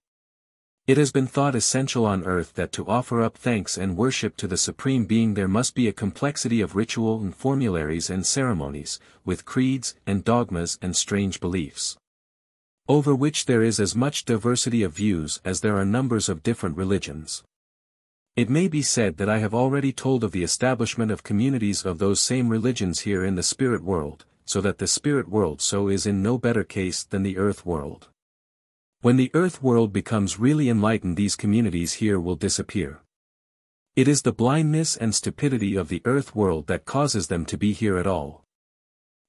It has been thought essential on earth that to offer up thanks and worship to the Supreme Being there must be a complexity of ritual and formularies and ceremonies, with creeds and dogmas and strange beliefs. Over which there is as much diversity of views as there are numbers of different religions. It may be said that I have already told of the establishment of communities of those same religions here in the spirit world, so that the spirit world so is in no better case than the earth world. When the earth world becomes really enlightened these communities here will disappear. It is the blindness and stupidity of the earth world that causes them to be here at all.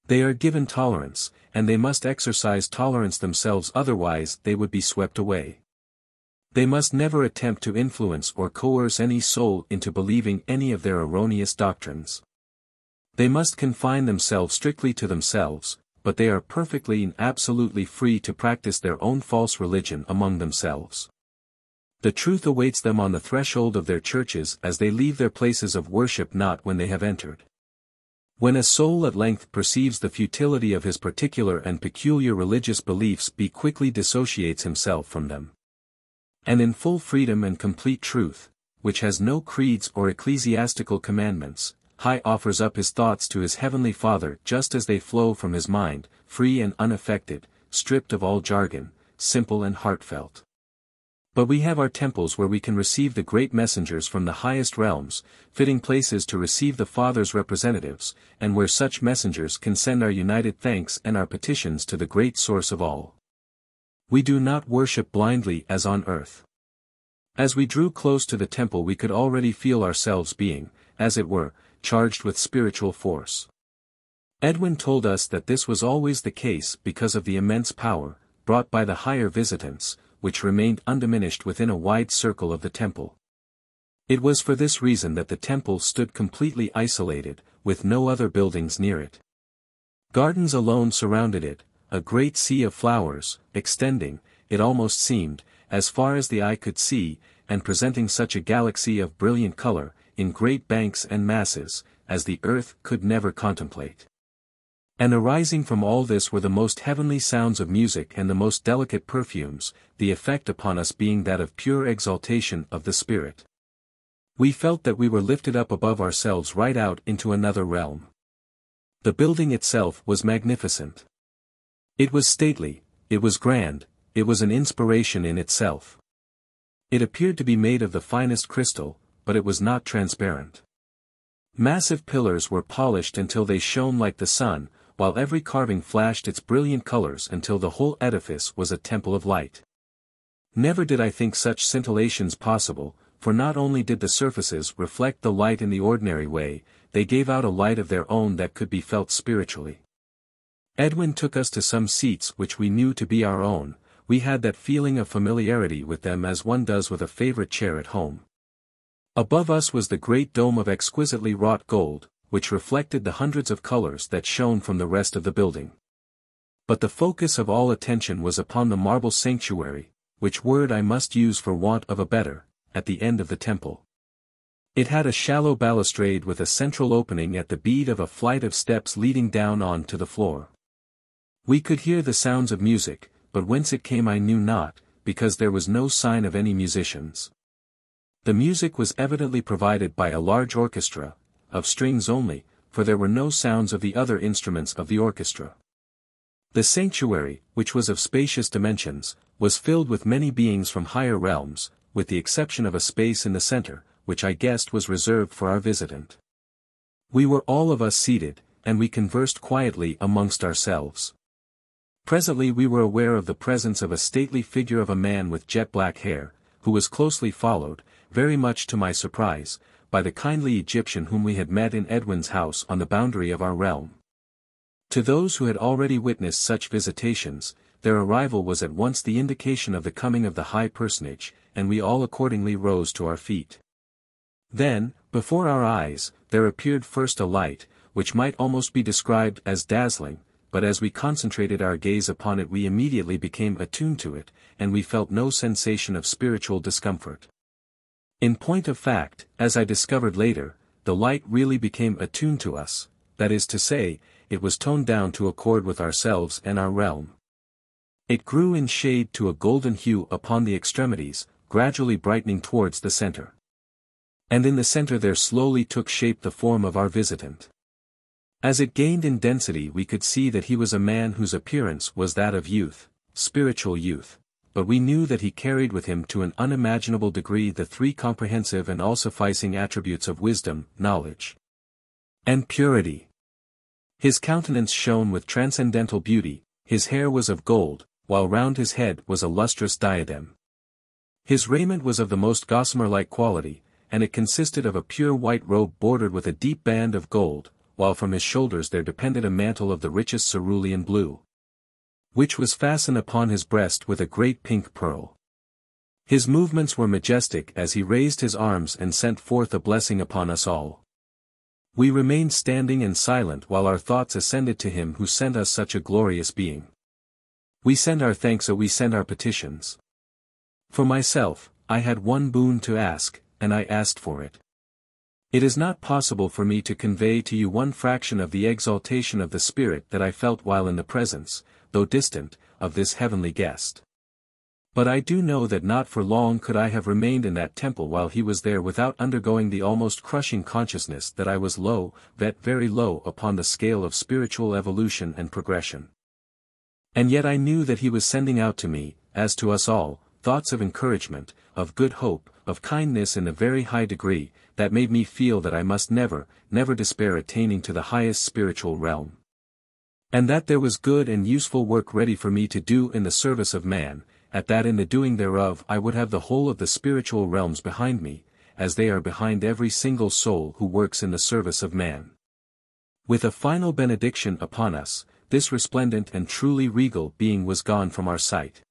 They are given tolerance, and they must exercise tolerance themselves otherwise they would be swept away. They must never attempt to influence or coerce any soul into believing any of their erroneous doctrines. They must confine themselves strictly to themselves, but they are perfectly and absolutely free to practice their own false religion among themselves. The truth awaits them on the threshold of their churches as they leave their places of worship not when they have entered. When a soul at length perceives the futility of his particular and peculiar religious beliefs he quickly dissociates himself from them. And in full freedom and complete truth, which has no creeds or ecclesiastical commandments, High offers up his thoughts to his heavenly Father just as they flow from his mind, free and unaffected, stripped of all jargon, simple and heartfelt. But we have our temples where we can receive the great messengers from the highest realms, fitting places to receive the Father's representatives, and where such messengers can send our united thanks and our petitions to the great source of all. We do not worship blindly as on earth. As we drew close to the temple we could already feel ourselves being, as it were, charged with spiritual force. Edwin told us that this was always the case because of the immense power, brought by the higher visitants, which remained undiminished within a wide circle of the temple. It was for this reason that the temple stood completely isolated, with no other buildings near it. Gardens alone surrounded it, a great sea of flowers, extending, it almost seemed, as far as the eye could see, and presenting such a galaxy of brilliant color, in great banks and masses, as the earth could never contemplate. And arising from all this were the most heavenly sounds of music and the most delicate perfumes, the effect upon us being that of pure exaltation of the spirit. We felt that we were lifted up above ourselves right out into another realm. The building itself was magnificent. It was stately, it was grand, it was an inspiration in itself. It appeared to be made of the finest crystal, but it was not transparent. Massive pillars were polished until they shone like the sun, while every carving flashed its brilliant colors until the whole edifice was a temple of light. Never did I think such scintillations possible, for not only did the surfaces reflect the light in the ordinary way, they gave out a light of their own that could be felt spiritually. Edwin took us to some seats which we knew to be our own, we had that feeling of familiarity with them as one does with a favorite chair at home. Above us was the great dome of exquisitely wrought gold, which reflected the hundreds of colors that shone from the rest of the building. But the focus of all attention was upon the marble sanctuary, which word I must use for want of a better, at the end of the temple. It had a shallow balustrade with a central opening at the bead of a flight of steps leading down on to the floor. We could hear the sounds of music, but whence it came I knew not, because there was no sign of any musicians. The music was evidently provided by a large orchestra, of strings only, for there were no sounds of the other instruments of the orchestra. The sanctuary, which was of spacious dimensions, was filled with many beings from higher realms, with the exception of a space in the center, which I guessed was reserved for our visitant. We were all of us seated, and we conversed quietly amongst ourselves. Presently we were aware of the presence of a stately figure of a man with jet black hair, who was closely followed, very much to my surprise, by the kindly Egyptian whom we had met in Edwin's house on the boundary of our realm. To those who had already witnessed such visitations, their arrival was at once the indication of the coming of the high personage, and we all accordingly rose to our feet. Then, before our eyes, there appeared first a light, which might almost be described as dazzling, but as we concentrated our gaze upon it we immediately became attuned to it, and we felt no sensation of spiritual discomfort. In point of fact, as I discovered later, the light really became attuned to us, that is to say, it was toned down to accord with ourselves and our realm. It grew in shade to a golden hue upon the extremities, gradually brightening towards the center. And in the center there slowly took shape the form of our visitant. As it gained in density we could see that he was a man whose appearance was that of youth, spiritual youth but we knew that he carried with him to an unimaginable degree the three comprehensive and all-sufficing attributes of wisdom, knowledge, and purity. His countenance shone with transcendental beauty, his hair was of gold, while round his head was a lustrous diadem. His raiment was of the most gossamer-like quality, and it consisted of a pure white robe bordered with a deep band of gold, while from his shoulders there depended a mantle of the richest cerulean blue, which was fastened upon his breast with a great pink pearl. His movements were majestic as he raised his arms and sent forth a blessing upon us all. We remained standing and silent while our thoughts ascended to him who sent us such a glorious being. We send our thanks or we send our petitions. For myself, I had one boon to ask, and I asked for it. It is not possible for me to convey to you one fraction of the exaltation of the Spirit that I felt while in the presence, though distant, of this heavenly guest. But I do know that not for long could I have remained in that temple while he was there without undergoing the almost crushing consciousness that I was low, that very low upon the scale of spiritual evolution and progression. And yet I knew that he was sending out to me, as to us all, thoughts of encouragement, of good hope, of kindness in a very high degree, that made me feel that I must never, never despair attaining to the highest spiritual realm. And that there was good and useful work ready for me to do in the service of man, at that in the doing thereof I would have the whole of the spiritual realms behind me, as they are behind every single soul who works in the service of man. With a final benediction upon us, this resplendent and truly regal being was gone from our sight.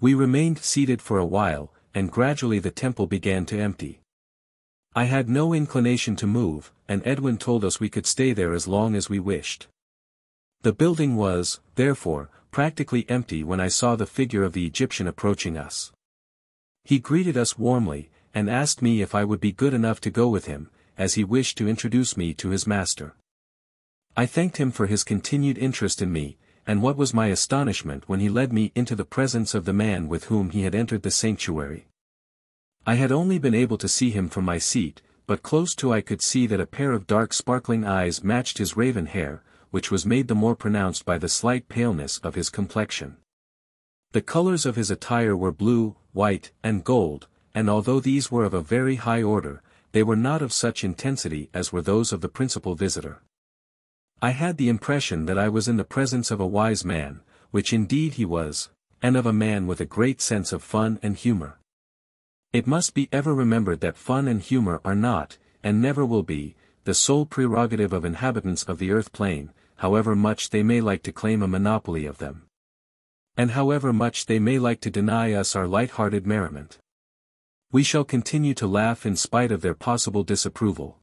We remained seated for a while, and gradually the temple began to empty. I had no inclination to move, and Edwin told us we could stay there as long as we wished. The building was, therefore, practically empty when I saw the figure of the Egyptian approaching us. He greeted us warmly, and asked me if I would be good enough to go with him, as he wished to introduce me to his master. I thanked him for his continued interest in me, and what was my astonishment when he led me into the presence of the man with whom he had entered the sanctuary. I had only been able to see him from my seat, but close to I could see that a pair of dark sparkling eyes matched his raven hair, which was made the more pronounced by the slight paleness of his complexion. The colors of his attire were blue, white, and gold, and although these were of a very high order, they were not of such intensity as were those of the principal visitor. I had the impression that I was in the presence of a wise man, which indeed he was, and of a man with a great sense of fun and humor. It must be ever remembered that fun and humor are not, and never will be, the sole prerogative of inhabitants of the earth plane, however much they may like to claim a monopoly of them. And however much they may like to deny us our light-hearted merriment. We shall continue to laugh in spite of their possible disapproval.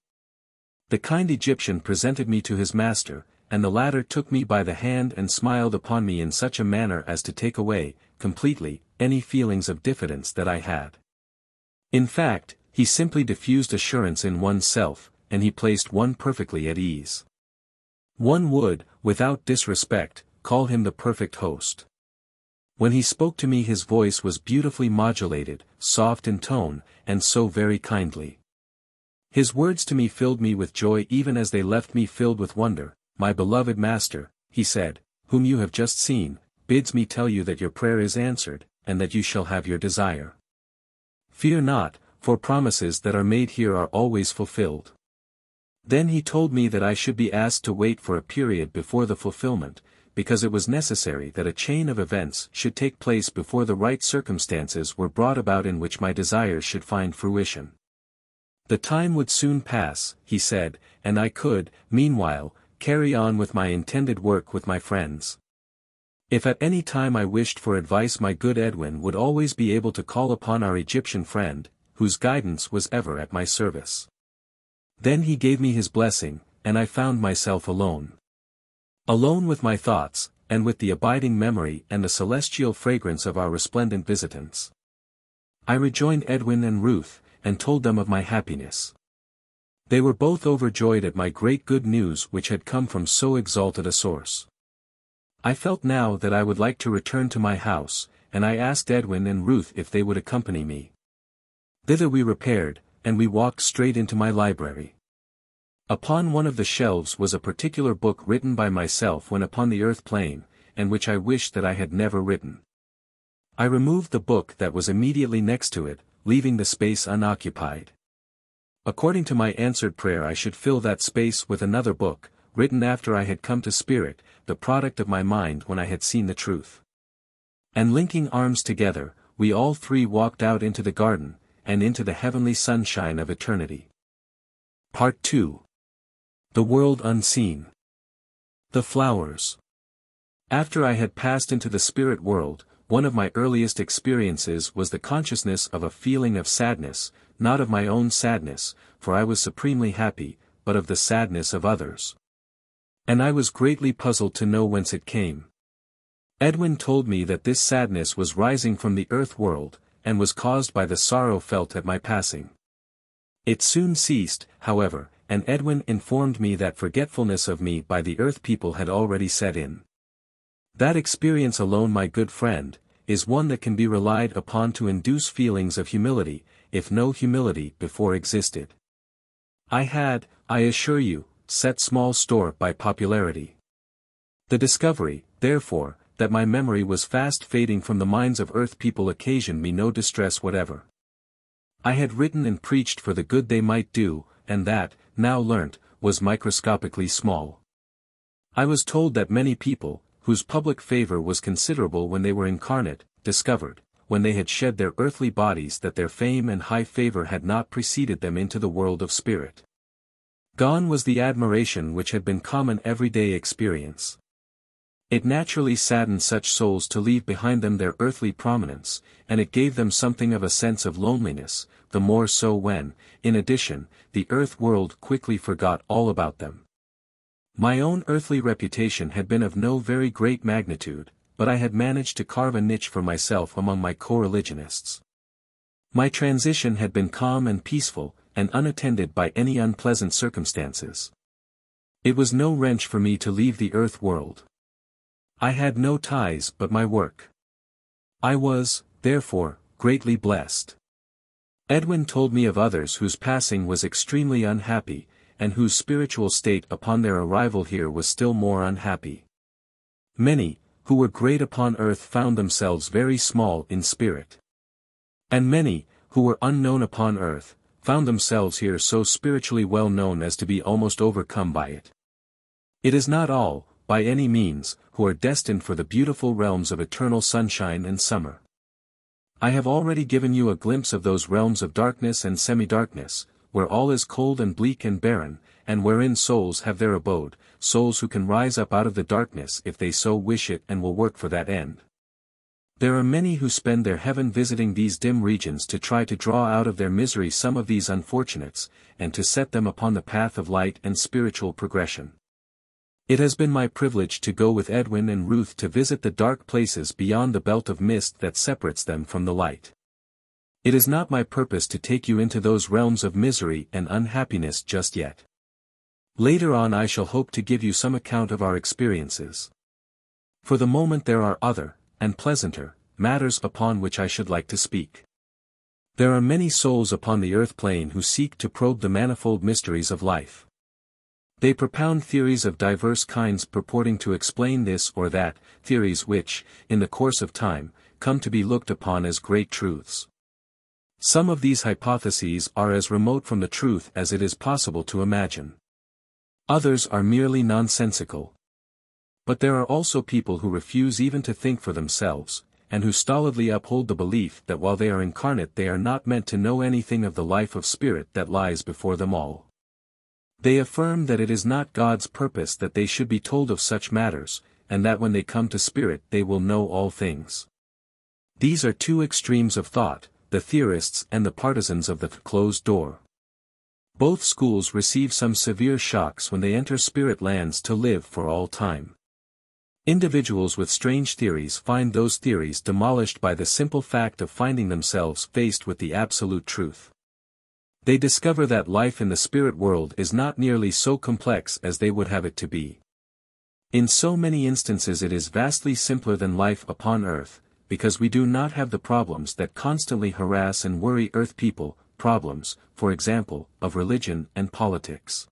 The kind Egyptian presented me to his master, and the latter took me by the hand and smiled upon me in such a manner as to take away, completely, any feelings of diffidence that I had. In fact, he simply diffused assurance in one's self, and he placed one perfectly at ease. One would, without disrespect, call him the perfect host. When he spoke to me his voice was beautifully modulated, soft in tone, and so very kindly. His words to me filled me with joy even as they left me filled with wonder, my beloved master, he said, whom you have just seen, bids me tell you that your prayer is answered, and that you shall have your desire. Fear not, for promises that are made here are always fulfilled. Then he told me that I should be asked to wait for a period before the fulfillment, because it was necessary that a chain of events should take place before the right circumstances were brought about in which my desires should find fruition. The time would soon pass, he said, and I could, meanwhile, carry on with my intended work with my friends. If at any time I wished for advice my good Edwin would always be able to call upon our Egyptian friend, whose guidance was ever at my service. Then he gave me his blessing, and I found myself alone. Alone with my thoughts, and with the abiding memory and the celestial fragrance of our resplendent visitants. I rejoined Edwin and Ruth, and told them of my happiness. They were both overjoyed at my great good news which had come from so exalted a source. I felt now that I would like to return to my house, and I asked Edwin and Ruth if they would accompany me. Thither we repaired, and we walked straight into my library. Upon one of the shelves was a particular book written by myself when upon the earth plane, and which I wished that I had never written. I removed the book that was immediately next to it, leaving the space unoccupied. According to my answered prayer I should fill that space with another book, written after I had come to spirit, the product of my mind when I had seen the truth. And linking arms together, we all three walked out into the garden, and into the heavenly sunshine of eternity. Part 2 The World Unseen The Flowers After I had passed into the spirit world, one of my earliest experiences was the consciousness of a feeling of sadness, not of my own sadness, for I was supremely happy, but of the sadness of others. And I was greatly puzzled to know whence it came. Edwin told me that this sadness was rising from the earth world, and was caused by the sorrow felt at my passing. It soon ceased, however, and Edwin informed me that forgetfulness of me by the earth people had already set in. That experience alone my good friend, is one that can be relied upon to induce feelings of humility, if no humility before existed. I had, I assure you, set small store by popularity. The discovery, therefore, that my memory was fast fading from the minds of earth people occasioned me no distress whatever. I had written and preached for the good they might do, and that, now learnt, was microscopically small. I was told that many people, whose public favor was considerable when they were incarnate, discovered, when they had shed their earthly bodies that their fame and high favor had not preceded them into the world of spirit. Gone was the admiration which had been common everyday experience. It naturally saddened such souls to leave behind them their earthly prominence, and it gave them something of a sense of loneliness, the more so when, in addition, the earth world quickly forgot all about them. My own earthly reputation had been of no very great magnitude, but I had managed to carve a niche for myself among my co-religionists. My transition had been calm and peaceful, and unattended by any unpleasant circumstances. It was no wrench for me to leave the earth world. I had no ties but my work. I was, therefore, greatly blessed. Edwin told me of others whose passing was extremely unhappy, and whose spiritual state upon their arrival here was still more unhappy. Many, who were great upon earth found themselves very small in spirit. And many, who were unknown upon earth, found themselves here so spiritually well known as to be almost overcome by it. It is not all, by any means, who are destined for the beautiful realms of eternal sunshine and summer. I have already given you a glimpse of those realms of darkness and semi-darkness, where all is cold and bleak and barren, and wherein souls have their abode, souls who can rise up out of the darkness if they so wish it and will work for that end. There are many who spend their heaven visiting these dim regions to try to draw out of their misery some of these unfortunates, and to set them upon the path of light and spiritual progression. It has been my privilege to go with Edwin and Ruth to visit the dark places beyond the belt of mist that separates them from the light. It is not my purpose to take you into those realms of misery and unhappiness just yet. Later on I shall hope to give you some account of our experiences. For the moment there are other, and pleasanter, matters upon which I should like to speak. There are many souls upon the earth plane who seek to probe the manifold mysteries of life. They propound theories of diverse kinds purporting to explain this or that, theories which, in the course of time, come to be looked upon as great truths. Some of these hypotheses are as remote from the truth as it is possible to imagine. Others are merely nonsensical, but there are also people who refuse even to think for themselves, and who stolidly uphold the belief that while they are incarnate they are not meant to know anything of the life of spirit that lies before them all. They affirm that it is not God's purpose that they should be told of such matters, and that when they come to spirit they will know all things. These are two extremes of thought, the theorists and the partisans of the closed door. Both schools receive some severe shocks when they enter spirit lands to live for all time. Individuals with strange theories find those theories demolished by the simple fact of finding themselves faced with the absolute truth. They discover that life in the spirit world is not nearly so complex as they would have it to be. In so many instances it is vastly simpler than life upon earth, because we do not have the problems that constantly harass and worry earth people, problems, for example, of religion and politics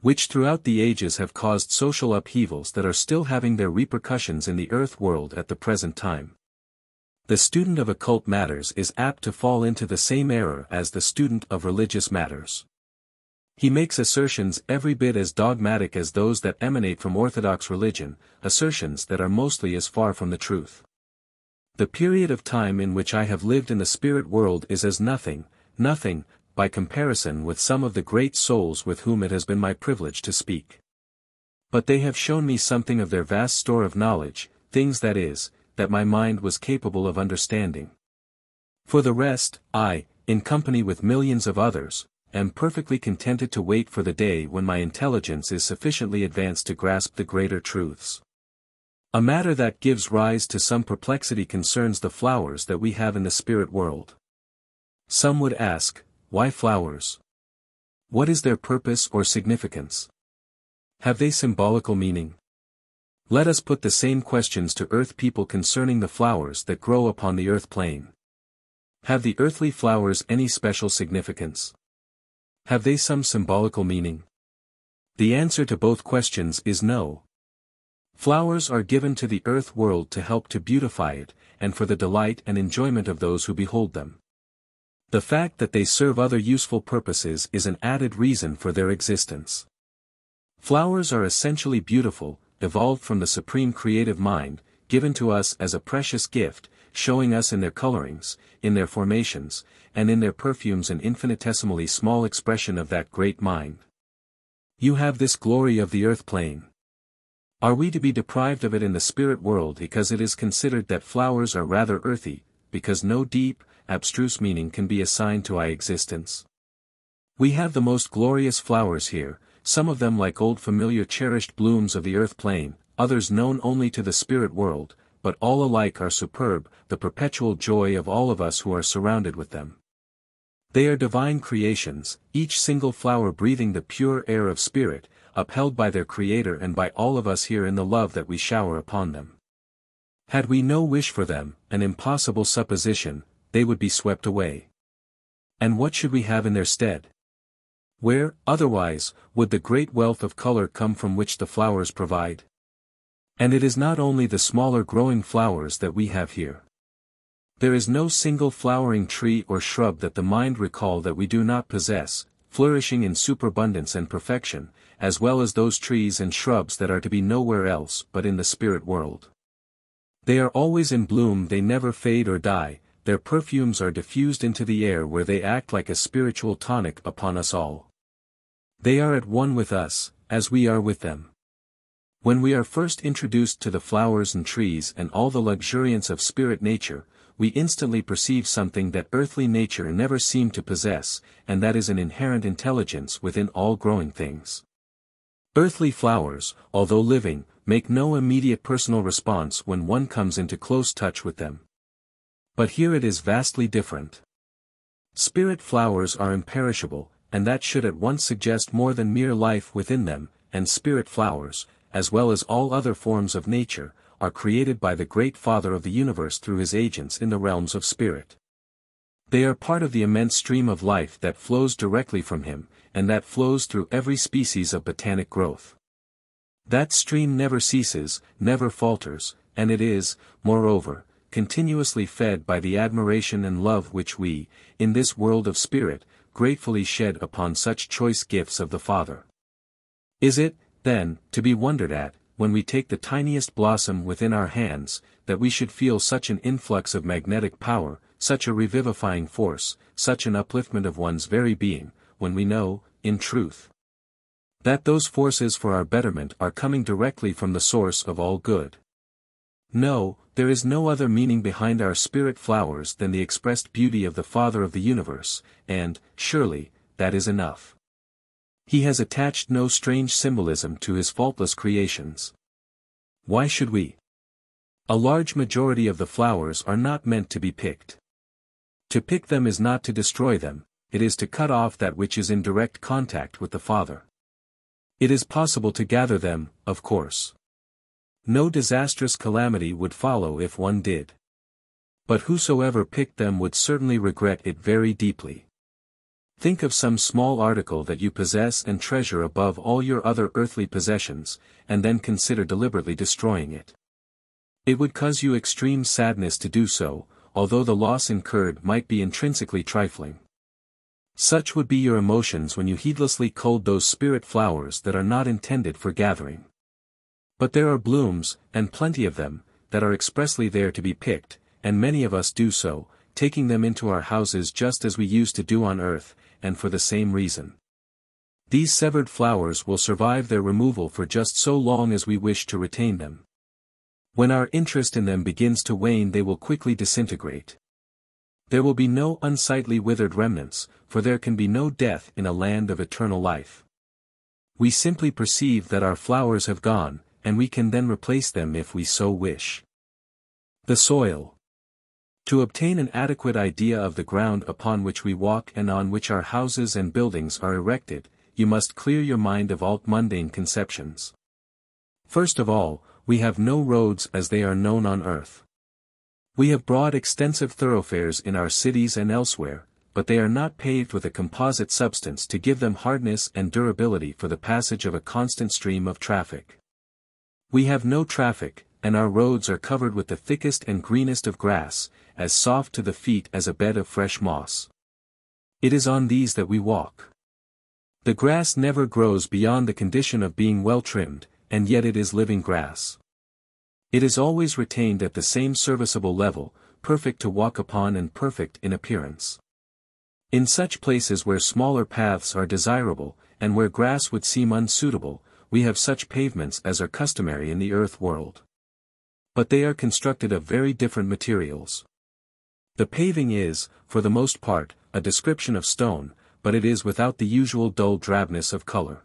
which throughout the ages have caused social upheavals that are still having their repercussions in the earth world at the present time. The student of occult matters is apt to fall into the same error as the student of religious matters. He makes assertions every bit as dogmatic as those that emanate from orthodox religion, assertions that are mostly as far from the truth. The period of time in which I have lived in the spirit world is as nothing, nothing, by comparison with some of the great souls with whom it has been my privilege to speak. But they have shown me something of their vast store of knowledge, things that is, that my mind was capable of understanding. For the rest, I, in company with millions of others, am perfectly contented to wait for the day when my intelligence is sufficiently advanced to grasp the greater truths. A matter that gives rise to some perplexity concerns the flowers that we have in the spirit world. Some would ask, why flowers? What is their purpose or significance? Have they symbolical meaning? Let us put the same questions to earth people concerning the flowers that grow upon the earth plane. Have the earthly flowers any special significance? Have they some symbolical meaning? The answer to both questions is no. Flowers are given to the earth world to help to beautify it, and for the delight and enjoyment of those who behold them. The fact that they serve other useful purposes is an added reason for their existence. Flowers are essentially beautiful, evolved from the supreme creative mind, given to us as a precious gift, showing us in their colorings, in their formations, and in their perfumes an infinitesimally small expression of that great mind. You have this glory of the earth plane. Are we to be deprived of it in the spirit world because it is considered that flowers are rather earthy, because no deep, abstruse meaning can be assigned to our existence? We have the most glorious flowers here, some of them like old familiar cherished blooms of the earth plane, others known only to the spirit world, but all alike are superb, the perpetual joy of all of us who are surrounded with them. They are divine creations, each single flower breathing the pure air of spirit, upheld by their Creator and by all of us here in the love that we shower upon them. Had we no wish for them, an impossible supposition, they would be swept away. And what should we have in their stead? Where, otherwise, would the great wealth of color come from which the flowers provide? And it is not only the smaller growing flowers that we have here. There is no single flowering tree or shrub that the mind recall that we do not possess, flourishing in superabundance and perfection, as well as those trees and shrubs that are to be nowhere else but in the spirit world. They are always in bloom they never fade or die, their perfumes are diffused into the air where they act like a spiritual tonic upon us all. They are at one with us, as we are with them. When we are first introduced to the flowers and trees and all the luxuriance of spirit nature, we instantly perceive something that earthly nature never seemed to possess, and that is an inherent intelligence within all growing things. Earthly flowers, although living, make no immediate personal response when one comes into close touch with them. But here it is vastly different. Spirit flowers are imperishable, and that should at once suggest more than mere life within them, and spirit flowers, as well as all other forms of nature, are created by the great Father of the universe through his agents in the realms of spirit. They are part of the immense stream of life that flows directly from him, and that flows through every species of botanic growth. That stream never ceases, never falters, and it is, moreover, continuously fed by the admiration and love which we, in this world of spirit, gratefully shed upon such choice gifts of the Father. Is it, then, to be wondered at, when we take the tiniest blossom within our hands, that we should feel such an influx of magnetic power, such a revivifying force, such an upliftment of one's very being, when we know, in truth, that those forces for our betterment are coming directly from the source of all good. No, there is no other meaning behind our spirit flowers than the expressed beauty of the Father of the universe, and, surely, that is enough. He has attached no strange symbolism to his faultless creations. Why should we? A large majority of the flowers are not meant to be picked. To pick them is not to destroy them, it is to cut off that which is in direct contact with the Father. It is possible to gather them, of course. No disastrous calamity would follow if one did. But whosoever picked them would certainly regret it very deeply. Think of some small article that you possess and treasure above all your other earthly possessions, and then consider deliberately destroying it. It would cause you extreme sadness to do so, although the loss incurred might be intrinsically trifling. Such would be your emotions when you heedlessly culled those spirit flowers that are not intended for gathering. But there are blooms, and plenty of them, that are expressly there to be picked, and many of us do so, taking them into our houses just as we used to do on earth, and for the same reason. These severed flowers will survive their removal for just so long as we wish to retain them. When our interest in them begins to wane they will quickly disintegrate. There will be no unsightly withered remnants, for there can be no death in a land of eternal life. We simply perceive that our flowers have gone, and we can then replace them if we so wish. The soil. To obtain an adequate idea of the ground upon which we walk and on which our houses and buildings are erected, you must clear your mind of all mundane conceptions. First of all, we have no roads as they are known on earth. We have broad extensive thoroughfares in our cities and elsewhere, but they are not paved with a composite substance to give them hardness and durability for the passage of a constant stream of traffic. We have no traffic, and our roads are covered with the thickest and greenest of grass, as soft to the feet as a bed of fresh moss. It is on these that we walk. The grass never grows beyond the condition of being well trimmed, and yet it is living grass. It is always retained at the same serviceable level, perfect to walk upon and perfect in appearance. In such places where smaller paths are desirable, and where grass would seem unsuitable, we have such pavements as are customary in the earth world. But they are constructed of very different materials. The paving is, for the most part, a description of stone, but it is without the usual dull drabness of color.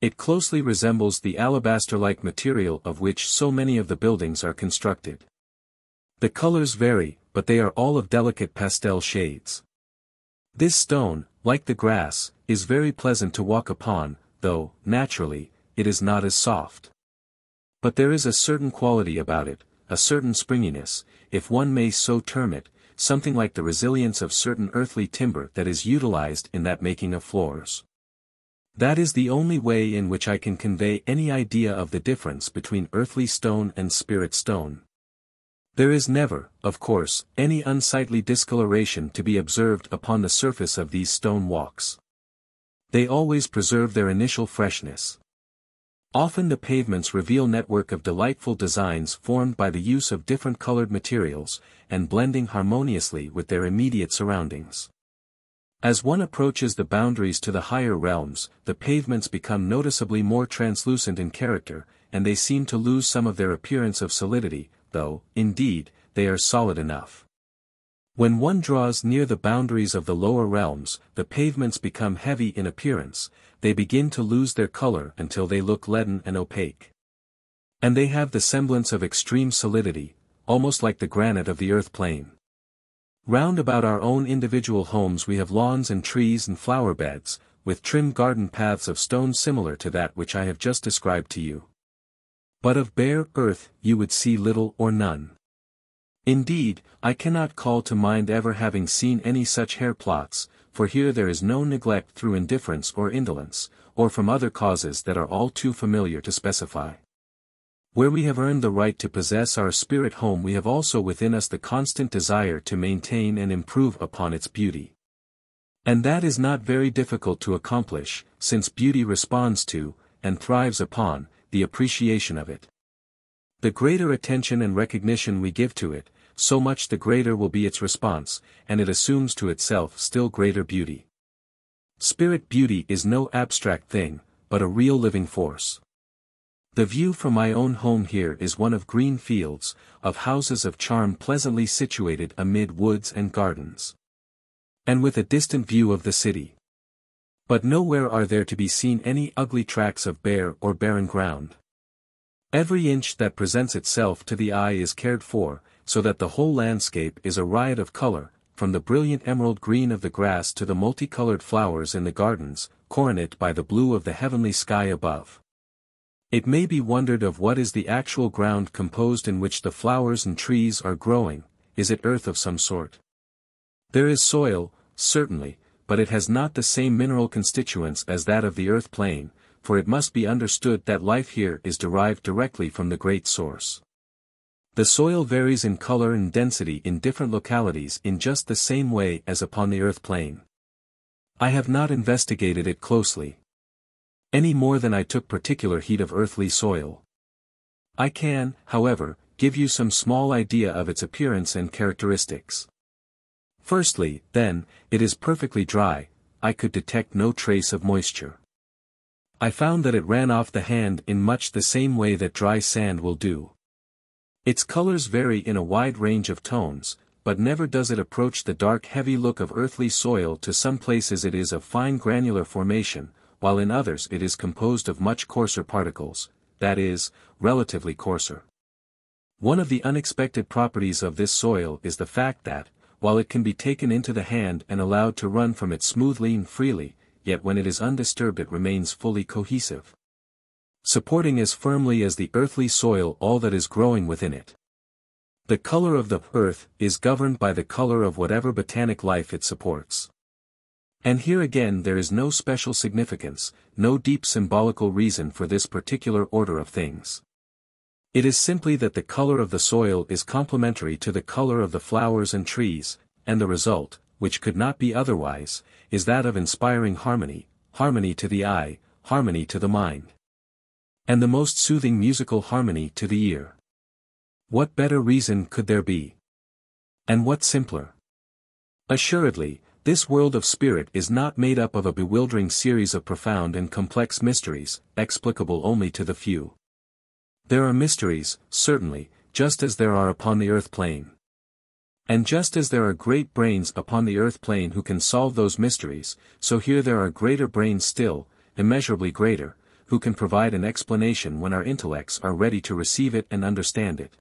It closely resembles the alabaster-like material of which so many of the buildings are constructed. The colors vary, but they are all of delicate pastel shades. This stone, like the grass, is very pleasant to walk upon, though, naturally, it is not as soft. But there is a certain quality about it, a certain springiness, if one may so term it, something like the resilience of certain earthly timber that is utilized in that making of floors. That is the only way in which I can convey any idea of the difference between earthly stone and spirit stone. There is never, of course, any unsightly discoloration to be observed upon the surface of these stone walks. They always preserve their initial freshness. Often the pavements reveal network of delightful designs formed by the use of different colored materials, and blending harmoniously with their immediate surroundings. As one approaches the boundaries to the higher realms, the pavements become noticeably more translucent in character, and they seem to lose some of their appearance of solidity, though, indeed, they are solid enough. When one draws near the boundaries of the lower realms, the pavements become heavy in appearance, they begin to lose their color until they look leaden and opaque. And they have the semblance of extreme solidity, almost like the granite of the earth plane. Round about our own individual homes we have lawns and trees and flower beds, with trim garden paths of stone similar to that which I have just described to you. But of bare earth you would see little or none. Indeed, I cannot call to mind ever having seen any such hair plots, for here there is no neglect through indifference or indolence, or from other causes that are all too familiar to specify. Where we have earned the right to possess our spirit home we have also within us the constant desire to maintain and improve upon its beauty. And that is not very difficult to accomplish, since beauty responds to, and thrives upon, the appreciation of it. The greater attention and recognition we give to it, so much the greater will be its response, and it assumes to itself still greater beauty. Spirit beauty is no abstract thing, but a real living force. The view from my own home here is one of green fields, of houses of charm pleasantly situated amid woods and gardens. And with a distant view of the city. But nowhere are there to be seen any ugly tracks of bare or barren ground. Every inch that presents itself to the eye is cared for, so that the whole landscape is a riot of color, from the brilliant emerald green of the grass to the multicolored flowers in the gardens, coronet by the blue of the heavenly sky above. It may be wondered of what is the actual ground composed in which the flowers and trees are growing, is it earth of some sort? There is soil, certainly, but it has not the same mineral constituents as that of the earth plane, for it must be understood that life here is derived directly from the great source. The soil varies in color and density in different localities in just the same way as upon the earth plane. I have not investigated it closely. Any more than I took particular heed of earthly soil. I can, however, give you some small idea of its appearance and characteristics. Firstly, then, it is perfectly dry, I could detect no trace of moisture. I found that it ran off the hand in much the same way that dry sand will do. Its colors vary in a wide range of tones, but never does it approach the dark heavy look of earthly soil to some places it is of fine granular formation, while in others it is composed of much coarser particles, that is, relatively coarser. One of the unexpected properties of this soil is the fact that, while it can be taken into the hand and allowed to run from it smoothly and freely, yet when it is undisturbed it remains fully cohesive. Supporting as firmly as the earthly soil all that is growing within it. The color of the earth is governed by the color of whatever botanic life it supports. And here again there is no special significance, no deep symbolical reason for this particular order of things. It is simply that the color of the soil is complementary to the color of the flowers and trees, and the result, which could not be otherwise, is that of inspiring harmony, harmony to the eye, harmony to the mind. And the most soothing musical harmony to the ear. What better reason could there be? And what simpler? Assuredly, this world of spirit is not made up of a bewildering series of profound and complex mysteries, explicable only to the few. There are mysteries, certainly, just as there are upon the earth plane. And just as there are great brains upon the earth plane who can solve those mysteries, so here there are greater brains still, immeasurably greater, who can provide an explanation when our intellects are ready to receive it and understand it.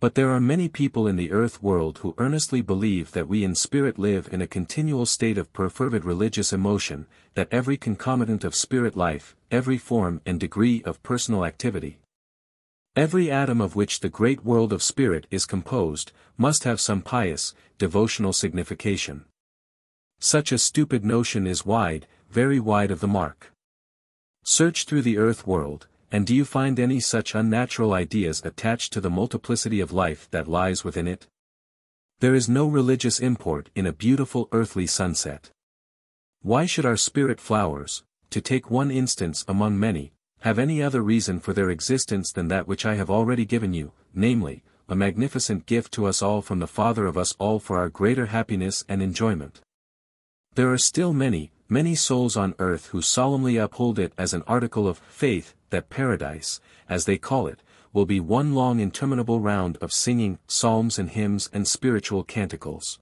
But there are many people in the earth world who earnestly believe that we in spirit live in a continual state of perfervid religious emotion, that every concomitant of spirit life, every form and degree of personal activity, every atom of which the great world of spirit is composed, must have some pious, devotional signification. Such a stupid notion is wide, very wide of the mark. Search through the earth world, and do you find any such unnatural ideas attached to the multiplicity of life that lies within it? There is no religious import in a beautiful earthly sunset. Why should our spirit flowers, to take one instance among many, have any other reason for their existence than that which I have already given you, namely, a magnificent gift to us all from the Father of us all for our greater happiness and enjoyment? There are still many, many souls on earth who solemnly uphold it as an article of faith, that paradise, as they call it, will be one long interminable round of singing, psalms and hymns and spiritual canticles.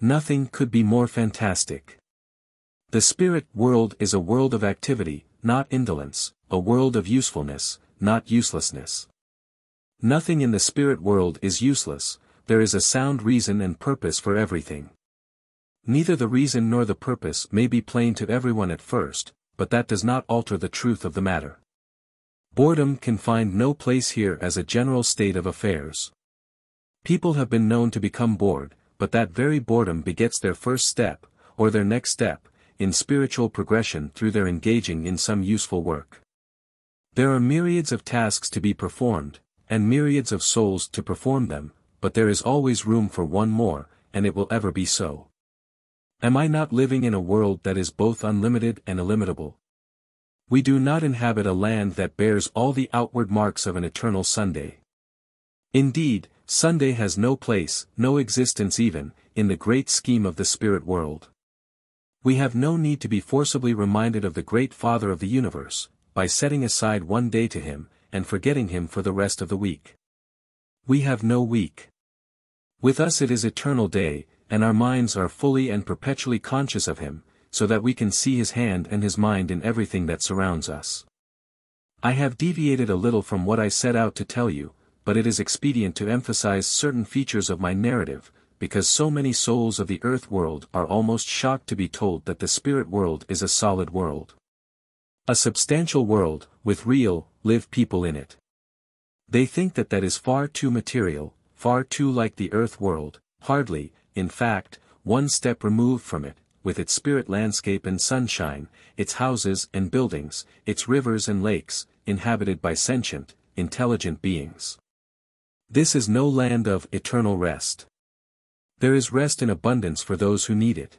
Nothing could be more fantastic. The spirit world is a world of activity, not indolence, a world of usefulness, not uselessness. Nothing in the spirit world is useless, there is a sound reason and purpose for everything. Neither the reason nor the purpose may be plain to everyone at first, but that does not alter the truth of the matter. Boredom can find no place here as a general state of affairs. People have been known to become bored, but that very boredom begets their first step, or their next step, in spiritual progression through their engaging in some useful work. There are myriads of tasks to be performed, and myriads of souls to perform them, but there is always room for one more, and it will ever be so. Am I not living in a world that is both unlimited and illimitable? We do not inhabit a land that bears all the outward marks of an eternal Sunday. Indeed, Sunday has no place, no existence even, in the great scheme of the spirit world. We have no need to be forcibly reminded of the great Father of the universe, by setting aside one day to him, and forgetting him for the rest of the week. We have no week. With us it is eternal day, and our minds are fully and perpetually conscious of him, so that we can see his hand and his mind in everything that surrounds us. I have deviated a little from what I set out to tell you, but it is expedient to emphasize certain features of my narrative, because so many souls of the earth world are almost shocked to be told that the spirit world is a solid world. A substantial world, with real, live people in it. They think that that is far too material, far too like the earth world, hardly, in fact, one step removed from it, with its spirit landscape and sunshine, its houses and buildings, its rivers and lakes, inhabited by sentient, intelligent beings. This is no land of eternal rest. There is rest in abundance for those who need it.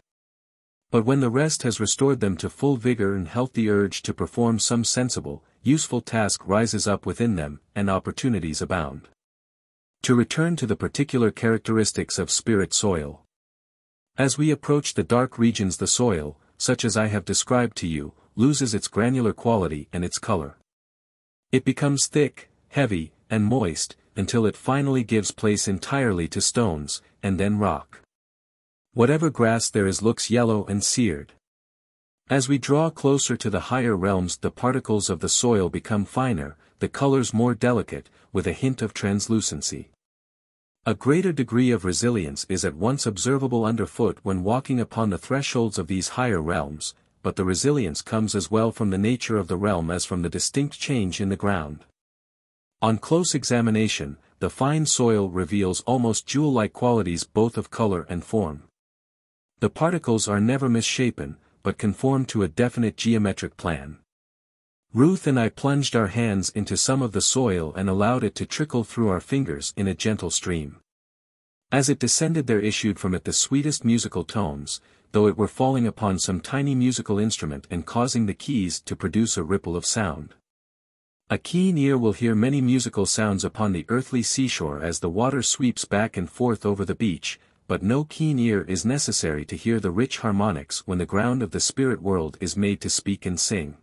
But when the rest has restored them to full vigor and health the urge to perform some sensible, useful task rises up within them, and opportunities abound. To return to the particular characteristics of spirit soil. As we approach the dark regions the soil, such as I have described to you, loses its granular quality and its color. It becomes thick, heavy, and moist, until it finally gives place entirely to stones, and then rock. Whatever grass there is looks yellow and seared. As we draw closer to the higher realms the particles of the soil become finer, the colors more delicate, with a hint of translucency. A greater degree of resilience is at once observable underfoot when walking upon the thresholds of these higher realms, but the resilience comes as well from the nature of the realm as from the distinct change in the ground. On close examination, the fine soil reveals almost jewel-like qualities both of color and form. The particles are never misshapen, but conform to a definite geometric plan. Ruth and I plunged our hands into some of the soil and allowed it to trickle through our fingers in a gentle stream. As it descended there issued from it the sweetest musical tones, though it were falling upon some tiny musical instrument and causing the keys to produce a ripple of sound. A keen ear will hear many musical sounds upon the earthly seashore as the water sweeps back and forth over the beach, but no keen ear is necessary to hear the rich harmonics when the ground of the spirit world is made to speak and sing.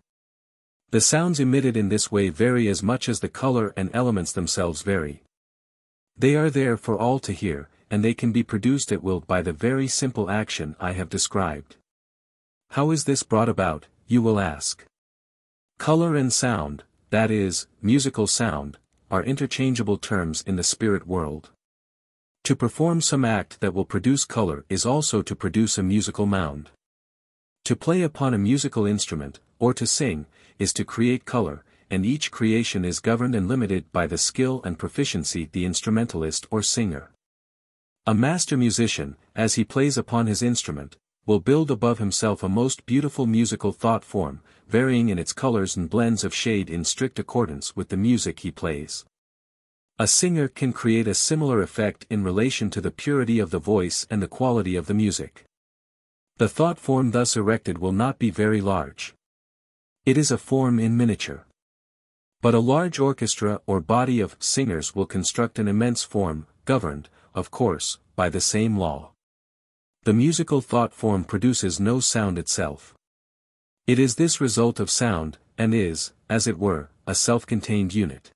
The sounds emitted in this way vary as much as the color and elements themselves vary. They are there for all to hear, and they can be produced at will by the very simple action I have described. How is this brought about, you will ask? Color and sound, that is, musical sound, are interchangeable terms in the spirit world. To perform some act that will produce color is also to produce a musical mound. To play upon a musical instrument, or to sing, is to create color, and each creation is governed and limited by the skill and proficiency the instrumentalist or singer. A master musician, as he plays upon his instrument, will build above himself a most beautiful musical thought form, varying in its colors and blends of shade in strict accordance with the music he plays. A singer can create a similar effect in relation to the purity of the voice and the quality of the music. The thought form thus erected will not be very large. It is a form in miniature. But a large orchestra or body of singers will construct an immense form, governed, of course, by the same law. The musical thought form produces no sound itself. It is this result of sound, and is, as it were, a self-contained unit.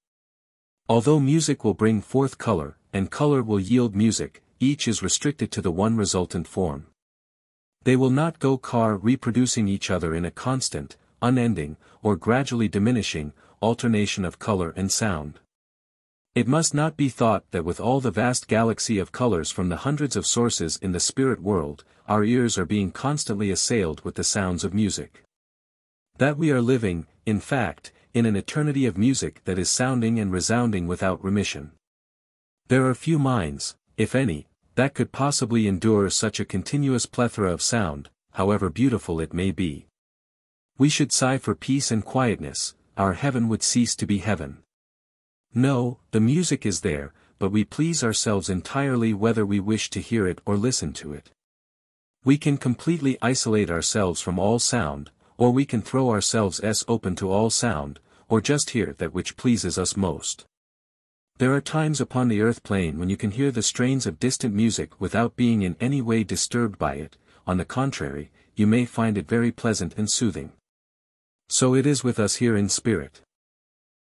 Although music will bring forth color, and color will yield music, each is restricted to the one resultant form. They will not go car reproducing each other in a constant, unending, or gradually diminishing, alternation of color and sound. It must not be thought that with all the vast galaxy of colors from the hundreds of sources in the spirit world, our ears are being constantly assailed with the sounds of music. That we are living, in fact, in an eternity of music that is sounding and resounding without remission. There are few minds, if any, that could possibly endure such a continuous plethora of sound, however beautiful it may be. We should sigh for peace and quietness, our heaven would cease to be heaven. No, the music is there, but we please ourselves entirely whether we wish to hear it or listen to it. We can completely isolate ourselves from all sound, or we can throw ourselves s open to all sound, or just hear that which pleases us most. There are times upon the earth plane when you can hear the strains of distant music without being in any way disturbed by it, on the contrary, you may find it very pleasant and soothing. So it is with us here in spirit.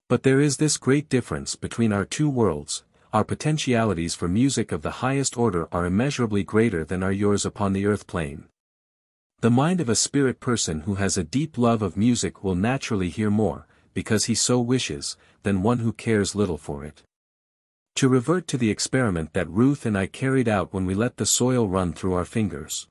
But there is this great difference between our two worlds, our potentialities for music of the highest order are immeasurably greater than are yours upon the earth plane. The mind of a spirit person who has a deep love of music will naturally hear more, because he so wishes, than one who cares little for it. To revert to the experiment that Ruth and I carried out when we let the soil run through our fingers.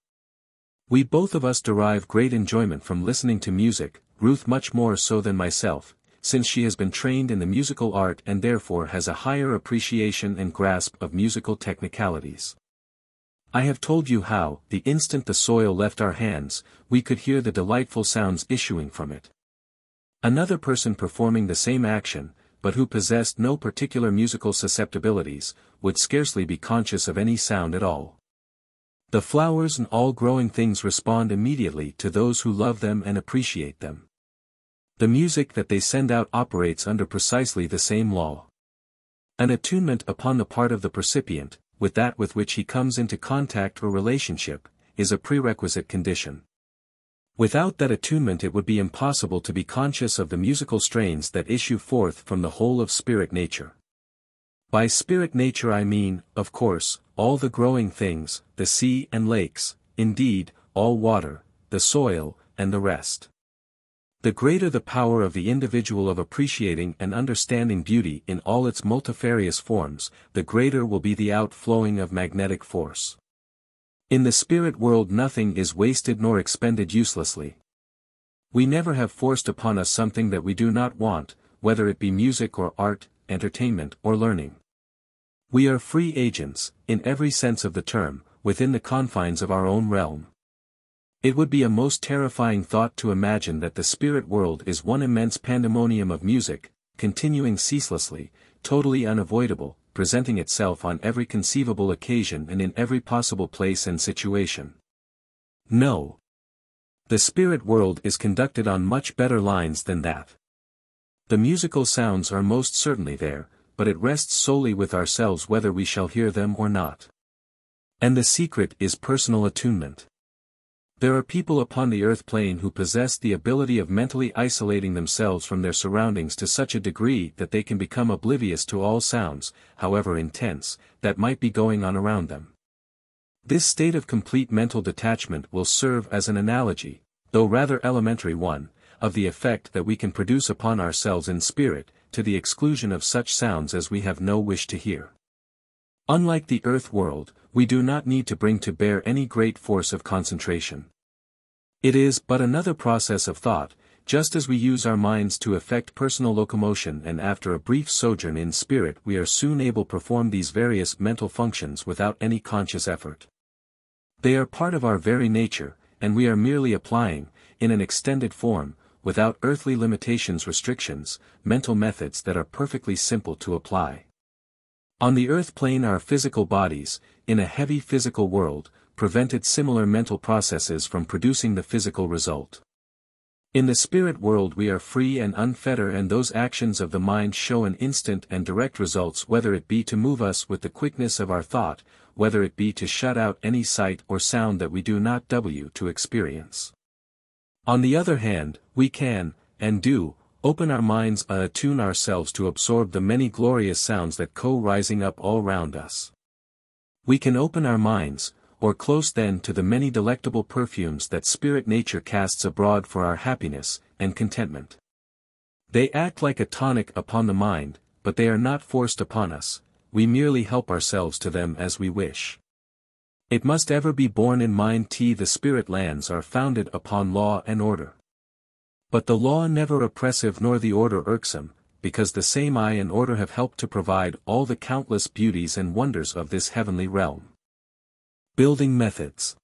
We both of us derive great enjoyment from listening to music, Ruth much more so than myself, since she has been trained in the musical art and therefore has a higher appreciation and grasp of musical technicalities. I have told you how, the instant the soil left our hands, we could hear the delightful sounds issuing from it. Another person performing the same action, but who possessed no particular musical susceptibilities, would scarcely be conscious of any sound at all. The flowers and all growing things respond immediately to those who love them and appreciate them. The music that they send out operates under precisely the same law. An attunement upon the part of the percipient, with that with which he comes into contact or relationship, is a prerequisite condition. Without that attunement it would be impossible to be conscious of the musical strains that issue forth from the whole of spirit nature. By spirit nature I mean, of course, all the growing things, the sea and lakes, indeed, all water, the soil, and the rest. The greater the power of the individual of appreciating and understanding beauty in all its multifarious forms, the greater will be the outflowing of magnetic force. In the spirit world nothing is wasted nor expended uselessly. We never have forced upon us something that we do not want, whether it be music or art, entertainment or learning. We are free agents, in every sense of the term, within the confines of our own realm. It would be a most terrifying thought to imagine that the spirit world is one immense pandemonium of music, continuing ceaselessly, totally unavoidable, presenting itself on every conceivable occasion and in every possible place and situation. No. The spirit world is conducted on much better lines than that. The musical sounds are most certainly there, but it rests solely with ourselves whether we shall hear them or not. And the secret is personal attunement. There are people upon the earth plane who possess the ability of mentally isolating themselves from their surroundings to such a degree that they can become oblivious to all sounds, however intense, that might be going on around them. This state of complete mental detachment will serve as an analogy, though rather elementary one, of the effect that we can produce upon ourselves in spirit, to the exclusion of such sounds as we have no wish to hear. Unlike the earth world, we do not need to bring to bear any great force of concentration. It is but another process of thought, just as we use our minds to effect personal locomotion and after a brief sojourn in spirit we are soon able to perform these various mental functions without any conscious effort. They are part of our very nature, and we are merely applying, in an extended form, without earthly limitations restrictions, mental methods that are perfectly simple to apply. On the earth plane our physical bodies, in a heavy physical world, prevented similar mental processes from producing the physical result. In the spirit world we are free and unfettered and those actions of the mind show an instant and direct results whether it be to move us with the quickness of our thought, whether it be to shut out any sight or sound that we do not w to experience. On the other hand, we can, and do, open our minds and attune ourselves to absorb the many glorious sounds that co-rising up all round us. We can open our minds, or close then to the many delectable perfumes that spirit nature casts abroad for our happiness, and contentment. They act like a tonic upon the mind, but they are not forced upon us, we merely help ourselves to them as we wish. It must ever be borne in mind t the spirit lands are founded upon law and order. But the law never oppressive nor the order irksome, because the same eye and order have helped to provide all the countless beauties and wonders of this heavenly realm. Building Methods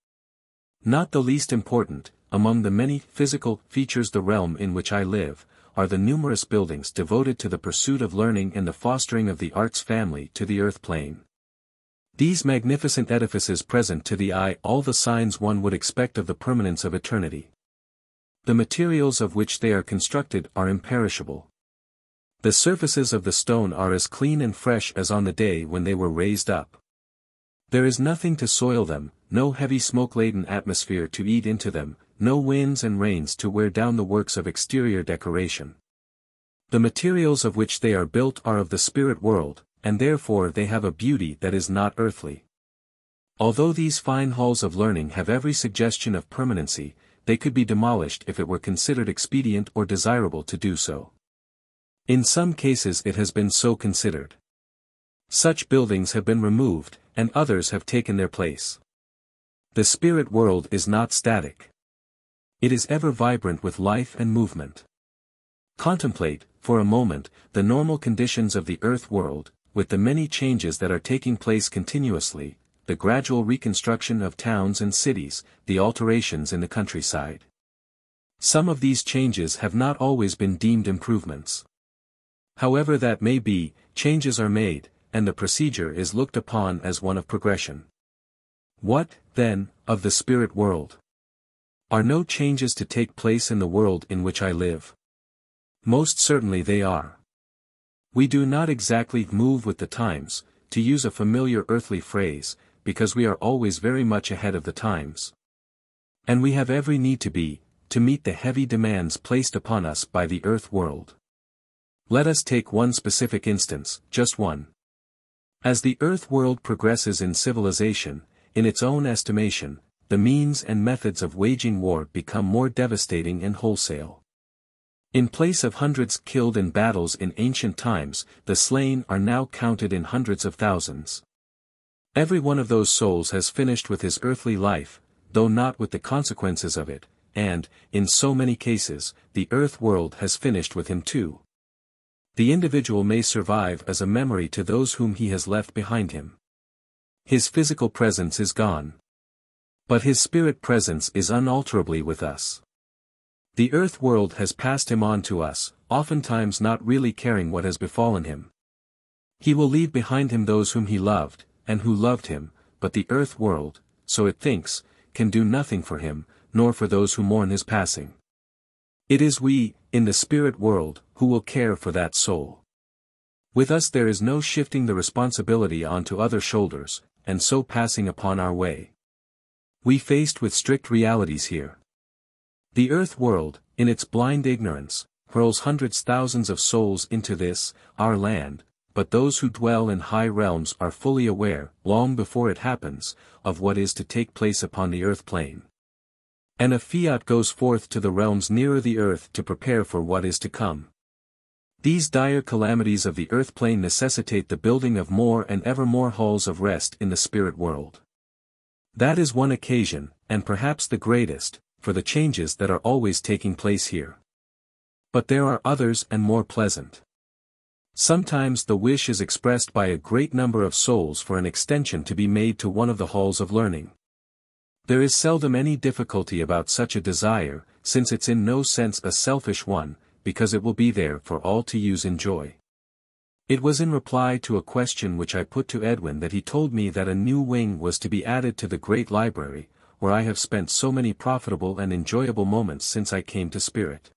Not the least important, among the many physical features the realm in which I live, are the numerous buildings devoted to the pursuit of learning and the fostering of the arts family to the earth plane. These magnificent edifices present to the eye all the signs one would expect of the permanence of eternity. The materials of which they are constructed are imperishable. The surfaces of the stone are as clean and fresh as on the day when they were raised up. There is nothing to soil them, no heavy smoke-laden atmosphere to eat into them, no winds and rains to wear down the works of exterior decoration. The materials of which they are built are of the spirit world, and therefore they have a beauty that is not earthly. Although these fine halls of learning have every suggestion of permanency, they could be demolished if it were considered expedient or desirable to do so. In some cases it has been so considered. Such buildings have been removed, and others have taken their place. The spirit world is not static. It is ever vibrant with life and movement. Contemplate, for a moment, the normal conditions of the earth world, with the many changes that are taking place continuously, the gradual reconstruction of towns and cities, the alterations in the countryside. Some of these changes have not always been deemed improvements. However that may be, changes are made, and the procedure is looked upon as one of progression. What, then, of the spirit world? Are no changes to take place in the world in which I live? Most certainly they are. We do not exactly move with the times, to use a familiar earthly phrase, because we are always very much ahead of the times. And we have every need to be, to meet the heavy demands placed upon us by the earth world. Let us take one specific instance, just one. As the earth world progresses in civilization, in its own estimation, the means and methods of waging war become more devastating and wholesale. In place of hundreds killed in battles in ancient times, the slain are now counted in hundreds of thousands. Every one of those souls has finished with his earthly life, though not with the consequences of it, and, in so many cases, the earth world has finished with him too. The individual may survive as a memory to those whom he has left behind him. His physical presence is gone. But his spirit presence is unalterably with us. The earth world has passed him on to us, oftentimes not really caring what has befallen him. He will leave behind him those whom he loved, and who loved him, but the earth world, so it thinks, can do nothing for him, nor for those who mourn his passing. It is we, in the spirit world, who will care for that soul. With us there is no shifting the responsibility onto other shoulders, and so passing upon our way. We faced with strict realities here. The earth world, in its blind ignorance, hurls hundreds thousands of souls into this, our land, but those who dwell in high realms are fully aware, long before it happens, of what is to take place upon the earth plane. And a fiat goes forth to the realms nearer the earth to prepare for what is to come. These dire calamities of the earth plane necessitate the building of more and ever more halls of rest in the spirit world. That is one occasion, and perhaps the greatest, for the changes that are always taking place here. But there are others and more pleasant. Sometimes the wish is expressed by a great number of souls for an extension to be made to one of the halls of learning. There is seldom any difficulty about such a desire, since it's in no sense a selfish one, because it will be there for all to use and enjoy. It was in reply to a question which I put to Edwin that he told me that a new wing was to be added to the great library, where I have spent so many profitable and enjoyable moments since I came to Spirit.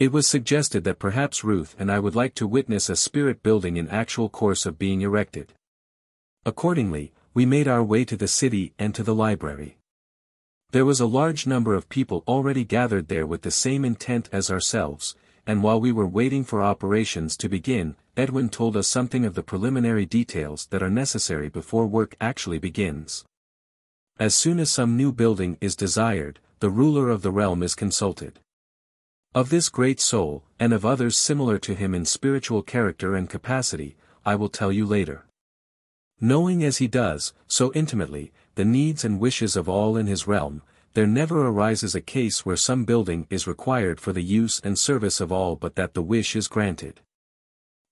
It was suggested that perhaps Ruth and I would like to witness a Spirit building in actual course of being erected. Accordingly, we made our way to the city and to the library. There was a large number of people already gathered there with the same intent as ourselves, and while we were waiting for operations to begin, Edwin told us something of the preliminary details that are necessary before work actually begins. As soon as some new building is desired, the ruler of the realm is consulted. Of this great soul, and of others similar to him in spiritual character and capacity, I will tell you later. Knowing as he does, so intimately, the needs and wishes of all in his realm, there never arises a case where some building is required for the use and service of all but that the wish is granted.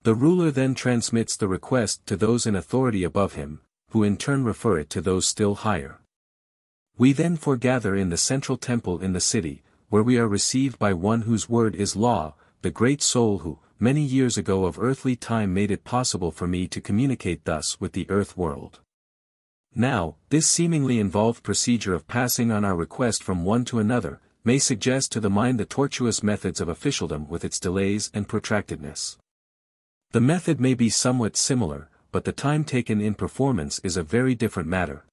The ruler then transmits the request to those in authority above him, who in turn refer it to those still higher. We then foregather in the central temple in the city, where we are received by one whose word is law, the great soul who, many years ago of earthly time made it possible for me to communicate thus with the earth world. Now, this seemingly involved procedure of passing on our request from one to another, may suggest to the mind the tortuous methods of officialdom with its delays and protractedness. The method may be somewhat similar, but the time taken in performance is a very different matter.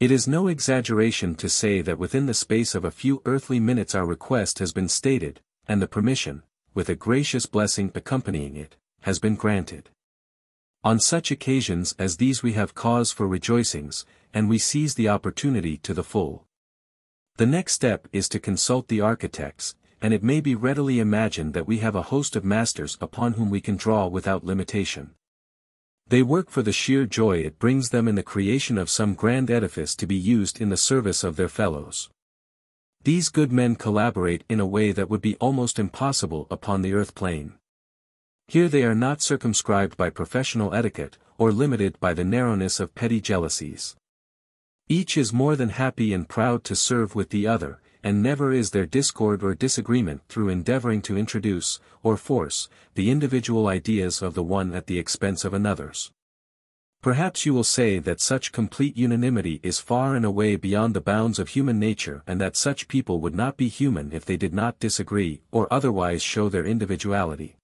It is no exaggeration to say that within the space of a few earthly minutes our request has been stated, and the permission, with a gracious blessing accompanying it, has been granted. On such occasions as these we have cause for rejoicings, and we seize the opportunity to the full. The next step is to consult the architects, and it may be readily imagined that we have a host of masters upon whom we can draw without limitation. They work for the sheer joy it brings them in the creation of some grand edifice to be used in the service of their fellows. These good men collaborate in a way that would be almost impossible upon the earth plane. Here they are not circumscribed by professional etiquette, or limited by the narrowness of petty jealousies. Each is more than happy and proud to serve with the other, and never is there discord or disagreement through endeavoring to introduce, or force, the individual ideas of the one at the expense of another's. Perhaps you will say that such complete unanimity is far and away beyond the bounds of human nature and that such people would not be human if they did not disagree or otherwise show their individuality.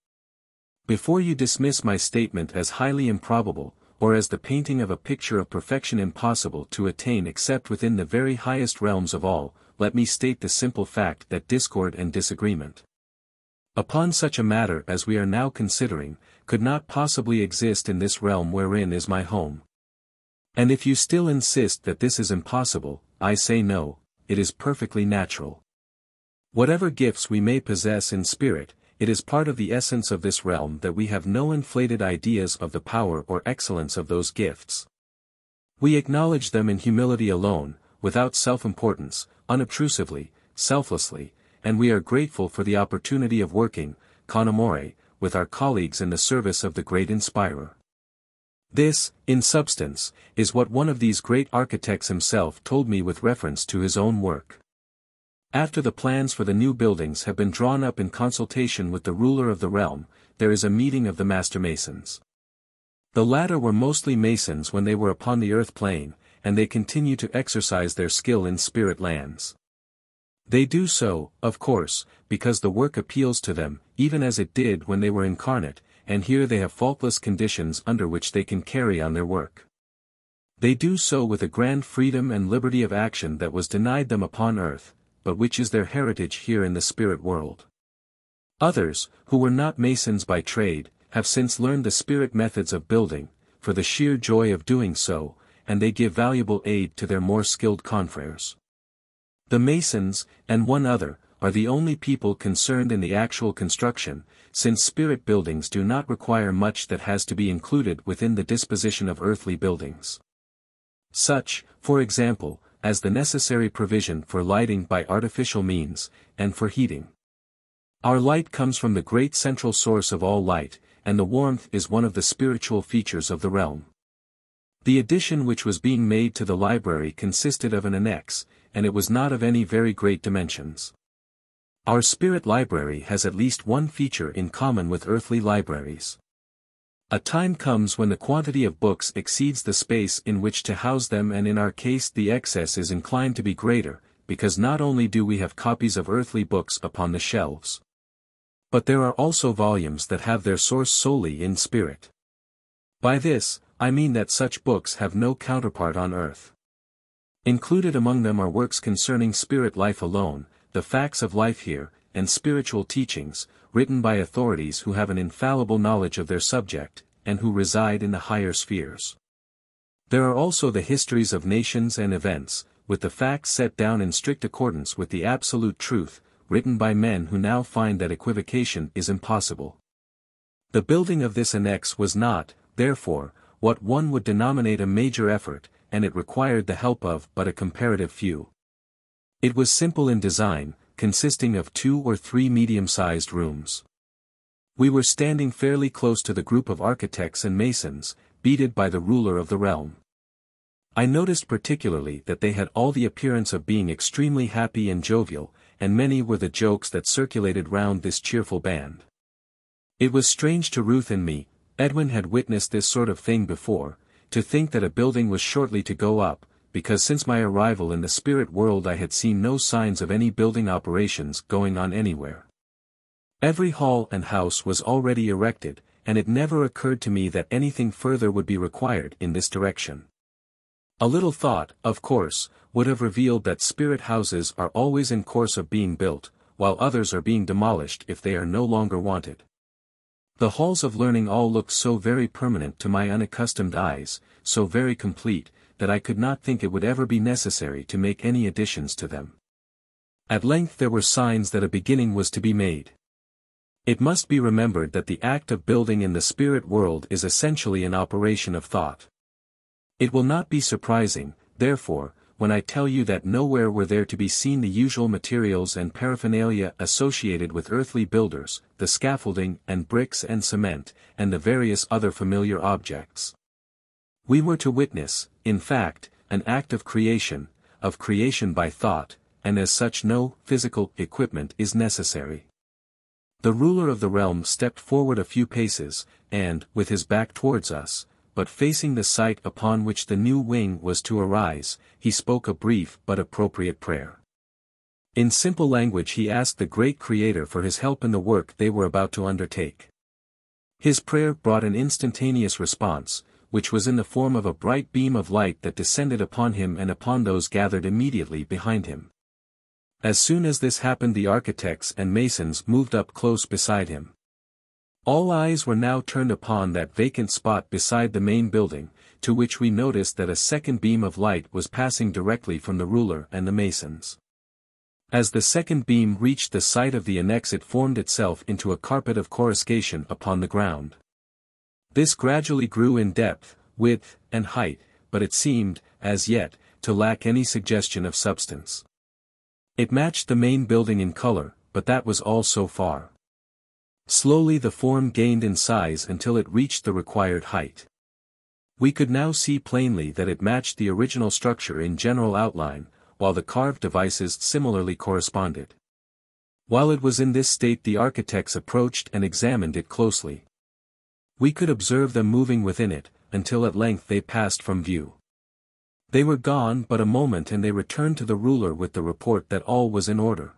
Before you dismiss my statement as highly improbable, or as the painting of a picture of perfection impossible to attain except within the very highest realms of all, let me state the simple fact that discord and disagreement upon such a matter as we are now considering, could not possibly exist in this realm wherein is my home. And if you still insist that this is impossible, I say no, it is perfectly natural. Whatever gifts we may possess in spirit, it is part of the essence of this realm that we have no inflated ideas of the power or excellence of those gifts. We acknowledge them in humility alone, without self-importance, unobtrusively, selflessly, and we are grateful for the opportunity of working, con amore, with our colleagues in the service of the great inspirer. This, in substance, is what one of these great architects himself told me with reference to his own work. After the plans for the new buildings have been drawn up in consultation with the ruler of the realm, there is a meeting of the master masons. The latter were mostly masons when they were upon the earth plane, and they continue to exercise their skill in spirit lands. They do so, of course, because the work appeals to them, even as it did when they were incarnate, and here they have faultless conditions under which they can carry on their work. They do so with a grand freedom and liberty of action that was denied them upon earth, but which is their heritage here in the spirit world. Others, who were not masons by trade, have since learned the spirit methods of building, for the sheer joy of doing so, and they give valuable aid to their more skilled confreres. The Masons, and one other, are the only people concerned in the actual construction, since spirit buildings do not require much that has to be included within the disposition of earthly buildings. Such, for example, as the necessary provision for lighting by artificial means, and for heating. Our light comes from the great central source of all light, and the warmth is one of the spiritual features of the realm. The addition which was being made to the library consisted of an annex, and it was not of any very great dimensions. Our spirit library has at least one feature in common with earthly libraries. A time comes when the quantity of books exceeds the space in which to house them and in our case the excess is inclined to be greater, because not only do we have copies of earthly books upon the shelves. But there are also volumes that have their source solely in spirit. By this, I mean that such books have no counterpart on earth. Included among them are works concerning spirit life alone, the facts of life here, and spiritual teachings, written by authorities who have an infallible knowledge of their subject, and who reside in the higher spheres. There are also the histories of nations and events, with the facts set down in strict accordance with the absolute truth, written by men who now find that equivocation is impossible. The building of this annex was not, therefore, what one would denominate a major effort, and it required the help of but a comparative few. It was simple in design, consisting of two or three medium-sized rooms. We were standing fairly close to the group of architects and masons, beaded by the ruler of the realm. I noticed particularly that they had all the appearance of being extremely happy and jovial, and many were the jokes that circulated round this cheerful band. It was strange to Ruth and me, Edwin had witnessed this sort of thing before, to think that a building was shortly to go up, because since my arrival in the spirit world I had seen no signs of any building operations going on anywhere. Every hall and house was already erected, and it never occurred to me that anything further would be required in this direction. A little thought, of course, would have revealed that spirit houses are always in course of being built, while others are being demolished if they are no longer wanted. The halls of learning all looked so very permanent to my unaccustomed eyes, so very complete, that I could not think it would ever be necessary to make any additions to them. At length there were signs that a beginning was to be made. It must be remembered that the act of building in the spirit world is essentially an operation of thought. It will not be surprising, therefore, when I tell you that nowhere were there to be seen the usual materials and paraphernalia associated with earthly builders, the scaffolding and bricks and cement, and the various other familiar objects. We were to witness, in fact, an act of creation, of creation by thought, and as such no physical equipment is necessary. The ruler of the realm stepped forward a few paces, and, with his back towards us, but facing the site upon which the new wing was to arise, he spoke a brief but appropriate prayer. In simple language he asked the great Creator for his help in the work they were about to undertake. His prayer brought an instantaneous response, which was in the form of a bright beam of light that descended upon him and upon those gathered immediately behind him. As soon as this happened the architects and masons moved up close beside him. All eyes were now turned upon that vacant spot beside the main building, to which we noticed that a second beam of light was passing directly from the ruler and the masons. As the second beam reached the site of the annex it formed itself into a carpet of coruscation upon the ground. This gradually grew in depth, width, and height, but it seemed, as yet, to lack any suggestion of substance. It matched the main building in color, but that was all so far. Slowly the form gained in size until it reached the required height. We could now see plainly that it matched the original structure in general outline, while the carved devices similarly corresponded. While it was in this state the architects approached and examined it closely. We could observe them moving within it, until at length they passed from view. They were gone but a moment and they returned to the ruler with the report that all was in order.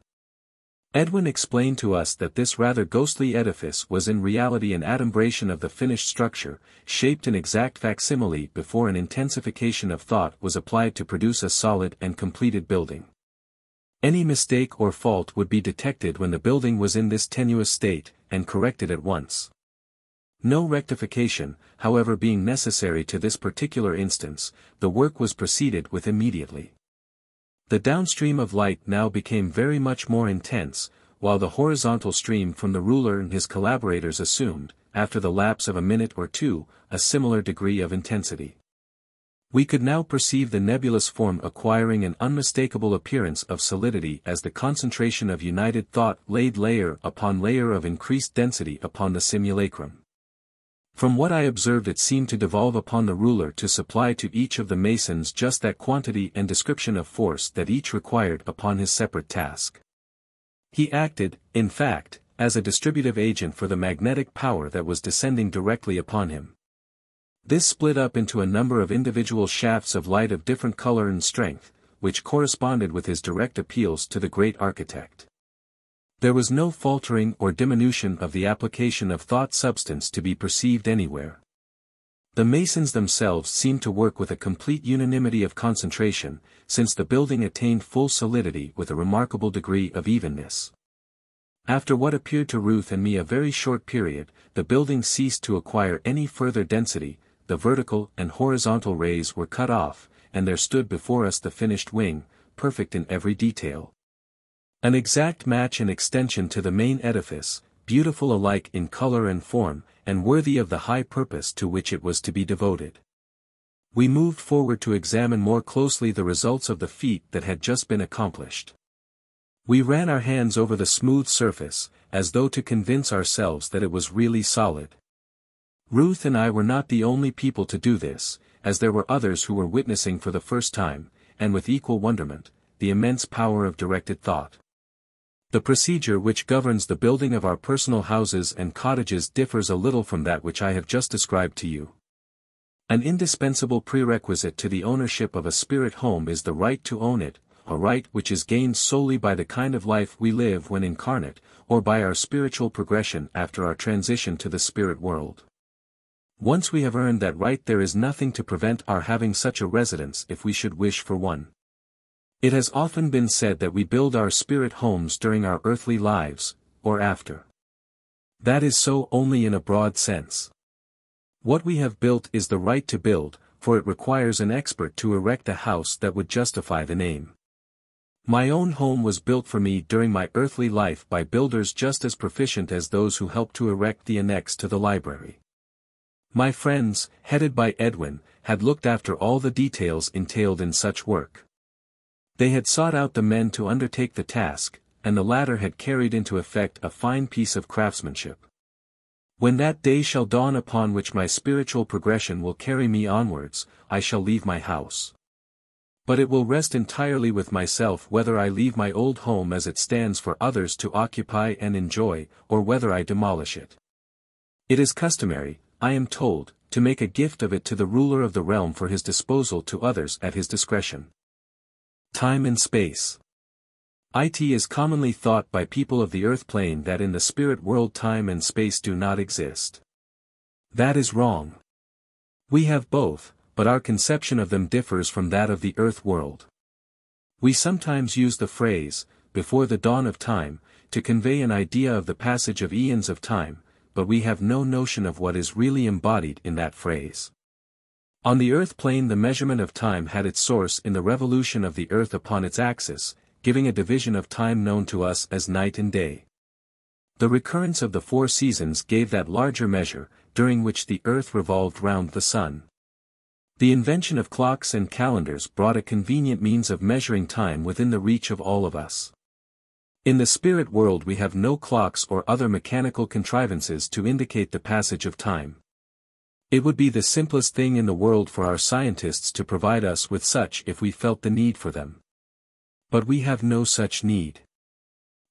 Edwin explained to us that this rather ghostly edifice was in reality an adumbration of the finished structure, shaped in exact facsimile before an intensification of thought was applied to produce a solid and completed building. Any mistake or fault would be detected when the building was in this tenuous state, and corrected at once. No rectification, however being necessary to this particular instance, the work was proceeded with immediately. The downstream of light now became very much more intense, while the horizontal stream from the ruler and his collaborators assumed, after the lapse of a minute or two, a similar degree of intensity. We could now perceive the nebulous form acquiring an unmistakable appearance of solidity as the concentration of united thought laid layer upon layer of increased density upon the simulacrum. From what I observed it seemed to devolve upon the ruler to supply to each of the masons just that quantity and description of force that each required upon his separate task. He acted, in fact, as a distributive agent for the magnetic power that was descending directly upon him. This split up into a number of individual shafts of light of different color and strength, which corresponded with his direct appeals to the great architect. There was no faltering or diminution of the application of thought substance to be perceived anywhere. The masons themselves seemed to work with a complete unanimity of concentration, since the building attained full solidity with a remarkable degree of evenness. After what appeared to Ruth and me a very short period, the building ceased to acquire any further density, the vertical and horizontal rays were cut off, and there stood before us the finished wing, perfect in every detail. An exact match and extension to the main edifice, beautiful alike in color and form, and worthy of the high purpose to which it was to be devoted. We moved forward to examine more closely the results of the feat that had just been accomplished. We ran our hands over the smooth surface, as though to convince ourselves that it was really solid. Ruth and I were not the only people to do this, as there were others who were witnessing for the first time, and with equal wonderment, the immense power of directed thought. The procedure which governs the building of our personal houses and cottages differs a little from that which I have just described to you. An indispensable prerequisite to the ownership of a spirit home is the right to own it, a right which is gained solely by the kind of life we live when incarnate, or by our spiritual progression after our transition to the spirit world. Once we have earned that right there is nothing to prevent our having such a residence if we should wish for one. It has often been said that we build our spirit homes during our earthly lives, or after. That is so only in a broad sense. What we have built is the right to build, for it requires an expert to erect a house that would justify the name. My own home was built for me during my earthly life by builders just as proficient as those who helped to erect the annex to the library. My friends, headed by Edwin, had looked after all the details entailed in such work. They had sought out the men to undertake the task, and the latter had carried into effect a fine piece of craftsmanship. When that day shall dawn upon which my spiritual progression will carry me onwards, I shall leave my house. But it will rest entirely with myself whether I leave my old home as it stands for others to occupy and enjoy, or whether I demolish it. It is customary, I am told, to make a gift of it to the ruler of the realm for his disposal to others at his discretion. Time and Space It is commonly thought by people of the earth plane that in the spirit world time and space do not exist. That is wrong. We have both, but our conception of them differs from that of the earth world. We sometimes use the phrase, before the dawn of time, to convey an idea of the passage of eons of time, but we have no notion of what is really embodied in that phrase. On the earth plane the measurement of time had its source in the revolution of the earth upon its axis, giving a division of time known to us as night and day. The recurrence of the four seasons gave that larger measure, during which the earth revolved round the sun. The invention of clocks and calendars brought a convenient means of measuring time within the reach of all of us. In the spirit world we have no clocks or other mechanical contrivances to indicate the passage of time. It would be the simplest thing in the world for our scientists to provide us with such if we felt the need for them. But we have no such need.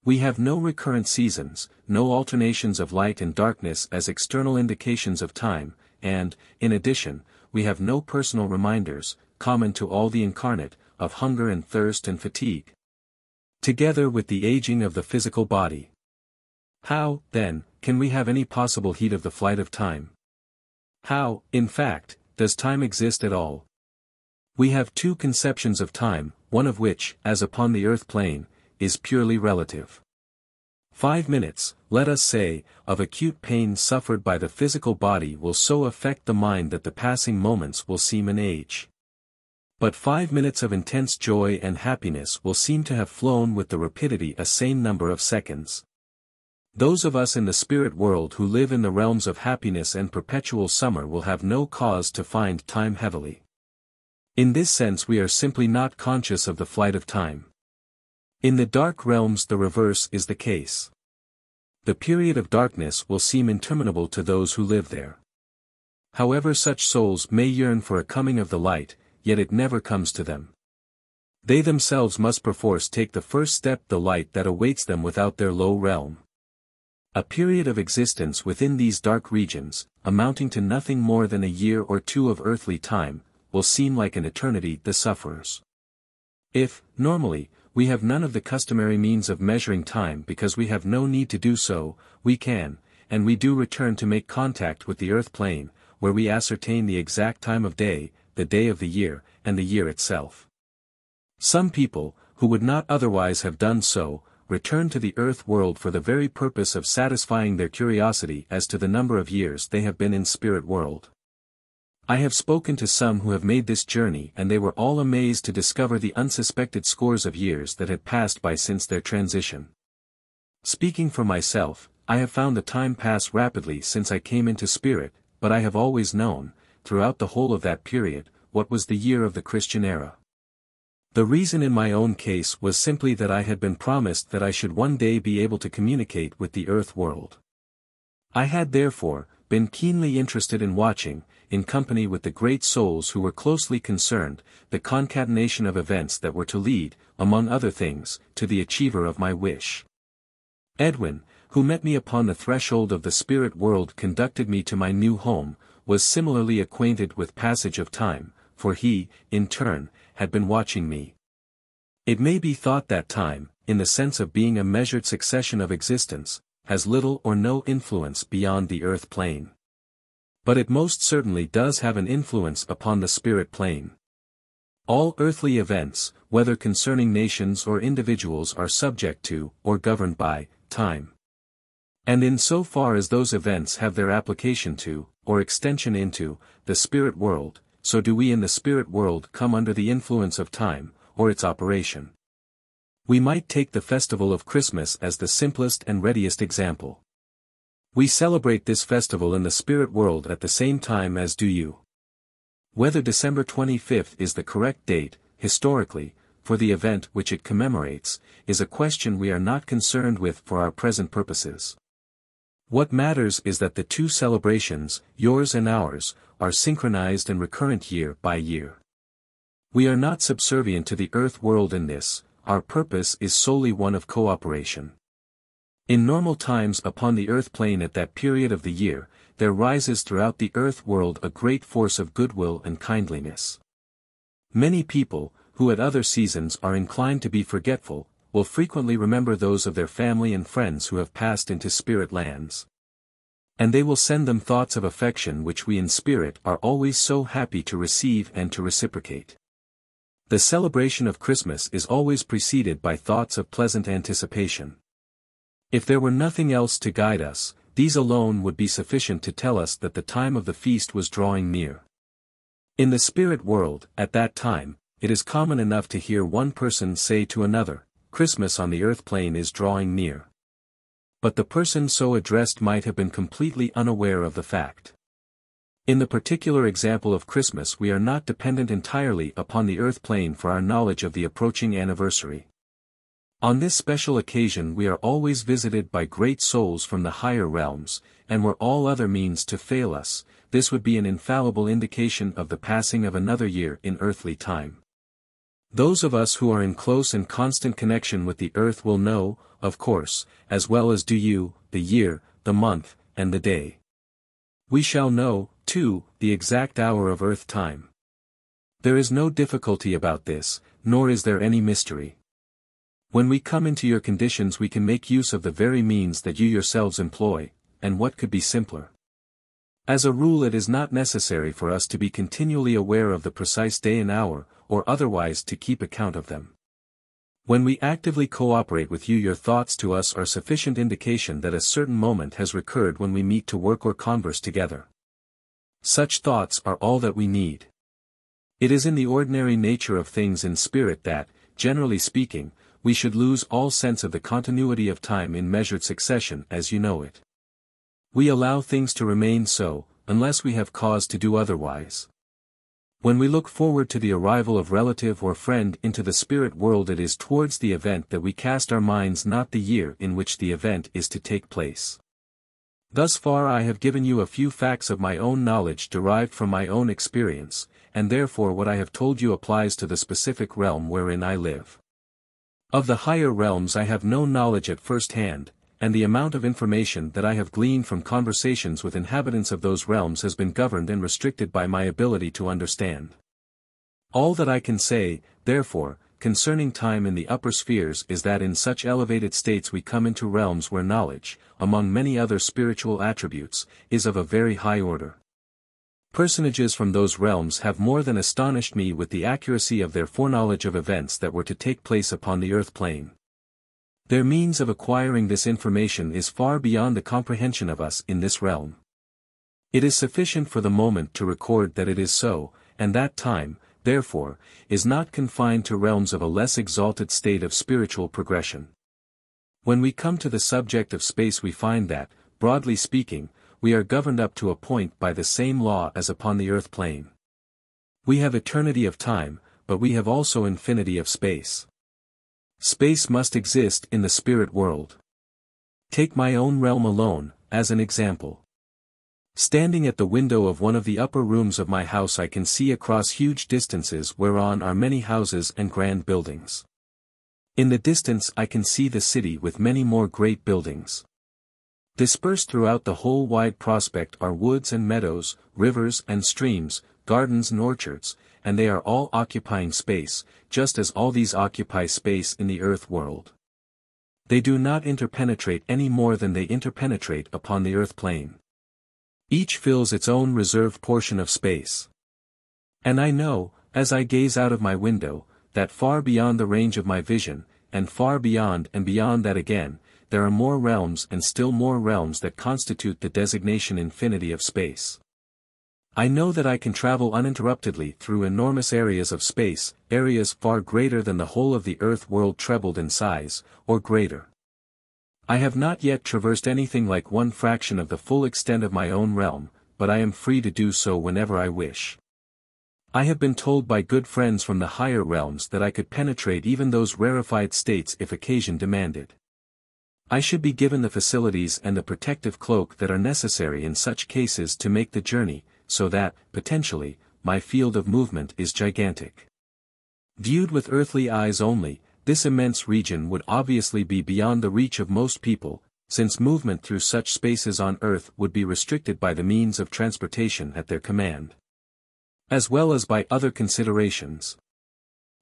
We have no recurrent seasons, no alternations of light and darkness as external indications of time, and, in addition, we have no personal reminders, common to all the incarnate, of hunger and thirst and fatigue. Together with the aging of the physical body. How, then, can we have any possible heat of the flight of time? How, in fact, does time exist at all? We have two conceptions of time, one of which, as upon the earth plane, is purely relative. Five minutes, let us say, of acute pain suffered by the physical body will so affect the mind that the passing moments will seem an age. But five minutes of intense joy and happiness will seem to have flown with the rapidity a same number of seconds. Those of us in the spirit world who live in the realms of happiness and perpetual summer will have no cause to find time heavily. In this sense we are simply not conscious of the flight of time. In the dark realms the reverse is the case. The period of darkness will seem interminable to those who live there. However such souls may yearn for a coming of the light, yet it never comes to them. They themselves must perforce take the first step the light that awaits them without their low realm. A period of existence within these dark regions, amounting to nothing more than a year or two of earthly time, will seem like an eternity the sufferers. If, normally, we have none of the customary means of measuring time because we have no need to do so, we can, and we do return to make contact with the earth plane, where we ascertain the exact time of day, the day of the year, and the year itself. Some people, who would not otherwise have done so, return to the earth world for the very purpose of satisfying their curiosity as to the number of years they have been in spirit world. I have spoken to some who have made this journey and they were all amazed to discover the unsuspected scores of years that had passed by since their transition. Speaking for myself, I have found the time pass rapidly since I came into spirit, but I have always known, throughout the whole of that period, what was the year of the Christian era. The reason in my own case was simply that I had been promised that I should one day be able to communicate with the earth world. I had therefore, been keenly interested in watching, in company with the great souls who were closely concerned, the concatenation of events that were to lead, among other things, to the achiever of my wish. Edwin, who met me upon the threshold of the spirit world conducted me to my new home, was similarly acquainted with passage of time, for he, in turn, had been watching me. It may be thought that time, in the sense of being a measured succession of existence, has little or no influence beyond the earth plane. But it most certainly does have an influence upon the spirit plane. All earthly events, whether concerning nations or individuals are subject to, or governed by, time. And in so far as those events have their application to, or extension into, the spirit world, so do we in the spirit world come under the influence of time, or its operation. We might take the festival of Christmas as the simplest and readiest example. We celebrate this festival in the spirit world at the same time as do you. Whether December 25th is the correct date, historically, for the event which it commemorates, is a question we are not concerned with for our present purposes. What matters is that the two celebrations, yours and ours, are synchronized and recurrent year by year. We are not subservient to the earth world in this, our purpose is solely one of cooperation. In normal times upon the earth plane at that period of the year, there rises throughout the earth world a great force of goodwill and kindliness. Many people, who at other seasons are inclined to be forgetful, will frequently remember those of their family and friends who have passed into spirit lands. And they will send them thoughts of affection which we in spirit are always so happy to receive and to reciprocate. The celebration of Christmas is always preceded by thoughts of pleasant anticipation. If there were nothing else to guide us, these alone would be sufficient to tell us that the time of the feast was drawing near. In the spirit world, at that time, it is common enough to hear one person say to another, Christmas on the earth plane is drawing near. But the person so addressed might have been completely unaware of the fact. In the particular example of Christmas we are not dependent entirely upon the earth plane for our knowledge of the approaching anniversary. On this special occasion we are always visited by great souls from the higher realms, and were all other means to fail us, this would be an infallible indication of the passing of another year in earthly time. Those of us who are in close and constant connection with the earth will know, of course, as well as do you, the year, the month, and the day. We shall know, too, The exact hour of earth time. There is no difficulty about this, nor is there any mystery. When we come into your conditions we can make use of the very means that you yourselves employ, and what could be simpler? As a rule it is not necessary for us to be continually aware of the precise day and hour, or otherwise to keep account of them. When we actively cooperate with you your thoughts to us are sufficient indication that a certain moment has recurred when we meet to work or converse together. Such thoughts are all that we need. It is in the ordinary nature of things in spirit that, generally speaking, we should lose all sense of the continuity of time in measured succession as you know it. We allow things to remain so, unless we have cause to do otherwise. When we look forward to the arrival of relative or friend into the spirit world it is towards the event that we cast our minds not the year in which the event is to take place. Thus far I have given you a few facts of my own knowledge derived from my own experience, and therefore what I have told you applies to the specific realm wherein I live. Of the higher realms I have no knowledge at first hand, and the amount of information that I have gleaned from conversations with inhabitants of those realms has been governed and restricted by my ability to understand. All that I can say, therefore, concerning time in the upper spheres is that in such elevated states we come into realms where knowledge, among many other spiritual attributes, is of a very high order. Personages from those realms have more than astonished me with the accuracy of their foreknowledge of events that were to take place upon the earth plane. Their means of acquiring this information is far beyond the comprehension of us in this realm. It is sufficient for the moment to record that it is so, and that time, therefore, is not confined to realms of a less exalted state of spiritual progression. When we come to the subject of space we find that, broadly speaking, we are governed up to a point by the same law as upon the earth plane. We have eternity of time, but we have also infinity of space. Space must exist in the spirit world. Take my own realm alone, as an example. Standing at the window of one of the upper rooms of my house I can see across huge distances whereon are many houses and grand buildings. In the distance I can see the city with many more great buildings. Dispersed throughout the whole wide prospect are woods and meadows, rivers and streams, gardens and orchards, and they are all occupying space, just as all these occupy space in the earth world. They do not interpenetrate any more than they interpenetrate upon the earth plane. Each fills its own reserved portion of space. And I know, as I gaze out of my window, that far beyond the range of my vision, and far beyond and beyond that again, there are more realms and still more realms that constitute the designation infinity of space. I know that I can travel uninterruptedly through enormous areas of space, areas far greater than the whole of the earth world trebled in size, or greater. I have not yet traversed anything like one fraction of the full extent of my own realm, but I am free to do so whenever I wish. I have been told by good friends from the higher realms that I could penetrate even those rarefied states if occasion demanded. I should be given the facilities and the protective cloak that are necessary in such cases to make the journey, so that, potentially, my field of movement is gigantic. Viewed with earthly eyes only, this immense region would obviously be beyond the reach of most people, since movement through such spaces on Earth would be restricted by the means of transportation at their command. As well as by other considerations.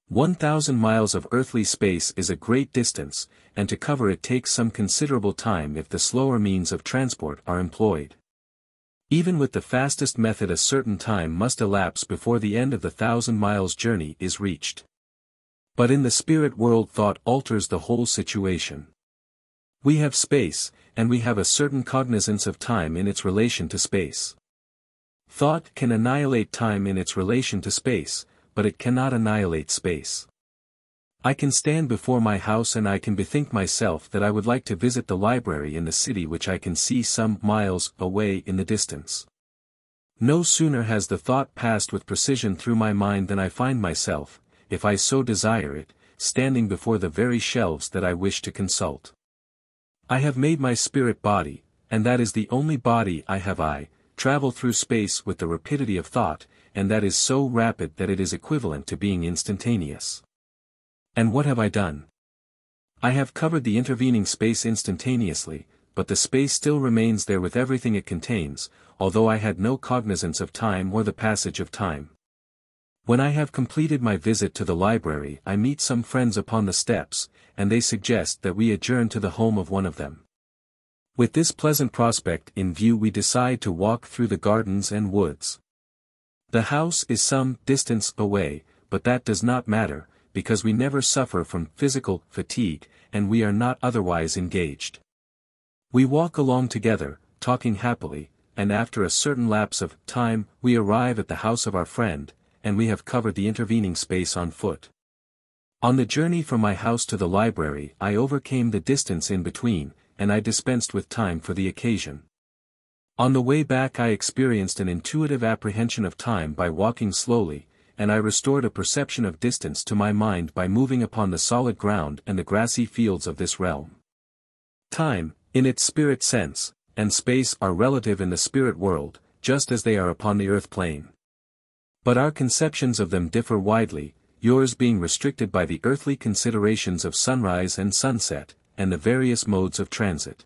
1,000 miles of earthly space is a great distance, and to cover it takes some considerable time if the slower means of transport are employed. Even with the fastest method a certain time must elapse before the end of the thousand miles journey is reached. But in the spirit world thought alters the whole situation. We have space, and we have a certain cognizance of time in its relation to space. Thought can annihilate time in its relation to space, but it cannot annihilate space. I can stand before my house and I can bethink myself that I would like to visit the library in the city which I can see some miles away in the distance. No sooner has the thought passed with precision through my mind than I find myself, if I so desire it, standing before the very shelves that I wish to consult. I have made my spirit body, and that is the only body I have I, travel through space with the rapidity of thought, and that is so rapid that it is equivalent to being instantaneous. And what have I done? I have covered the intervening space instantaneously, but the space still remains there with everything it contains, although I had no cognizance of time or the passage of time. When I have completed my visit to the library I meet some friends upon the steps, and they suggest that we adjourn to the home of one of them. With this pleasant prospect in view we decide to walk through the gardens and woods. The house is some distance away, but that does not matter, because we never suffer from physical fatigue, and we are not otherwise engaged. We walk along together, talking happily, and after a certain lapse of time we arrive at the house of our friend, and we have covered the intervening space on foot. On the journey from my house to the library I overcame the distance in between, and I dispensed with time for the occasion. On the way back I experienced an intuitive apprehension of time by walking slowly, and I restored a perception of distance to my mind by moving upon the solid ground and the grassy fields of this realm. Time, in its spirit sense, and space are relative in the spirit world, just as they are upon the earth plane. But our conceptions of them differ widely, yours being restricted by the earthly considerations of sunrise and sunset, and the various modes of transit.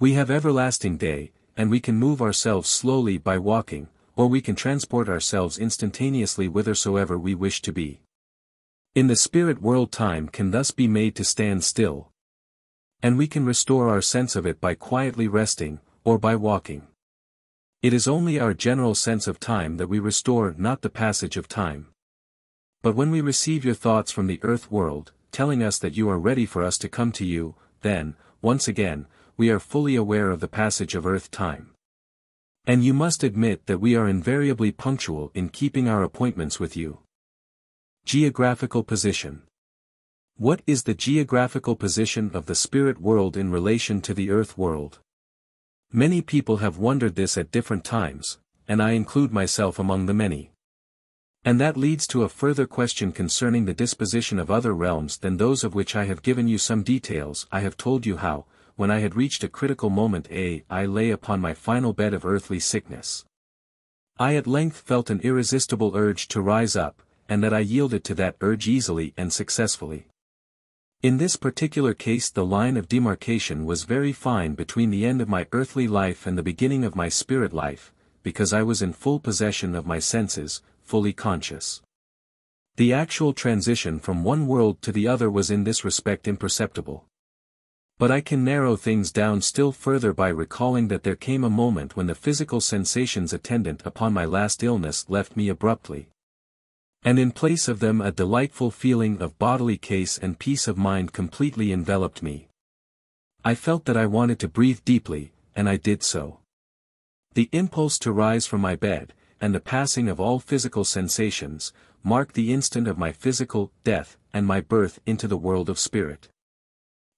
We have everlasting day, and we can move ourselves slowly by walking, or we can transport ourselves instantaneously whithersoever we wish to be. In the spirit world time can thus be made to stand still. And we can restore our sense of it by quietly resting, or by walking. It is only our general sense of time that we restore not the passage of time. But when we receive your thoughts from the earth world, telling us that you are ready for us to come to you, then, once again, we are fully aware of the passage of earth time. And you must admit that we are invariably punctual in keeping our appointments with you. Geographical Position What is the geographical position of the spirit world in relation to the earth world? Many people have wondered this at different times, and I include myself among the many. And that leads to a further question concerning the disposition of other realms than those of which I have given you some details. I have told you how, when I had reached a critical moment A. I lay upon my final bed of earthly sickness. I at length felt an irresistible urge to rise up, and that I yielded to that urge easily and successfully. In this particular case the line of demarcation was very fine between the end of my earthly life and the beginning of my spirit life, because I was in full possession of my senses, fully conscious. The actual transition from one world to the other was in this respect imperceptible. But I can narrow things down still further by recalling that there came a moment when the physical sensations attendant upon my last illness left me abruptly, and in place of them a delightful feeling of bodily case and peace of mind completely enveloped me. I felt that I wanted to breathe deeply, and I did so. The impulse to rise from my bed, and the passing of all physical sensations, marked the instant of my physical death and my birth into the world of spirit.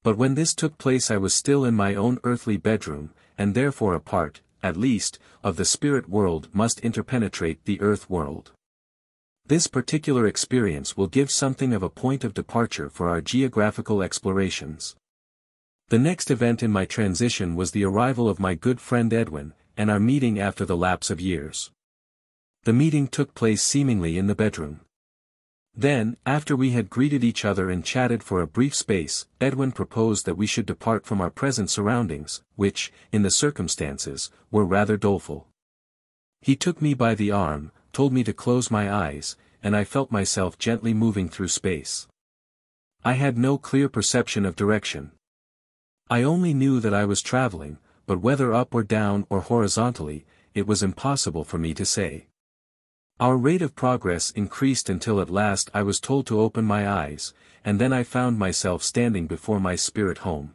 But when this took place I was still in my own earthly bedroom, and therefore a part, at least, of the spirit world must interpenetrate the earth world. This particular experience will give something of a point of departure for our geographical explorations. The next event in my transition was the arrival of my good friend Edwin, and our meeting after the lapse of years. The meeting took place seemingly in the bedroom. Then, after we had greeted each other and chatted for a brief space, Edwin proposed that we should depart from our present surroundings, which, in the circumstances, were rather doleful. He took me by the arm, told me to close my eyes, and I felt myself gently moving through space. I had no clear perception of direction. I only knew that I was traveling, but whether up or down or horizontally, it was impossible for me to say. Our rate of progress increased until at last I was told to open my eyes, and then I found myself standing before my spirit home.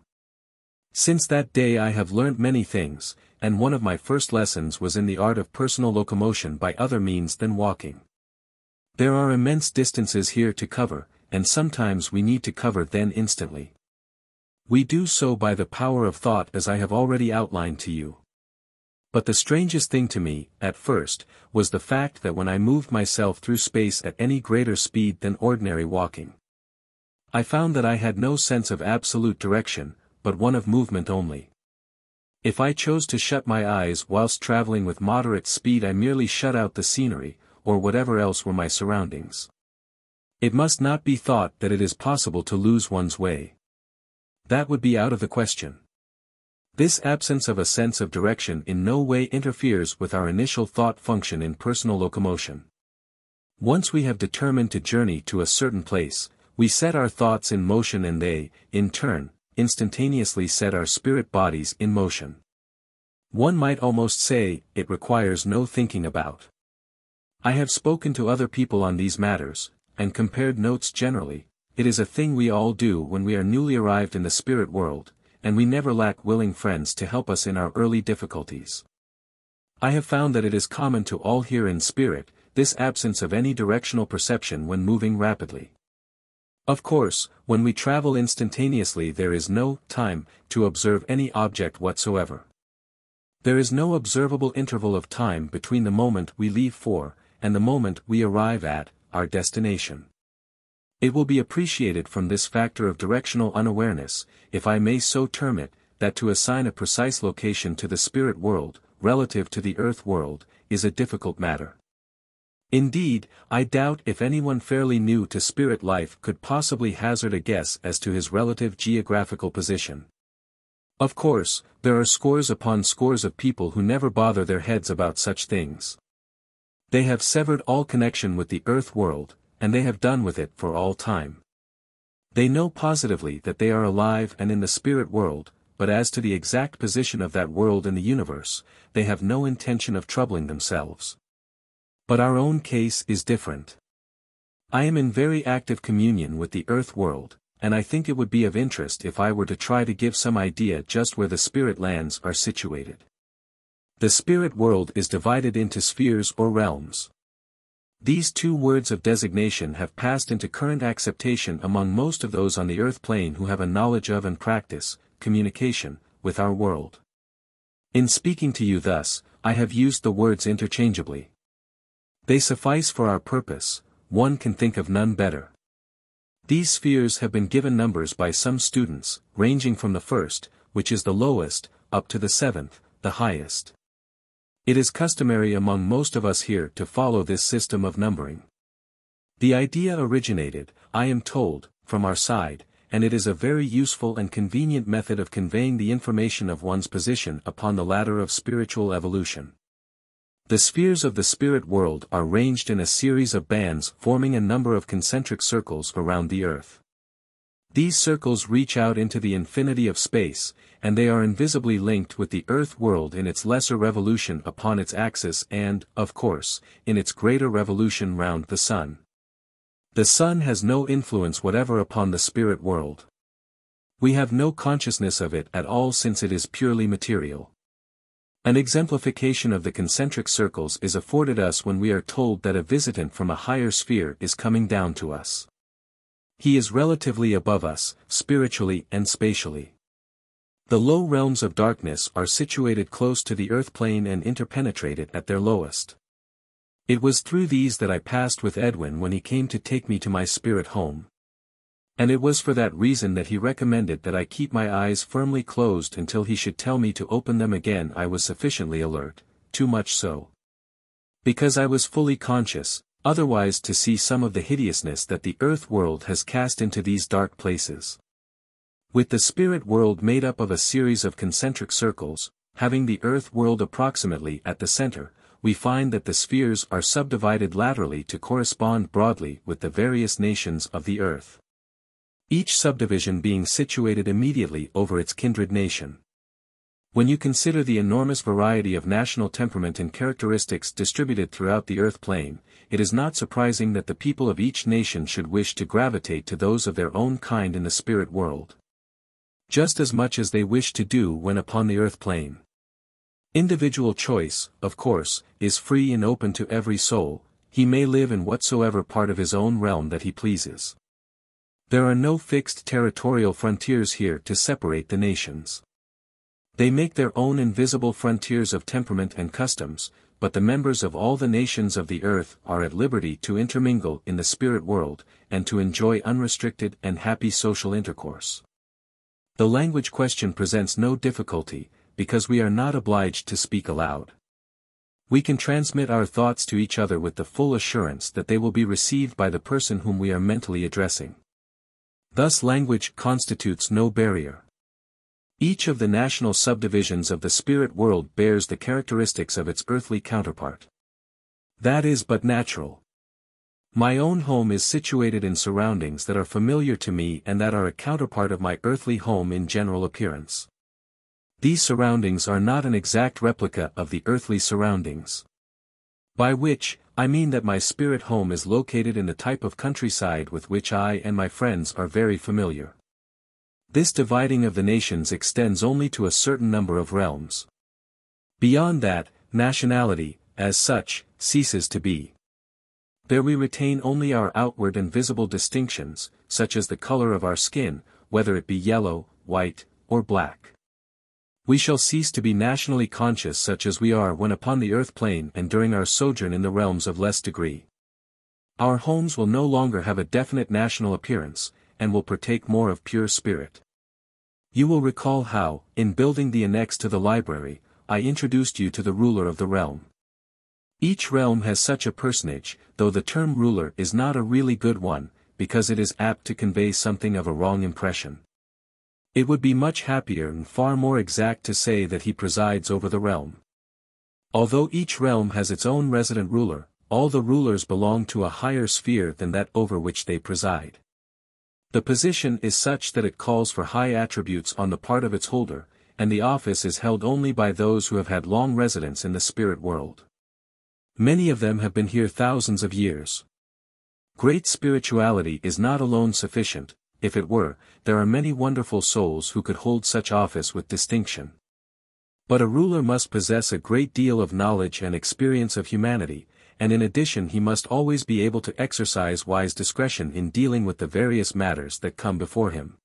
Since that day I have learnt many things, and one of my first lessons was in the art of personal locomotion by other means than walking. There are immense distances here to cover, and sometimes we need to cover them instantly. We do so by the power of thought as I have already outlined to you. But the strangest thing to me, at first, was the fact that when I moved myself through space at any greater speed than ordinary walking. I found that I had no sense of absolute direction, but one of movement only. If I chose to shut my eyes whilst traveling with moderate speed I merely shut out the scenery, or whatever else were my surroundings. It must not be thought that it is possible to lose one's way. That would be out of the question. This absence of a sense of direction in no way interferes with our initial thought function in personal locomotion. Once we have determined to journey to a certain place, we set our thoughts in motion and they, in turn, instantaneously set our spirit bodies in motion. One might almost say, it requires no thinking about. I have spoken to other people on these matters, and compared notes generally, it is a thing we all do when we are newly arrived in the spirit world, and we never lack willing friends to help us in our early difficulties. I have found that it is common to all here in spirit, this absence of any directional perception when moving rapidly. Of course, when we travel instantaneously there is no time to observe any object whatsoever. There is no observable interval of time between the moment we leave for, and the moment we arrive at, our destination. It will be appreciated from this factor of directional unawareness, if I may so term it, that to assign a precise location to the spirit world, relative to the earth world, is a difficult matter. Indeed, I doubt if anyone fairly new to spirit life could possibly hazard a guess as to his relative geographical position. Of course, there are scores upon scores of people who never bother their heads about such things. They have severed all connection with the earth world, and they have done with it for all time. They know positively that they are alive and in the spirit world, but as to the exact position of that world in the universe, they have no intention of troubling themselves. But our own case is different. I am in very active communion with the earth world, and I think it would be of interest if I were to try to give some idea just where the spirit lands are situated. The spirit world is divided into spheres or realms. These two words of designation have passed into current acceptation among most of those on the earth plane who have a knowledge of and practice, communication, with our world. In speaking to you thus, I have used the words interchangeably. They suffice for our purpose, one can think of none better. These spheres have been given numbers by some students, ranging from the first, which is the lowest, up to the seventh, the highest. It is customary among most of us here to follow this system of numbering. The idea originated, I am told, from our side, and it is a very useful and convenient method of conveying the information of one's position upon the ladder of spiritual evolution. The spheres of the spirit world are ranged in a series of bands forming a number of concentric circles around the earth. These circles reach out into the infinity of space, and they are invisibly linked with the Earth world in its lesser revolution upon its axis and, of course, in its greater revolution round the Sun. The Sun has no influence whatever upon the spirit world. We have no consciousness of it at all since it is purely material. An exemplification of the concentric circles is afforded us when we are told that a visitant from a higher sphere is coming down to us. He is relatively above us, spiritually and spatially. The low realms of darkness are situated close to the earth plane and interpenetrated at their lowest. It was through these that I passed with Edwin when he came to take me to my spirit home. And it was for that reason that he recommended that I keep my eyes firmly closed until he should tell me to open them again I was sufficiently alert, too much so. Because I was fully conscious, otherwise to see some of the hideousness that the earth world has cast into these dark places. With the spirit world made up of a series of concentric circles, having the earth world approximately at the center, we find that the spheres are subdivided laterally to correspond broadly with the various nations of the earth. Each subdivision being situated immediately over its kindred nation. When you consider the enormous variety of national temperament and characteristics distributed throughout the earth plane, it is not surprising that the people of each nation should wish to gravitate to those of their own kind in the spirit world. Just as much as they wish to do when upon the earth plane. Individual choice, of course, is free and open to every soul, he may live in whatsoever part of his own realm that he pleases. There are no fixed territorial frontiers here to separate the nations. They make their own invisible frontiers of temperament and customs, but the members of all the nations of the earth are at liberty to intermingle in the spirit world, and to enjoy unrestricted and happy social intercourse. The language question presents no difficulty, because we are not obliged to speak aloud. We can transmit our thoughts to each other with the full assurance that they will be received by the person whom we are mentally addressing. Thus language constitutes no barrier. Each of the national subdivisions of the spirit world bears the characteristics of its earthly counterpart. That is but natural. My own home is situated in surroundings that are familiar to me and that are a counterpart of my earthly home in general appearance. These surroundings are not an exact replica of the earthly surroundings. By which, I mean that my spirit home is located in the type of countryside with which I and my friends are very familiar. This dividing of the nations extends only to a certain number of realms. Beyond that, nationality, as such, ceases to be. There we retain only our outward and visible distinctions, such as the color of our skin, whether it be yellow, white, or black. We shall cease to be nationally conscious such as we are when upon the earth plane and during our sojourn in the realms of less degree. Our homes will no longer have a definite national appearance, and will partake more of pure spirit. You will recall how, in building the annex to the library, I introduced you to the ruler of the realm. Each realm has such a personage, though the term ruler is not a really good one, because it is apt to convey something of a wrong impression. It would be much happier and far more exact to say that he presides over the realm. Although each realm has its own resident ruler, all the rulers belong to a higher sphere than that over which they preside. The position is such that it calls for high attributes on the part of its holder, and the office is held only by those who have had long residence in the spirit world. Many of them have been here thousands of years. Great spirituality is not alone sufficient, if it were, there are many wonderful souls who could hold such office with distinction. But a ruler must possess a great deal of knowledge and experience of humanity, and in addition he must always be able to exercise wise discretion in dealing with the various matters that come before him.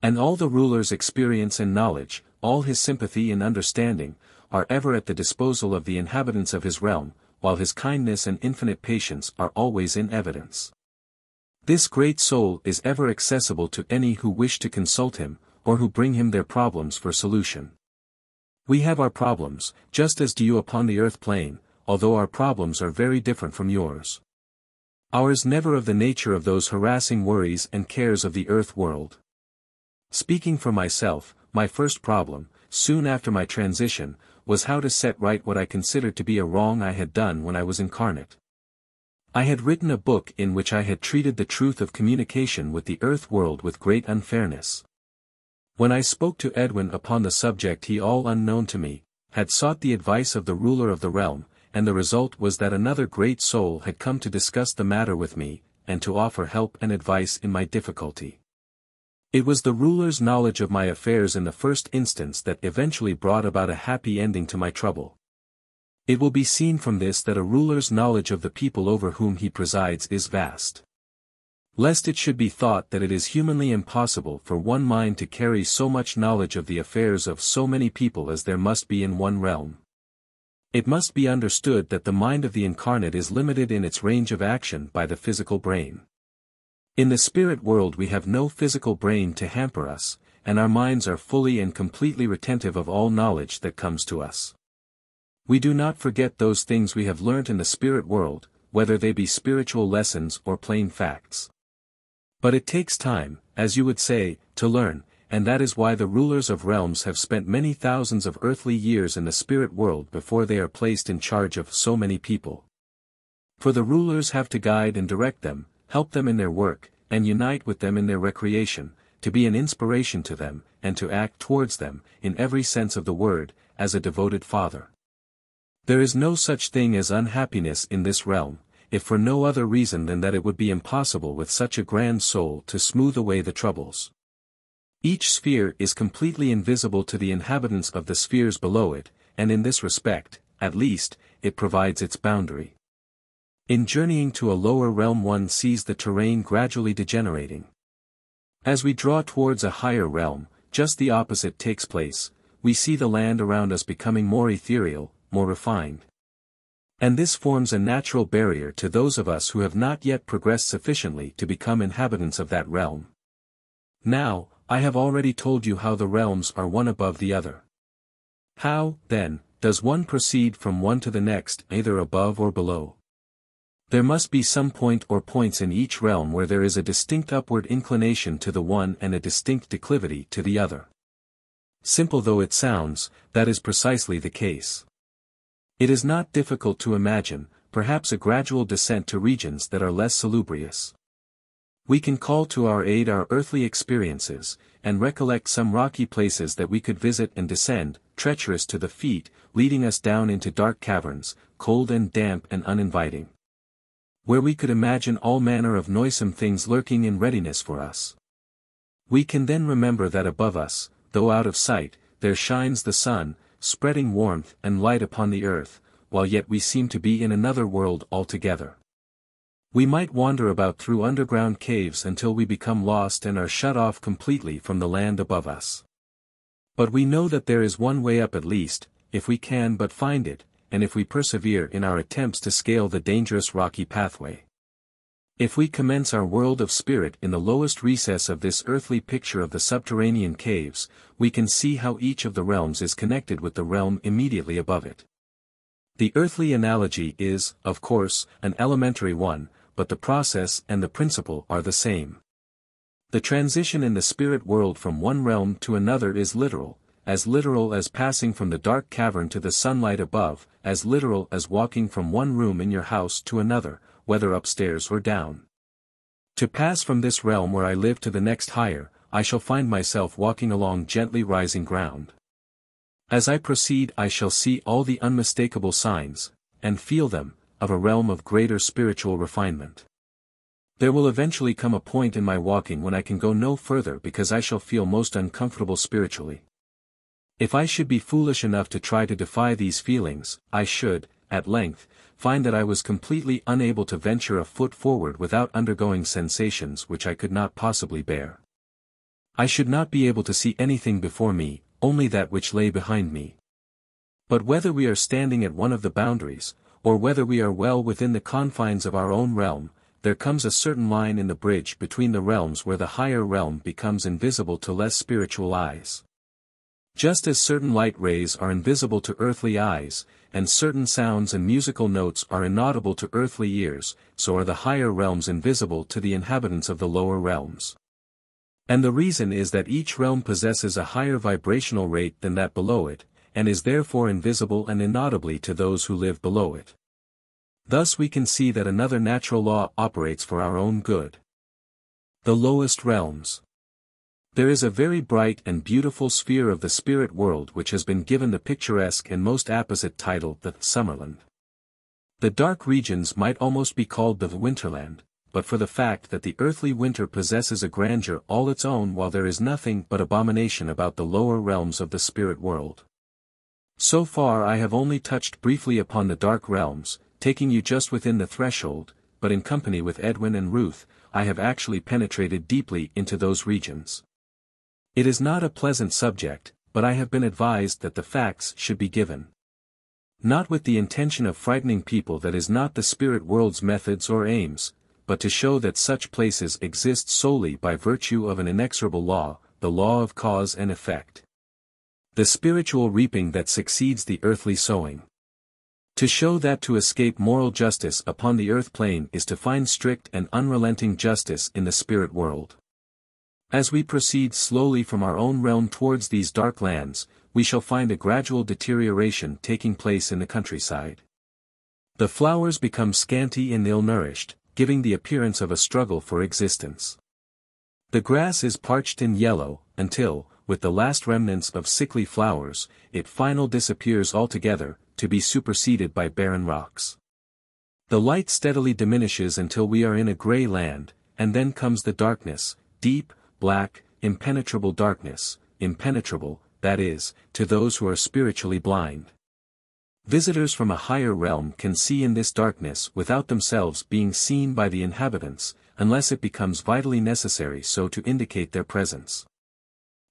And all the ruler's experience and knowledge, all his sympathy and understanding, are ever at the disposal of the inhabitants of his realm, while his kindness and infinite patience are always in evidence. This great soul is ever accessible to any who wish to consult him, or who bring him their problems for solution. We have our problems, just as do you upon the earth plane, although our problems are very different from yours. Ours never of the nature of those harassing worries and cares of the earth world. Speaking for myself, my first problem, soon after my transition, was how to set right what I considered to be a wrong I had done when I was incarnate. I had written a book in which I had treated the truth of communication with the earth world with great unfairness. When I spoke to Edwin upon the subject he all unknown to me, had sought the advice of the ruler of the realm, and the result was that another great soul had come to discuss the matter with me, and to offer help and advice in my difficulty. It was the ruler's knowledge of my affairs in the first instance that eventually brought about a happy ending to my trouble. It will be seen from this that a ruler's knowledge of the people over whom he presides is vast. Lest it should be thought that it is humanly impossible for one mind to carry so much knowledge of the affairs of so many people as there must be in one realm. It must be understood that the mind of the incarnate is limited in its range of action by the physical brain. In the spirit world we have no physical brain to hamper us, and our minds are fully and completely retentive of all knowledge that comes to us. We do not forget those things we have learnt in the spirit world, whether they be spiritual lessons or plain facts. But it takes time, as you would say, to learn, and that is why the rulers of realms have spent many thousands of earthly years in the spirit world before they are placed in charge of so many people. For the rulers have to guide and direct them, help them in their work, and unite with them in their recreation, to be an inspiration to them, and to act towards them, in every sense of the word, as a devoted father. There is no such thing as unhappiness in this realm, if for no other reason than that it would be impossible with such a grand soul to smooth away the troubles. Each sphere is completely invisible to the inhabitants of the spheres below it, and in this respect, at least, it provides its boundary. In journeying to a lower realm one sees the terrain gradually degenerating. As we draw towards a higher realm, just the opposite takes place, we see the land around us becoming more ethereal, more refined. And this forms a natural barrier to those of us who have not yet progressed sufficiently to become inhabitants of that realm. Now, I have already told you how the realms are one above the other. How, then, does one proceed from one to the next either above or below? There must be some point or points in each realm where there is a distinct upward inclination to the one and a distinct declivity to the other. Simple though it sounds, that is precisely the case. It is not difficult to imagine, perhaps a gradual descent to regions that are less salubrious. We can call to our aid our earthly experiences, and recollect some rocky places that we could visit and descend, treacherous to the feet, leading us down into dark caverns, cold and damp and uninviting. Where we could imagine all manner of noisome things lurking in readiness for us. We can then remember that above us, though out of sight, there shines the sun, spreading warmth and light upon the earth, while yet we seem to be in another world altogether. We might wander about through underground caves until we become lost and are shut off completely from the land above us. But we know that there is one way up at least, if we can but find it, and if we persevere in our attempts to scale the dangerous rocky pathway. If we commence our world of spirit in the lowest recess of this earthly picture of the subterranean caves, we can see how each of the realms is connected with the realm immediately above it. The earthly analogy is, of course, an elementary one, but the process and the principle are the same. The transition in the spirit world from one realm to another is literal, as literal as passing from the dark cavern to the sunlight above, as literal as walking from one room in your house to another, whether upstairs or down. To pass from this realm where I live to the next higher, I shall find myself walking along gently rising ground. As I proceed I shall see all the unmistakable signs, and feel them, of a realm of greater spiritual refinement. There will eventually come a point in my walking when I can go no further because I shall feel most uncomfortable spiritually. If I should be foolish enough to try to defy these feelings, I should, at length, find that I was completely unable to venture a foot forward without undergoing sensations which I could not possibly bear. I should not be able to see anything before me, only that which lay behind me. But whether we are standing at one of the boundaries, or whether we are well within the confines of our own realm, there comes a certain line in the bridge between the realms where the higher realm becomes invisible to less spiritual eyes. Just as certain light rays are invisible to earthly eyes, and certain sounds and musical notes are inaudible to earthly ears, so are the higher realms invisible to the inhabitants of the lower realms. And the reason is that each realm possesses a higher vibrational rate than that below it, and is therefore invisible and inaudibly to those who live below it. Thus we can see that another natural law operates for our own good. The lowest realms. There is a very bright and beautiful sphere of the spirit world which has been given the picturesque and most apposite title the Summerland. The dark regions might almost be called the Winterland, but for the fact that the earthly winter possesses a grandeur all its own while there is nothing but abomination about the lower realms of the spirit world. So far I have only touched briefly upon the dark realms, taking you just within the threshold, but in company with Edwin and Ruth, I have actually penetrated deeply into those regions. It is not a pleasant subject, but I have been advised that the facts should be given. Not with the intention of frightening people that is not the spirit world's methods or aims, but to show that such places exist solely by virtue of an inexorable law, the law of cause and effect the spiritual reaping that succeeds the earthly sowing. To show that to escape moral justice upon the earth plane is to find strict and unrelenting justice in the spirit world. As we proceed slowly from our own realm towards these dark lands, we shall find a gradual deterioration taking place in the countryside. The flowers become scanty and ill-nourished, giving the appearance of a struggle for existence. The grass is parched and yellow, until, with the last remnants of sickly flowers, it final disappears altogether, to be superseded by barren rocks. The light steadily diminishes until we are in a grey land, and then comes the darkness, deep, black, impenetrable darkness, impenetrable, that is, to those who are spiritually blind. Visitors from a higher realm can see in this darkness without themselves being seen by the inhabitants, unless it becomes vitally necessary so to indicate their presence.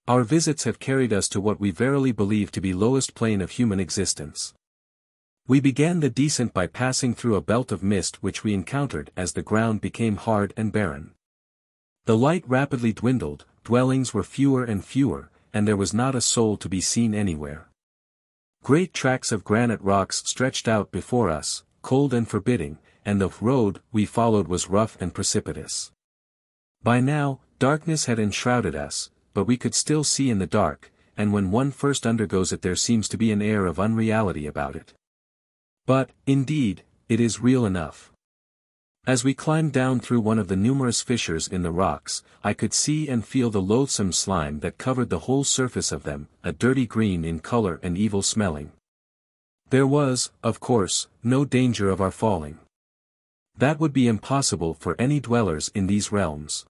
Our visits have carried us to what we verily believe to be lowest plane of human existence. We began the descent by passing through a belt of mist which we encountered as the ground became hard and barren. The light rapidly dwindled, dwellings were fewer and fewer, and there was not a soul to be seen anywhere. Great tracts of granite rocks stretched out before us, cold and forbidding, and the road we followed was rough and precipitous. By now, darkness had enshrouded us, but we could still see in the dark, and when one first undergoes it there seems to be an air of unreality about it. But, indeed, it is real enough. As we climbed down through one of the numerous fissures in the rocks, I could see and feel the loathsome slime that covered the whole surface of them, a dirty green in color and evil smelling. There was, of course, no danger of our falling. That would be impossible for any dwellers in these realms.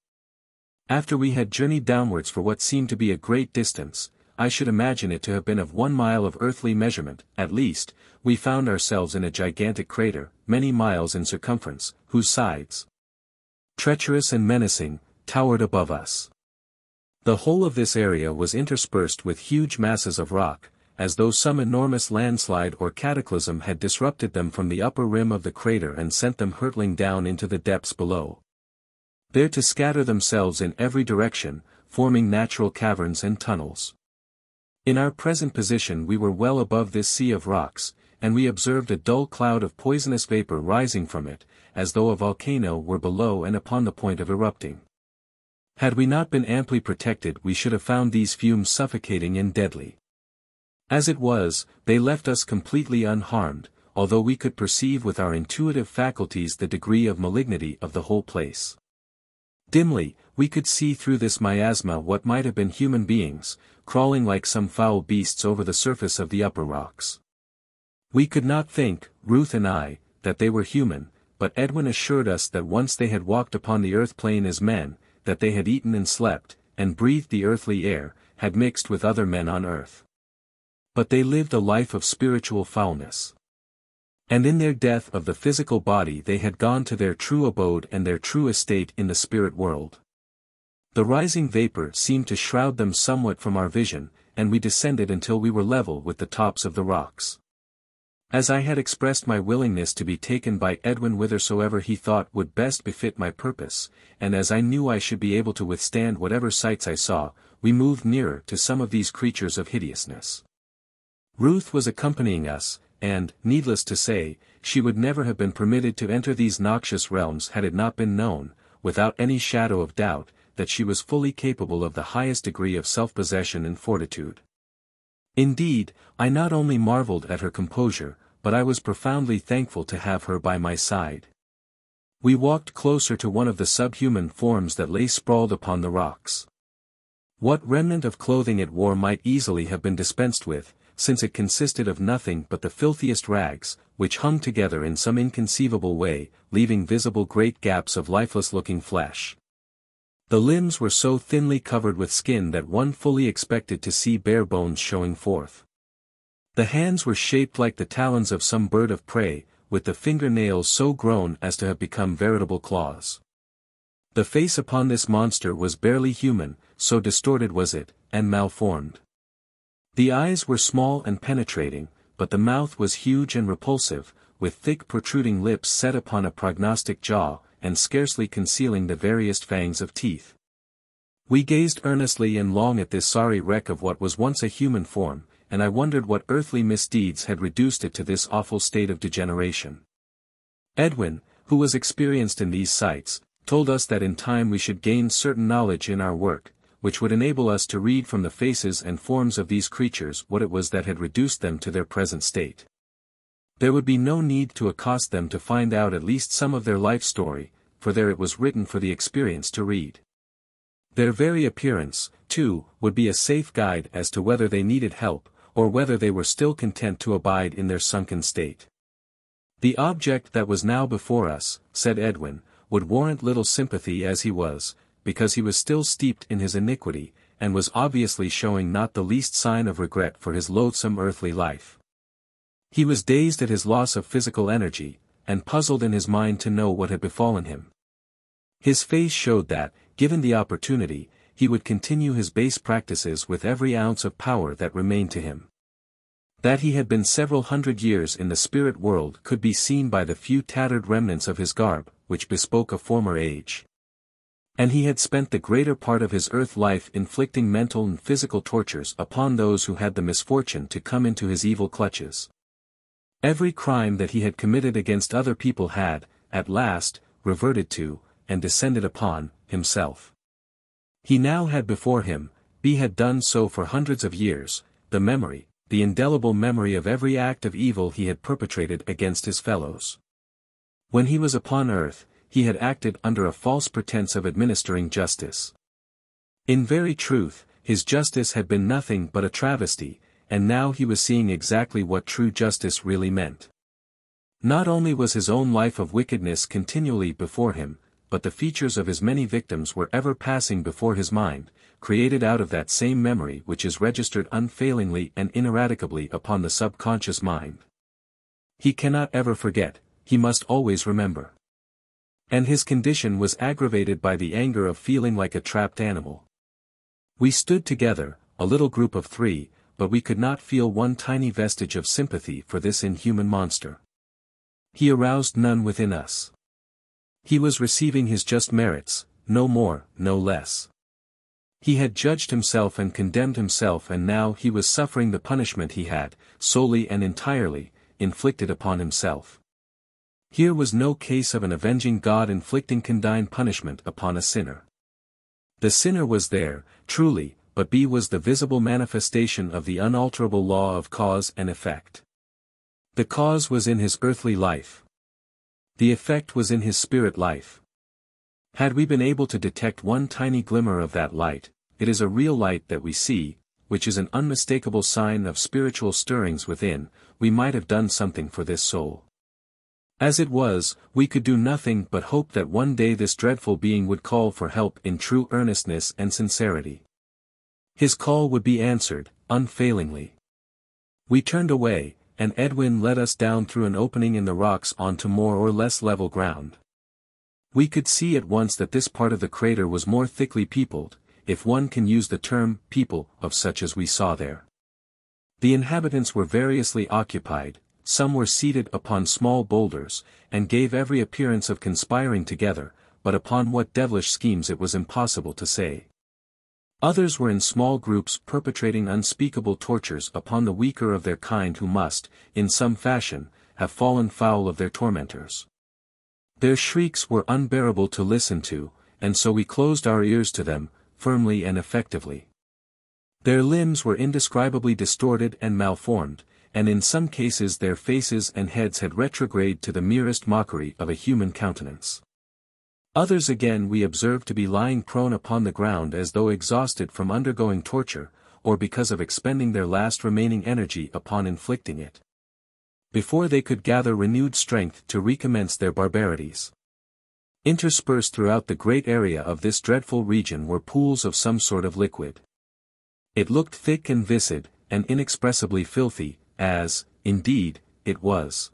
After we had journeyed downwards for what seemed to be a great distance, I should imagine it to have been of one mile of earthly measurement, at least, we found ourselves in a gigantic crater, many miles in circumference, whose sides, treacherous and menacing, towered above us. The whole of this area was interspersed with huge masses of rock, as though some enormous landslide or cataclysm had disrupted them from the upper rim of the crater and sent them hurtling down into the depths below. There to scatter themselves in every direction, forming natural caverns and tunnels. In our present position we were well above this sea of rocks, and we observed a dull cloud of poisonous vapor rising from it, as though a volcano were below and upon the point of erupting. Had we not been amply protected we should have found these fumes suffocating and deadly. As it was, they left us completely unharmed, although we could perceive with our intuitive faculties the degree of malignity of the whole place. Dimly, we could see through this miasma what might have been human beings, crawling like some foul beasts over the surface of the upper rocks. We could not think, Ruth and I, that they were human, but Edwin assured us that once they had walked upon the earth plane as men, that they had eaten and slept, and breathed the earthly air, had mixed with other men on earth. But they lived a life of spiritual foulness. And in their death of the physical body they had gone to their true abode and their true estate in the spirit world. The rising vapor seemed to shroud them somewhat from our vision, and we descended until we were level with the tops of the rocks. As I had expressed my willingness to be taken by Edwin whithersoever he thought would best befit my purpose, and as I knew I should be able to withstand whatever sights I saw, we moved nearer to some of these creatures of hideousness. Ruth was accompanying us, and, needless to say, she would never have been permitted to enter these noxious realms had it not been known, without any shadow of doubt, that she was fully capable of the highest degree of self-possession and fortitude. Indeed, I not only marveled at her composure, but I was profoundly thankful to have her by my side. We walked closer to one of the subhuman forms that lay sprawled upon the rocks. What remnant of clothing it wore might easily have been dispensed with, since it consisted of nothing but the filthiest rags, which hung together in some inconceivable way, leaving visible great gaps of lifeless-looking flesh. The limbs were so thinly covered with skin that one fully expected to see bare bones showing forth. The hands were shaped like the talons of some bird of prey, with the fingernails so grown as to have become veritable claws. The face upon this monster was barely human, so distorted was it, and malformed. The eyes were small and penetrating, but the mouth was huge and repulsive, with thick protruding lips set upon a prognathous jaw, and scarcely concealing the veriest fangs of teeth. We gazed earnestly and long at this sorry wreck of what was once a human form, and I wondered what earthly misdeeds had reduced it to this awful state of degeneration. Edwin, who was experienced in these sights, told us that in time we should gain certain knowledge in our work, which would enable us to read from the faces and forms of these creatures what it was that had reduced them to their present state. There would be no need to accost them to find out at least some of their life story, for there it was written for the experience to read. Their very appearance, too, would be a safe guide as to whether they needed help, or whether they were still content to abide in their sunken state. The object that was now before us, said Edwin, would warrant little sympathy as he was, because he was still steeped in his iniquity, and was obviously showing not the least sign of regret for his loathsome earthly life. He was dazed at his loss of physical energy, and puzzled in his mind to know what had befallen him. His face showed that, given the opportunity, he would continue his base practices with every ounce of power that remained to him. That he had been several hundred years in the spirit world could be seen by the few tattered remnants of his garb, which bespoke a former age. And he had spent the greater part of his earth life inflicting mental and physical tortures upon those who had the misfortune to come into his evil clutches. Every crime that he had committed against other people had, at last, reverted to, and descended upon, himself. He now had before him, be had done so for hundreds of years, the memory, the indelible memory of every act of evil he had perpetrated against his fellows. When he was upon earth, he had acted under a false pretense of administering justice. In very truth, his justice had been nothing but a travesty, and now he was seeing exactly what true justice really meant. Not only was his own life of wickedness continually before him, but the features of his many victims were ever passing before his mind, created out of that same memory which is registered unfailingly and ineradicably upon the subconscious mind. He cannot ever forget, he must always remember. And his condition was aggravated by the anger of feeling like a trapped animal. We stood together, a little group of three, but we could not feel one tiny vestige of sympathy for this inhuman monster. He aroused none within us. He was receiving his just merits, no more, no less. He had judged himself and condemned himself and now he was suffering the punishment he had, solely and entirely, inflicted upon himself. Here was no case of an avenging God inflicting condign punishment upon a sinner. The sinner was there, truly, but B was the visible manifestation of the unalterable law of cause and effect. The cause was in his earthly life. The effect was in his spirit life. Had we been able to detect one tiny glimmer of that light, it is a real light that we see, which is an unmistakable sign of spiritual stirrings within, we might have done something for this soul. As it was, we could do nothing but hope that one day this dreadful being would call for help in true earnestness and sincerity. His call would be answered, unfailingly. We turned away, and Edwin led us down through an opening in the rocks onto more or less level ground. We could see at once that this part of the crater was more thickly peopled, if one can use the term people of such as we saw there. The inhabitants were variously occupied, some were seated upon small boulders, and gave every appearance of conspiring together, but upon what devilish schemes it was impossible to say. Others were in small groups perpetrating unspeakable tortures upon the weaker of their kind who must, in some fashion, have fallen foul of their tormentors. Their shrieks were unbearable to listen to, and so we closed our ears to them, firmly and effectively. Their limbs were indescribably distorted and malformed, and in some cases their faces and heads had retrograde to the merest mockery of a human countenance. Others again we observed to be lying prone upon the ground as though exhausted from undergoing torture, or because of expending their last remaining energy upon inflicting it. Before they could gather renewed strength to recommence their barbarities. Interspersed throughout the great area of this dreadful region were pools of some sort of liquid. It looked thick and viscid, and inexpressibly filthy, as, indeed, it was.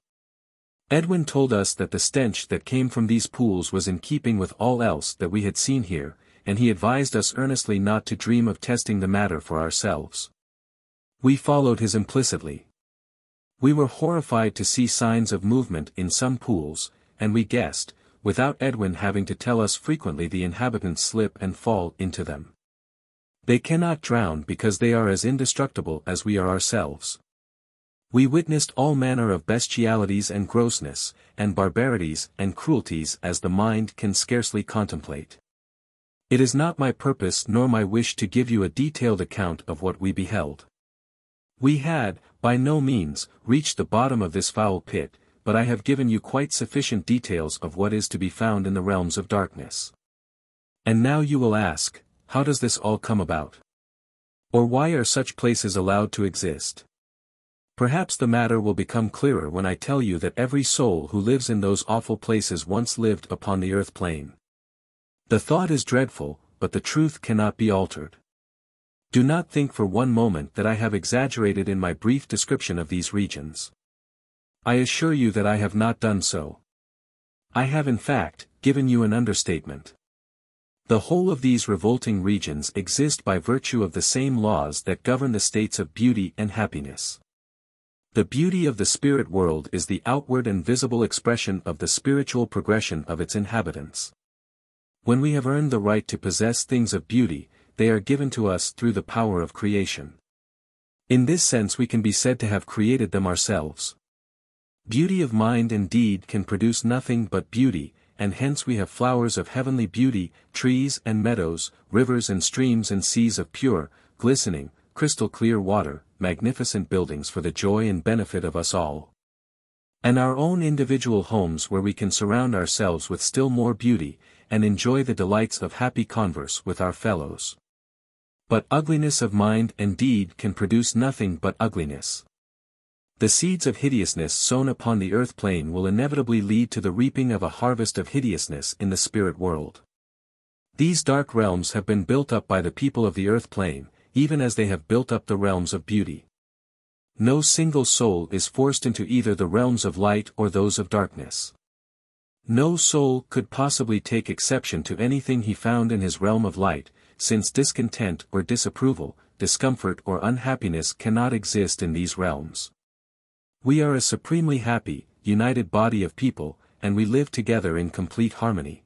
Edwin told us that the stench that came from these pools was in keeping with all else that we had seen here, and he advised us earnestly not to dream of testing the matter for ourselves. We followed his implicitly. We were horrified to see signs of movement in some pools, and we guessed, without Edwin having to tell us frequently the inhabitants slip and fall into them. They cannot drown because they are as indestructible as we are ourselves. We witnessed all manner of bestialities and grossness, and barbarities and cruelties as the mind can scarcely contemplate. It is not my purpose nor my wish to give you a detailed account of what we beheld. We had, by no means, reached the bottom of this foul pit, but I have given you quite sufficient details of what is to be found in the realms of darkness. And now you will ask, how does this all come about? Or why are such places allowed to exist? Perhaps the matter will become clearer when I tell you that every soul who lives in those awful places once lived upon the earth plane. The thought is dreadful, but the truth cannot be altered. Do not think for one moment that I have exaggerated in my brief description of these regions. I assure you that I have not done so. I have in fact, given you an understatement. The whole of these revolting regions exist by virtue of the same laws that govern the states of beauty and happiness. The beauty of the spirit world is the outward and visible expression of the spiritual progression of its inhabitants. When we have earned the right to possess things of beauty, they are given to us through the power of creation. In this sense we can be said to have created them ourselves. Beauty of mind and deed can produce nothing but beauty, and hence we have flowers of heavenly beauty, trees and meadows, rivers and streams and seas of pure, glistening, crystal clear water, magnificent buildings for the joy and benefit of us all. And our own individual homes where we can surround ourselves with still more beauty, and enjoy the delights of happy converse with our fellows. But ugliness of mind and deed can produce nothing but ugliness. The seeds of hideousness sown upon the earth plane will inevitably lead to the reaping of a harvest of hideousness in the spirit world. These dark realms have been built up by the people of the earth plane, even as they have built up the realms of beauty. No single soul is forced into either the realms of light or those of darkness. No soul could possibly take exception to anything he found in his realm of light, since discontent or disapproval, discomfort or unhappiness cannot exist in these realms. We are a supremely happy, united body of people, and we live together in complete harmony.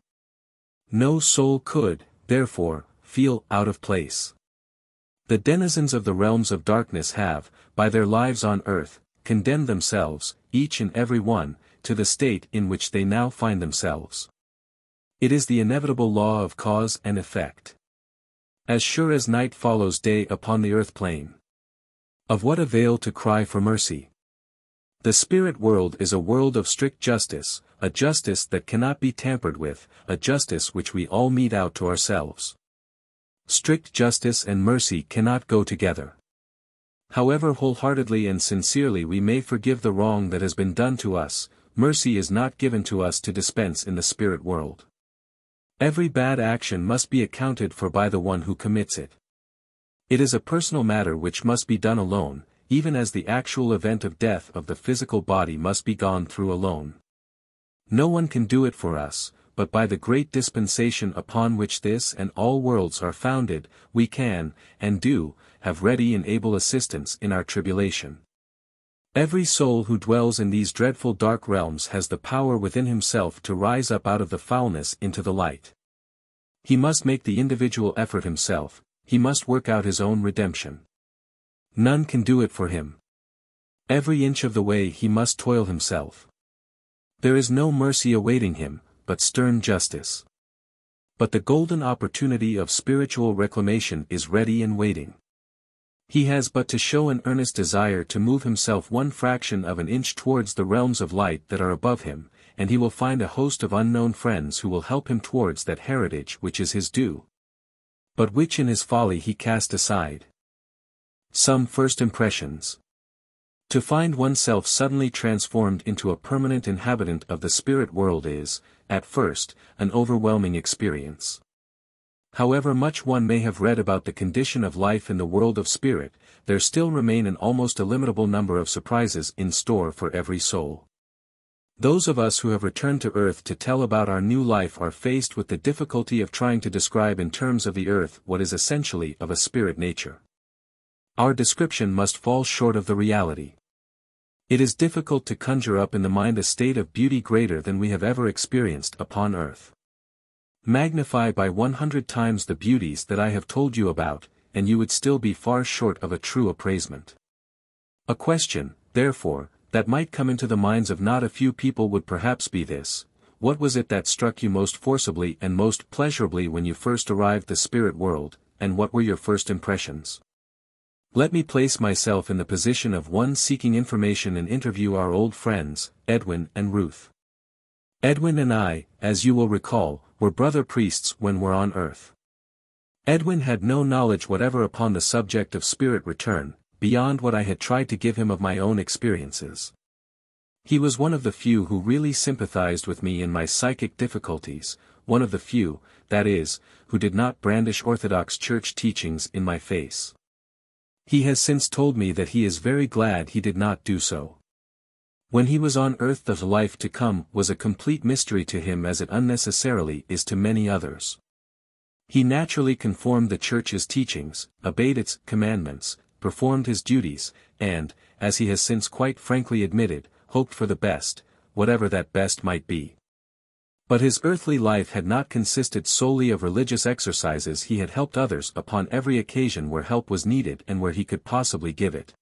No soul could, therefore, feel out of place. The denizens of the realms of darkness have, by their lives on earth, condemned themselves, each and every one, to the state in which they now find themselves. It is the inevitable law of cause and effect. As sure as night follows day upon the earth plane. Of what avail to cry for mercy? The spirit world is a world of strict justice, a justice that cannot be tampered with, a justice which we all mete out to ourselves. Strict justice and mercy cannot go together. However wholeheartedly and sincerely we may forgive the wrong that has been done to us, mercy is not given to us to dispense in the spirit world. Every bad action must be accounted for by the one who commits it. It is a personal matter which must be done alone, even as the actual event of death of the physical body must be gone through alone. No one can do it for us, but by the great dispensation upon which this and all worlds are founded, we can, and do, have ready and able assistance in our tribulation. Every soul who dwells in these dreadful dark realms has the power within himself to rise up out of the foulness into the light. He must make the individual effort himself, he must work out his own redemption. None can do it for him. Every inch of the way he must toil himself. There is no mercy awaiting him, but stern justice. But the golden opportunity of spiritual reclamation is ready and waiting. He has but to show an earnest desire to move himself one fraction of an inch towards the realms of light that are above him, and he will find a host of unknown friends who will help him towards that heritage which is his due. But which in his folly he cast aside. Some first impressions. To find oneself suddenly transformed into a permanent inhabitant of the spirit world is, at first, an overwhelming experience. However much one may have read about the condition of life in the world of spirit, there still remain an almost illimitable number of surprises in store for every soul. Those of us who have returned to earth to tell about our new life are faced with the difficulty of trying to describe in terms of the earth what is essentially of a spirit nature. Our description must fall short of the reality. It is difficult to conjure up in the mind a state of beauty greater than we have ever experienced upon earth. Magnify by 100 times the beauties that I have told you about, and you would still be far short of a true appraisement. A question, therefore, that might come into the minds of not a few people would perhaps be this, what was it that struck you most forcibly and most pleasurably when you first arrived the spirit world, and what were your first impressions? Let me place myself in the position of one seeking information and interview our old friends, Edwin and Ruth. Edwin and I, as you will recall, were brother priests when we're on earth. Edwin had no knowledge whatever upon the subject of spirit return, beyond what I had tried to give him of my own experiences. He was one of the few who really sympathized with me in my psychic difficulties, one of the few, that is, who did not brandish Orthodox Church teachings in my face. He has since told me that he is very glad he did not do so. When he was on earth the life to come was a complete mystery to him as it unnecessarily is to many others. He naturally conformed the Church's teachings, obeyed its commandments, performed his duties, and, as he has since quite frankly admitted, hoped for the best, whatever that best might be. But his earthly life had not consisted solely of religious exercises he had helped others upon every occasion where help was needed and where he could possibly give it.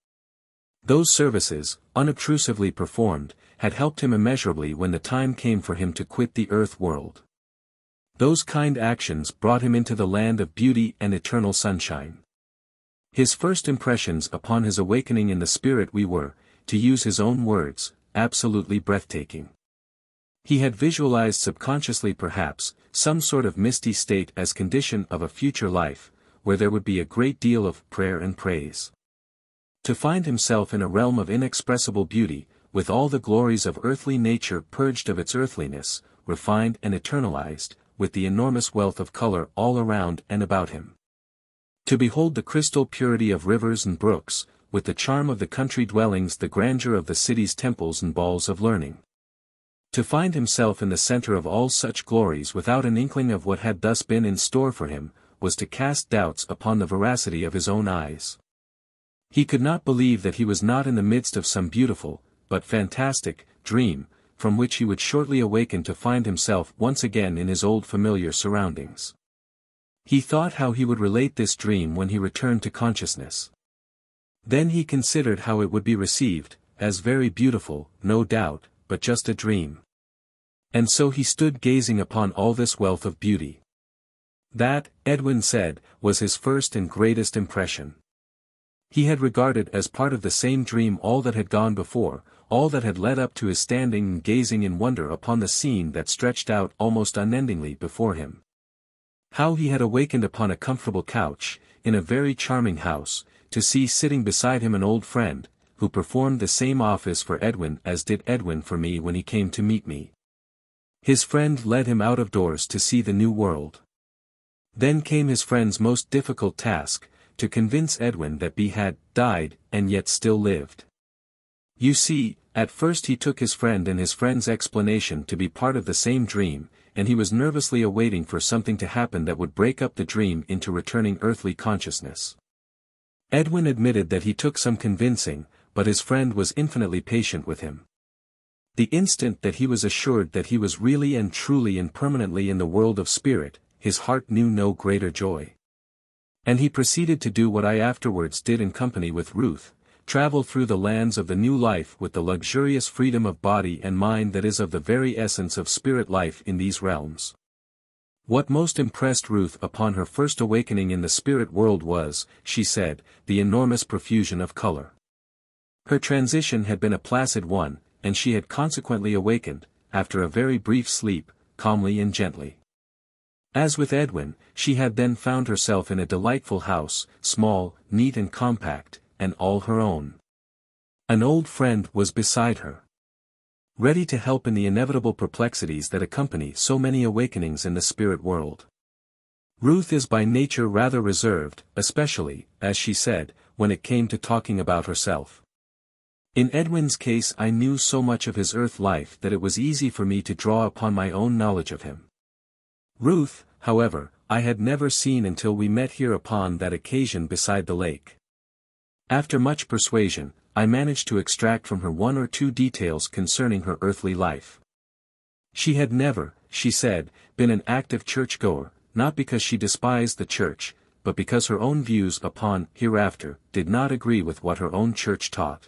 Those services, unobtrusively performed, had helped him immeasurably when the time came for him to quit the earth world. Those kind actions brought him into the land of beauty and eternal sunshine. His first impressions upon his awakening in the spirit we were, to use his own words, absolutely breathtaking. He had visualized subconsciously perhaps, some sort of misty state as condition of a future life, where there would be a great deal of prayer and praise. To find himself in a realm of inexpressible beauty, with all the glories of earthly nature purged of its earthliness, refined and eternalized, with the enormous wealth of color all around and about him. To behold the crystal purity of rivers and brooks, with the charm of the country dwellings the grandeur of the city's temples and balls of learning. To find himself in the center of all such glories without an inkling of what had thus been in store for him, was to cast doubts upon the veracity of his own eyes. He could not believe that he was not in the midst of some beautiful, but fantastic, dream, from which he would shortly awaken to find himself once again in his old familiar surroundings. He thought how he would relate this dream when he returned to consciousness. Then he considered how it would be received, as very beautiful, no doubt, but just a dream. And so he stood gazing upon all this wealth of beauty. That, Edwin said, was his first and greatest impression. He had regarded as part of the same dream all that had gone before, all that had led up to his standing and gazing in wonder upon the scene that stretched out almost unendingly before him. How he had awakened upon a comfortable couch, in a very charming house, to see sitting beside him an old friend, who performed the same office for Edwin as did Edwin for me when he came to meet me. His friend led him out of doors to see the new world. Then came his friend's most difficult task, to convince Edwin that B had died and yet still lived. You see, at first he took his friend and his friend's explanation to be part of the same dream, and he was nervously awaiting for something to happen that would break up the dream into returning earthly consciousness. Edwin admitted that he took some convincing, but his friend was infinitely patient with him. The instant that he was assured that he was really and truly and permanently in the world of spirit, his heart knew no greater joy. And he proceeded to do what I afterwards did in company with Ruth, travel through the lands of the new life with the luxurious freedom of body and mind that is of the very essence of spirit life in these realms. What most impressed Ruth upon her first awakening in the spirit world was, she said, the enormous profusion of color. Her transition had been a placid one, and she had consequently awakened, after a very brief sleep, calmly and gently. As with Edwin, she had then found herself in a delightful house, small, neat and compact, and all her own. An old friend was beside her. Ready to help in the inevitable perplexities that accompany so many awakenings in the spirit world. Ruth is by nature rather reserved, especially, as she said, when it came to talking about herself. In Edwin's case I knew so much of his earth life that it was easy for me to draw upon my own knowledge of him. Ruth, however, I had never seen until we met here upon that occasion beside the lake. After much persuasion, I managed to extract from her one or two details concerning her earthly life. She had never, she said, been an active churchgoer, not because she despised the church, but because her own views upon hereafter did not agree with what her own church taught.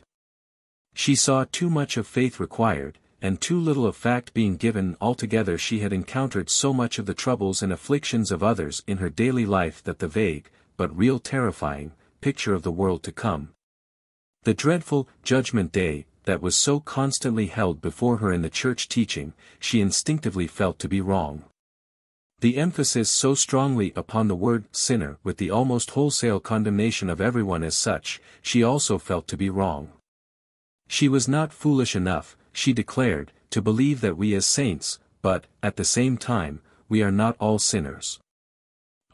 She saw too much of faith required, and too little of fact being given altogether she had encountered so much of the troubles and afflictions of others in her daily life that the vague, but real terrifying, picture of the world to come. The dreadful judgment day that was so constantly held before her in the church teaching, she instinctively felt to be wrong. The emphasis so strongly upon the word sinner with the almost wholesale condemnation of everyone as such, she also felt to be wrong. She was not foolish enough, she declared, to believe that we as saints, but, at the same time, we are not all sinners.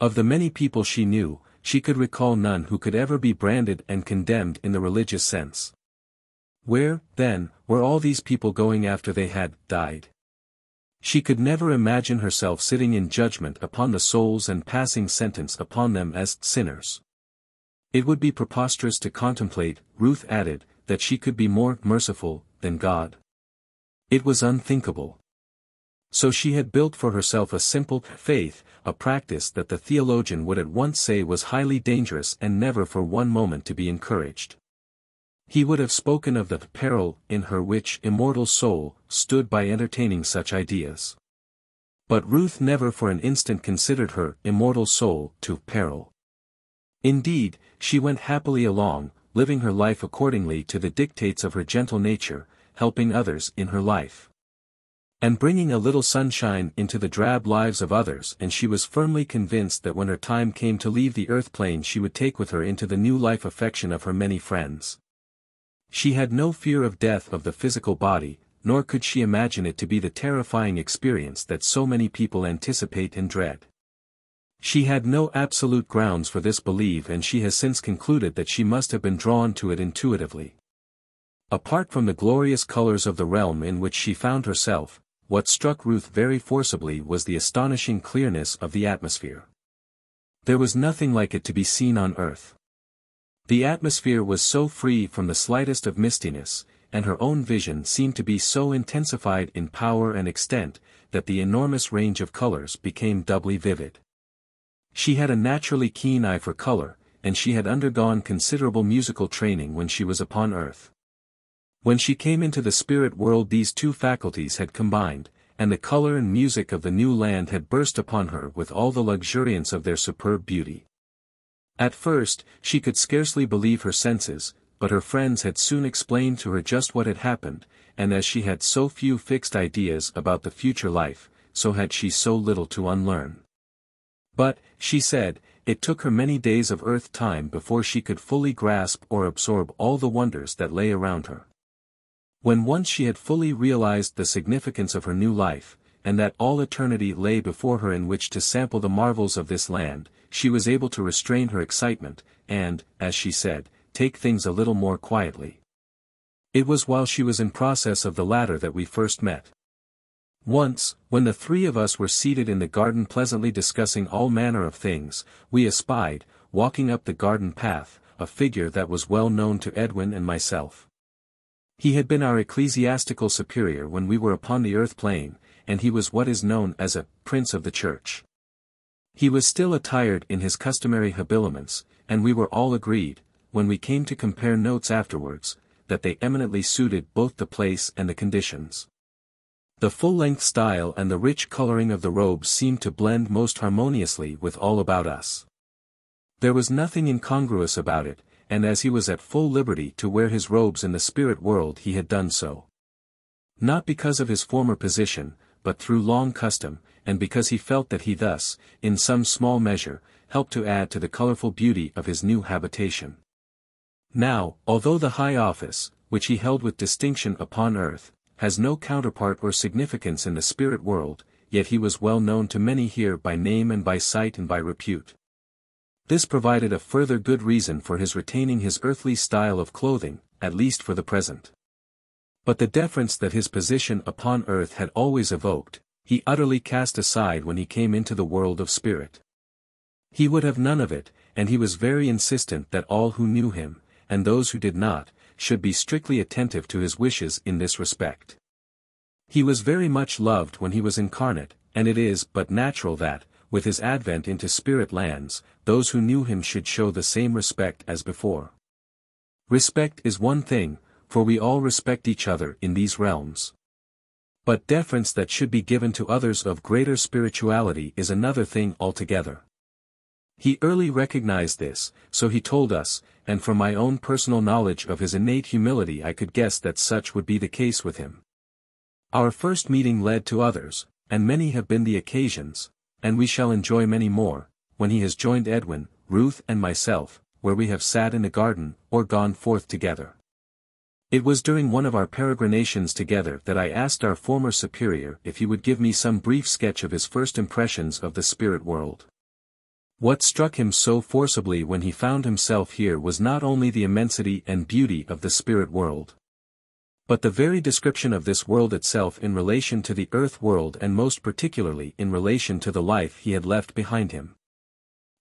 Of the many people she knew, she could recall none who could ever be branded and condemned in the religious sense. Where, then, were all these people going after they had died? She could never imagine herself sitting in judgment upon the souls and passing sentence upon them as sinners. It would be preposterous to contemplate, Ruth added, that she could be more merciful than God. It was unthinkable. So she had built for herself a simple faith, a practice that the theologian would at once say was highly dangerous and never for one moment to be encouraged. He would have spoken of the peril in her which immortal soul stood by entertaining such ideas. But Ruth never for an instant considered her immortal soul to peril. Indeed, she went happily along, living her life accordingly to the dictates of her gentle nature, helping others in her life. And bringing a little sunshine into the drab lives of others and she was firmly convinced that when her time came to leave the earth plane she would take with her into the new life affection of her many friends. She had no fear of death of the physical body, nor could she imagine it to be the terrifying experience that so many people anticipate and dread. She had no absolute grounds for this belief and she has since concluded that she must have been drawn to it intuitively. Apart from the glorious colors of the realm in which she found herself, what struck Ruth very forcibly was the astonishing clearness of the atmosphere. There was nothing like it to be seen on earth. The atmosphere was so free from the slightest of mistiness, and her own vision seemed to be so intensified in power and extent, that the enormous range of colors became doubly vivid. She had a naturally keen eye for color, and she had undergone considerable musical training when she was upon earth. When she came into the spirit world these two faculties had combined, and the color and music of the new land had burst upon her with all the luxuriance of their superb beauty. At first, she could scarcely believe her senses, but her friends had soon explained to her just what had happened, and as she had so few fixed ideas about the future life, so had she so little to unlearn. But, she said, it took her many days of earth time before she could fully grasp or absorb all the wonders that lay around her. When once she had fully realized the significance of her new life, and that all eternity lay before her in which to sample the marvels of this land, she was able to restrain her excitement, and, as she said, take things a little more quietly. It was while she was in process of the latter that we first met. Once, when the three of us were seated in the garden pleasantly discussing all manner of things, we espied, walking up the garden path, a figure that was well known to Edwin and myself. He had been our ecclesiastical superior when we were upon the earth plane, and he was what is known as a prince of the church. He was still attired in his customary habiliments, and we were all agreed, when we came to compare notes afterwards, that they eminently suited both the place and the conditions. The full-length style and the rich coloring of the robes seemed to blend most harmoniously with all about us. There was nothing incongruous about it, and as he was at full liberty to wear his robes in the spirit world he had done so. Not because of his former position, but through long custom, and because he felt that he thus, in some small measure, helped to add to the colorful beauty of his new habitation. Now, although the high office, which he held with distinction upon earth, has no counterpart or significance in the spirit world, yet he was well known to many here by name and by sight and by repute. This provided a further good reason for his retaining his earthly style of clothing, at least for the present. But the deference that his position upon earth had always evoked, he utterly cast aside when he came into the world of spirit. He would have none of it, and he was very insistent that all who knew him, and those who did not, should be strictly attentive to his wishes in this respect. He was very much loved when he was incarnate, and it is but natural that, with his advent into spirit lands, those who knew him should show the same respect as before. Respect is one thing, for we all respect each other in these realms. But deference that should be given to others of greater spirituality is another thing altogether. He early recognized this, so he told us, and from my own personal knowledge of his innate humility I could guess that such would be the case with him. Our first meeting led to others, and many have been the occasions, and we shall enjoy many more, when he has joined Edwin, Ruth and myself, where we have sat in the garden, or gone forth together. It was during one of our peregrinations together that I asked our former superior if he would give me some brief sketch of his first impressions of the spirit world. What struck him so forcibly when he found himself here was not only the immensity and beauty of the spirit world, but the very description of this world itself in relation to the earth world and most particularly in relation to the life he had left behind him.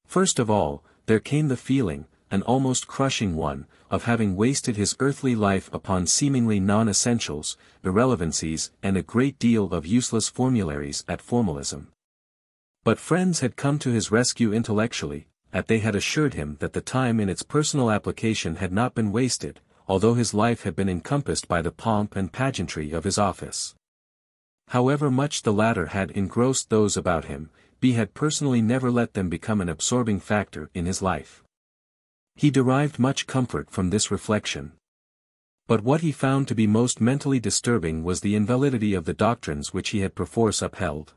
First of all, there came the feeling, an almost crushing one, of having wasted his earthly life upon seemingly non-essentials, irrelevancies and a great deal of useless formularies at formalism. But friends had come to his rescue intellectually, that they had assured him that the time in its personal application had not been wasted, although his life had been encompassed by the pomp and pageantry of his office. However much the latter had engrossed those about him, B had personally never let them become an absorbing factor in his life. He derived much comfort from this reflection. But what he found to be most mentally disturbing was the invalidity of the doctrines which he had perforce upheld.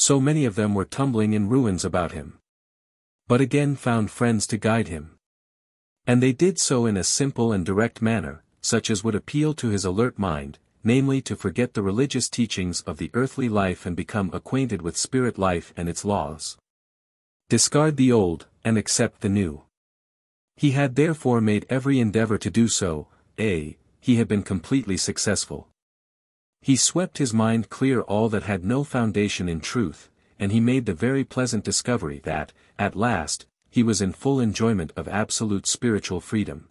So many of them were tumbling in ruins about him. But again found friends to guide him. And they did so in a simple and direct manner, such as would appeal to his alert mind, namely to forget the religious teachings of the earthly life and become acquainted with spirit life and its laws. Discard the old, and accept the new. He had therefore made every endeavor to do so, a, he had been completely successful. He swept his mind clear all that had no foundation in truth, and he made the very pleasant discovery that, at last, he was in full enjoyment of absolute spiritual freedom.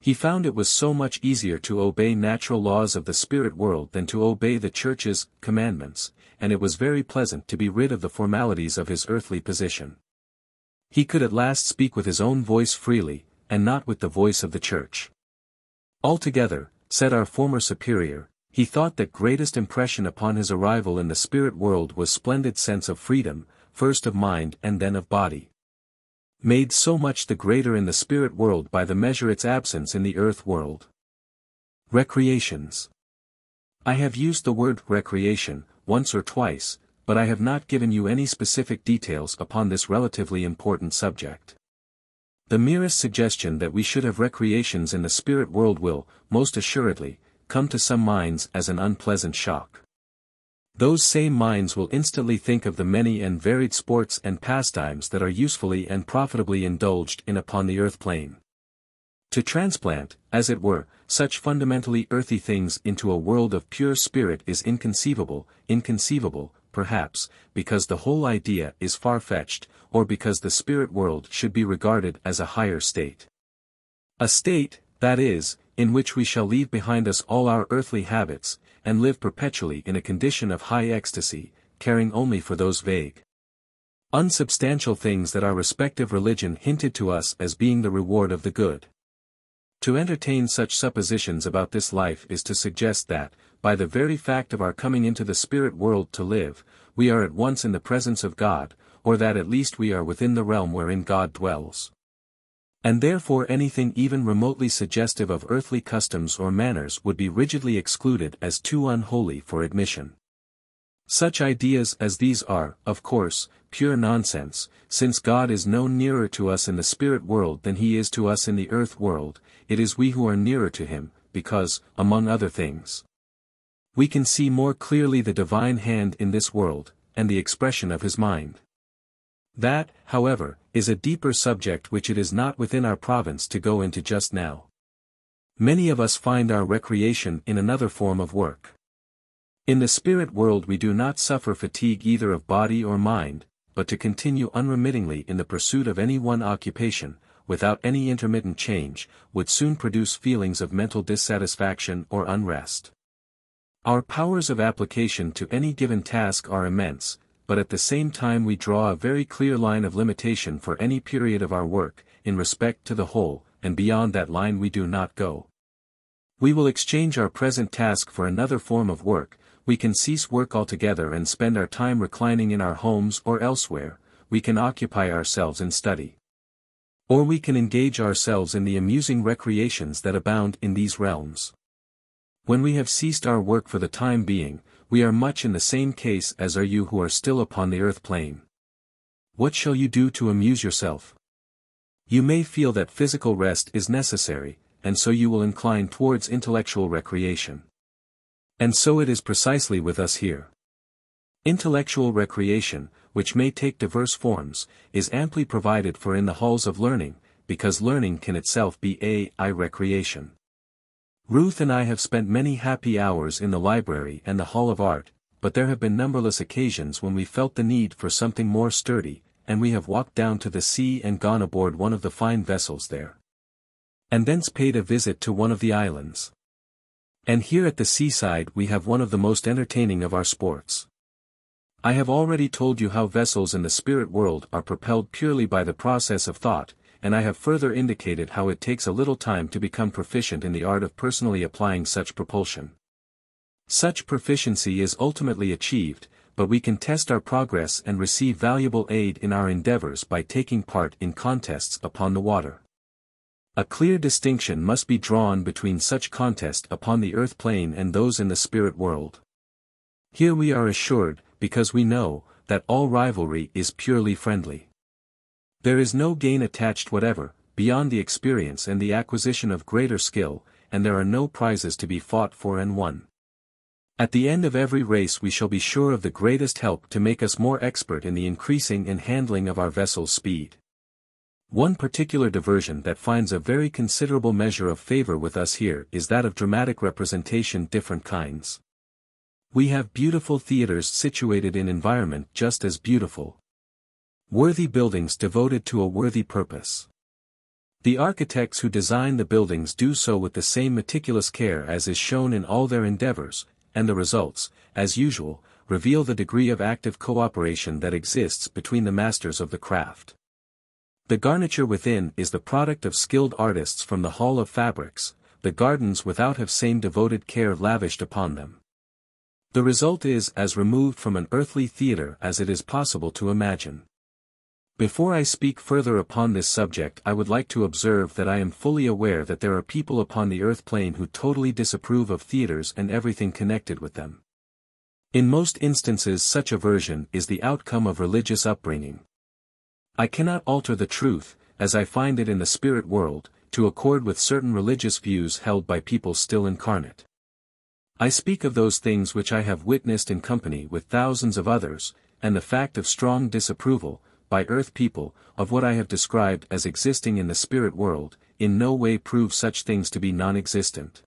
He found it was so much easier to obey natural laws of the spirit world than to obey the church's commandments, and it was very pleasant to be rid of the formalities of his earthly position. He could at last speak with his own voice freely, and not with the voice of the church. Altogether, said our former superior, he thought that greatest impression upon his arrival in the spirit world was splendid sense of freedom, first of mind and then of body. Made so much the greater in the spirit world by the measure its absence in the earth world. Recreations. I have used the word recreation, once or twice, but I have not given you any specific details upon this relatively important subject. The merest suggestion that we should have recreations in the spirit world will, most assuredly, come to some minds as an unpleasant shock. Those same minds will instantly think of the many and varied sports and pastimes that are usefully and profitably indulged in upon the earth plane. To transplant, as it were, such fundamentally earthy things into a world of pure spirit is inconceivable, inconceivable, perhaps, because the whole idea is far-fetched, or because the spirit world should be regarded as a higher state. A state, that is, in which we shall leave behind us all our earthly habits, and live perpetually in a condition of high ecstasy, caring only for those vague, unsubstantial things that our respective religion hinted to us as being the reward of the good. To entertain such suppositions about this life is to suggest that, by the very fact of our coming into the spirit world to live, we are at once in the presence of God, or that at least we are within the realm wherein God dwells. And therefore anything even remotely suggestive of earthly customs or manners would be rigidly excluded as too unholy for admission. Such ideas as these are, of course, pure nonsense, since God is no nearer to us in the spirit world than he is to us in the earth world, it is we who are nearer to him, because, among other things, we can see more clearly the divine hand in this world, and the expression of his mind. That, however, is a deeper subject which it is not within our province to go into just now. Many of us find our recreation in another form of work. In the spirit world we do not suffer fatigue either of body or mind, but to continue unremittingly in the pursuit of any one occupation, without any intermittent change, would soon produce feelings of mental dissatisfaction or unrest. Our powers of application to any given task are immense, but at the same time we draw a very clear line of limitation for any period of our work, in respect to the whole, and beyond that line we do not go. We will exchange our present task for another form of work, we can cease work altogether and spend our time reclining in our homes or elsewhere, we can occupy ourselves in study. Or we can engage ourselves in the amusing recreations that abound in these realms. When we have ceased our work for the time being, we are much in the same case as are you who are still upon the earth plane. What shall you do to amuse yourself? You may feel that physical rest is necessary, and so you will incline towards intellectual recreation. And so it is precisely with us here. Intellectual recreation, which may take diverse forms, is amply provided for in the halls of learning, because learning can itself be a I recreation. Ruth and I have spent many happy hours in the library and the hall of art, but there have been numberless occasions when we felt the need for something more sturdy, and we have walked down to the sea and gone aboard one of the fine vessels there. And thence paid a visit to one of the islands. And here at the seaside we have one of the most entertaining of our sports. I have already told you how vessels in the spirit world are propelled purely by the process of thought, and I have further indicated how it takes a little time to become proficient in the art of personally applying such propulsion. Such proficiency is ultimately achieved, but we can test our progress and receive valuable aid in our endeavors by taking part in contests upon the water. A clear distinction must be drawn between such contests upon the earth plane and those in the spirit world. Here we are assured, because we know, that all rivalry is purely friendly. There is no gain attached whatever, beyond the experience and the acquisition of greater skill, and there are no prizes to be fought for and won. At the end of every race we shall be sure of the greatest help to make us more expert in the increasing and handling of our vessel's speed. One particular diversion that finds a very considerable measure of favor with us here is that of dramatic representation different kinds. We have beautiful theaters situated in environment just as beautiful, Worthy buildings devoted to a worthy purpose. The architects who design the buildings do so with the same meticulous care as is shown in all their endeavors, and the results, as usual, reveal the degree of active cooperation that exists between the masters of the craft. The garniture within is the product of skilled artists from the Hall of Fabrics, the gardens without have same devoted care lavished upon them. The result is as removed from an earthly theatre as it is possible to imagine. Before I speak further upon this subject I would like to observe that I am fully aware that there are people upon the earth plane who totally disapprove of theaters and everything connected with them. In most instances such aversion is the outcome of religious upbringing. I cannot alter the truth, as I find it in the spirit world, to accord with certain religious views held by people still incarnate. I speak of those things which I have witnessed in company with thousands of others, and the fact of strong disapproval, by earth people, of what I have described as existing in the spirit world, in no way prove such things to be non-existent.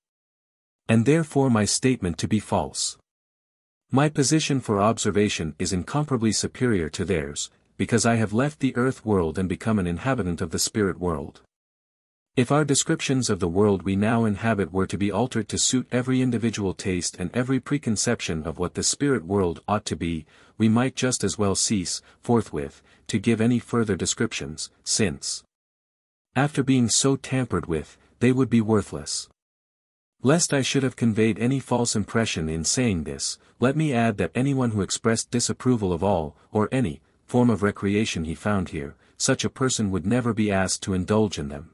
And therefore my statement to be false. My position for observation is incomparably superior to theirs, because I have left the earth world and become an inhabitant of the spirit world. If our descriptions of the world we now inhabit were to be altered to suit every individual taste and every preconception of what the spirit world ought to be, we might just as well cease, forthwith, to give any further descriptions, since, after being so tampered with, they would be worthless. Lest I should have conveyed any false impression in saying this, let me add that anyone who expressed disapproval of all, or any, form of recreation he found here, such a person would never be asked to indulge in them.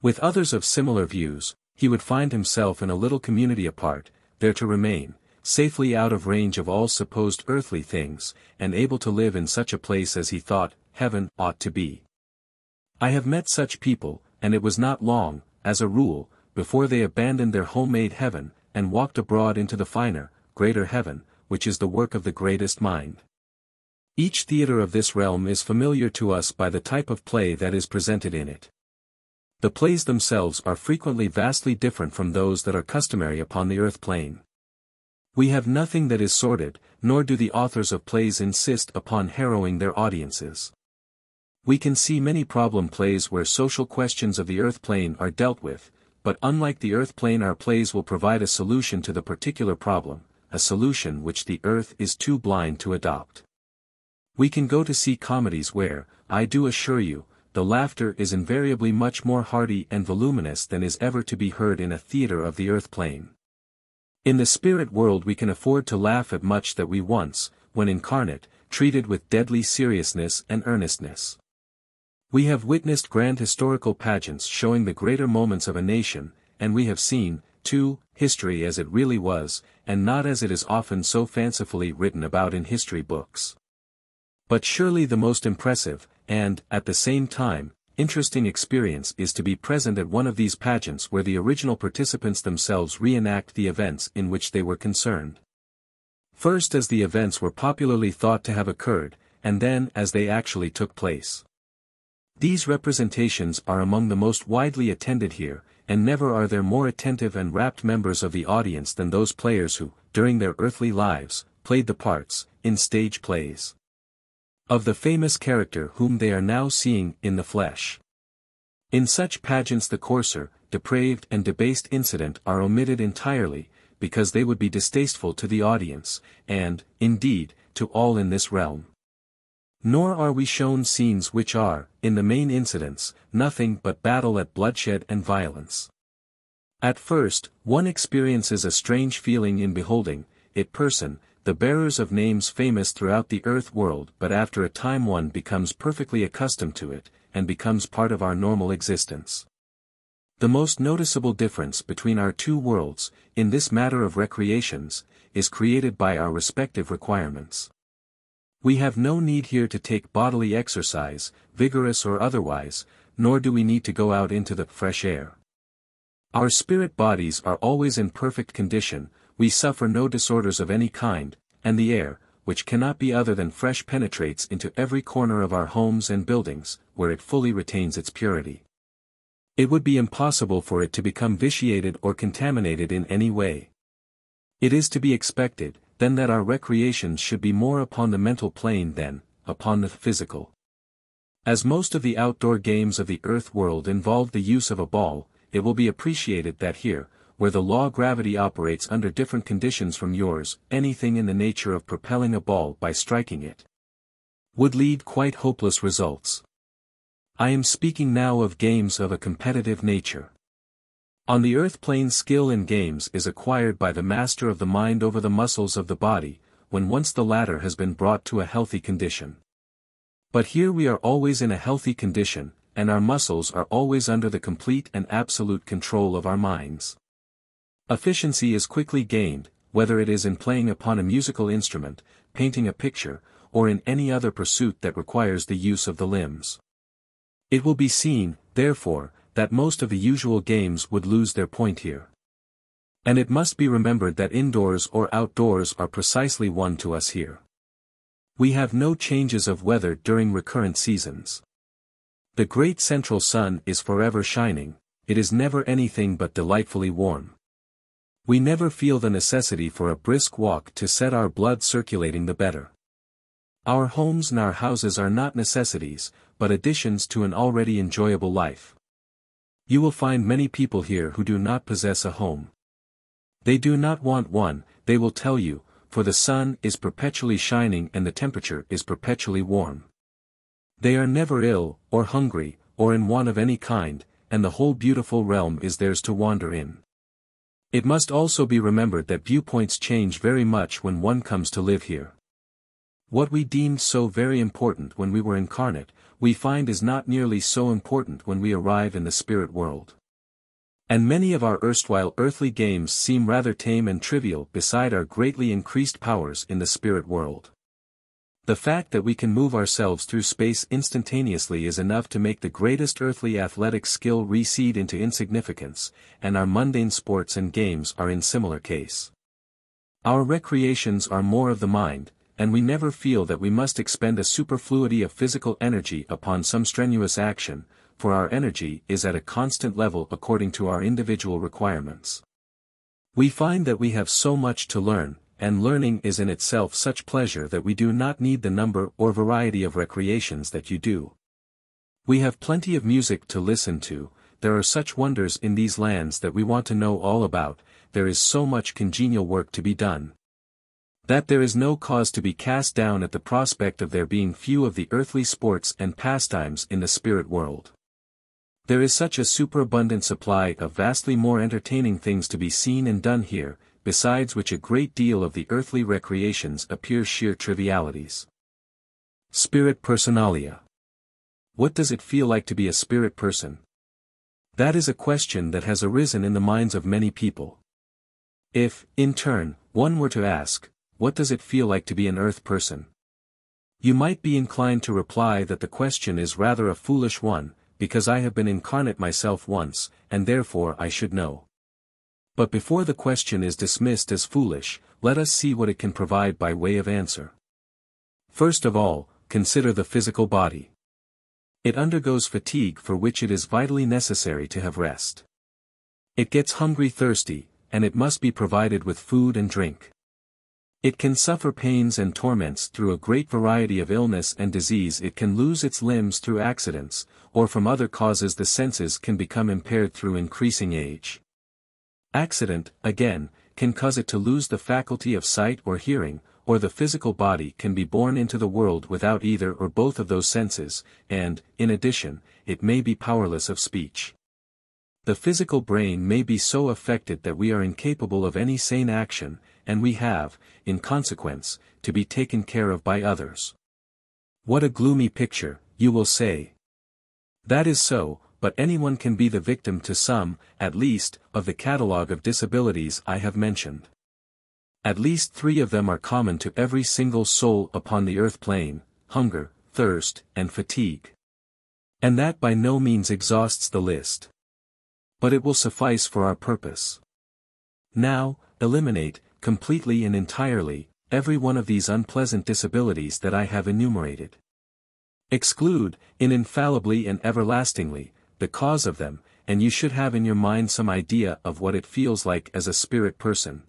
With others of similar views, he would find himself in a little community apart, there to remain, safely out of range of all supposed earthly things, and able to live in such a place as he thought, heaven ought to be. I have met such people, and it was not long, as a rule, before they abandoned their homemade heaven, and walked abroad into the finer, greater heaven, which is the work of the greatest mind. Each theatre of this realm is familiar to us by the type of play that is presented in it. The plays themselves are frequently vastly different from those that are customary upon the earth plane. We have nothing that is sordid, nor do the authors of plays insist upon harrowing their audiences. We can see many problem plays where social questions of the earth plane are dealt with, but unlike the earth plane our plays will provide a solution to the particular problem, a solution which the earth is too blind to adopt. We can go to see comedies where, I do assure you, the laughter is invariably much more hearty and voluminous than is ever to be heard in a theatre of the earth plane. In the spirit world we can afford to laugh at much that we once, when incarnate, treated with deadly seriousness and earnestness. We have witnessed grand historical pageants showing the greater moments of a nation, and we have seen, too, History as it really was, and not as it is often so fancifully written about in history books. But surely the most impressive, and, at the same time, interesting experience is to be present at one of these pageants where the original participants themselves reenact the events in which they were concerned. First as the events were popularly thought to have occurred, and then as they actually took place. These representations are among the most widely attended here, and never are there more attentive and rapt members of the audience than those players who, during their earthly lives, played the parts, in stage plays of the famous character whom they are now seeing in the flesh. In such pageants the coarser, depraved and debased incident are omitted entirely, because they would be distasteful to the audience, and, indeed, to all in this realm. Nor are we shown scenes which are, in the main incidents, nothing but battle at bloodshed and violence. At first, one experiences a strange feeling in beholding, it person, the bearers of names famous throughout the earth world but after a time one becomes perfectly accustomed to it, and becomes part of our normal existence. The most noticeable difference between our two worlds, in this matter of recreations, is created by our respective requirements. We have no need here to take bodily exercise, vigorous or otherwise, nor do we need to go out into the fresh air. Our spirit bodies are always in perfect condition, we suffer no disorders of any kind, and the air, which cannot be other than fresh penetrates into every corner of our homes and buildings, where it fully retains its purity. It would be impossible for it to become vitiated or contaminated in any way. It is to be expected, then that our recreations should be more upon the mental plane than, upon the physical. As most of the outdoor games of the earth world involve the use of a ball, it will be appreciated that here, where the law gravity operates under different conditions from yours, anything in the nature of propelling a ball by striking it would lead quite hopeless results. I am speaking now of games of a competitive nature. On the earth plane skill in games is acquired by the master of the mind over the muscles of the body, when once the latter has been brought to a healthy condition. But here we are always in a healthy condition, and our muscles are always under the complete and absolute control of our minds. Efficiency is quickly gained, whether it is in playing upon a musical instrument, painting a picture, or in any other pursuit that requires the use of the limbs. It will be seen, therefore, that most of the usual games would lose their point here. And it must be remembered that indoors or outdoors are precisely one to us here. We have no changes of weather during recurrent seasons. The great central sun is forever shining, it is never anything but delightfully warm. We never feel the necessity for a brisk walk to set our blood circulating the better. Our homes and our houses are not necessities, but additions to an already enjoyable life. You will find many people here who do not possess a home. They do not want one, they will tell you, for the sun is perpetually shining and the temperature is perpetually warm. They are never ill, or hungry, or in want of any kind, and the whole beautiful realm is theirs to wander in. It must also be remembered that viewpoints change very much when one comes to live here. What we deemed so very important when we were incarnate, we find is not nearly so important when we arrive in the spirit world. And many of our erstwhile earthly games seem rather tame and trivial beside our greatly increased powers in the spirit world. The fact that we can move ourselves through space instantaneously is enough to make the greatest earthly athletic skill recede into insignificance, and our mundane sports and games are in similar case. Our recreations are more of the mind, and we never feel that we must expend a superfluity of physical energy upon some strenuous action, for our energy is at a constant level according to our individual requirements. We find that we have so much to learn, and learning is in itself such pleasure that we do not need the number or variety of recreations that you do. We have plenty of music to listen to, there are such wonders in these lands that we want to know all about, there is so much congenial work to be done. That there is no cause to be cast down at the prospect of there being few of the earthly sports and pastimes in the spirit world. There is such a superabundant supply of vastly more entertaining things to be seen and done here, besides which a great deal of the earthly recreations appear sheer trivialities. Spirit Personalia What does it feel like to be a spirit person? That is a question that has arisen in the minds of many people. If, in turn, one were to ask, what does it feel like to be an earth person? You might be inclined to reply that the question is rather a foolish one, because I have been incarnate myself once, and therefore I should know. But before the question is dismissed as foolish, let us see what it can provide by way of answer. First of all, consider the physical body. It undergoes fatigue for which it is vitally necessary to have rest. It gets hungry thirsty, and it must be provided with food and drink. It can suffer pains and torments through a great variety of illness and disease it can lose its limbs through accidents, or from other causes the senses can become impaired through increasing age. Accident, again, can cause it to lose the faculty of sight or hearing, or the physical body can be born into the world without either or both of those senses, and, in addition, it may be powerless of speech. The physical brain may be so affected that we are incapable of any sane action, and we have, in consequence, to be taken care of by others. What a gloomy picture, you will say. That is so, but anyone can be the victim to some, at least, of the catalogue of disabilities I have mentioned. At least three of them are common to every single soul upon the earth plane, hunger, thirst, and fatigue. And that by no means exhausts the list. But it will suffice for our purpose. Now, eliminate, completely and entirely, every one of these unpleasant disabilities that I have enumerated. Exclude, in infallibly and everlastingly, the cause of them, and you should have in your mind some idea of what it feels like as a spirit person,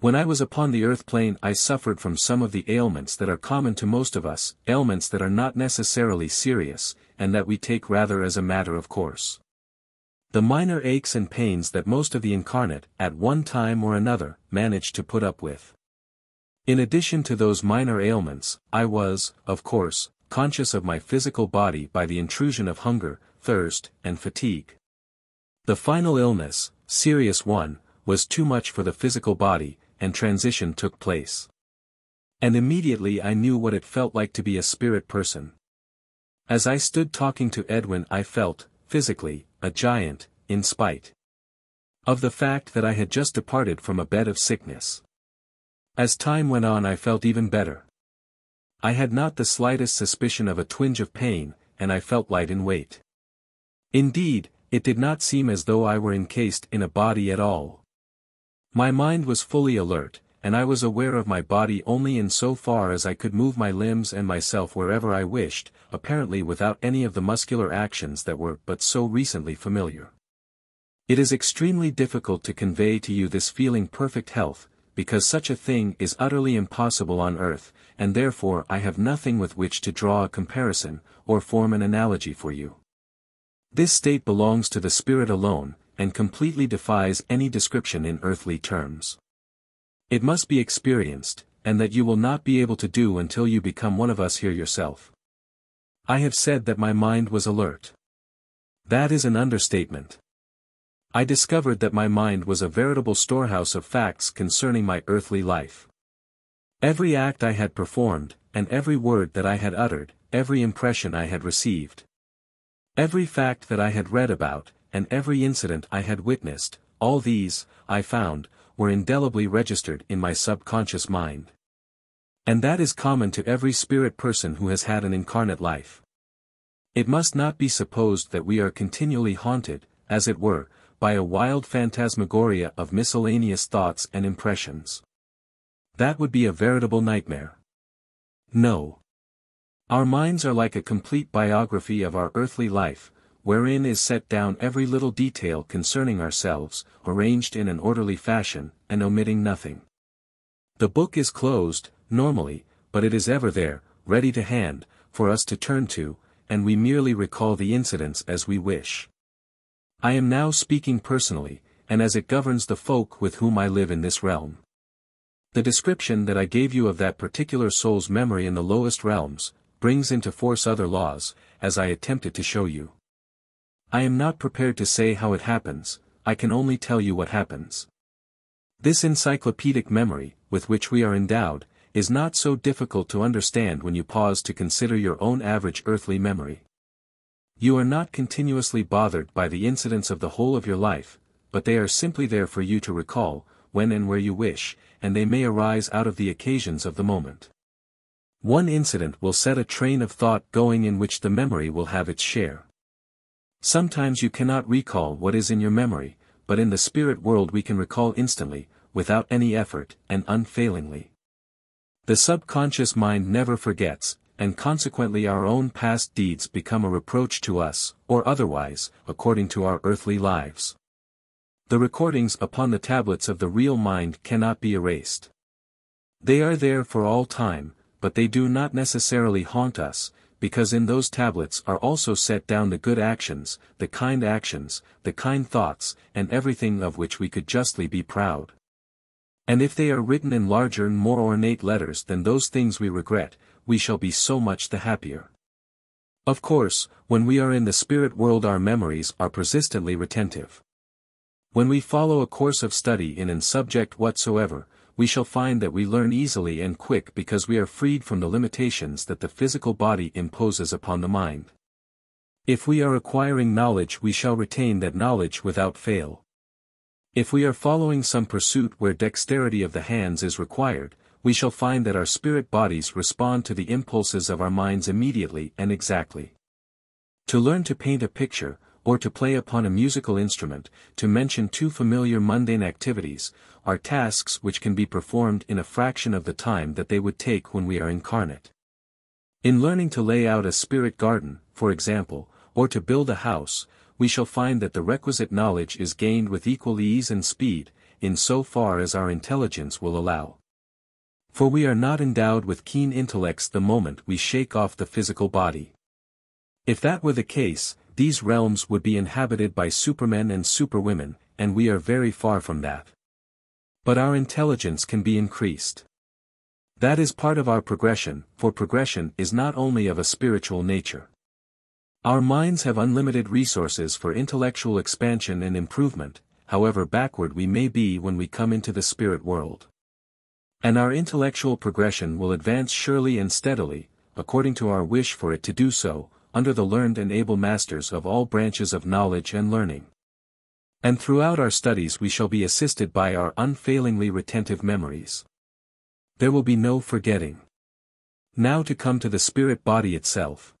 when I was upon the earth plane I suffered from some of the ailments that are common to most of us, ailments that are not necessarily serious, and that we take rather as a matter of course. The minor aches and pains that most of the incarnate, at one time or another, manage to put up with. In addition to those minor ailments, I was, of course, conscious of my physical body by the intrusion of hunger, thirst, and fatigue. The final illness, serious one, was too much for the physical body, and transition took place. And immediately I knew what it felt like to be a spirit person. As I stood talking to Edwin I felt, physically, a giant, in spite of the fact that I had just departed from a bed of sickness. As time went on I felt even better. I had not the slightest suspicion of a twinge of pain, and I felt light in weight. Indeed, it did not seem as though I were encased in a body at all. My mind was fully alert, and I was aware of my body only in so far as I could move my limbs and myself wherever I wished, apparently without any of the muscular actions that were but so recently familiar. It is extremely difficult to convey to you this feeling perfect health, because such a thing is utterly impossible on earth, and therefore I have nothing with which to draw a comparison, or form an analogy for you. This state belongs to the spirit alone, and completely defies any description in earthly terms. It must be experienced, and that you will not be able to do until you become one of us here yourself. I have said that my mind was alert. That is an understatement. I discovered that my mind was a veritable storehouse of facts concerning my earthly life. Every act I had performed, and every word that I had uttered, every impression I had received. Every fact that I had read about, and every incident I had witnessed, all these, I found, were indelibly registered in my subconscious mind. And that is common to every spirit person who has had an incarnate life. It must not be supposed that we are continually haunted, as it were, by a wild phantasmagoria of miscellaneous thoughts and impressions. That would be a veritable nightmare. No. Our minds are like a complete biography of our earthly life, wherein is set down every little detail concerning ourselves, arranged in an orderly fashion, and omitting nothing. The book is closed, normally, but it is ever there, ready to hand, for us to turn to, and we merely recall the incidents as we wish. I am now speaking personally, and as it governs the folk with whom I live in this realm. The description that I gave you of that particular soul's memory in the lowest realms, brings into force other laws, as I attempted to show you. I am not prepared to say how it happens, I can only tell you what happens. This encyclopedic memory, with which we are endowed, is not so difficult to understand when you pause to consider your own average earthly memory. You are not continuously bothered by the incidents of the whole of your life, but they are simply there for you to recall, when and where you wish, and they may arise out of the occasions of the moment. One incident will set a train of thought going in which the memory will have its share. Sometimes you cannot recall what is in your memory, but in the spirit world we can recall instantly, without any effort, and unfailingly. The subconscious mind never forgets, and consequently our own past deeds become a reproach to us, or otherwise, according to our earthly lives. The recordings upon the tablets of the real mind cannot be erased. They are there for all time, but they do not necessarily haunt us, because in those tablets are also set down the good actions, the kind actions, the kind thoughts, and everything of which we could justly be proud. And if they are written in larger and more ornate letters than those things we regret, we shall be so much the happier. Of course, when we are in the spirit world our memories are persistently retentive. When we follow a course of study in an subject whatsoever, we shall find that we learn easily and quick because we are freed from the limitations that the physical body imposes upon the mind. If we are acquiring knowledge we shall retain that knowledge without fail. If we are following some pursuit where dexterity of the hands is required, we shall find that our spirit bodies respond to the impulses of our minds immediately and exactly. To learn to paint a picture, or to play upon a musical instrument, to mention two familiar mundane activities, are tasks which can be performed in a fraction of the time that they would take when we are incarnate. In learning to lay out a spirit garden, for example, or to build a house, we shall find that the requisite knowledge is gained with equal ease and speed, in so far as our intelligence will allow. For we are not endowed with keen intellects the moment we shake off the physical body. If that were the case, these realms would be inhabited by supermen and superwomen, and we are very far from that. But our intelligence can be increased. That is part of our progression, for progression is not only of a spiritual nature. Our minds have unlimited resources for intellectual expansion and improvement, however backward we may be when we come into the spirit world. And our intellectual progression will advance surely and steadily, according to our wish for it to do so, under the learned and able masters of all branches of knowledge and learning. And throughout our studies we shall be assisted by our unfailingly retentive memories. There will be no forgetting. Now to come to the spirit body itself.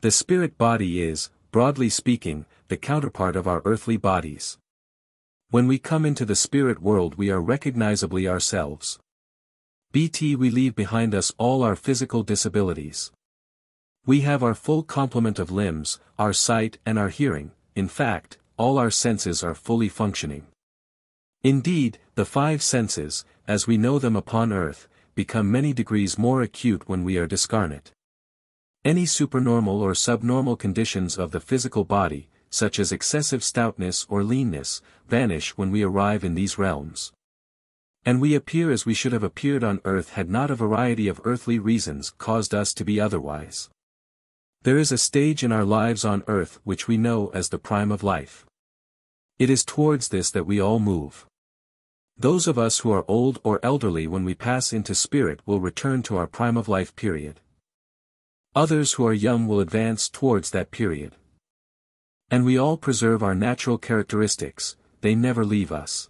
The spirit body is, broadly speaking, the counterpart of our earthly bodies. When we come into the spirit world we are recognizably ourselves. BT we leave behind us all our physical disabilities. We have our full complement of limbs, our sight and our hearing, in fact, all our senses are fully functioning. Indeed, the five senses, as we know them upon earth, become many degrees more acute when we are discarnate. Any supernormal or subnormal conditions of the physical body, such as excessive stoutness or leanness, vanish when we arrive in these realms. And we appear as we should have appeared on earth had not a variety of earthly reasons caused us to be otherwise. There is a stage in our lives on earth which we know as the prime of life. It is towards this that we all move. Those of us who are old or elderly when we pass into spirit will return to our prime of life period. Others who are young will advance towards that period. And we all preserve our natural characteristics, they never leave us.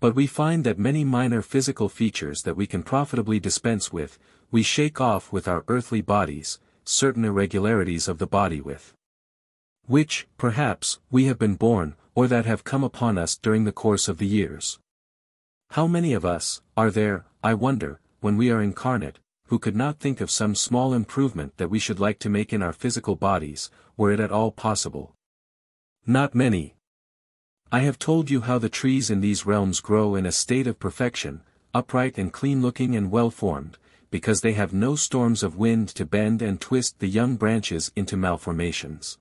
But we find that many minor physical features that we can profitably dispense with, we shake off with our earthly bodies, certain irregularities of the body with which, perhaps, we have been born, or that have come upon us during the course of the years. How many of us, are there, I wonder, when we are incarnate, who could not think of some small improvement that we should like to make in our physical bodies, were it at all possible? Not many. I have told you how the trees in these realms grow in a state of perfection, upright and clean-looking and well-formed, because they have no storms of wind to bend and twist the young branches into malformations.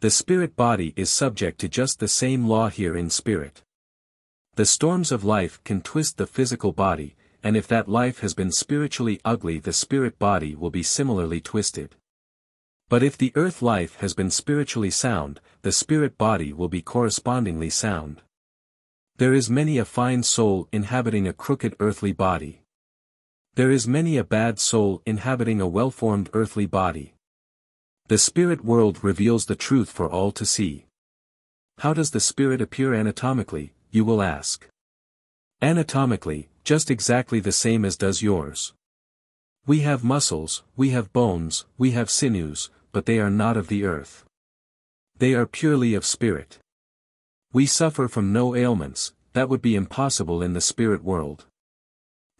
The spirit body is subject to just the same law here in spirit. The storms of life can twist the physical body, and if that life has been spiritually ugly the spirit body will be similarly twisted. But if the earth life has been spiritually sound, the spirit body will be correspondingly sound. There is many a fine soul inhabiting a crooked earthly body. There is many a bad soul inhabiting a well-formed earthly body. The spirit world reveals the truth for all to see. How does the spirit appear anatomically, you will ask. Anatomically, just exactly the same as does yours. We have muscles, we have bones, we have sinews, but they are not of the earth. They are purely of spirit. We suffer from no ailments, that would be impossible in the spirit world.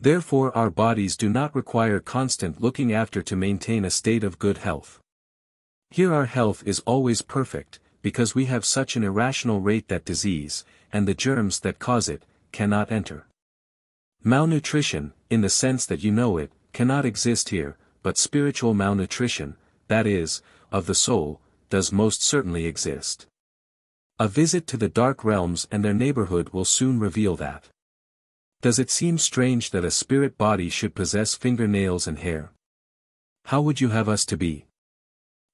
Therefore our bodies do not require constant looking after to maintain a state of good health. Here our health is always perfect, because we have such an vibrational rate that disease, and the germs that cause it, cannot enter. Malnutrition, in the sense that you know it, cannot exist here, but spiritual malnutrition, that is, of the soul, does most certainly exist. A visit to the dark realms and their neighborhood will soon reveal that. Does it seem strange that a spirit body should possess fingernails and hair? How would you have us to be?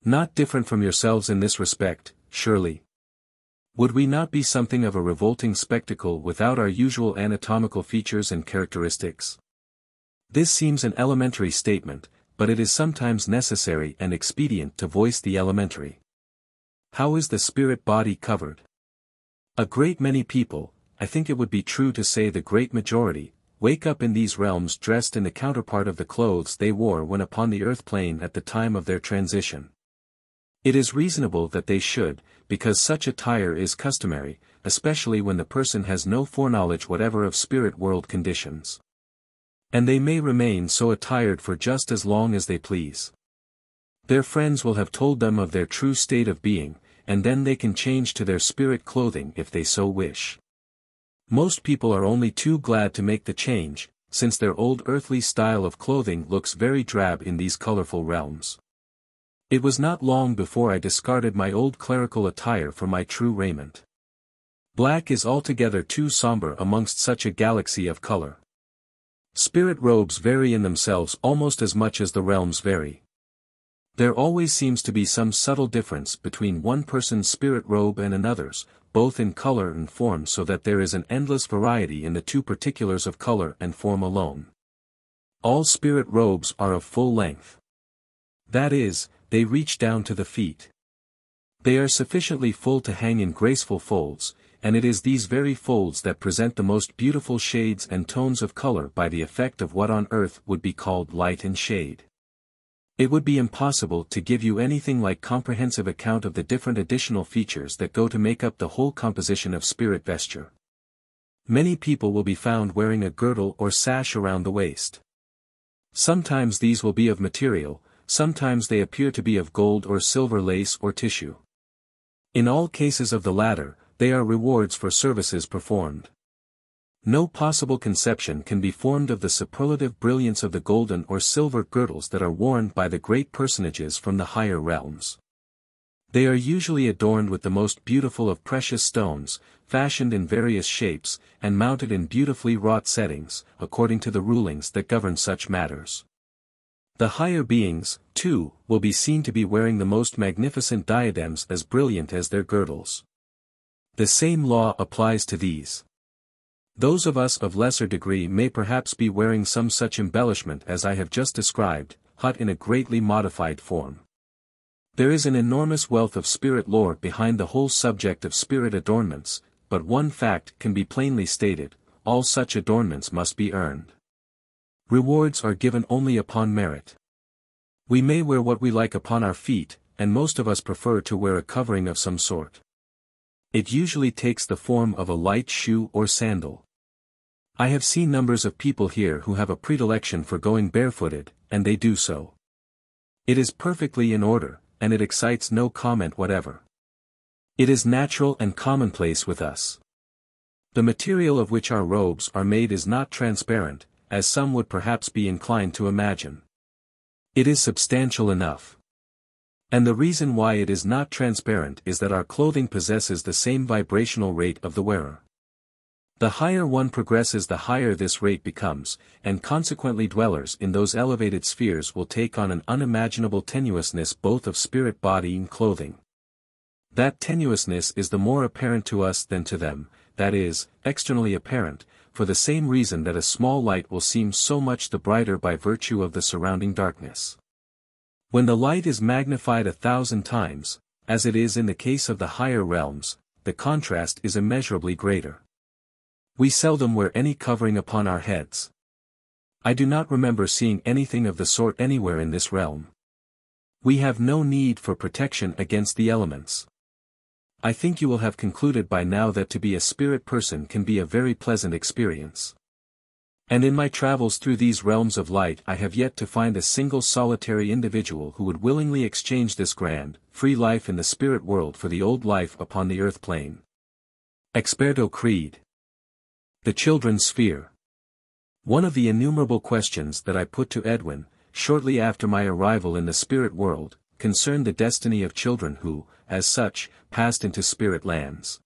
Not different from yourselves in this respect, surely. Would we not be something of a revolting spectacle without our usual anatomical features and characteristics? This seems an elementary statement, but it is sometimes necessary and expedient to voice the elementary. How is the spirit body covered? A great many people, I think it would be true to say the great majority, wake up in these realms dressed in the counterpart of the clothes they wore when upon the earth plane at the time of their transition. It is reasonable that they should, because such attire is customary, especially when the person has no foreknowledge whatever of spirit world conditions. And they may remain so attired for just as long as they please. Their friends will have told them of their true state of being, and then they can change to their spirit clothing if they so wish. Most people are only too glad to make the change, since their old earthly style of clothing looks very drab in these colorful realms. It was not long before I discarded my old clerical attire for my true raiment. Black is altogether too somber amongst such a galaxy of color. Spirit robes vary in themselves almost as much as the realms vary. There always seems to be some subtle difference between one person's spirit robe and another's, both in color and form so that there is an endless variety in the two particulars of color and form alone. All spirit robes are of full length. That is, they reach down to the feet. They are sufficiently full to hang in graceful folds, and it is these very folds that present the most beautiful shades and tones of color by the effect of what on earth would be called light and shade. It would be impossible to give you anything like comprehensive account of the different additional features that go to make up the whole composition of spirit vesture. Many people will be found wearing a girdle or sash around the waist. Sometimes these will be of material, sometimes they appear to be of gold or silver lace or tissue. In all cases of the latter, they are rewards for services performed. No possible conception can be formed of the superlative brilliance of the golden or silver girdles that are worn by the great personages from the higher realms. They are usually adorned with the most beautiful of precious stones, fashioned in various shapes, and mounted in beautifully wrought settings, according to the rulings that govern such matters. The higher beings, too, will be seen to be wearing the most magnificent diadems as brilliant as their girdles. The same law applies to these. Those of us of lesser degree may perhaps be wearing some such embellishment as I have just described, hut in a greatly modified form. There is an enormous wealth of spirit lore behind the whole subject of spirit adornments, but one fact can be plainly stated, all such adornments must be earned. Rewards are given only upon merit. We may wear what we like upon our feet, and most of us prefer to wear a covering of some sort. It usually takes the form of a light shoe or sandal. I have seen numbers of people here who have a predilection for going barefooted, and they do so. It is perfectly in order, and it excites no comment whatever. It is natural and commonplace with us. The material of which our robes are made is not transparent, as some would perhaps be inclined to imagine. It is substantial enough. And the reason why it is not transparent is that our clothing possesses the same vibrational rate of the wearer. The higher one progresses the higher this rate becomes, and consequently dwellers in those elevated spheres will take on an unimaginable tenuousness both of spirit body and clothing. That tenuousness is the more apparent to us than to them, that is, externally apparent, for the same reason that a small light will seem so much the brighter by virtue of the surrounding darkness. When the light is magnified a thousand times, as it is in the case of the higher realms, the contrast is immeasurably greater. We seldom wear any covering upon our heads. I do not remember seeing anything of the sort anywhere in this realm. We have no need for protection against the elements. I think you will have concluded by now that to be a spirit person can be a very pleasant experience. And in my travels through these realms of light I have yet to find a single solitary individual who would willingly exchange this grand, free life in the spirit world for the old life upon the earth plane. Experto Crede The Children's Sphere One of the innumerable questions that I put to Edwin, shortly after my arrival in the spirit world, concerned the destiny of children who, as such, passed into spirit lands.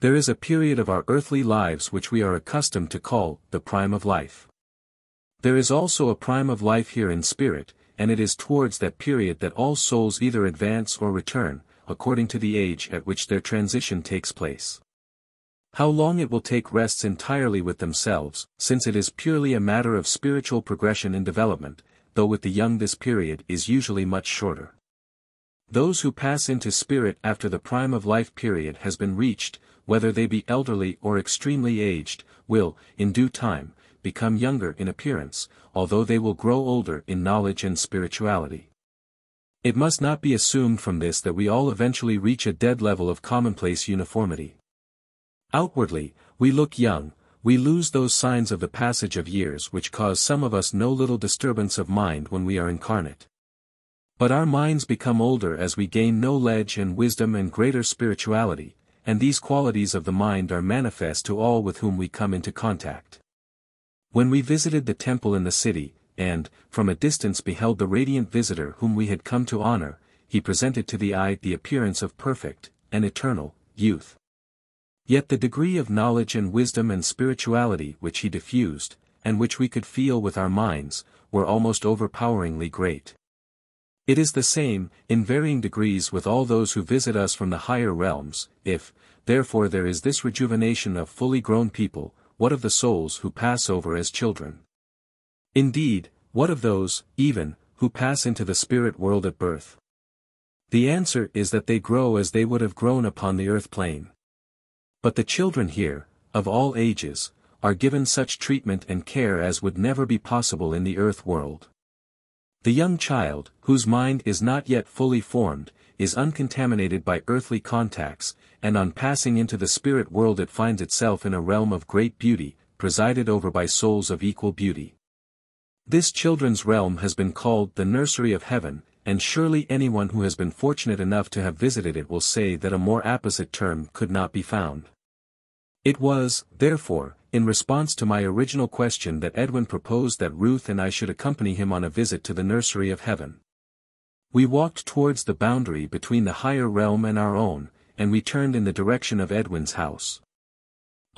There is a period of our earthly lives which we are accustomed to call the prime of life. There is also a prime of life here in spirit, and it is towards that period that all souls either advance or return, according to the age at which their transition takes place. How long it will take rests entirely with themselves, since it is purely a matter of spiritual progression and development, though with the young this period is usually much shorter. Those who pass into spirit after the prime of life period has been reached, whether they be elderly or extremely aged, will, in due time, become younger in appearance, although they will grow older in knowledge and spirituality. It must not be assumed from this that we all eventually reach a dead level of commonplace uniformity. Outwardly, we look young, we lose those signs of the passage of years which cause some of us no little disturbance of mind when we are incarnate. But our minds become older as we gain knowledge and wisdom and greater spirituality, and these qualities of the mind are manifest to all with whom we come into contact. When we visited the temple in the city, and, from a distance beheld the radiant visitor whom we had come to honor, he presented to the eye the appearance of perfect, and eternal, youth. Yet the degree of knowledge and wisdom and spirituality which he diffused, and which we could feel with our minds, were almost overpoweringly great. It is the same, in varying degrees with all those who visit us from the higher realms, if, therefore there is this rejuvenation of fully grown people, what of the souls who pass over as children? Indeed, what of those, even, who pass into the spirit world at birth? The answer is that they grow as they would have grown upon the earth plane. But the children here, of all ages, are given such treatment and care as would never be possible in the earth world. The young child, whose mind is not yet fully formed, is uncontaminated by earthly contacts, and on passing into the spirit world it finds itself in a realm of great beauty, presided over by souls of equal beauty. This children's realm has been called the nursery of heaven, and surely anyone who has been fortunate enough to have visited it will say that a more apposite term could not be found. It was, therefore, in response to my original question that Edwin proposed that Ruth and I should accompany him on a visit to the nursery of heaven. We walked towards the boundary between the higher realm and our own, and we turned in the direction of Edwin's house.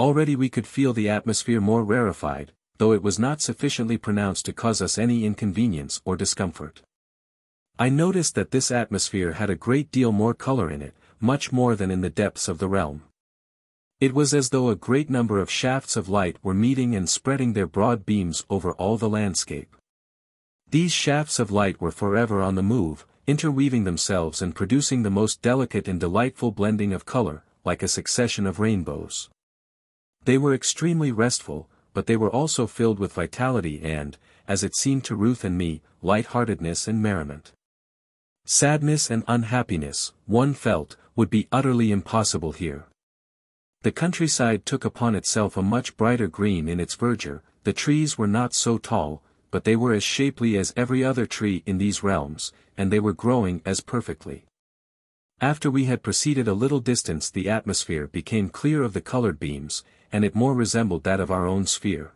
Already we could feel the atmosphere more rarefied, though it was not sufficiently pronounced to cause us any inconvenience or discomfort. I noticed that this atmosphere had a great deal more color in it, much more than in the depths of the realm. It was as though a great number of shafts of light were meeting and spreading their broad beams over all the landscape. These shafts of light were forever on the move, interweaving themselves and producing the most delicate and delightful blending of color, like a succession of rainbows. They were extremely restful, but they were also filled with vitality and, as it seemed to Ruth and me, light-heartedness and merriment. Sadness and unhappiness, one felt, would be utterly impossible here. The countryside took upon itself a much brighter green in its verdure, the trees were not so tall, but they were as shapely as every other tree in these realms, and they were growing as perfectly. After we had proceeded a little distance the atmosphere became clear of the colored beams, and it more resembled that of our own sphere.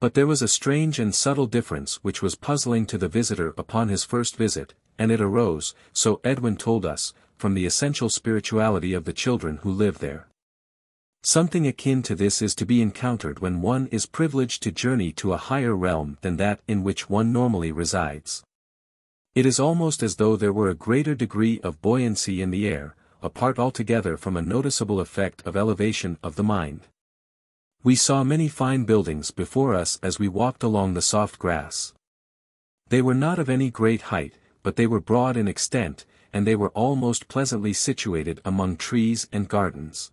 But there was a strange and subtle difference which was puzzling to the visitor upon his first visit, and it arose, so Edwin told us, from the essential spirituality of the children who live there. Something akin to this is to be encountered when one is privileged to journey to a higher realm than that in which one normally resides. It is almost as though there were a greater degree of buoyancy in the air, apart altogether from a noticeable effect of elevation of the mind. We saw many fine buildings before us as we walked along the soft grass. They were not of any great height, but they were broad in extent, and they were all most pleasantly situated among trees and gardens.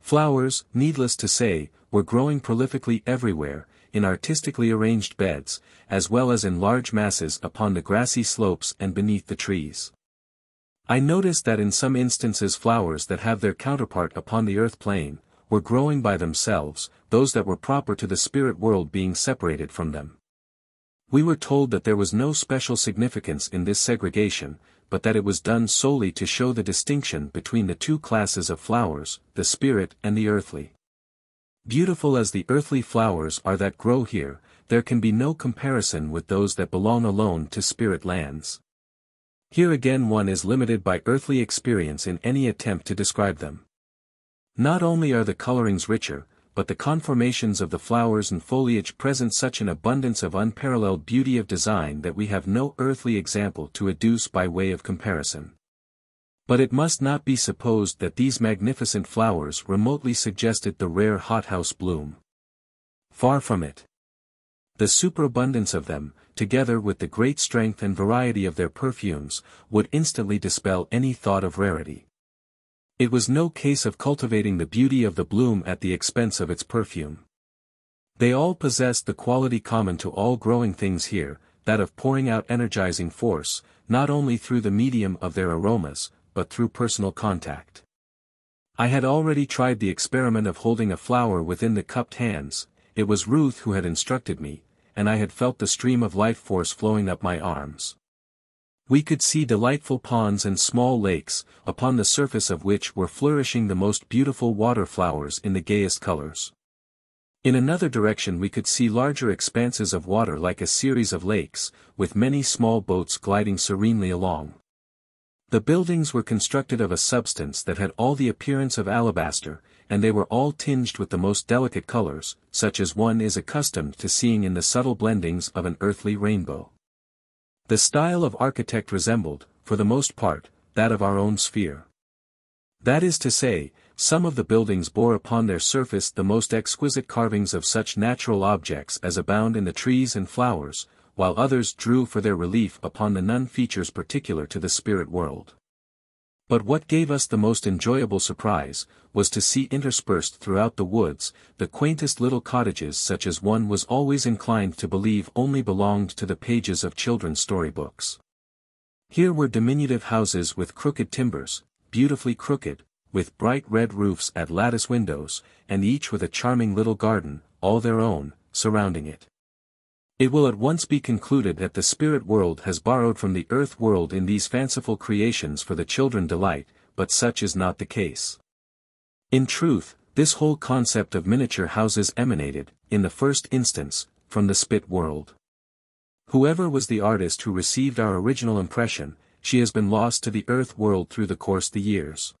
Flowers, needless to say, were growing prolifically everywhere, in artistically arranged beds, as well as in large masses upon the grassy slopes and beneath the trees. I noticed that in some instances flowers that have their counterpart upon the earth plane, were growing by themselves, those that were proper to the spirit world being separated from them. We were told that there was no special significance in this segregation, but that it was done solely to show the distinction between the two classes of flowers, the spirit and the earthly. Beautiful as the earthly flowers are that grow here, there can be no comparison with those that belong alone to spirit lands. Here again one is limited by earthly experience in any attempt to describe them. Not only are the colorings richer, but the conformations of the flowers and foliage present such an abundance of unparalleled beauty of design that we have no earthly example to adduce by way of comparison. But it must not be supposed that these magnificent flowers remotely suggested the rare hothouse bloom. Far from it. The superabundance of them, together with the great strength and variety of their perfumes, would instantly dispel any thought of rarity. It was no case of cultivating the beauty of the bloom at the expense of its perfume. They all possessed the quality common to all growing things here, that of pouring out energizing force, not only through the medium of their aromas, but through personal contact. I had already tried the experiment of holding a flower within the cupped hands, it was Ruth who had instructed me, and I had felt the stream of life force flowing up my arms. We could see delightful ponds and small lakes, upon the surface of which were flourishing the most beautiful water flowers in the gayest colors. In another direction we could see larger expanses of water like a series of lakes, with many small boats gliding serenely along. The buildings were constructed of a substance that had all the appearance of alabaster, and they were all tinged with the most delicate colors, such as one is accustomed to seeing in the subtle blendings of an earthly rainbow. The style of architect resembled, for the most part, that of our own sphere. That is to say, some of the buildings bore upon their surface the most exquisite carvings of such natural objects as abound in the trees and flowers, while others drew for their relief upon the none features particular to the spirit world. But what gave us the most enjoyable surprise, was to see interspersed throughout the woods, the quaintest little cottages such as one was always inclined to believe only belonged to the pages of children's storybooks. Here were diminutive houses with crooked timbers, beautifully crooked, with bright red roofs at lattice windows, and each with a charming little garden, all their own, surrounding it. It will at once be concluded that the spirit world has borrowed from the earth world in these fanciful creations for the children delight, but such is not the case. In truth, this whole concept of miniature houses emanated, in the first instance, from the spit world. Whoever was the artist who received our original impression, she has been lost to the earth world through the course of the years.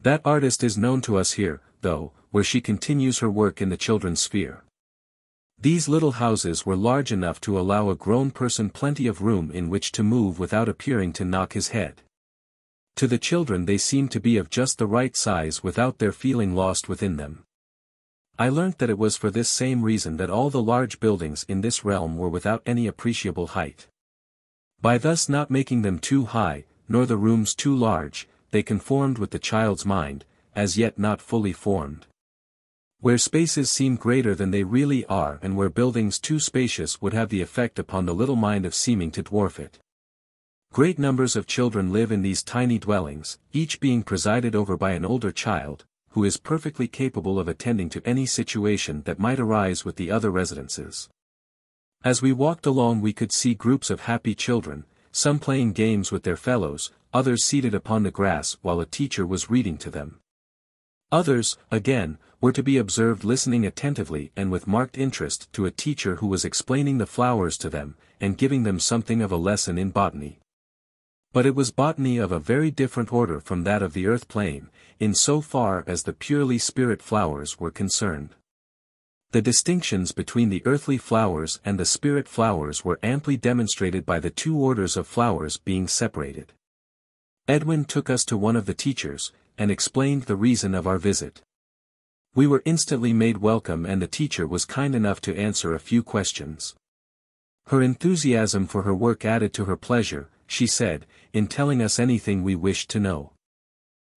That artist is known to us here, though, where she continues her work in the children's sphere. These little houses were large enough to allow a grown person plenty of room in which to move without appearing to knock his head. To the children they seemed to be of just the right size without their feeling lost within them. I learnt that it was for this same reason that all the large buildings in this realm were without any appreciable height. By thus not making them too high, nor the rooms too large, they conformed with the child's mind, as yet not fully formed. Where spaces seem greater than they really are and where buildings too spacious would have the effect upon the little mind of seeming to dwarf it. Great numbers of children live in these tiny dwellings, each being presided over by an older child, who is perfectly capable of attending to any situation that might arise with the other residences. As we walked along we could see groups of happy children, some playing games with their fellows, others seated upon the grass while a teacher was reading to them. Others, again, were to be observed listening attentively and with marked interest to a teacher who was explaining the flowers to them, and giving them something of a lesson in botany. But it was botany of a very different order from that of the earth plane, in so far as the purely spirit flowers were concerned. The distinctions between the earthly flowers and the spirit flowers were amply demonstrated by the two orders of flowers being separated. Edwin took us to one of the teachers, and explained the reason of our visit. We were instantly made welcome and the teacher was kind enough to answer a few questions. Her enthusiasm for her work added to her pleasure, she said, in telling us anything we wished to know.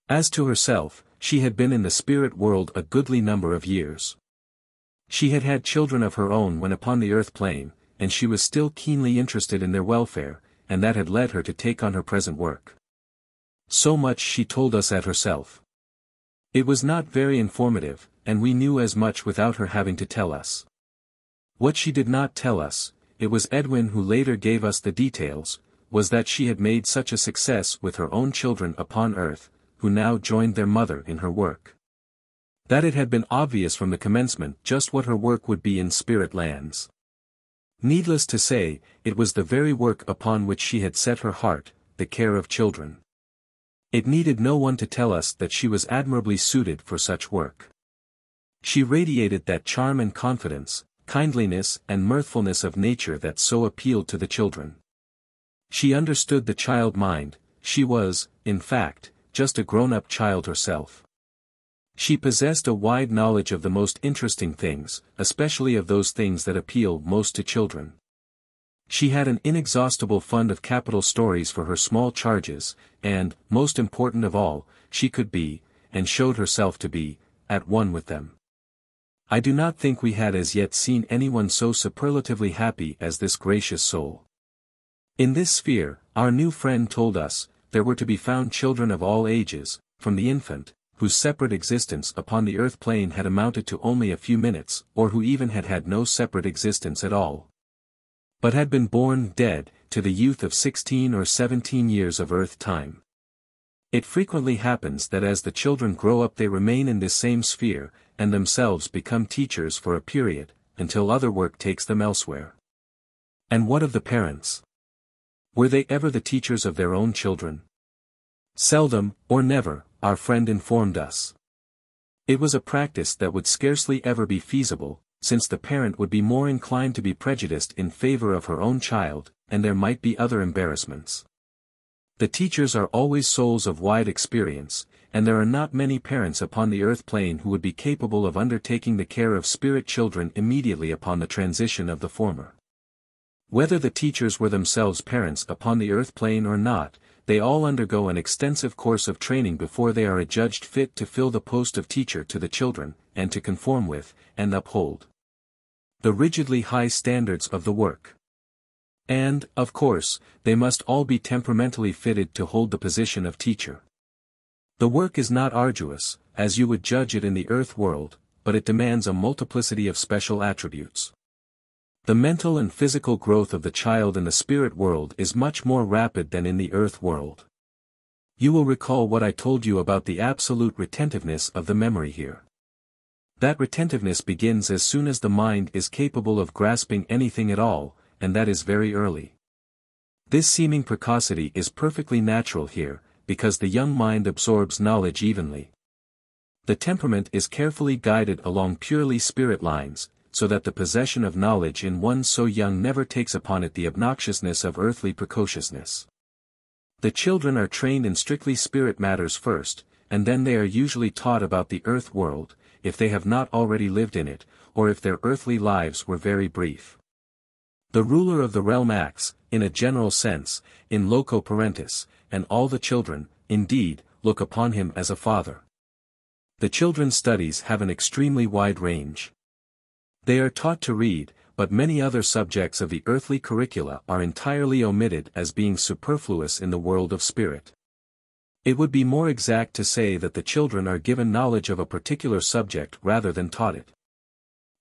As to herself, she had been in the spirit world a goodly number of years. She had had children of her own when upon the earth plane, and she was still keenly interested in their welfare, and that had led her to take on her present work. So much she told us at herself. It was not very informative, and we knew as much without her having to tell us. What she did not tell us, it was Edwin who later gave us the details, was that she had made such a success with her own children upon earth, who now joined their mother in her work. That it had been obvious from the commencement just what her work would be in spirit lands. Needless to say, it was the very work upon which she had set her heart, the care of children. It needed no one to tell us that she was admirably suited for such work. She radiated that charm and confidence, kindliness and mirthfulness of nature that so appealed to the children. She understood the child mind, she was, in fact, just a grown-up child herself. She possessed a wide knowledge of the most interesting things, especially of those things that appeal most to children. She had an inexhaustible fund of capital stories for her small charges, and, most important of all, she could be, and showed herself to be, at one with them. I do not think we had as yet seen anyone so superlatively happy as this gracious soul. In this sphere, our new friend told us, there were to be found children of all ages, from the infant, whose separate existence upon the earth plane had amounted to only a few minutes, or who even had had no separate existence at all, but had been born dead, to the youth of sixteen or seventeen years of earth time. It frequently happens that as the children grow up they remain in this same sphere, and themselves become teachers for a period, until other work takes them elsewhere. And what of the parents? Were they ever the teachers of their own children? Seldom, or never, our friend informed us. It was a practice that would scarcely ever be feasible, since the parent would be more inclined to be prejudiced in favor of her own child, and there might be other embarrassments. The teachers are always souls of wide experience, and there are not many parents upon the earth plane who would be capable of undertaking the care of spirit children immediately upon the transition of the former. Whether the teachers were themselves parents upon the earth plane or not, they all undergo an extensive course of training before they are adjudged fit to fill the post of teacher to the children, and to conform with, and uphold the rigidly high standards of the work. And, of course, they must all be temperamentally fitted to hold the position of teacher. The work is not arduous, as you would judge it in the earth world, but it demands a multiplicity of special attributes. The mental and physical growth of the child in the spirit world is much more rapid than in the earth world. You will recall what I told you about the absolute retentiveness of the memory here. That retentiveness begins as soon as the mind is capable of grasping anything at all, and that is very early. This seeming precocity is perfectly natural here, because the young mind absorbs knowledge evenly. The temperament is carefully guided along purely spirit lines, so that the possession of knowledge in one so young never takes upon it the obnoxiousness of earthly precociousness. The children are trained in strictly spirit matters first, and then they are usually taught about the earth world, if they have not already lived in it, or if their earthly lives were very brief. The ruler of the realm acts, in a general sense, in loco parentis, and all the children, indeed, look upon him as a father. The children's studies have an extremely wide range. They are taught to read, but many other subjects of the earthly curricula are entirely omitted as being superfluous in the world of spirit. It would be more exact to say that the children are given knowledge of a particular subject rather than taught it.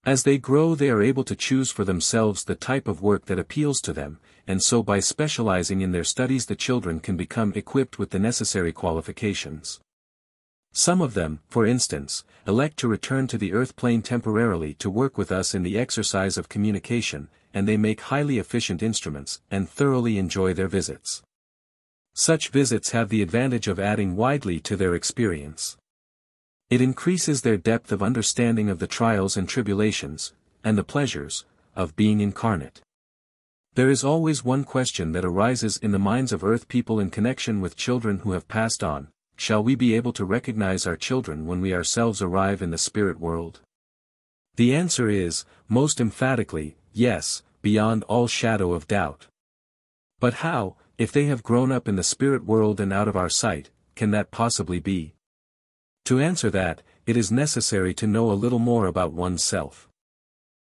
As they grow they are able to choose for themselves the type of work that appeals to them, and so by specializing in their studies the children can become equipped with the necessary qualifications. Some of them, for instance, elect to return to the earth plane temporarily to work with us in the exercise of communication, and they make highly efficient instruments, and thoroughly enjoy their visits. Such visits have the advantage of adding widely to their experience. It increases their depth of understanding of the trials and tribulations, and the pleasures, of being incarnate. There is always one question that arises in the minds of earth people in connection with children who have passed on, shall we be able to recognize our children when we ourselves arrive in the spirit world? The answer is, most emphatically, yes, beyond all shadow of doubt. But how, if they have grown up in the spirit world and out of our sight, can that possibly be? To answer that, it is necessary to know a little more about oneself.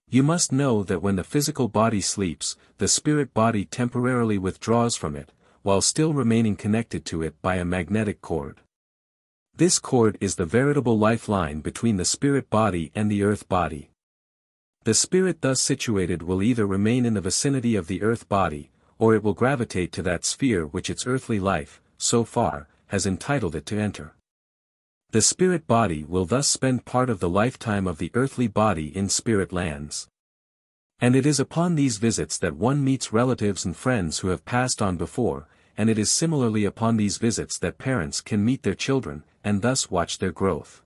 You must know that when the physical body sleeps, the spirit body temporarily withdraws from it, while still remaining connected to it by a magnetic cord. This cord is the veritable lifeline between the spirit body and the earth body. The spirit thus situated will either remain in the vicinity of the earth body, or it will gravitate to that sphere which its earthly life, so far, has entitled it to enter. The spirit body will thus spend part of the lifetime of the earthly body in spirit lands. And it is upon these visits that one meets relatives and friends who have passed on before, and it is similarly upon these visits that parents can meet their children, and thus watch their growth.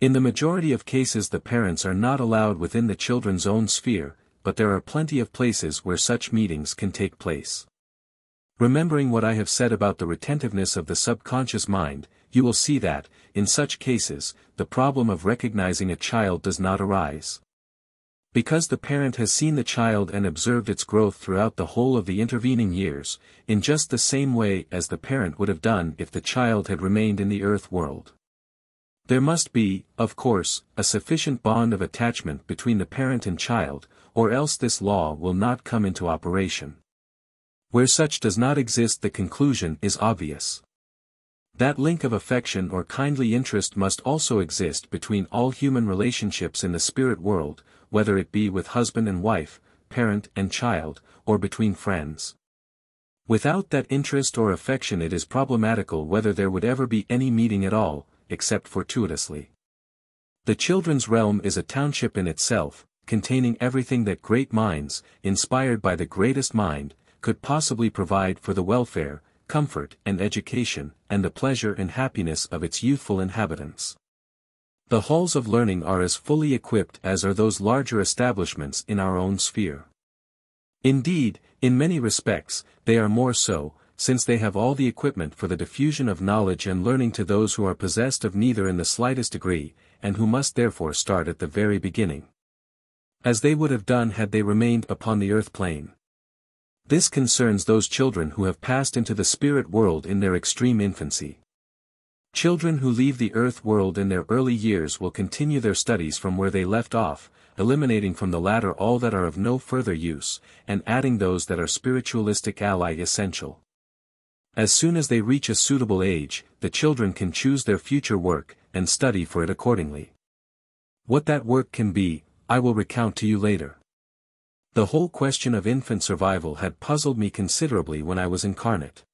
In the majority of cases the parents are not allowed within the children's own sphere, but there are plenty of places where such meetings can take place. Remembering what I have said about the retentiveness of the subconscious mind, you will see that, in such cases, the problem of recognizing a child does not arise. Because the parent has seen the child and observed its growth throughout the whole of the intervening years, in just the same way as the parent would have done if the child had remained in the earth world. There must be, of course, a sufficient bond of attachment between the parent and child, or else this law will not come into operation. Where such does not exist the conclusion is obvious. That link of affection or kindly interest must also exist between all human relationships in the spirit world, whether it be with husband and wife, parent and child, or between friends. Without that interest or affection it is problematical whether there would ever be any meeting at all, except fortuitously. The children's realm is a township in itself, containing everything that great minds, inspired by the greatest mind, could possibly provide for the welfare, comfort and education, and the pleasure and happiness of its youthful inhabitants. The halls of learning are as fully equipped as are those larger establishments in our own sphere. Indeed, in many respects, they are more so, since they have all the equipment for the diffusion of knowledge and learning to those who are possessed of neither in the slightest degree, and who must therefore start at the very beginning. As they would have done had they remained upon the earth plane. This concerns those children who have passed into the spirit world in their extreme infancy. Children who leave the earth world in their early years will continue their studies from where they left off, eliminating from the latter all that are of no further use, and adding those that are spiritualistic ally essential. As soon as they reach a suitable age, the children can choose their future work, and study for it accordingly. What that work can be, I will recount to you later. The whole question of infant survival had puzzled me considerably when I was incarnate.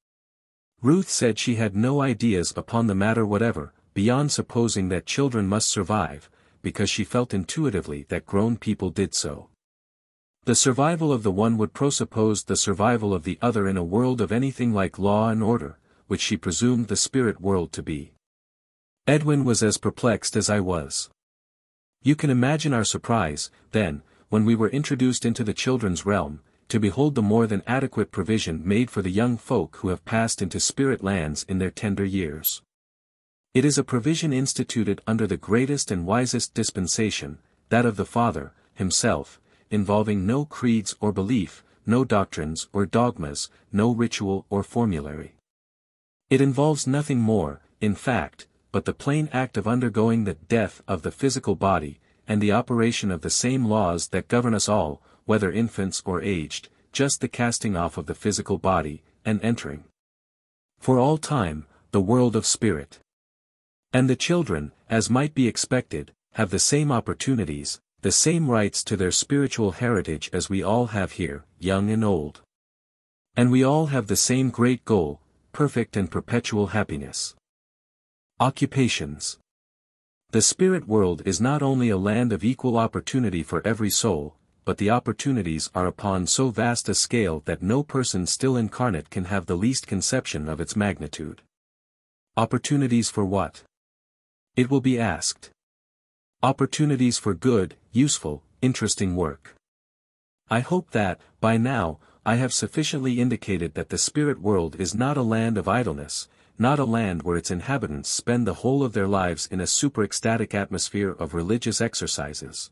Ruth said she had no ideas upon the matter whatever, beyond supposing that children must survive, because she felt intuitively that grown people did so. The survival of the one would presuppose the survival of the other in a world of anything like law and order, which she presumed the spirit world to be. Edwin was as perplexed as I was. You can imagine our surprise, then, when we were introduced into the children's realm, to behold the more than adequate provision made for the young folk who have passed into spirit lands in their tender years. It is a provision instituted under the greatest and wisest dispensation, that of the Father, himself, involving no creeds or belief, no doctrines or dogmas, no ritual or formulary. It involves nothing more, in fact, but the plain act of undergoing the death of the physical body, and the operation of the same laws that govern us all, whether infants or aged, just the casting off of the physical body, and entering. For all time, the world of spirit. And the children, as might be expected, have the same opportunities, the same rights to their spiritual heritage as we all have here, young and old. And we all have the same great goal, perfect and perpetual happiness. Occupations The spirit world is not only a land of equal opportunity for every soul, but the opportunities are upon so vast a scale that no person still incarnate can have the least conception of its magnitude. Opportunities for what? It will be asked. Opportunities for good, useful, interesting work. I hope that, by now, I have sufficiently indicated that the spirit world is not a land of idleness, not a land where its inhabitants spend the whole of their lives in a super-ecstatic atmosphere of religious exercises.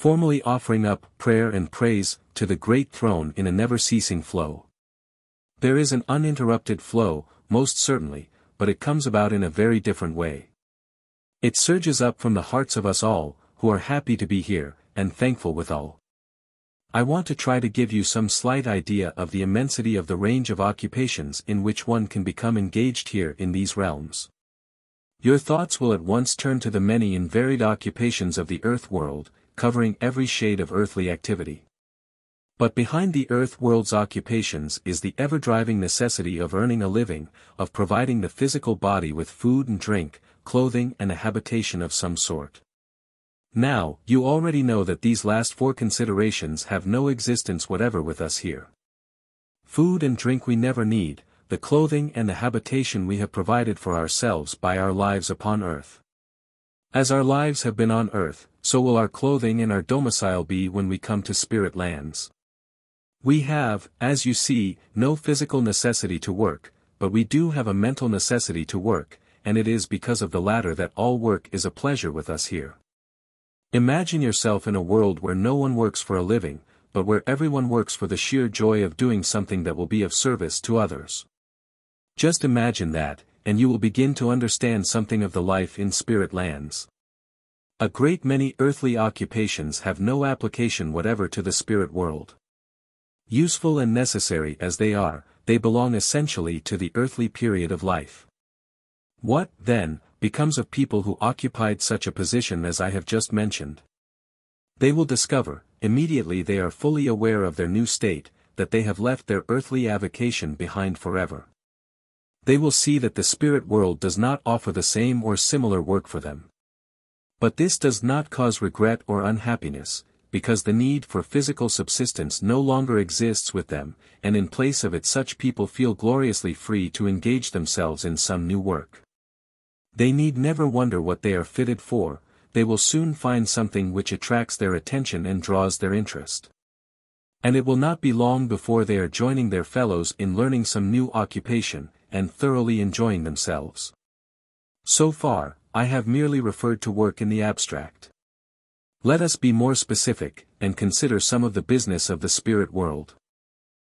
formally offering up prayer and praise to the great throne in a never-ceasing flow. There is an uninterrupted flow, most certainly, but it comes about in a very different way. It surges up from the hearts of us all, who are happy to be here, and thankful withal. I want to try to give you some slight idea of the immensity of the range of occupations in which one can become engaged here in these realms. Your thoughts will at once turn to the many and varied occupations of the earth world, covering every shade of earthly activity. But behind the earth world's occupations is the ever-driving necessity of earning a living, of providing the physical body with food and drink, clothing and a habitation of some sort. Now, you already know that these last four considerations have no existence whatever with us here. Food and drink we never need, the clothing and the habitation we have provided for ourselves by our lives upon earth. As our lives have been on earth, so will our clothing and our domicile be when we come to spirit lands. We have, as you see, no physical necessity to work, but we do have a mental necessity to work, and it is because of the latter that all work is a pleasure with us here. Imagine yourself in a world where no one works for a living, but where everyone works for the sheer joy of doing something that will be of service to others. Just imagine that, and you will begin to understand something of the life in spirit lands. A great many earthly occupations have no application whatever to the spirit world. Useful and necessary as they are, they belong essentially to the earthly period of life. What, then, becomes of people who occupied such a position as I have just mentioned? They will discover, immediately they are fully aware of their new state, that they have left their earthly avocation behind forever. They will see that the spirit world does not offer the same or similar work for them. But this does not cause regret or unhappiness, because the need for physical subsistence no longer exists with them, and in place of it such people feel gloriously free to engage themselves in some new work. They need never wonder what they are fitted for, they will soon find something which attracts their attention and draws their interest. And it will not be long before they are joining their fellows in learning some new occupation, and thoroughly enjoying themselves. So far, I have merely referred to work in the abstract. Let us be more specific, and consider some of the business of the spirit world.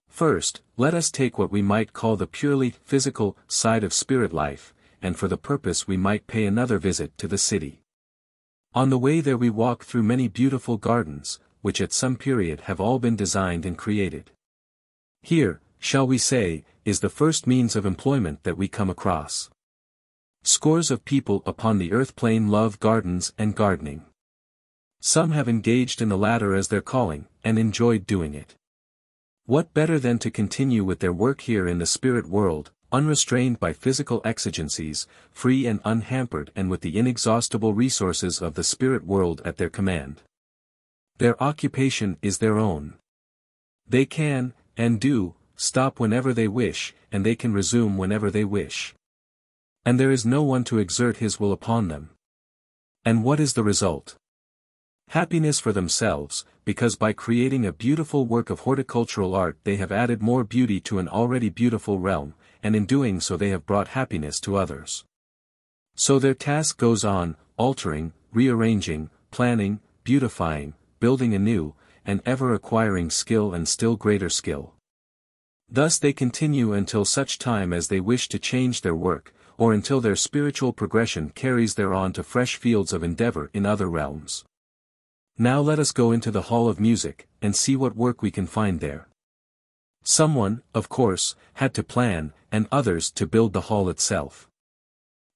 First, let us take what we might call the purely physical side of spirit life, and for the purpose we might pay another visit to the city. On the way there we walk through many beautiful gardens, which at some period have all been designed and created. Here, shall we say, is the first means of employment that we come across. Scores of people upon the earth plane love gardens and gardening. Some have engaged in the latter as their calling, and enjoyed doing it. What better than to continue with their work here in the spirit world, unrestrained by physical exigencies, free and unhampered and with the inexhaustible resources of the spirit world at their command. Their occupation is their own. They can, and do, stop whenever they wish, and they can resume whenever they wish. And there is no one to exert his will upon them. And what is the result? Happiness for themselves, because by creating a beautiful work of horticultural art they have added more beauty to an already beautiful realm, and in doing so they have brought happiness to others. So their task goes on, altering, rearranging, planning, beautifying, building anew, and ever acquiring skill and still greater skill. Thus they continue until such time as they wish to change their work, or until their spiritual progression carries their on to fresh fields of endeavor in other realms. Now let us go into the Hall of Music, and see what work we can find there. Someone, of course, had to plan, and others to build the hall itself.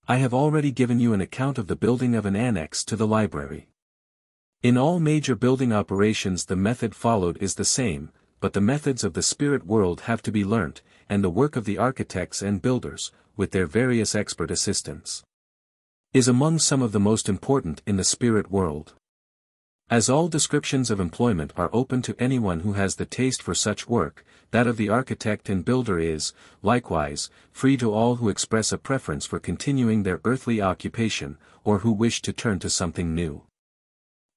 I have already given you an account of the building of an annex to the library. In all major building operations the method followed is the same, but the methods of the spirit world have to be learnt, and the work of the architects and builders, with their various expert assistants. Is among some of the most important in the spirit world. As all descriptions of employment are open to anyone who has the taste for such work, that of the architect and builder is, likewise, free to all who express a preference for continuing their earthly occupation, or who wish to turn to something new.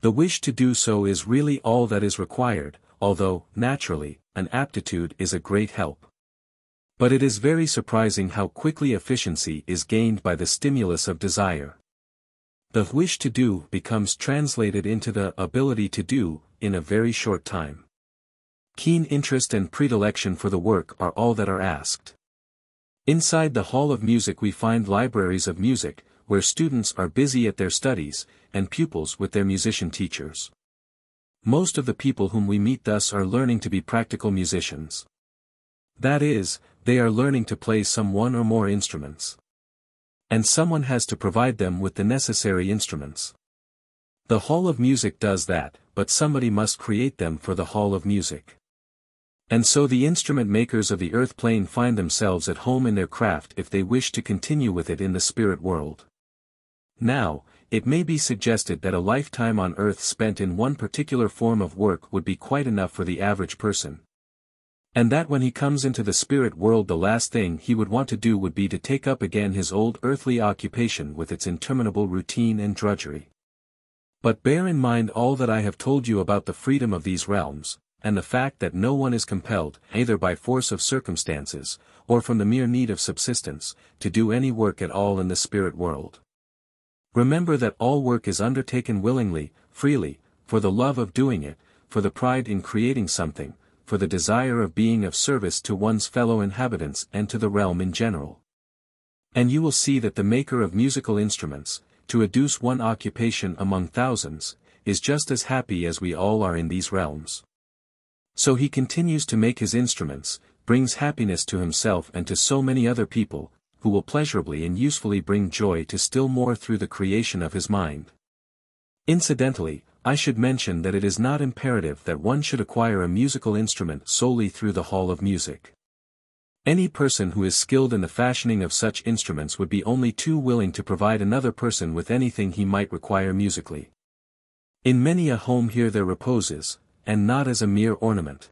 The wish to do so is really all that is required, although, naturally, an aptitude is a great help. But it is very surprising how quickly efficiency is gained by the stimulus of desire. The wish to do becomes translated into the ability to do, in a very short time. Keen interest and predilection for the work are all that are asked. Inside the Hall of Music we find libraries of music, where students are busy at their studies, and pupils with their musician teachers. Most of the people whom we meet thus are learning to be practical musicians. That is, they are learning to play some one or more instruments. And someone has to provide them with the necessary instruments. The Hall of Music does that, but somebody must create them for the Hall of Music. And so the instrument makers of the earth plane find themselves at home in their craft if they wish to continue with it in the spirit world. Now, it may be suggested that a lifetime on earth spent in one particular form of work would be quite enough for the average person. And that when he comes into the spirit world the last thing he would want to do would be to take up again his old earthly occupation with its interminable routine and drudgery. But bear in mind all that I have told you about the freedom of these realms, and the fact that no one is compelled, either by force of circumstances, or from the mere need of subsistence, to do any work at all in the spirit world. Remember that all work is undertaken willingly, freely, for the love of doing it, for the pride in creating something, for the desire of being of service to one's fellow inhabitants and to the realm in general. And you will see that the maker of musical instruments, to adduce one occupation among thousands, is just as happy as we all are in these realms. So he continues to make his instruments, brings happiness to himself and to so many other people, who will pleasurably and usefully bring joy to still more through the creation of his mind. Incidentally, I should mention that it is not imperative that one should acquire a musical instrument solely through the Hall of Music. Any person who is skilled in the fashioning of such instruments would be only too willing to provide another person with anything he might require musically. In many a home here there reposes, and not as a mere ornament.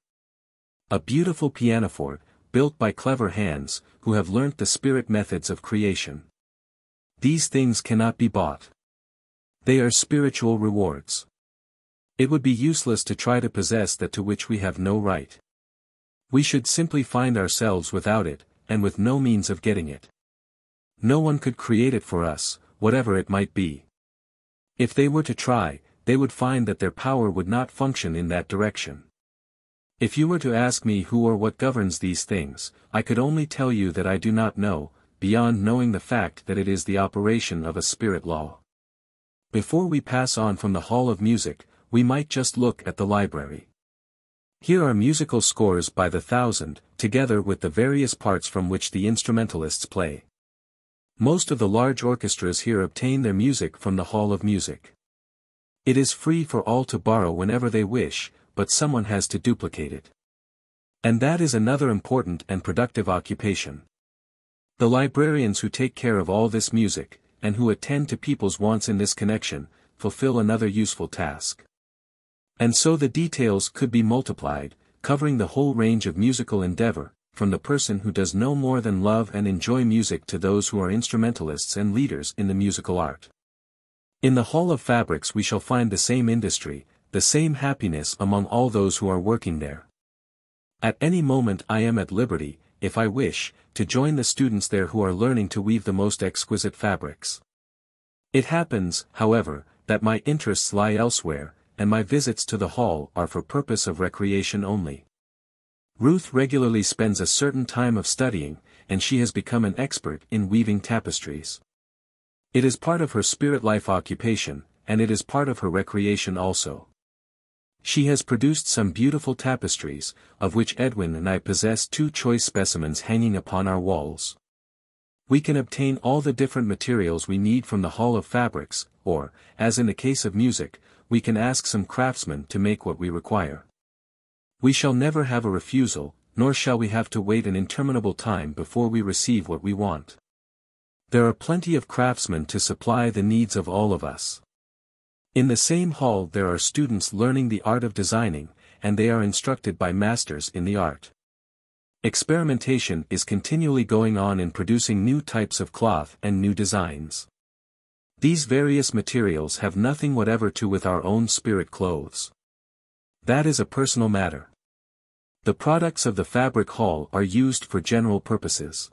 A beautiful pianoforte, built by clever hands, who have learnt the spirit methods of creation. These things cannot be bought. They are spiritual rewards. It would be useless to try to possess that to which we have no right. We should simply find ourselves without it, and with no means of getting it. No one could create it for us, whatever it might be. If they were to try, they would find that their power would not function in that direction. If you were to ask me who or what governs these things, I could only tell you that I do not know, beyond knowing the fact that it is the operation of a spirit law. Before we pass on from the Hall of Music, we might just look at the library. Here are musical scores by the thousand, together with the various parts from which the instrumentalists play. Most of the large orchestras here obtain their music from the Hall of Music. It is free for all to borrow whenever they wish, but someone has to duplicate it. And that is another important and productive occupation. The librarians who take care of all this music, and who attend to people's wants in this connection, fulfill another useful task. And so the details could be multiplied, covering the whole range of musical endeavor, from the person who does no more than love and enjoy music to those who are instrumentalists and leaders in the musical art. In the Hall of Fabrics we shall find the same industry, the same happiness among all those who are working there. At any moment I am at liberty, if I wish, to join the students there who are learning to weave the most exquisite fabrics. It happens, however, that my interests lie elsewhere, and my visits to the hall are for purpose of recreation only. Ruth regularly spends a certain time of studying, and she has become an expert in weaving tapestries. It is part of her spirit life occupation, and it is part of her recreation also. She has produced some beautiful tapestries, of which Edwin and I possess two choice specimens hanging upon our walls. We can obtain all the different materials we need from the Hall of Fabrics, or, as in the case of music, we can ask some craftsmen to make what we require. We shall never have a refusal, nor shall we have to wait an interminable time before we receive what we want. There are plenty of craftsmen to supply the needs of all of us. In the same hall there are students learning the art of designing, and they are instructed by masters in the art. Experimentation is continually going on in producing new types of cloth and new designs. These various materials have nothing whatever to with our own spirit clothes. That is a personal matter. The products of the fabric hall are used for general purposes.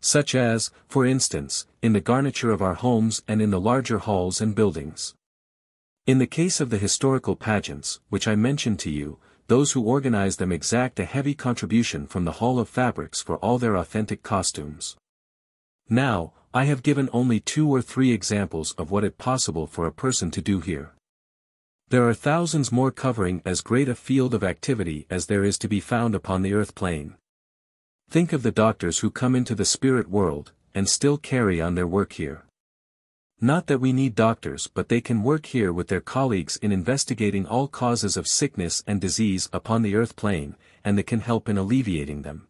Such as, for instance, in the garniture of our homes and in the larger halls and buildings. In the case of the historical pageants, which I mentioned to you, those who organize them exact a heavy contribution from the Hall of Fabrics for all their authentic costumes. Now, I have given only two or three examples of what it possible for a person to do here. There are thousands more covering as great a field of activity as there is to be found upon the earth plane. Think of the doctors who come into the spirit world, and still carry on their work here. Not that we need doctors but they can work here with their colleagues in investigating all causes of sickness and disease upon the earth plane, and they can help in alleviating them.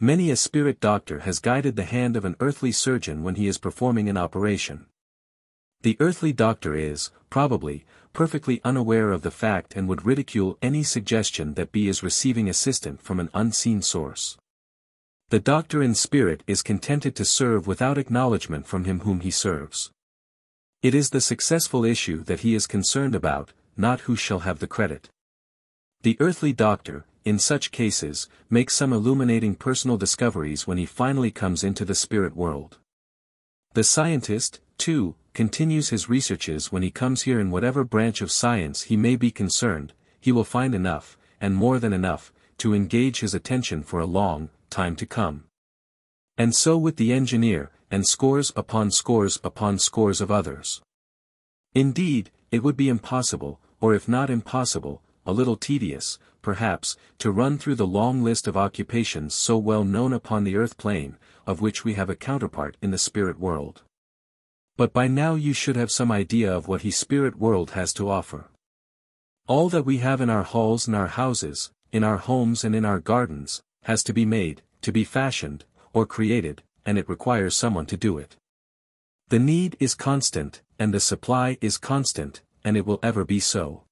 Many a spirit doctor has guided the hand of an earthly surgeon when he is performing an operation. The earthly doctor is, probably, perfectly unaware of the fact and would ridicule any suggestion that B is receiving assistance from an unseen source. The doctor in spirit is contented to serve without acknowledgement from him whom he serves. It is the successful issue that he is concerned about, not who shall have the credit. The earthly doctor, in such cases, makes some illuminating personal discoveries when he finally comes into the spirit world. The scientist, too, continues his researches when he comes here in whatever branch of science he may be concerned, he will find enough, and more than enough, to engage his attention for a long, time to come. And so with the engineer, and scores upon scores upon scores of others. Indeed, it would be impossible, or if not impossible, a little tedious, perhaps, to run through the long list of occupations so well known upon the earth plane, of which we have a counterpart in the spirit world. But by now you should have some idea of what his spirit world has to offer. All that we have in our halls and our houses, in our homes and in our gardens, has to be made, to be fashioned, or created, and it requires someone to do it. The need is constant, and the supply is constant, and it will ever be so.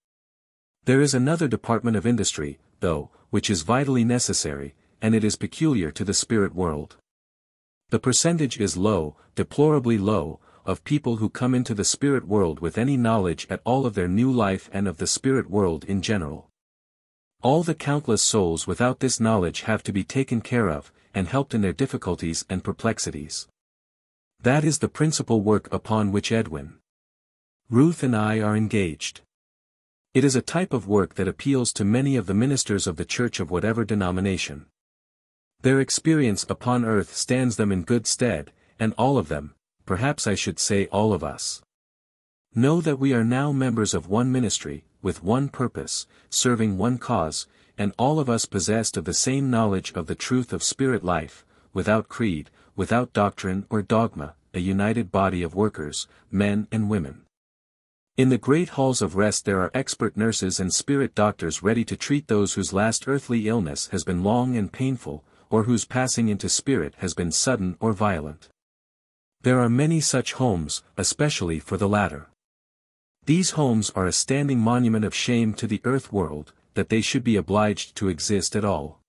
There is another department of industry, though, which is vitally necessary, and it is peculiar to the spirit world. The percentage is low, deplorably low, of people who come into the spirit world with any knowledge at all of their new life and of the spirit world in general. All the countless souls without this knowledge have to be taken care of, and helped in their difficulties and perplexities. That is the principal work upon which Edwin, Ruth and I are engaged. It is a type of work that appeals to many of the ministers of the church of whatever denomination. Their experience upon earth stands them in good stead, and all of them, perhaps I should say all of us. Know that we are now members of one ministry, with one purpose, serving one cause, and all of us possessed of the same knowledge of the truth of spirit life, without creed, without doctrine or dogma, a united body of workers, men and women. In the great halls of rest there are expert nurses and spirit doctors ready to treat those whose last earthly illness has been long and painful, or whose passing into spirit has been sudden or violent. There are many such homes, especially for the latter. These homes are a standing monument of shame to the earth world, that they should be obliged to exist at all.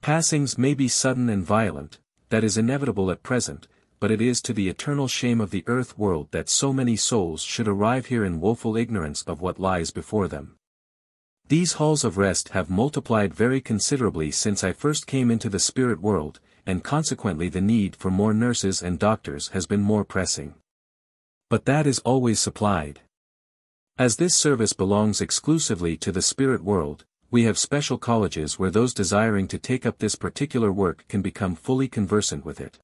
Passings may be sudden and violent, that is inevitable at present, but it is to the eternal shame of the earth world that so many souls should arrive here in woeful ignorance of what lies before them. These halls of rest have multiplied very considerably since I first came into the spirit world, and consequently the need for more nurses and doctors has been more pressing. But that is always supplied. As this service belongs exclusively to the spirit world, we have special colleges where those desiring to take up this particular work can become fully conversant with it.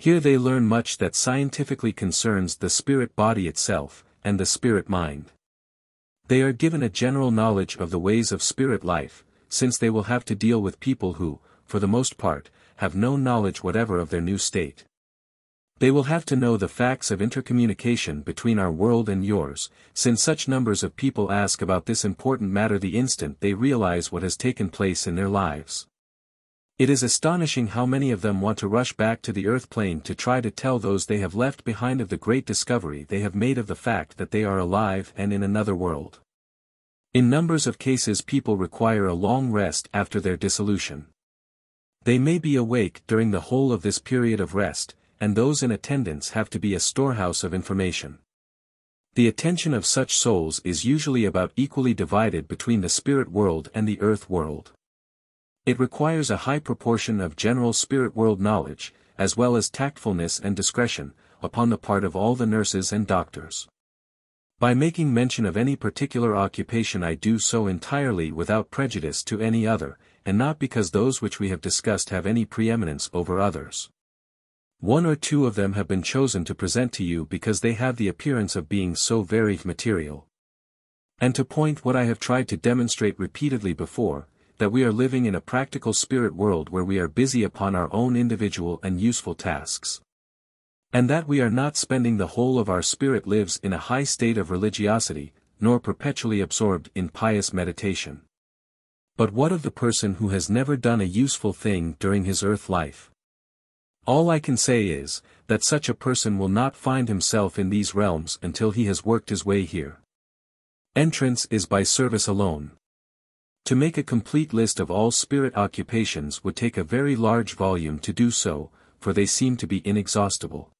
Here they learn much that scientifically concerns the spirit body itself, and the spirit mind. They are given a general knowledge of the ways of spirit life, since they will have to deal with people who, for the most part, have no knowledge whatever of their new state. They will have to know the facts of intercommunication between our world and yours, since such numbers of people ask about this important matter the instant they realize what has taken place in their lives. It is astonishing how many of them want to rush back to the earth plane to try to tell those they have left behind of the great discovery they have made of the fact that they are alive and in another world. In numbers of cases people require a long rest after their dissolution. They may be awake during the whole of this period of rest, and those in attendance have to be a storehouse of information. The attention of such souls is usually about equally divided between the spirit world and the earth world. It requires a high proportion of general spirit world knowledge, as well as tactfulness and discretion, upon the part of all the nurses and doctors. By making mention of any particular occupation I do so entirely without prejudice to any other, and not because those which we have discussed have any preeminence over others. One or two of them have been chosen to present to you because they have the appearance of being so very material. And to point what I have tried to demonstrate repeatedly before, that we are living in a practical spirit world where we are busy upon our own individual and useful tasks. And that we are not spending the whole of our spirit lives in a high state of religiosity, nor perpetually absorbed in pious meditation. But what of the person who has never done a useful thing during his earth life? All I can say is, that such a person will not find himself in these realms until he has worked his way here. Entrance is by service alone. To make a complete list of all spirit occupations would take a very large volume to do so, for they seem to be inexhaustible.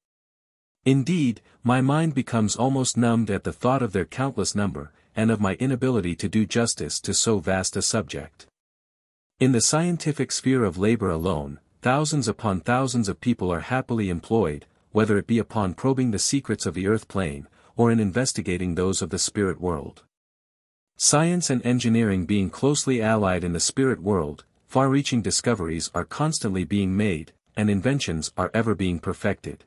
Indeed, my mind becomes almost numbed at the thought of their countless number, and of my inability to do justice to so vast a subject. In the scientific sphere of labor alone, thousands upon thousands of people are happily employed, whether it be upon probing the secrets of the earth plane, or in investigating those of the spirit world. Science and engineering being closely allied in the spirit world, far-reaching discoveries are constantly being made, and inventions are ever being perfected.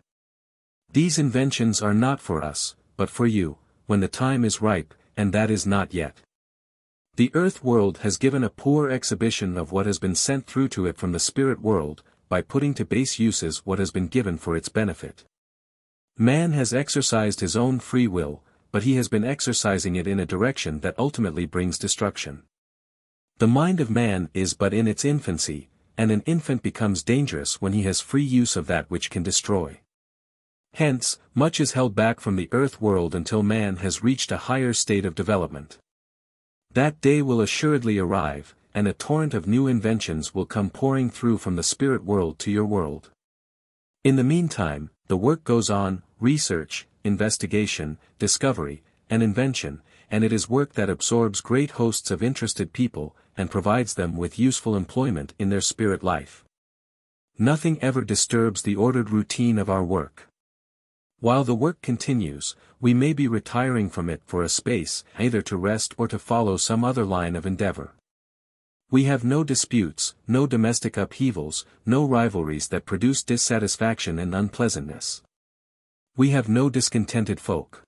These inventions are not for us, but for you, when the time is ripe, and that is not yet. The earth world has given a poor exhibition of what has been sent through to it from the spirit world, by putting to base uses what has been given for its benefit. Man has exercised his own free will, but he has been exercising it in a direction that ultimately brings destruction. The mind of man is but in its infancy, and an infant becomes dangerous when he has free use of that which can destroy. Hence, much is held back from the earth world until man has reached a higher state of development. That day will assuredly arrive, and a torrent of new inventions will come pouring through from the spirit world to your world. In the meantime, the work goes on, research, investigation, discovery, and invention, and it is work that absorbs great hosts of interested people, and provides them with useful employment in their spirit life. Nothing ever disturbs the ordered routine of our work. While the work continues, we may be retiring from it for a space, either to rest or to follow some other line of endeavor. We have no disputes, no domestic upheavals, no rivalries that produce dissatisfaction and unpleasantness. We have no discontented folk.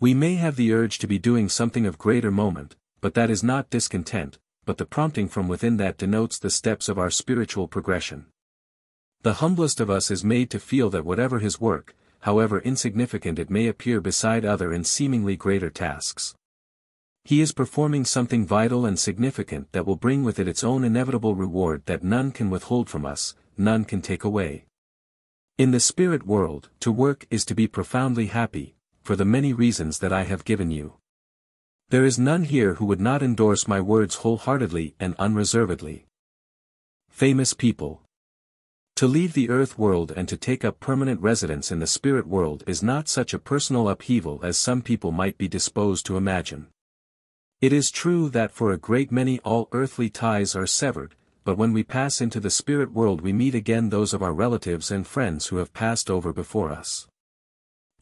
We may have the urge to be doing something of greater moment, but that is not discontent, but the prompting from within that denotes the steps of our spiritual progression. The humblest of us is made to feel that whatever his work, however insignificant it may appear beside other and seemingly greater tasks. He is performing something vital and significant that will bring with it its own inevitable reward that none can withhold from us, none can take away. In the spirit world, to work is to be profoundly happy, for the many reasons that I have given you. There is none here who would not endorse my words wholeheartedly and unreservedly. Famous people to leave the earth world and to take up permanent residence in the spirit world is not such a personal upheaval as some people might be disposed to imagine. It is true that for a great many all earthly ties are severed, but when we pass into the spirit world we meet again those of our relatives and friends who have passed over before us.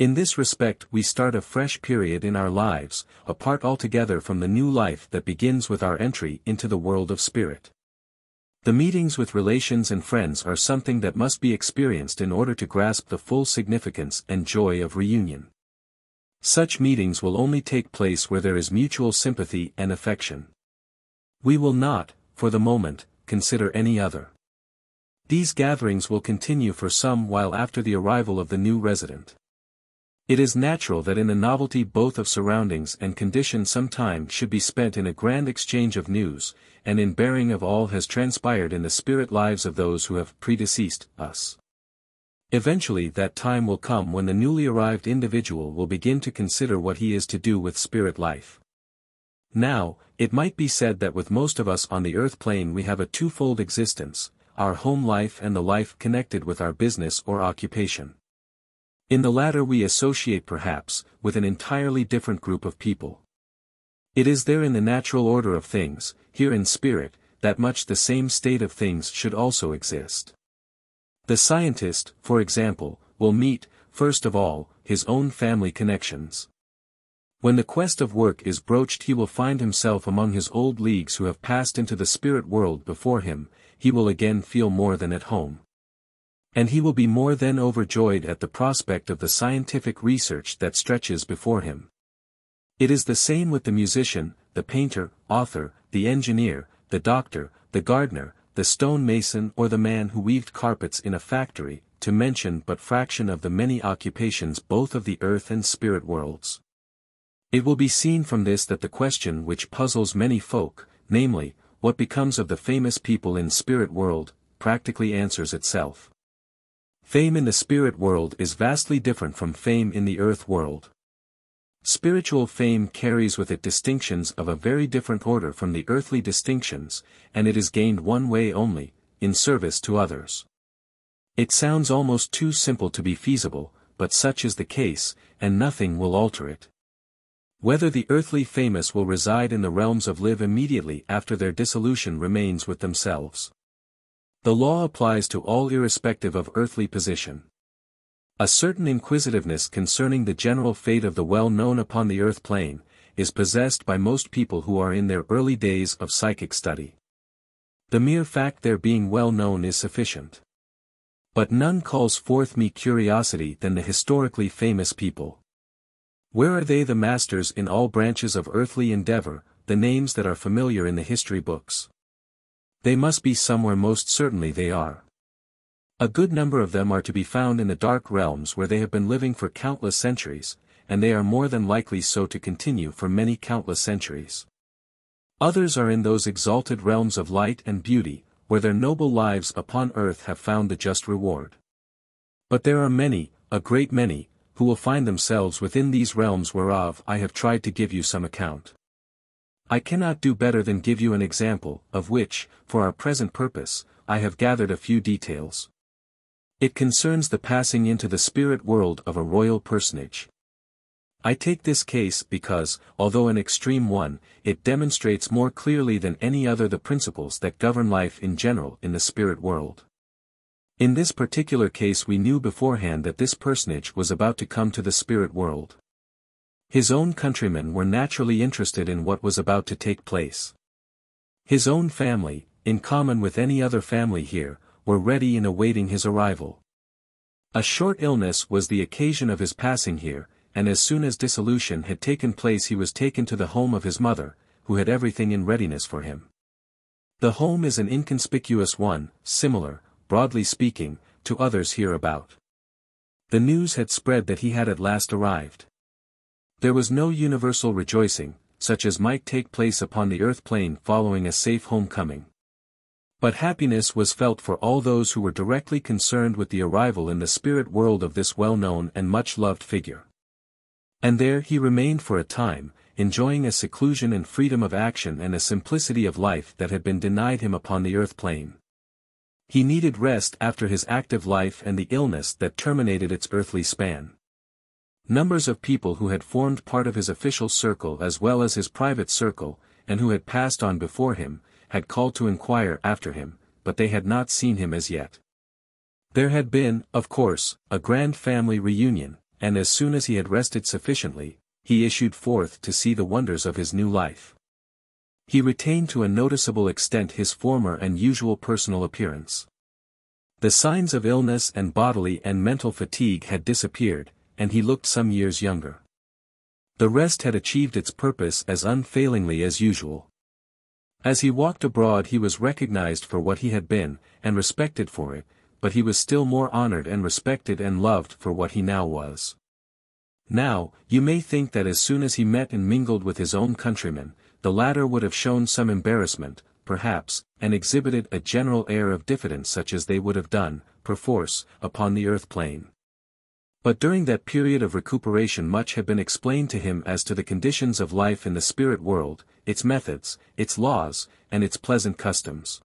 In this respect we start a fresh period in our lives, apart altogether from the new life that begins with our entry into the world of spirit. The meetings with relations and friends are something that must be experienced in order to grasp the full significance and joy of reunion. Such meetings will only take place where there is mutual sympathy and affection. We will not, for the moment, consider any other. These gatherings will continue for some while after the arrival of the new resident. It is natural that in the novelty both of surroundings and condition some time should be spent in a grand exchange of news, and in bearing of all has transpired in the spirit lives of those who have predeceased us. Eventually that time will come when the newly arrived individual will begin to consider what he is to do with spirit life. Now, it might be said that with most of us on the earth plane we have a twofold existence, our home life and the life connected with our business or occupation. In the latter we associate perhaps, with an entirely different group of people. It is there in the natural order of things, here in spirit, that much the same state of things should also exist. The scientist, for example, will meet, first of all, his own family connections. When the quest of work is broached he will find himself among his old leagues who have passed into the spirit world before him, he will again feel more than at home. And he will be more than overjoyed at the prospect of the scientific research that stretches before him. It is the same with the musician, the painter, author, the engineer, the doctor, the gardener, the stonemason or the man who weaved carpets in a factory, to mention but fraction of the many occupations both of the earth and spirit worlds. It will be seen from this that the question which puzzles many folk, namely, what becomes of the famous people in spirit world, practically answers itself. Fame in the spirit world is vastly different from fame in the earth world. Spiritual fame carries with it distinctions of a very different order from the earthly distinctions, and it is gained one way only, in service to others. It sounds almost too simple to be feasible, but such is the case, and nothing will alter it. Whether the earthly famous will reside in the realms of live immediately after their dissolution remains with themselves. The law applies to all irrespective of earthly position. A certain inquisitiveness concerning the general fate of the well-known upon the earth plane, is possessed by most people who are in their early days of psychic study. The mere fact their being well known is sufficient. But none calls forth me curiosity than the historically famous people. Where are they the masters in all branches of earthly endeavor, the names that are familiar in the history books? They must be somewhere most certainly they are. A good number of them are to be found in the dark realms where they have been living for countless centuries, and they are more than likely so to continue for many countless centuries. Others are in those exalted realms of light and beauty, where their noble lives upon earth have found the just reward. But there are many, a great many, who will find themselves within these realms whereof I have tried to give you some account. I cannot do better than give you an example, of which, for our present purpose, I have gathered a few details. It concerns the passing into the spirit world of a royal personage. I take this case because, although an extreme one, it demonstrates more clearly than any other the principles that govern life in general in the spirit world. In this particular case we knew beforehand that this personage was about to come to the spirit world. His own countrymen were naturally interested in what was about to take place. His own family, in common with any other family here, were ready in awaiting his arrival. A short illness was the occasion of his passing here, and as soon as dissolution had taken place he was taken to the home of his mother, who had everything in readiness for him. The home is an inconspicuous one, similar, broadly speaking, to others hereabout. The news had spread that he had at last arrived. There was no universal rejoicing, such as might take place upon the earth plane following a safe homecoming. But happiness was felt for all those who were directly concerned with the arrival in the spirit world of this well-known and much-loved figure. And there he remained for a time, enjoying a seclusion and freedom of action and a simplicity of life that had been denied him upon the earth plane. He needed rest after his active life and the illness that terminated its earthly span. Numbers of people who had formed part of his official circle as well as his private circle, and who had passed on before him, had called to inquire after him, but they had not seen him as yet. There had been, of course, a grand family reunion, and as soon as he had rested sufficiently, he issued forth to see the wonders of his new life. He retained to a noticeable extent his former and usual personal appearance. The signs of illness and bodily and mental fatigue had disappeared, and he looked some years younger. The rest had achieved its purpose as unfailingly as usual. As he walked abroad he was recognized for what he had been, and respected for it, but he was still more honored and respected and loved for what he now was. Now, you may think that as soon as he met and mingled with his own countrymen, the latter would have shown some embarrassment, perhaps, and exhibited a general air of diffidence such as they would have done, perforce, upon the earth plane. But during that period of recuperation much had been explained to him as to the conditions of life in the spirit world, its methods, its laws, and its pleasant customs.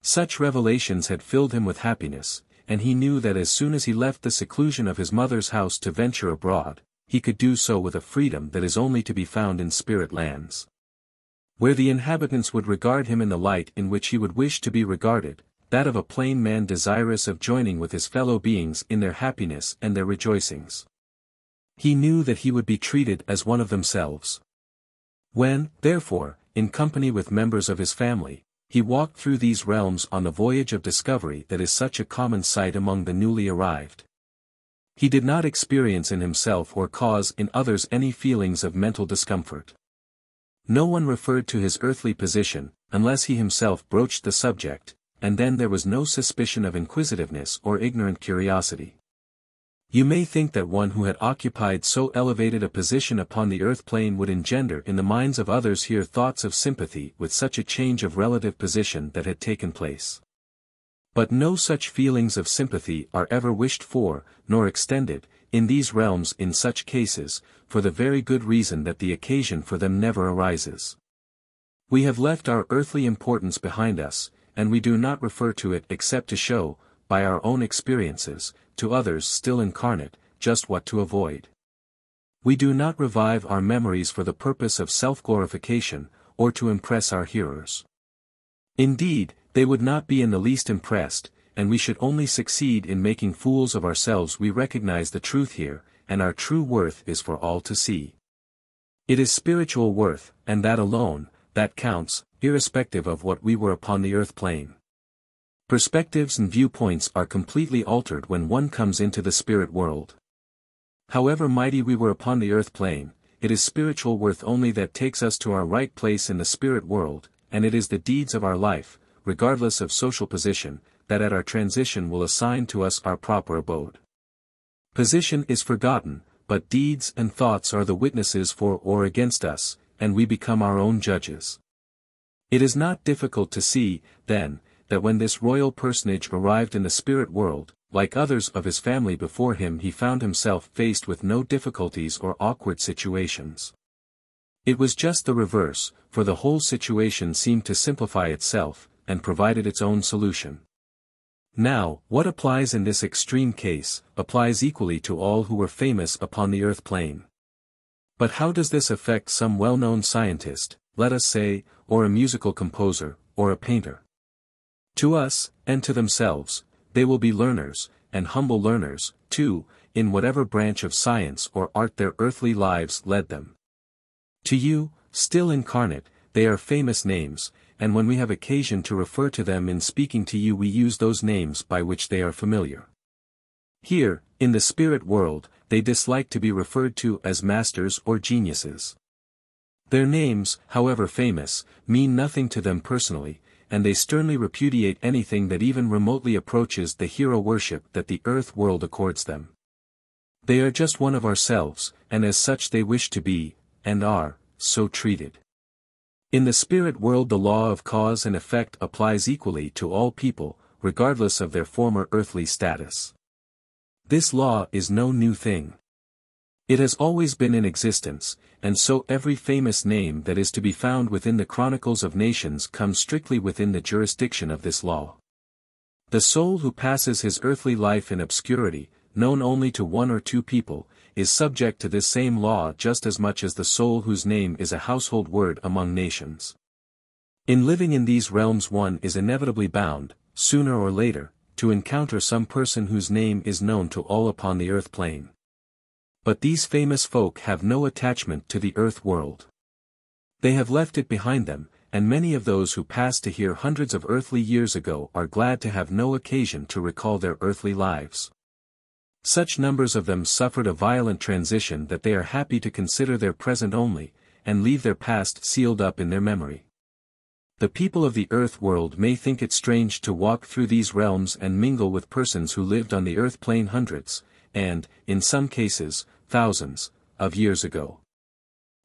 Such revelations had filled him with happiness, and he knew that as soon as he left the seclusion of his mother's house to venture abroad, he could do so with a freedom that is only to be found in spirit lands. Where the inhabitants would regard him in the light in which he would wish to be regarded, that of a plain man desirous of joining with his fellow beings in their happiness and their rejoicings. He knew that he would be treated as one of themselves. When, therefore, in company with members of his family, he walked through these realms on the voyage of discovery that is such a common sight among the newly arrived. He did not experience in himself or cause in others any feelings of mental discomfort. No one referred to his earthly position, unless he himself broached the subject, and then there was no suspicion of inquisitiveness or ignorant curiosity. You may think that one who had occupied so elevated a position upon the earth plane would engender in the minds of others here thoughts of sympathy with such a change of relative position that had taken place. But no such feelings of sympathy are ever wished for, nor extended, in these realms in such cases, for the very good reason that the occasion for them never arises. We have left our earthly importance behind us, and we do not refer to it except to show, by our own experiences, to others still incarnate, just what to avoid. We do not revive our memories for the purpose of self-glorification, or to impress our hearers. Indeed, they would not be in the least impressed, and we should only succeed in making fools of ourselves we recognize the truth here, and our true worth is for all to see. It is spiritual worth, and that alone, that counts, irrespective of what we were upon the earth plane. Perspectives and viewpoints are completely altered when one comes into the spirit world. However mighty we were upon the earth plane, it is spiritual worth only that takes us to our right place in the spirit world, and it is the deeds of our life, regardless of social position, that at our transition will assign to us our proper abode. Position is forgotten, but deeds and thoughts are the witnesses for or against us, and we become our own judges. It is not difficult to see, then, that when this royal personage arrived in the spirit world, like others of his family before him he found himself faced with no difficulties or awkward situations. It was just the reverse, for the whole situation seemed to simplify itself, and provided its own solution. Now, what applies in this extreme case, applies equally to all who were famous upon the earth plane. But how does this affect some well-known scientist, let us say, or a musical composer, or a painter? To us, and to themselves, they will be learners, and humble learners, too, in whatever branch of science or art their earthly lives led them. To you, still incarnate, they are famous names, and when we have occasion to refer to them in speaking to you we use those names by which they are familiar. Here, in the spirit world, they dislike to be referred to as masters or geniuses. Their names, however famous, mean nothing to them personally, and they sternly repudiate anything that even remotely approaches the hero worship that the earth world accords them. They are just one of ourselves, and as such they wish to be, and are, so treated. In the spirit world the law of cause and effect applies equally to all people, regardless of their former earthly status. This law is no new thing. It has always been in existence, and so every famous name that is to be found within the chronicles of nations comes strictly within the jurisdiction of this law. The soul who passes his earthly life in obscurity, known only to one or two people, is subject to this same law just as much as the soul whose name is a household word among nations. In living in these realms one is inevitably bound, sooner or later, to encounter some person whose name is known to all upon the earth plane. But these famous folk have no attachment to the earth world. They have left it behind them, and many of those who passed to here hundreds of earthly years ago are glad to have no occasion to recall their earthly lives. Such numbers of them suffered a violent transition that they are happy to consider their present only, and leave their past sealed up in their memory. The people of the earth world may think it strange to walk through these realms and mingle with persons who lived on the earth plane hundreds, and, in some cases, thousands, of years ago.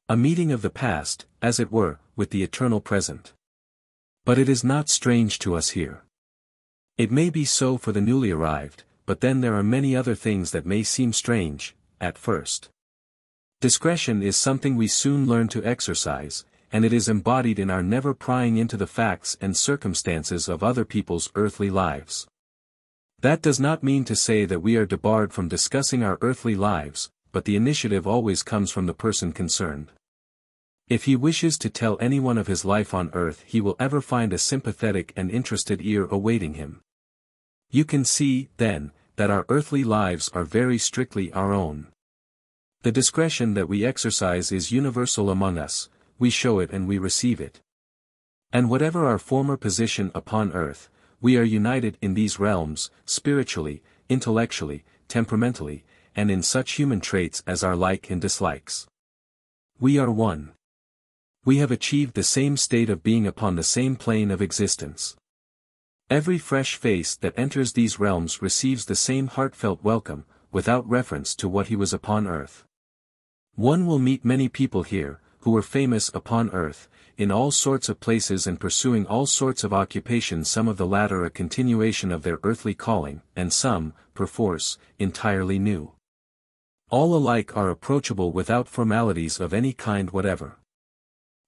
A meeting of the past, as it were, with the eternal present. But it is not strange to us here. It may be so for the newly arrived, but then there are many other things that may seem strange, at first. Discretion is something we soon learn to exercise, and it is embodied in our never prying into the facts and circumstances of other people's earthly lives. That does not mean to say that we are debarred from discussing our earthly lives, but the initiative always comes from the person concerned. If he wishes to tell anyone of his life on earth he will ever find a sympathetic and interested ear awaiting him. You can see, then, that our earthly lives are very strictly our own. The discretion that we exercise is universal among us, we show it and we receive it. And whatever our former position upon earth, we are united in these realms, spiritually, intellectually, temperamentally, and in such human traits as our like and dislikes. We are one. We have achieved the same state of being upon the same plane of existence. Every fresh face that enters these realms receives the same heartfelt welcome, without reference to what he was upon earth. One will meet many people here, who were famous upon earth, in all sorts of places and pursuing all sorts of occupations some of the latter a continuation of their earthly calling, and some, perforce, entirely new. All alike are approachable without formalities of any kind whatever.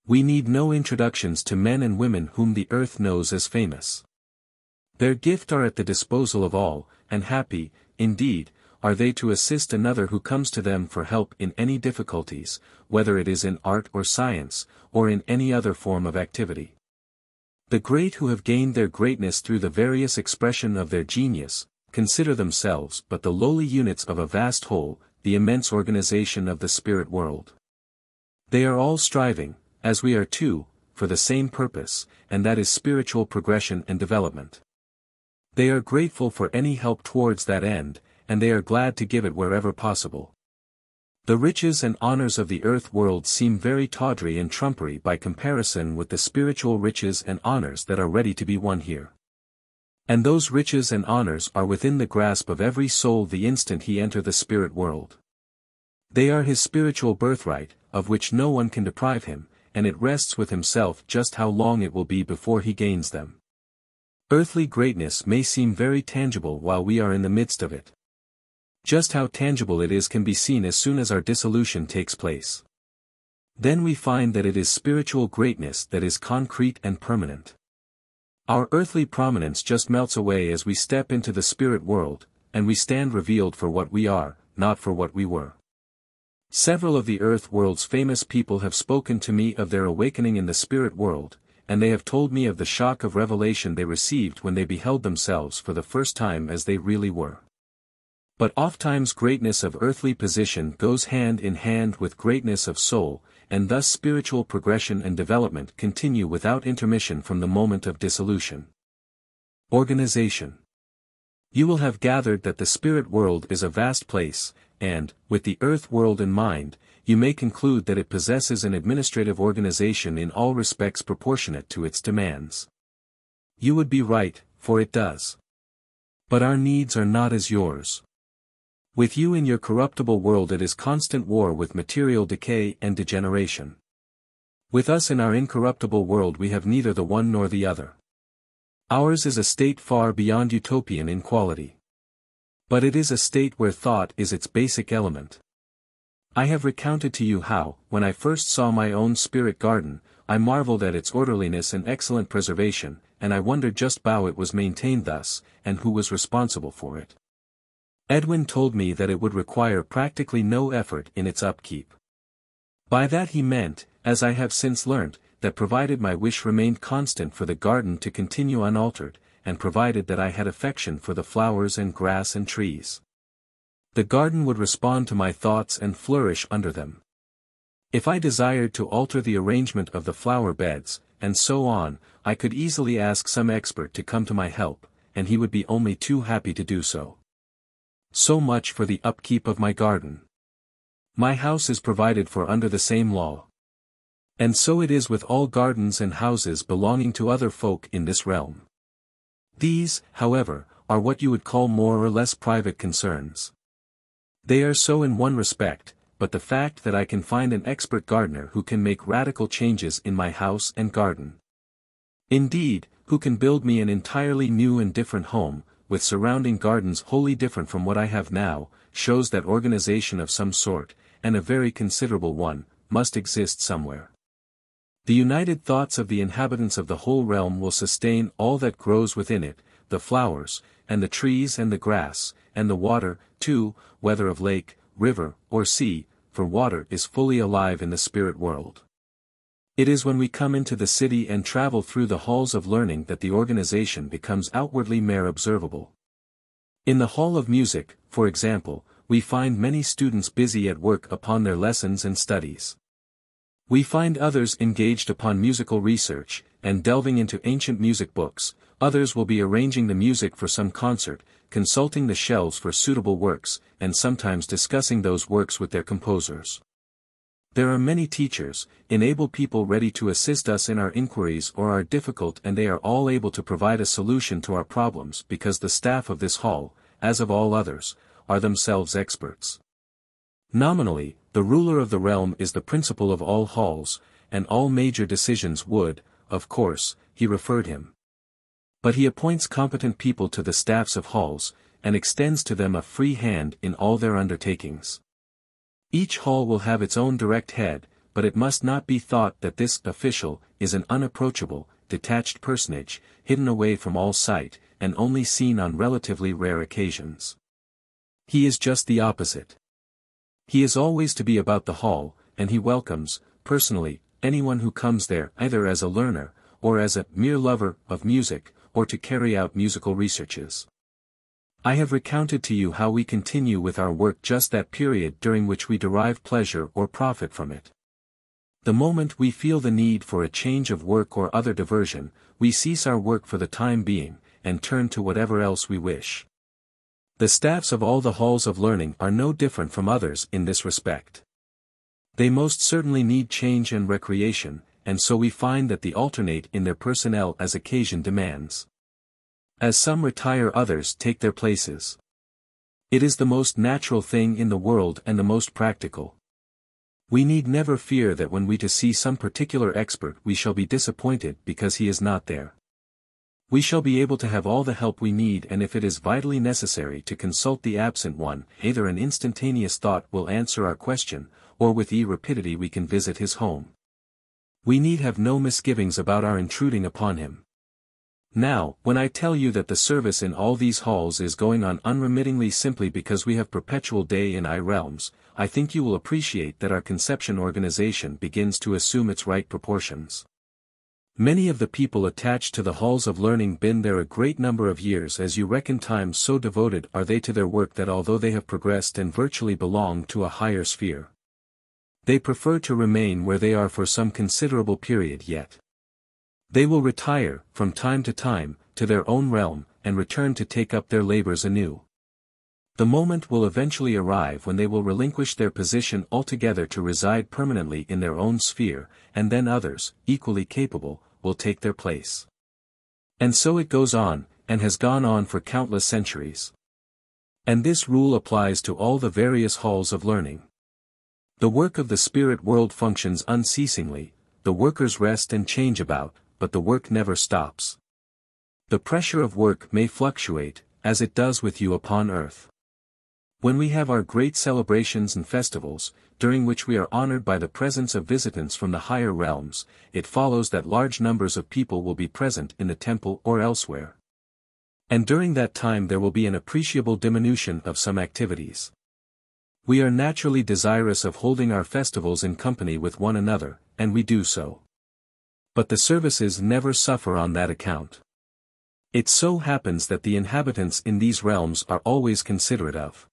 We need no introductions to men and women whom the earth knows as famous. Their gift are at the disposal of all, and happy, indeed, are they to assist another who comes to them for help in any difficulties, whether it is in art or science, or in any other form of activity. The great who have gained their greatness through the various expression of their genius, consider themselves but the lowly units of a vast whole, the immense organization of the spirit world. They are all striving, as we are too, for the same purpose, and that is spiritual progression and development. They are grateful for any help towards that end, and they are glad to give it wherever possible. The riches and honors of the earth world seem very tawdry and trumpery by comparison with the spiritual riches and honors that are ready to be won here. And those riches and honors are within the grasp of every soul the instant he enter the spirit world. They are his spiritual birthright, of which no one can deprive him, and it rests with himself just how long it will be before he gains them. Earthly greatness may seem very tangible while we are in the midst of it. Just how tangible it is can be seen as soon as our dissolution takes place. Then we find that it is spiritual greatness that is concrete and permanent. Our earthly prominence just melts away as we step into the spirit world, and we stand revealed for what we are, not for what we were. Several of the earth world's famous people have spoken to me of their awakening in the spirit world, and they have told me of the shock of revelation they received when they beheld themselves for the first time as they really were. But ofttimes greatness of earthly position goes hand in hand with greatness of soul, and thus spiritual progression and development continue without intermission from the moment of dissolution. Organization You will have gathered that the spirit world is a vast place, and, with the earth world in mind, you may conclude that it possesses an administrative organization in all respects proportionate to its demands. You would be right, for it does. But our needs are not as yours. With you in your corruptible world it is constant war with material decay and degeneration. With us in our incorruptible world we have neither the one nor the other. Ours is a state far beyond utopian in quality. But it is a state where thought is its basic element. I have recounted to you how, when I first saw my own spirit garden, I marveled at its orderliness and excellent preservation, and I wondered just how it was maintained thus, and who was responsible for it. Edwin told me that it would require practically no effort in its upkeep. By that he meant, as I have since learnt, that provided my wish remained constant for the garden to continue unaltered, and provided that I had affection for the flowers and grass and trees. The garden would respond to my thoughts and flourish under them. If I desired to alter the arrangement of the flower beds, and so on, I could easily ask some expert to come to my help, and he would be only too happy to do so. So much for the upkeep of my garden. My house is provided for under the same law. And so it is with all gardens and houses belonging to other folk in this realm. These, however, are what you would call more or less private concerns. They are so in one respect, but the fact that I can find an expert gardener who can make radical changes in my house and garden. Indeed, who can build me an entirely new and different home, with surrounding gardens wholly different from what I have now, shows that organization of some sort, and a very considerable one, must exist somewhere. The united thoughts of the inhabitants of the whole realm will sustain all that grows within it, the flowers, and the trees and the grass, and the water, too, whether of lake, river, or sea, for water is fully alive in the spirit world. It is when we come into the city and travel through the halls of learning that the organization becomes outwardly more observable. In the Hall of Music, for example, we find many students busy at work upon their lessons and studies. We find others engaged upon musical research, and delving into ancient music books, others will be arranging the music for some concert, consulting the shelves for suitable works, and sometimes discussing those works with their composers. There are many teachers, enable people ready to assist us in our inquiries or are difficult and they are all able to provide a solution to our problems because the staff of this hall, as of all others, are themselves experts. Nominally, the ruler of the realm is the principal of all halls, and all major decisions would, of course, he referred him. But he appoints competent people to the staffs of halls, and extends to them a free hand in all their undertakings. Each hall will have its own direct head, but it must not be thought that this official is an unapproachable, detached personage, hidden away from all sight, and only seen on relatively rare occasions. He is just the opposite. He is always to be about the hall, and he welcomes, personally, anyone who comes there either as a learner, or as a mere lover of music, or to carry out musical researches. I have recounted to you how we continue with our work just that period during which we derive pleasure or profit from it. The moment we feel the need for a change of work or other diversion, we cease our work for the time being, and turn to whatever else we wish. The staffs of all the halls of learning are no different from others in this respect. They most certainly need change and recreation, and so we find that they alternate in their personnel as occasion demands. As some retire others take their places. It is the most natural thing in the world and the most practical. We need never fear that when we to see some particular expert we shall be disappointed because he is not there. We shall be able to have all the help we need and if it is vitally necessary to consult the absent one, either an instantaneous thought will answer our question, or with e rapidity we can visit his home. We need have no misgivings about our intruding upon him. Now, when I tell you that the service in all these halls is going on unremittingly simply because we have perpetual day in I realms, I think you will appreciate that our conception organization begins to assume its right proportions. Many of the people attached to the halls of learning been there a great number of years as you reckon time so devoted are they to their work that although they have progressed and virtually belong to a higher sphere, they prefer to remain where they are for some considerable period yet. They will retire, from time to time, to their own realm, and return to take up their labors anew. The moment will eventually arrive when they will relinquish their position altogether to reside permanently in their own sphere, and then others, equally capable, will take their place. And so it goes on, and has gone on for countless centuries. And this rule applies to all the various halls of learning. The work of the spirit world functions unceasingly, the workers rest and change about, but the work never stops. The pressure of work may fluctuate, as it does with you upon earth. When we have our great celebrations and festivals, during which we are honored by the presence of visitants from the higher realms, it follows that large numbers of people will be present in the temple or elsewhere. And during that time there will be an appreciable diminution of some activities. We are naturally desirous of holding our festivals in company with one another, and we do so. But the services never suffer on that account. It so happens that the inhabitants in these realms are always considerate of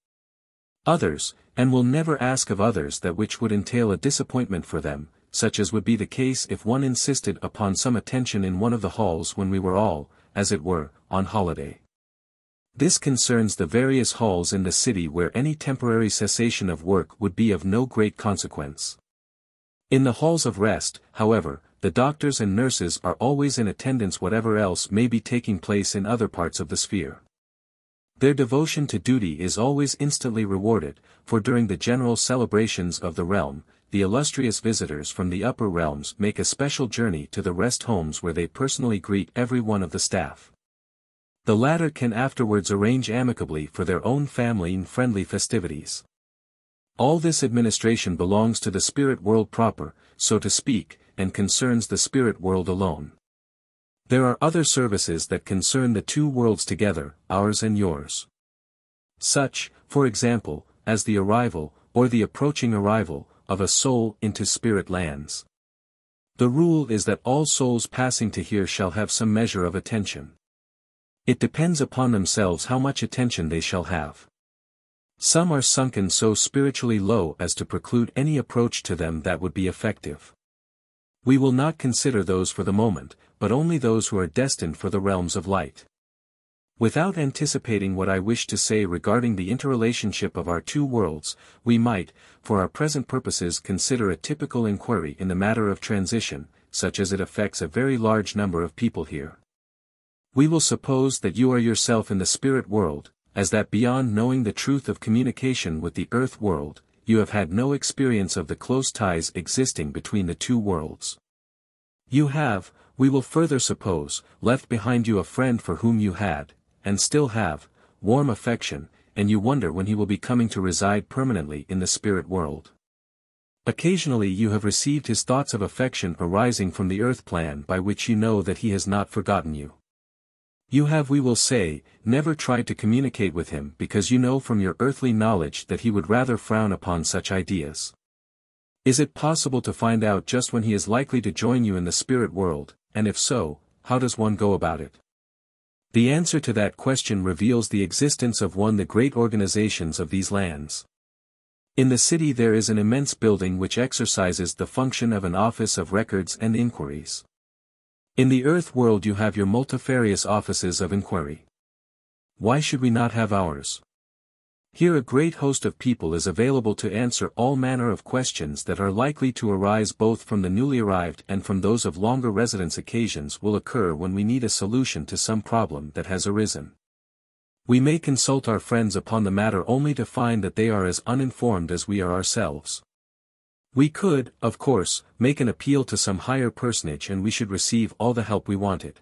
others, and will never ask of others that which would entail a disappointment for them, such as would be the case if one insisted upon some attention in one of the halls when we were all, as it were, on holiday. This concerns the various halls in the city where any temporary cessation of work would be of no great consequence. In the halls of rest, however, the doctors and nurses are always in attendance whatever else may be taking place in other parts of the sphere. Their devotion to duty is always instantly rewarded, for during the general celebrations of the realm, the illustrious visitors from the upper realms make a special journey to the rest homes where they personally greet every one of the staff. The latter can afterwards arrange amicably for their own family in friendly festivities. All this administration belongs to the spirit world proper, so to speak, and concerns the spirit world alone. There are other services that concern the two worlds together, ours and yours. Such, for example, as the arrival, or the approaching arrival, of a soul into spirit lands. The rule is that all souls passing to here shall have some measure of attention. It depends upon themselves how much attention they shall have. Some are sunken so spiritually low as to preclude any approach to them that would be effective. We will not consider those for the moment, but only those who are destined for the realms of light. Without anticipating what I wish to say regarding the interrelationship of our two worlds, we might, for our present purposes consider a typical inquiry in the matter of transition, such as it affects a very large number of people here. We will suppose that you are yourself in the spirit world, as that beyond knowing the truth of communication with the earth world, you have had no experience of the close ties existing between the two worlds. You have, we will further suppose, left behind you a friend for whom you had, and still have, warm affection, and you wonder when he will be coming to reside permanently in the spirit world. Occasionally you have received his thoughts of affection arising from the earth plane by which you know that he has not forgotten you. You have we will say, never tried to communicate with him because you know from your earthly knowledge that he would rather frown upon such ideas. Is it possible to find out just when he is likely to join you in the spirit world, and if so, how does one go about it? The answer to that question reveals the existence of one of the great organizations of these lands. In the city there is an immense building which exercises the function of an office of records and inquiries. In the earth world you have your multifarious offices of inquiry. Why should we not have ours? Here a great host of people is available to answer all manner of questions that are likely to arise both from the newly arrived and from those of longer residence occasions will occur when we need a solution to some problem that has arisen. We may consult our friends upon the matter only to find that they are as uninformed as we are ourselves. We could, of course, make an appeal to some higher personage and we should receive all the help we wanted.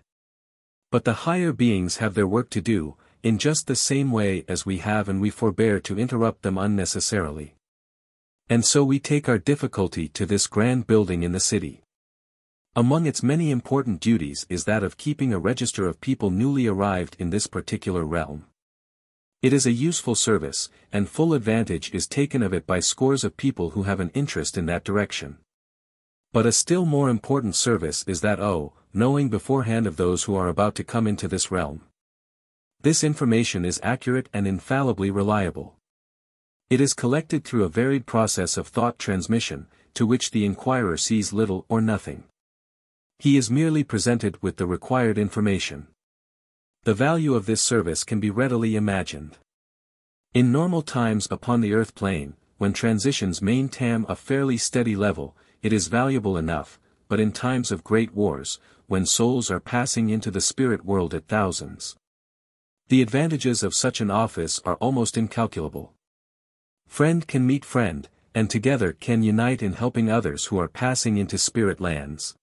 But the higher beings have their work to do, in just the same way as we have and we forbear to interrupt them unnecessarily. And so we take our difficulty to this grand building in the city. Among its many important duties is that of keeping a register of people newly arrived in this particular realm. It is a useful service, and full advantage is taken of it by scores of people who have an interest in that direction. But a still more important service is that oh, knowing beforehand of those who are about to come into this realm. This information is accurate and infallibly reliable. It is collected through a varied process of thought transmission, to which the inquirer sees little or nothing. He is merely presented with the required information. The value of this service can be readily imagined. In normal times upon the earth plane, when transitions maintain a fairly steady level, it is valuable enough, but in times of great wars, when souls are passing into the spirit world at thousands, the advantages of such an office are almost incalculable. Friend can meet friend, and together can unite in helping others who are passing into spirit lands.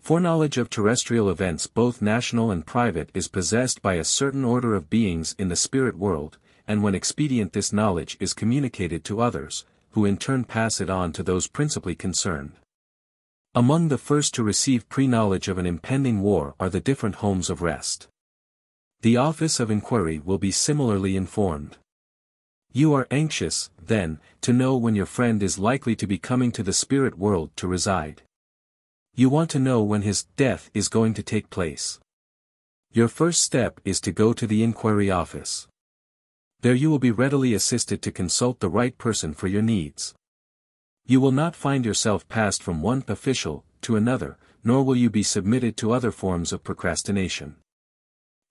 Foreknowledge of terrestrial events both national and private is possessed by a certain order of beings in the spirit world, and when expedient this knowledge is communicated to others, who in turn pass it on to those principally concerned. Among the first to receive pre-knowledge of an impending war are the different homes of rest. The Office of Inquiry will be similarly informed. You are anxious, then, to know when your friend is likely to be coming to the spirit world to reside. You want to know when his death is going to take place. Your first step is to go to the inquiry office. There you will be readily assisted to consult the right person for your needs. You will not find yourself passed from one official to another, nor will you be submitted to other forms of procrastination.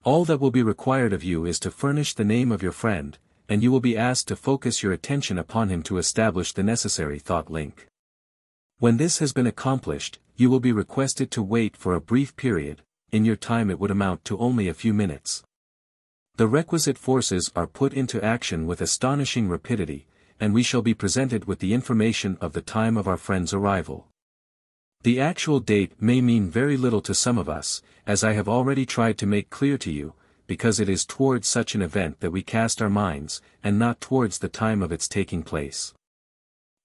All that will be required of you is to furnish the name of your friend, and you will be asked to focus your attention upon him to establish the necessary thought link. When this has been accomplished, you will be requested to wait for a brief period, in your time it would amount to only a few minutes. The requisite forces are put into action with astonishing rapidity, and we shall be presented with the information of the time of our friend's arrival. The actual date may mean very little to some of us, as I have already tried to make clear to you, because it is towards such an event that we cast our minds, and not towards the time of its taking place.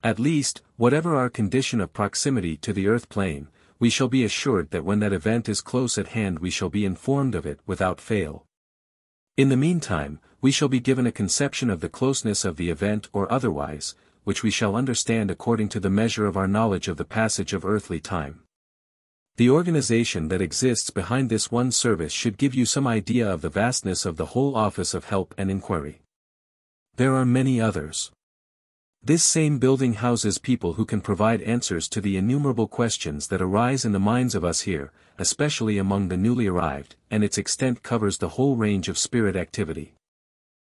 At least, whatever our condition of proximity to the earth plane, we shall be assured that when that event is close at hand we shall be informed of it without fail. In the meantime, we shall be given a conception of the closeness of the event or otherwise, which we shall understand according to the measure of our knowledge of the passage of earthly time. The organization that exists behind this one service should give you some idea of the vastness of the whole Office of Help and Inquiry. There are many others. This same building houses people who can provide answers to the innumerable questions that arise in the minds of us here, especially among the newly arrived, and its extent covers the whole range of spirit activity.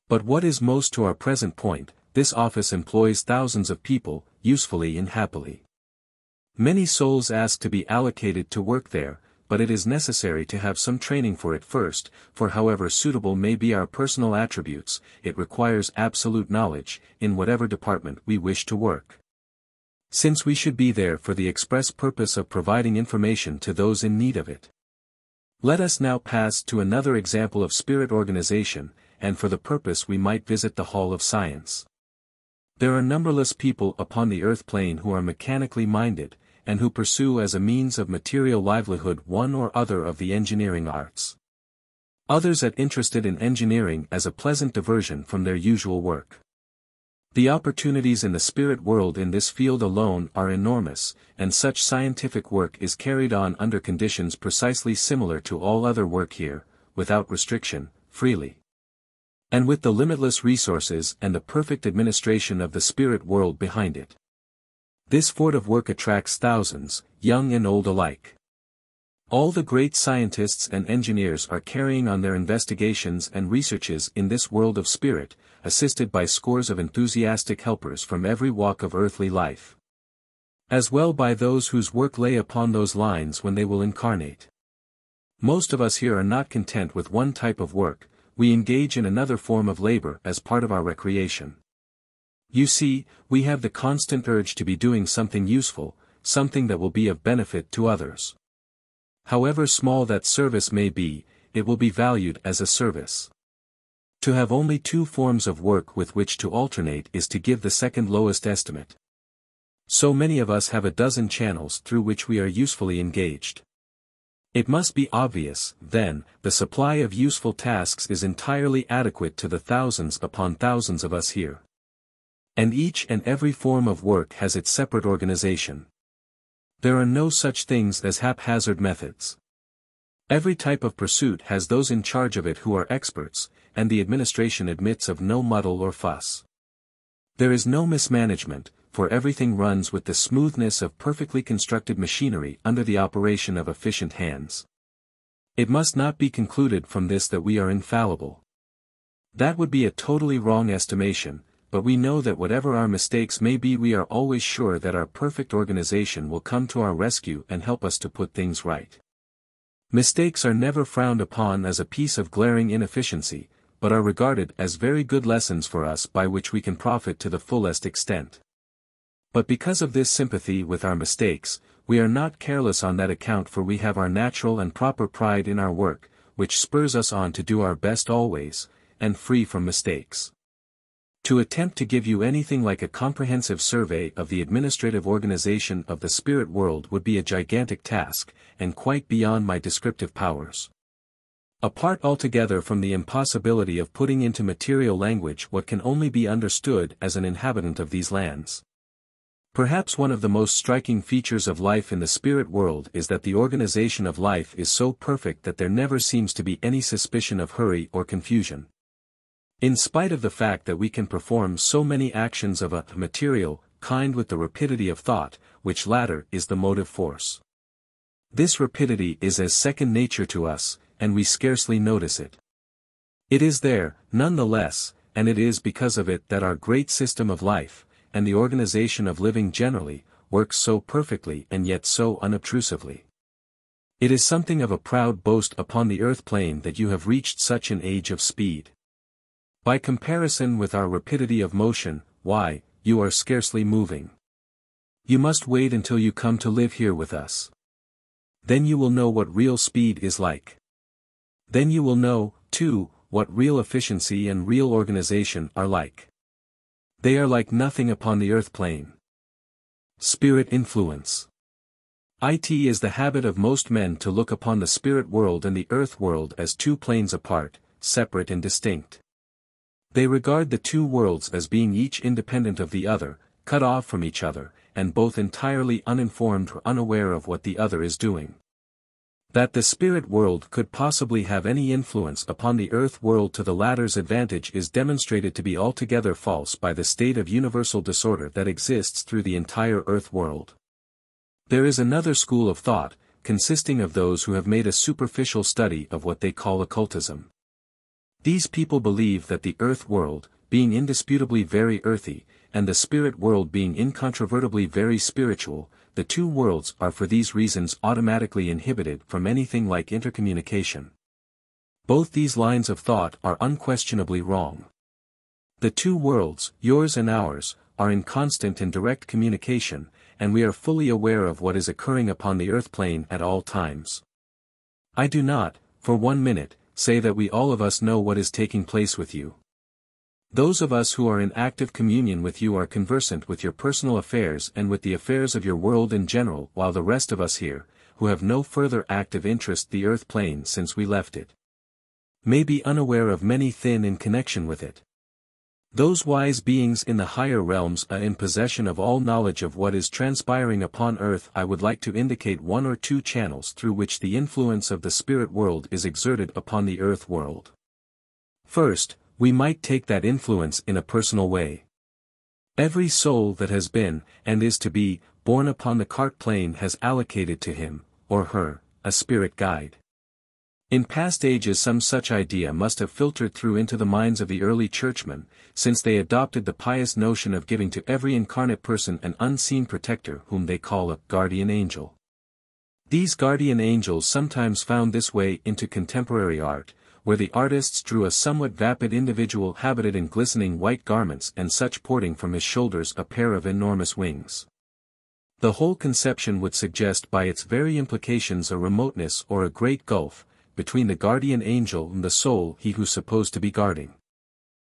But what is most to our present point, this office employs thousands of people, usefully and happily. Many souls ask to be allocated to work there, but it is necessary to have some training for it first, for however suitable may be our personal attributes, it requires absolute knowledge, in whatever department we wish to work. Since we should be there for the express purpose of providing information to those in need of it. Let us now pass to another example of spirit organization, and for the purpose we might visit the Hall of Science. There are numberless people upon the earth plane who are mechanically minded, and who pursue as a means of material livelihood one or other of the engineering arts. Others are interested in engineering as a pleasant diversion from their usual work. The opportunities in the spirit world in this field alone are enormous, and such scientific work is carried on under conditions precisely similar to all other work here, without restriction, freely. And with the limitless resources and the perfect administration of the spirit world behind it. This fort of work attracts thousands, young and old alike. All the great scientists and engineers are carrying on their investigations and researches in this world of spirit, assisted by scores of enthusiastic helpers from every walk of earthly life. As well by those whose work lay upon those lines when they will incarnate. Most of us here are not content with one type of work, we engage in another form of labor as part of our recreation. You see, we have the constant urge to be doing something useful, something that will be of benefit to others. However small that service may be, it will be valued as a service. To have only two forms of work with which to alternate is to give the second lowest estimate. So many of us have a dozen channels through which we are usefully engaged. It must be obvious, then, the supply of useful tasks is entirely adequate to the thousands upon thousands of us here. And each and every form of work has its separate organization. There are no such things as haphazard methods. Every type of pursuit has those in charge of it who are experts, and the administration admits of no muddle or fuss. There is no mismanagement, for everything runs with the smoothness of perfectly constructed machinery under the operation of efficient hands. It must not be concluded from this that we are infallible. That would be a totally wrong estimation, but we know that whatever our mistakes may be we are always sure that our perfect organization will come to our rescue and help us to put things right. Mistakes are never frowned upon as a piece of glaring inefficiency, but are regarded as very good lessons for us by which we can profit to the fullest extent. But because of this sympathy with our mistakes, we are not careless on that account for we have our natural and proper pride in our work, which spurs us on to do our best always, and free from mistakes. To attempt to give you anything like a comprehensive survey of the administrative organization of the spirit world would be a gigantic task, and quite beyond my descriptive powers. Apart altogether from the impossibility of putting into material language what can only be understood as an inhabitant of these lands. Perhaps one of the most striking features of life in the spirit world is that the organization of life is so perfect that there never seems to be any suspicion of hurry or confusion. In spite of the fact that we can perform so many actions of a material kind with the rapidity of thought, which latter is the motive force. This rapidity is as second nature to us, and we scarcely notice it. It is there, none the less, and it is because of it that our great system of life, and the organization of living generally, works so perfectly and yet so unobtrusively. It is something of a proud boast upon the earth plane that you have reached such an age of speed. By comparison with our rapidity of motion, why, you are scarcely moving. You must wait until you come to live here with us. Then you will know what real speed is like. Then you will know, too, what real efficiency and real organization are like. They are like nothing upon the earth plane. Spirit Influence It is the habit of most men to look upon the spirit world and the earth world as two planes apart, separate and distinct. They regard the two worlds as being each independent of the other, cut off from each other, and both entirely uninformed or unaware of what the other is doing. That the spirit world could possibly have any influence upon the earth world to the latter's advantage is demonstrated to be altogether false by the state of universal disorder that exists through the entire earth world. There is another school of thought, consisting of those who have made a superficial study of what they call occultism. These people believe that the earth world, being indisputably very earthy, and the spirit world being incontrovertibly very spiritual, the two worlds are for these reasons automatically inhibited from anything like intercommunication. Both these lines of thought are unquestionably wrong. The two worlds, yours and ours, are in constant and direct communication, and we are fully aware of what is occurring upon the earth plane at all times. I do not, for one minute, say that we all of us know what is taking place with you. Those of us who are in active communion with you are conversant with your personal affairs and with the affairs of your world in general while the rest of us here, who have no further active interest the earth plane since we left it, may be unaware of many thin in connection with it. Those wise beings in the higher realms are in possession of all knowledge of what is transpiring upon earth I would like to indicate one or two channels through which the influence of the spirit world is exerted upon the earth world. First, we might take that influence in a personal way. Every soul that has been, and is to be, born upon the cart plane has allocated to him, or her, a spirit guide. In past ages some such idea must have filtered through into the minds of the early churchmen, since they adopted the pious notion of giving to every incarnate person an unseen protector whom they call a guardian angel. These guardian angels sometimes found this way into contemporary art, where the artists drew a somewhat vapid individual habited in glistening white garments and such porting from his shoulders a pair of enormous wings. The whole conception would suggest by its very implications a remoteness or a great gulf, between the guardian angel and the soul he who's supposed to be guarding.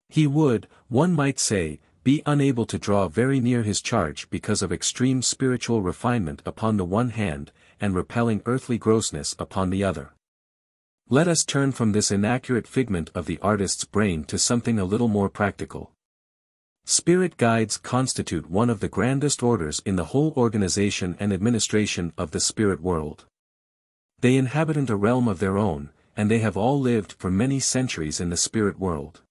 He would, one might say, be unable to draw very near his charge because of extreme spiritual refinement upon the one hand, and repelling earthly grossness upon the other. Let us turn from this inaccurate figment of the artist's brain to something a little more practical. Spirit guides constitute one of the grandest orders in the whole organization and administration of the spirit world. They inhabit a realm of their own, and they have all lived for many centuries in the spirit world.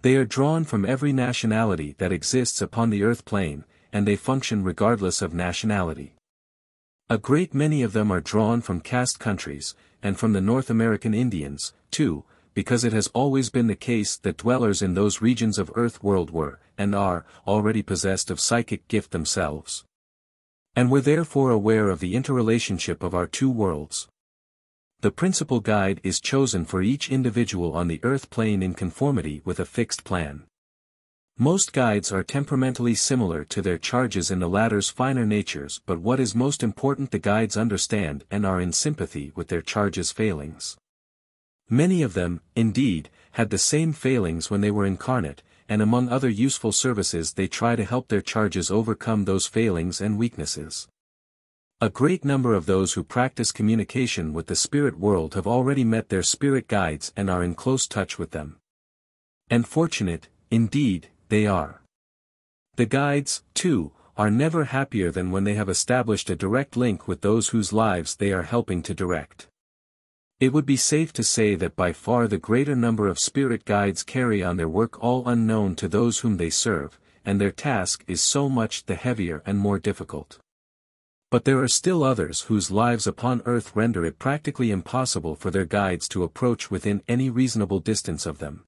They are drawn from every nationality that exists upon the earth plane, and they function regardless of nationality. A great many of them are drawn from caste countries, and from the North American Indians, too, because it has always been the case that dwellers in those regions of earth world were, and are, already possessed of psychic gift themselves. And were therefore aware of the interrelationship of our two worlds. The principal guide is chosen for each individual on the earth plane in conformity with a fixed plan. Most guides are temperamentally similar to their charges in the latter's finer natures but what is most important the guides understand and are in sympathy with their charges' failings. Many of them, indeed, had the same failings when they were incarnate, and among other useful services they try to help their charges overcome those failings and weaknesses. A great number of those who practice communication with the spirit world have already met their spirit guides and are in close touch with them. And fortunate, indeed, they are. The guides, too, are never happier than when they have established a direct link with those whose lives they are helping to direct. It would be safe to say that by far the greater number of spirit guides carry on their work all unknown to those whom they serve, and their task is so much the heavier and more difficult. But there are still others whose lives upon earth render it practically impossible for their guides to approach within any reasonable distance of them.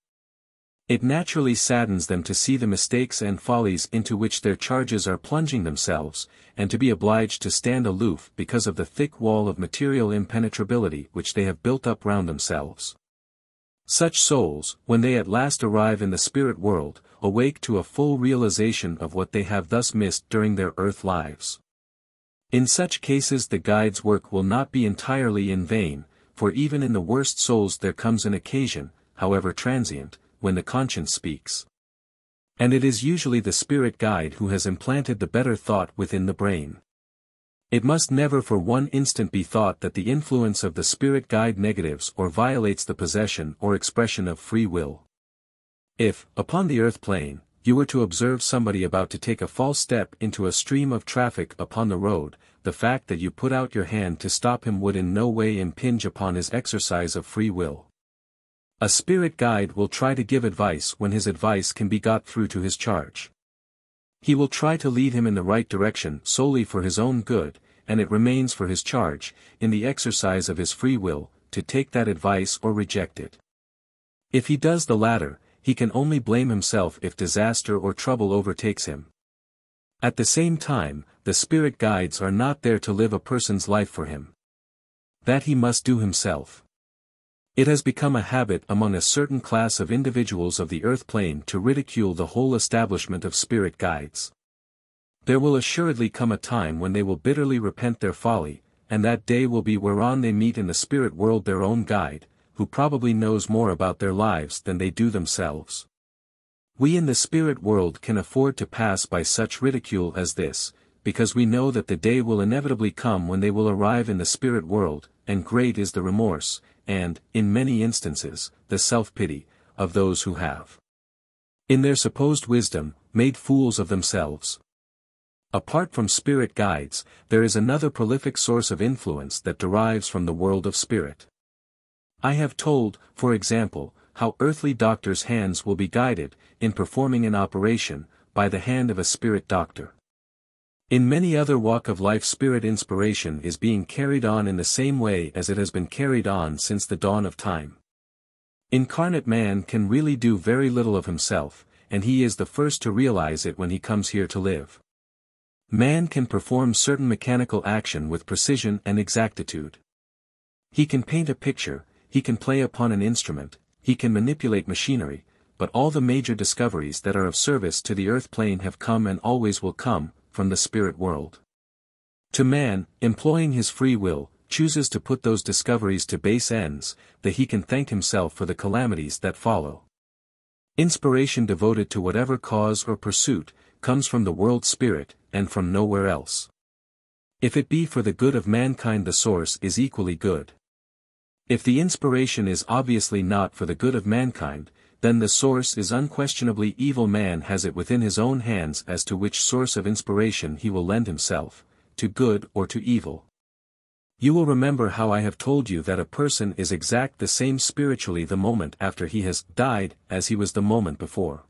It naturally saddens them to see the mistakes and follies into which their charges are plunging themselves, and to be obliged to stand aloof because of the thick wall of material impenetrability which they have built up round themselves. Such souls, when they at last arrive in the spirit world, awake to a full realization of what they have thus missed during their earth lives. In such cases the guide's work will not be entirely in vain, for even in the worst souls there comes an occasion, however transient, when the conscience speaks. And it is usually the spirit guide who has implanted the better thought within the brain. It must never for one instant be thought that the influence of the spirit guide negatives or violates the possession or expression of free will. If, upon the earth plane, you were to observe somebody about to take a false step into a stream of traffic upon the road, the fact that you put out your hand to stop him would in no way impinge upon his exercise of free will. A spirit guide will try to give advice when his advice can be got through to his charge. He will try to lead him in the right direction solely for his own good, and it remains for his charge, in the exercise of his free will, to take that advice or reject it. If he does the latter, he can only blame himself if disaster or trouble overtakes him. At the same time, the spirit guides are not there to live a person's life for him. That he must do himself. It has become a habit among a certain class of individuals of the earth plane to ridicule the whole establishment of spirit guides. There will assuredly come a time when they will bitterly repent their folly, and that day will be whereon they meet in the spirit world their own guide, who probably knows more about their lives than they do themselves. We in the spirit world can afford to pass by such ridicule as this, because we know that the day will inevitably come when they will arrive in the spirit world, and great is the remorse, and, in many instances, the self-pity, of those who have. In their supposed wisdom, made fools of themselves. Apart from spirit guides, there is another prolific source of influence that derives from the world of spirit. I have told, for example, how earthly doctors' hands will be guided, in performing an operation, by the hand of a spirit doctor. In many other walk of life spirit inspiration is being carried on in the same way as it has been carried on since the dawn of time. Incarnate man can really do very little of himself, and he is the first to realize it when he comes here to live. Man can perform certain mechanical action with precision and exactitude. He can paint a picture, he can play upon an instrument, he can manipulate machinery, but all the major discoveries that are of service to the earth plane have come and always will come, from the spirit world. To man, employing his free will, chooses to put those discoveries to base ends, that he can thank himself for the calamities that follow. Inspiration devoted to whatever cause or pursuit, comes from the world spirit, and from nowhere else. If it be for the good of mankind the source is equally good. If the inspiration is obviously not for the good of mankind, then the source is unquestionably evil man has it within his own hands as to which source of inspiration he will lend himself, to good or to evil. You will remember how I have told you that a person is exact the same spiritually the moment after he has died as he was the moment before.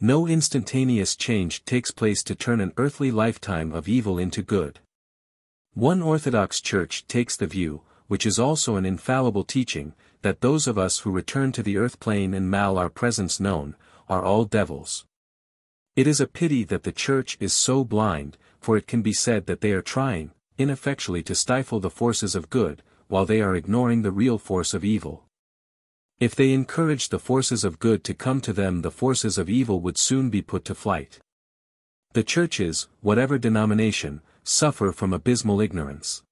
No instantaneous change takes place to turn an earthly lifetime of evil into good. One Orthodox Church takes the view, which is also an infallible teaching, that those of us who return to the earth plane and mal our presence known, are all devils. It is a pity that the church is so blind, for it can be said that they are trying, ineffectually to stifle the forces of good, while they are ignoring the real force of evil. If they encouraged the forces of good to come to them the forces of evil would soon be put to flight. The churches, whatever denomination, suffer from abysmal ignorance.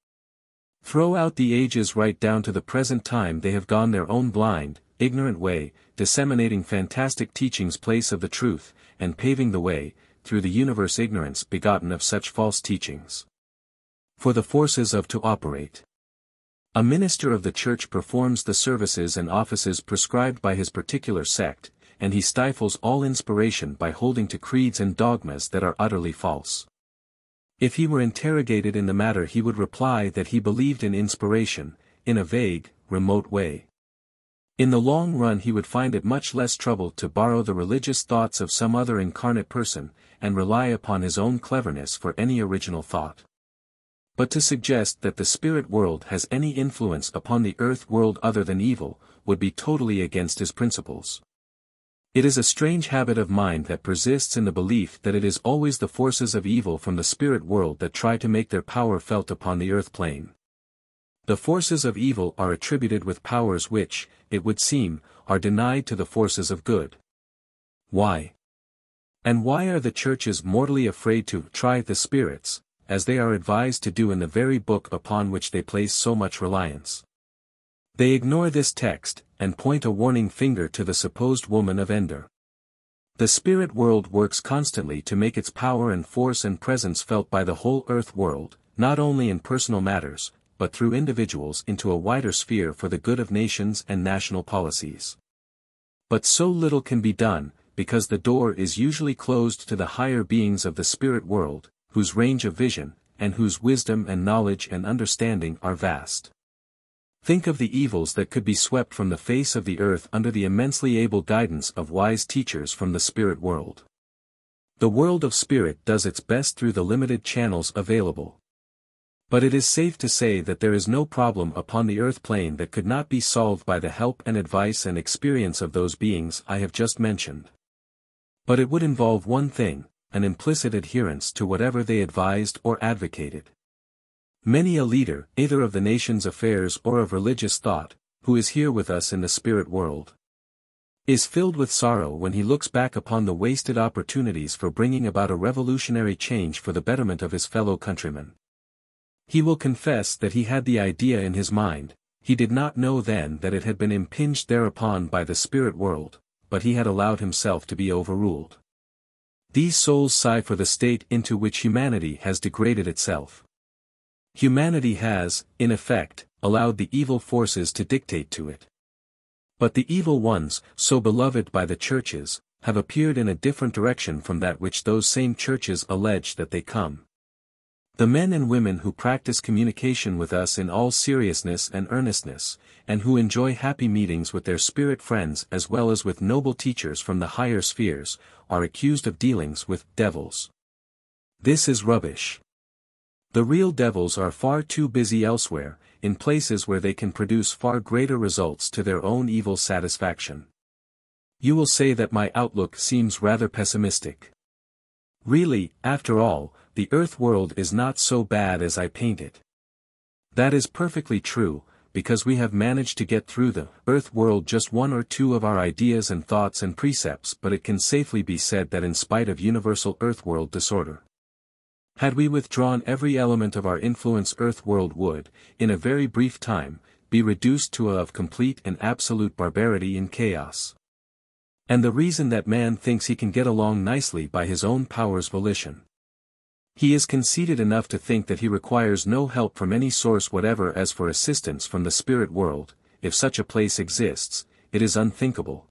Throw out the ages right down to the present time they have gone their own blind, ignorant way, disseminating fantastic teachings place of the truth, and paving the way, through the universe ignorance begotten of such false teachings. For the forces of to operate. A minister of the church performs the services and offices prescribed by his particular sect, and he stifles all inspiration by holding to creeds and dogmas that are utterly false. If he were interrogated in the matter he would reply that he believed in inspiration, in a vague, remote way. In the long run he would find it much less trouble to borrow the religious thoughts of some other incarnate person, and rely upon his own cleverness for any original thought. But to suggest that the spirit world has any influence upon the earth world other than evil, would be totally against his principles. It is a strange habit of mind that persists in the belief that it is always the forces of evil from the spirit world that try to make their power felt upon the earth plane. The forces of evil are attributed with powers which, it would seem, are denied to the forces of good. Why? And why are the churches mortally afraid to try the spirits, as they are advised to do in the very book upon which they place so much reliance? They ignore this text, and point a warning finger to the supposed woman of Endor. The spirit world works constantly to make its power and force and presence felt by the whole earth world, not only in personal matters, but through individuals into a wider sphere for the good of nations and national policies. But so little can be done, because the door is usually closed to the higher beings of the spirit world, whose range of vision, and whose wisdom and knowledge and understanding are vast. Think of the evils that could be swept from the face of the earth under the immensely able guidance of wise teachers from the spirit world. The world of spirit does its best through the limited channels available. But it is safe to say that there is no problem upon the earth plane that could not be solved by the help and advice and experience of those beings I have just mentioned. But it would involve one thing, an implicit adherence to whatever they advised or advocated. Many a leader, either of the nation's affairs or of religious thought, who is here with us in the spirit world, is filled with sorrow when he looks back upon the wasted opportunities for bringing about a revolutionary change for the betterment of his fellow countrymen. He will confess that he had the idea in his mind, he did not know then that it had been impinged thereupon by the spirit world, but he had allowed himself to be overruled. These souls sigh for the state into which humanity has degraded itself. Humanity has, in effect, allowed the evil forces to dictate to it. But the evil ones, so beloved by the churches, have appeared in a different direction from that which those same churches allege that they come. The men and women who practice communication with us in all seriousness and earnestness, and who enjoy happy meetings with their spirit friends as well as with noble teachers from the higher spheres, are accused of dealings with devils. This is rubbish. The real devils are far too busy elsewhere, in places where they can produce far greater results to their own evil satisfaction. You will say that my outlook seems rather pessimistic. Really, after all, the earth world is not so bad as I paint it. That is perfectly true, because we have managed to get through the earth world just one or two of our ideas and thoughts and precepts but it can safely be said that in spite of universal earth world disorder, had we withdrawn every element of our influence earth world would, in a very brief time, be reduced to a of complete and absolute barbarity and chaos. And the reason that man thinks he can get along nicely by his own power's volition. He is conceited enough to think that he requires no help from any source whatever as for assistance from the spirit world, if such a place exists, it is unthinkable.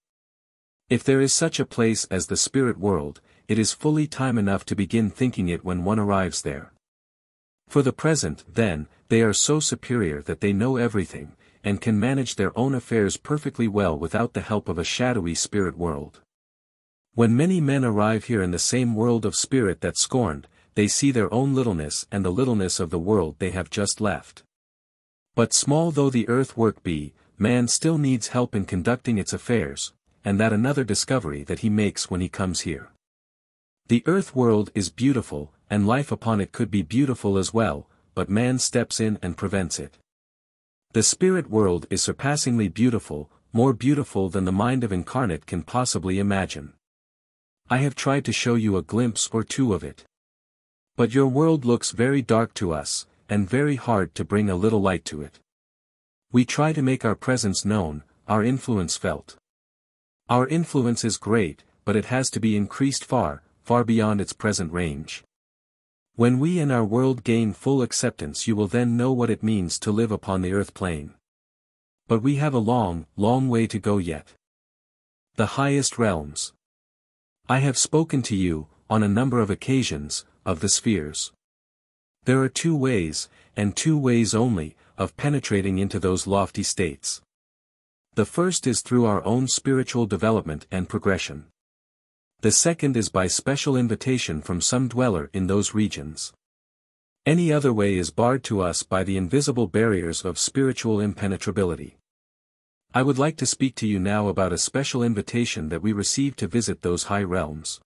If there is such a place as the spirit world, it is fully time enough to begin thinking it when one arrives there. For the present, then, they are so superior that they know everything, and can manage their own affairs perfectly well without the help of a shadowy spirit world. When many men arrive here in the same world of spirit that scorned, they see their own littleness and the littleness of the world they have just left. But small though the earth work be, man still needs help in conducting its affairs, and that another discovery that he makes when he comes here. The earth world is beautiful, and life upon it could be beautiful as well, but man steps in and prevents it. The spirit world is surpassingly beautiful, more beautiful than the mind of incarnate can possibly imagine. I have tried to show you a glimpse or two of it. But your world looks very dark to us, and very hard to bring a little light to it. We try to make our presence known, our influence felt. Our influence is great, but it has to be increased far, far beyond its present range. When we and our world gain full acceptance you will then know what it means to live upon the earth plane. But we have a long, long way to go yet. The highest realms. I have spoken to you, on a number of occasions, of the spheres. There are two ways, and two ways only, of penetrating into those lofty states. The first is through our own spiritual development and progression. The second is by special invitation from some dweller in those regions. Any other way is barred to us by the invisible barriers of spiritual impenetrability. I would like to speak to you now about a special invitation that we received to visit those high realms.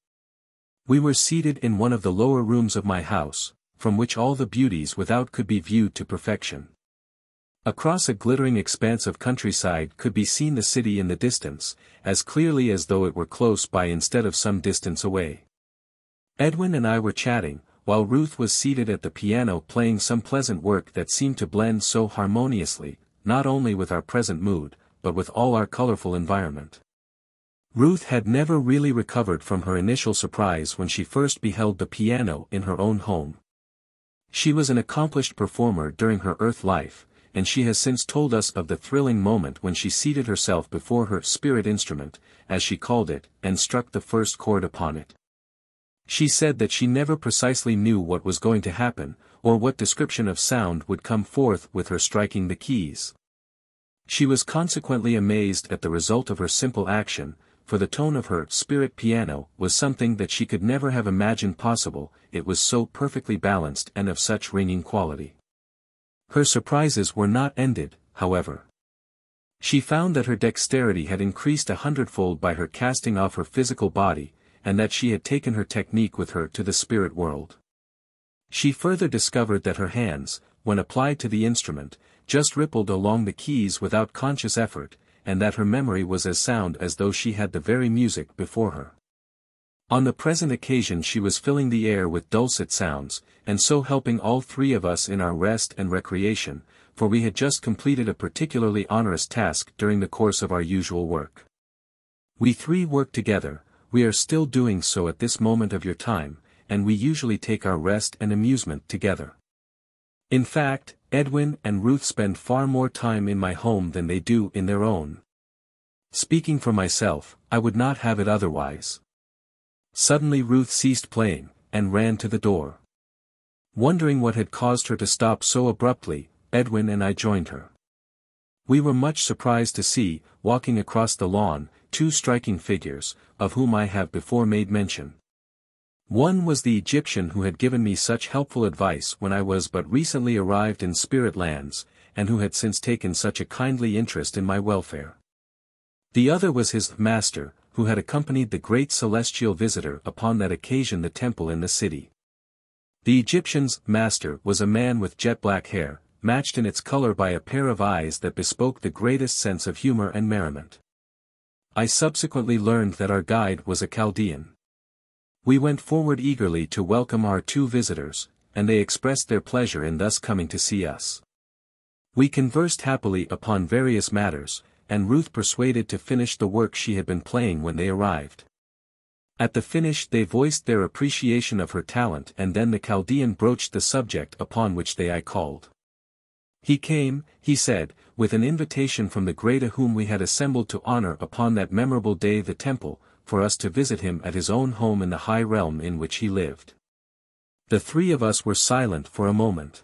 We were seated in one of the lower rooms of my house, from which all the beauties without could be viewed to perfection. Across a glittering expanse of countryside could be seen the city in the distance, as clearly as though it were close by instead of some distance away. Edwin and I were chatting, while Ruth was seated at the piano playing some pleasant work that seemed to blend so harmoniously, not only with our present mood, but with all our colorful environment. Ruth had never really recovered from her initial surprise when she first beheld the piano in her own home. She was an accomplished performer during her earth life, and she has since told us of the thrilling moment when she seated herself before her spirit instrument, as she called it, and struck the first chord upon it. She said that she never precisely knew what was going to happen, or what description of sound would come forth with her striking the keys. She was consequently amazed at the result of her simple action, for the tone of her spirit piano was something that she could never have imagined possible, it was so perfectly balanced and of such ringing quality. Her surprises were not ended, however. She found that her dexterity had increased a hundredfold by her casting off her physical body, and that she had taken her technique with her to the spirit world. She further discovered that her hands, when applied to the instrument, just rippled along the keys without conscious effort, and that her memory was as sound as though she had the very music before her. On the present occasion she was filling the air with dulcet sounds, and so helping all three of us in our rest and recreation, for we had just completed a particularly onerous task during the course of our usual work. We three work together, we are still doing so at this moment of your time, and we usually take our rest and amusement together. In fact, Edwin and Ruth spend far more time in my home than they do in their own. Speaking for myself, I would not have it otherwise. Suddenly Ruth ceased playing, and ran to the door. Wondering what had caused her to stop so abruptly, Edwin and I joined her. We were much surprised to see, walking across the lawn, two striking figures, of whom I have before made mention. One was the Egyptian who had given me such helpful advice when I was but recently arrived in spirit lands, and who had since taken such a kindly interest in my welfare. The other was his master, who had accompanied the great celestial visitor upon that occasion the temple in the city. The Egyptian's master was a man with jet black hair, matched in its color by a pair of eyes that bespoke the greatest sense of humor and merriment. I subsequently learned that our guide was a Chaldean. We went forward eagerly to welcome our two visitors, and they expressed their pleasure in thus coming to see us. We conversed happily upon various matters, and Ruth persuaded to finish the work she had been playing when they arrived. At the finish they voiced their appreciation of her talent and then the Chaldean broached the subject upon which they I called. He came, he said, with an invitation from the Greta whom we had assembled to honor upon that memorable day the temple, for us to visit him at his own home in the high realm in which he lived. The three of us were silent for a moment.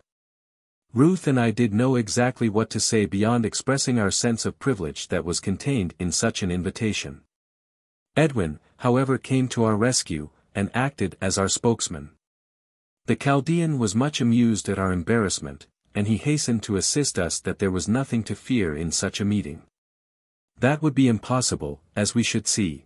Ruth and I did know exactly what to say beyond expressing our sense of privilege that was contained in such an invitation. Edwin, however came to our rescue, and acted as our spokesman. The Chaldean was much amused at our embarrassment, and he hastened to assist us that there was nothing to fear in such a meeting. That would be impossible, as we should see.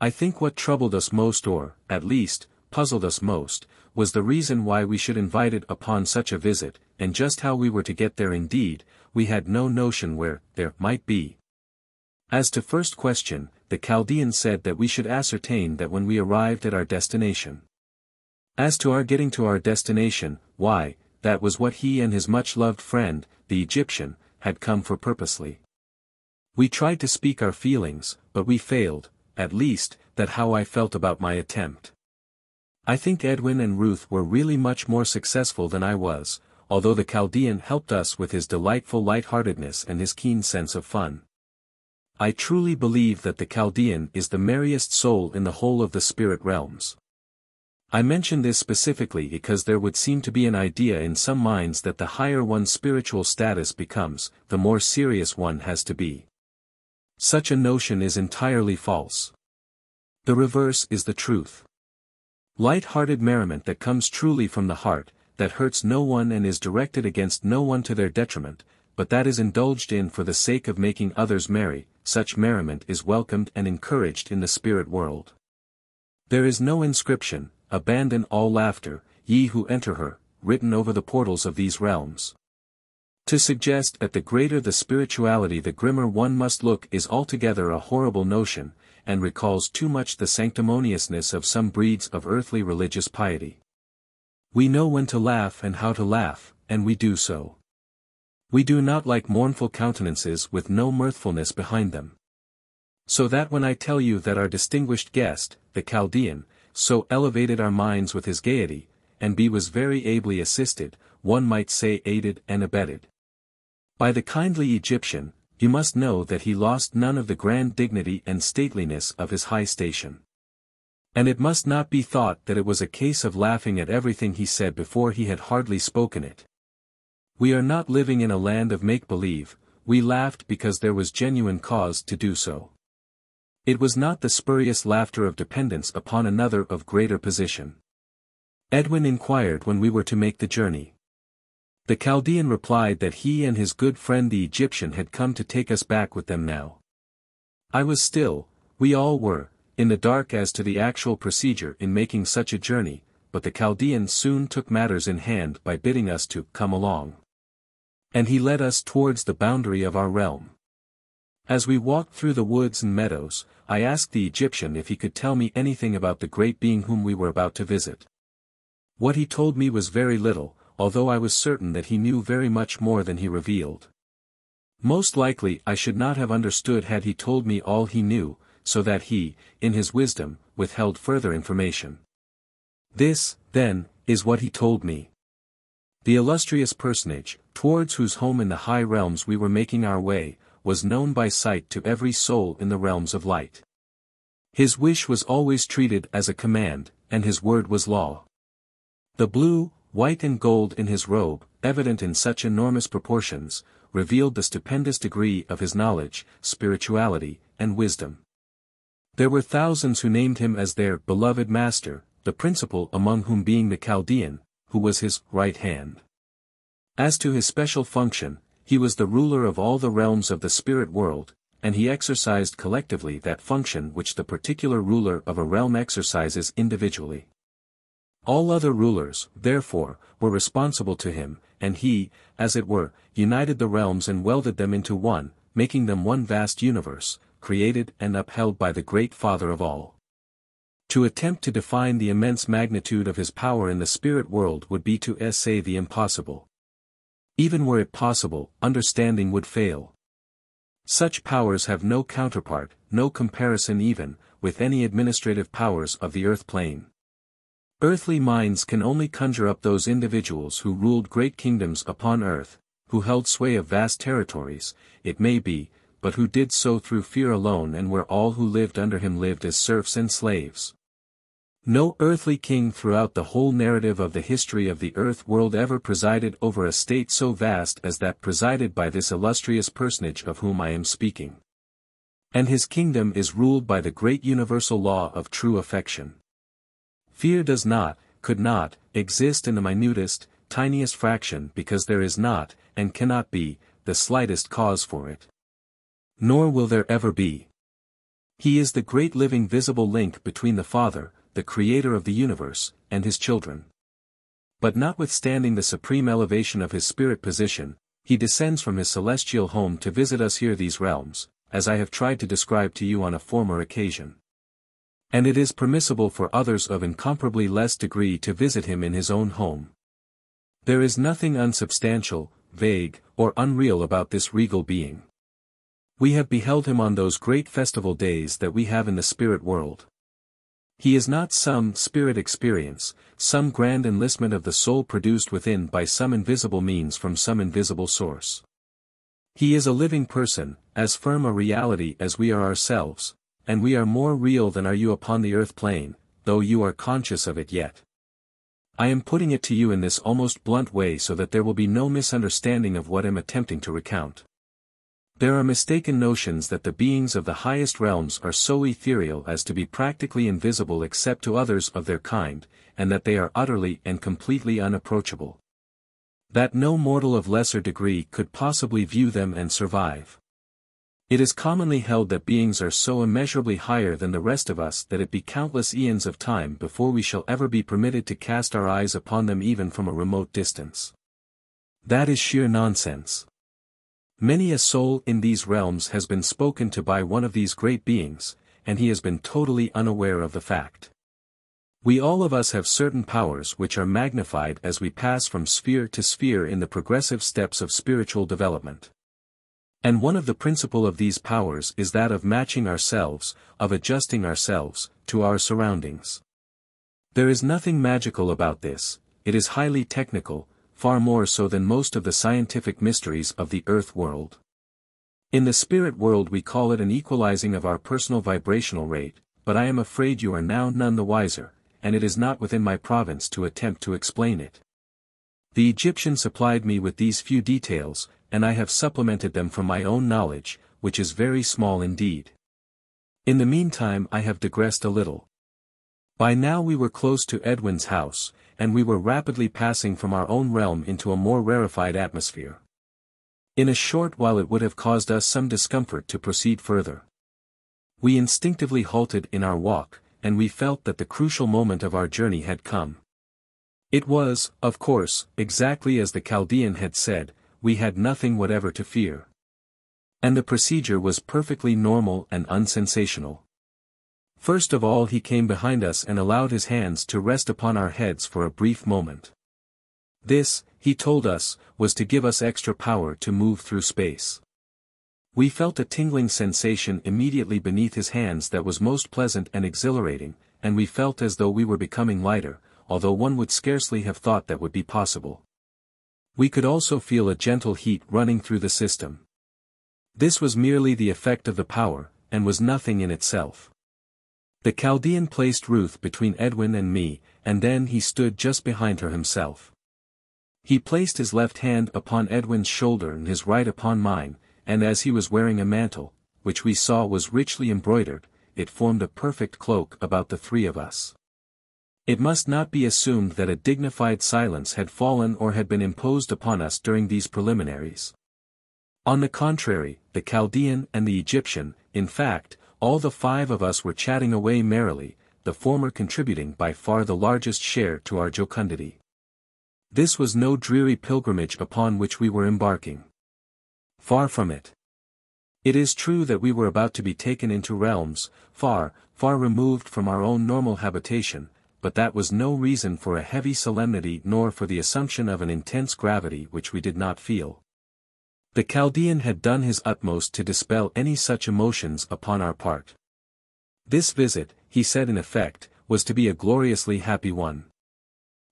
I think what troubled us most or, at least, puzzled us most, was the reason why we should invite it upon such a visit, and just how we were to get there indeed, we had no notion where, there, might be. As to first question, the Chaldean said that we should ascertain that when we arrived at our destination. As to our getting to our destination, why, that was what he and his much-loved friend, the Egyptian, had come for purposely. We tried to speak our feelings, but we failed, at least, that how I felt about my attempt. I think Edwin and Ruth were really much more successful than I was, although the Chaldean helped us with his delightful light-heartedness and his keen sense of fun. I truly believe that the Chaldean is the merriest soul in the whole of the spirit realms. I mention this specifically because there would seem to be an idea in some minds that the higher one's spiritual status becomes, the more serious one has to be. Such a notion is entirely false. The reverse is the truth. Light-hearted merriment that comes truly from the heart, that hurts no one and is directed against no one to their detriment, but that is indulged in for the sake of making others merry, such merriment is welcomed and encouraged in the spirit world. There is no inscription, abandon all laughter, ye who enter her, written over the portals of these realms. To suggest that the greater the spirituality the grimmer one must look is altogether a horrible notion, and recalls too much the sanctimoniousness of some breeds of earthly religious piety. We know when to laugh and how to laugh, and we do so. We do not like mournful countenances with no mirthfulness behind them. So that when I tell you that our distinguished guest, the Chaldean, so elevated our minds with his gaiety, and B was very ably assisted, one might say aided and abetted. By the kindly Egyptian, you must know that he lost none of the grand dignity and stateliness of his high station. And it must not be thought that it was a case of laughing at everything he said before he had hardly spoken it. We are not living in a land of make-believe, we laughed because there was genuine cause to do so. It was not the spurious laughter of dependence upon another of greater position. Edwin inquired when we were to make the journey. The Chaldean replied that he and his good friend the Egyptian had come to take us back with them now. I was still, we all were, in the dark as to the actual procedure in making such a journey, but the Chaldean soon took matters in hand by bidding us to come along. And he led us towards the boundary of our realm. As we walked through the woods and meadows, I asked the Egyptian if he could tell me anything about the great being whom we were about to visit. What he told me was very little, although I was certain that he knew very much more than he revealed. Most likely I should not have understood had he told me all he knew, so that he, in his wisdom, withheld further information. This, then, is what he told me. The illustrious personage, towards whose home in the high realms we were making our way, was known by sight to every soul in the realms of light. His wish was always treated as a command, and his word was law. The blue, white and gold in his robe, evident in such enormous proportions, revealed the stupendous degree of his knowledge, spirituality, and wisdom. There were thousands who named him as their beloved master, the principal among whom being the Chaldean, who was his right hand. As to his special function, he was the ruler of all the realms of the spirit world, and he exercised collectively that function which the particular ruler of a realm exercises individually. All other rulers, therefore, were responsible to him, and he, as it were, united the realms and welded them into one, making them one vast universe, created and upheld by the great Father of all. To attempt to define the immense magnitude of his power in the spirit world would be to essay the impossible. Even were it possible, understanding would fail. Such powers have no counterpart, no comparison even, with any administrative powers of the earth plane. Earthly minds can only conjure up those individuals who ruled great kingdoms upon earth, who held sway of vast territories, it may be, but who did so through fear alone and where all who lived under him lived as serfs and slaves. No earthly king throughout the whole narrative of the history of the earth world ever presided over a state so vast as that presided by this illustrious personage of whom I am speaking. And his kingdom is ruled by the great universal law of true affection. Fear does not, could not, exist in the minutest, tiniest fraction because there is not, and cannot be, the slightest cause for it. Nor will there ever be. He is the great living visible link between the Father, the Creator of the universe, and his children. But notwithstanding the supreme elevation of his spirit position, he descends from his celestial home to visit us here these realms, as I have tried to describe to you on a former occasion. And it is permissible for others of incomparably less degree to visit him in his own home. There is nothing unsubstantial, vague, or unreal about this regal being. We have beheld him on those great festival days that we have in the spirit world. He is not some spirit experience, some grand enlistment of the soul produced within by some invisible means from some invisible source. He is a living person, as firm a reality as we are ourselves, and we are more real than are you upon the earth plane, though you are conscious of it yet. I am putting it to you in this almost blunt way so that there will be no misunderstanding of what I am attempting to recount. There are mistaken notions that the beings of the highest realms are so ethereal as to be practically invisible except to others of their kind, and that they are utterly and completely unapproachable. That no mortal of lesser degree could possibly view them and survive. It is commonly held that beings are so immeasurably higher than the rest of us that it be countless eons of time before we shall ever be permitted to cast our eyes upon them even from a remote distance. That is sheer nonsense. Many a soul in these realms has been spoken to by one of these great beings, and he has been totally unaware of the fact. We all of us have certain powers which are magnified as we pass from sphere to sphere in the progressive steps of spiritual development. And one of the principal of these powers is that of matching ourselves, of adjusting ourselves, to our surroundings. There is nothing magical about this, it is highly technical, far more so than most of the scientific mysteries of the earth world. In the spirit world we call it an equalizing of our personal vibrational rate, but I am afraid you are now none the wiser, and it is not within my province to attempt to explain it. The Egyptian supplied me with these few details, and I have supplemented them from my own knowledge, which is very small indeed. In the meantime I have digressed a little. By now we were close to Edwin's house, and we were rapidly passing from our own realm into a more rarefied atmosphere. In a short while it would have caused us some discomfort to proceed further. We instinctively halted in our walk, and we felt that the crucial moment of our journey had come. It was, of course, exactly as the Chaldean had said, we had nothing whatever to fear. And the procedure was perfectly normal and unsensational. First of all he came behind us and allowed his hands to rest upon our heads for a brief moment. This, he told us, was to give us extra power to move through space. We felt a tingling sensation immediately beneath his hands that was most pleasant and exhilarating, and we felt as though we were becoming lighter, although one would scarcely have thought that would be possible. We could also feel a gentle heat running through the system. This was merely the effect of the power, and was nothing in itself. The Chaldean placed Ruth between Edwin and me, and then he stood just behind her himself. He placed his left hand upon Edwin's shoulder and his right upon mine, and as he was wearing a mantle, which we saw was richly embroidered, it formed a perfect cloak about the three of us. It must not be assumed that a dignified silence had fallen or had been imposed upon us during these preliminaries. On the contrary, the Chaldean and the Egyptian, in fact, all the five of us were chatting away merrily, the former contributing by far the largest share to our jocundity. This was no dreary pilgrimage upon which we were embarking. Far from it. It is true that we were about to be taken into realms, far, far removed from our own normal habitation, but that was no reason for a heavy solemnity nor for the assumption of an intense gravity which we did not feel. The Chaldean had done his utmost to dispel any such emotions upon our part. This visit, he said in effect, was to be a gloriously happy one.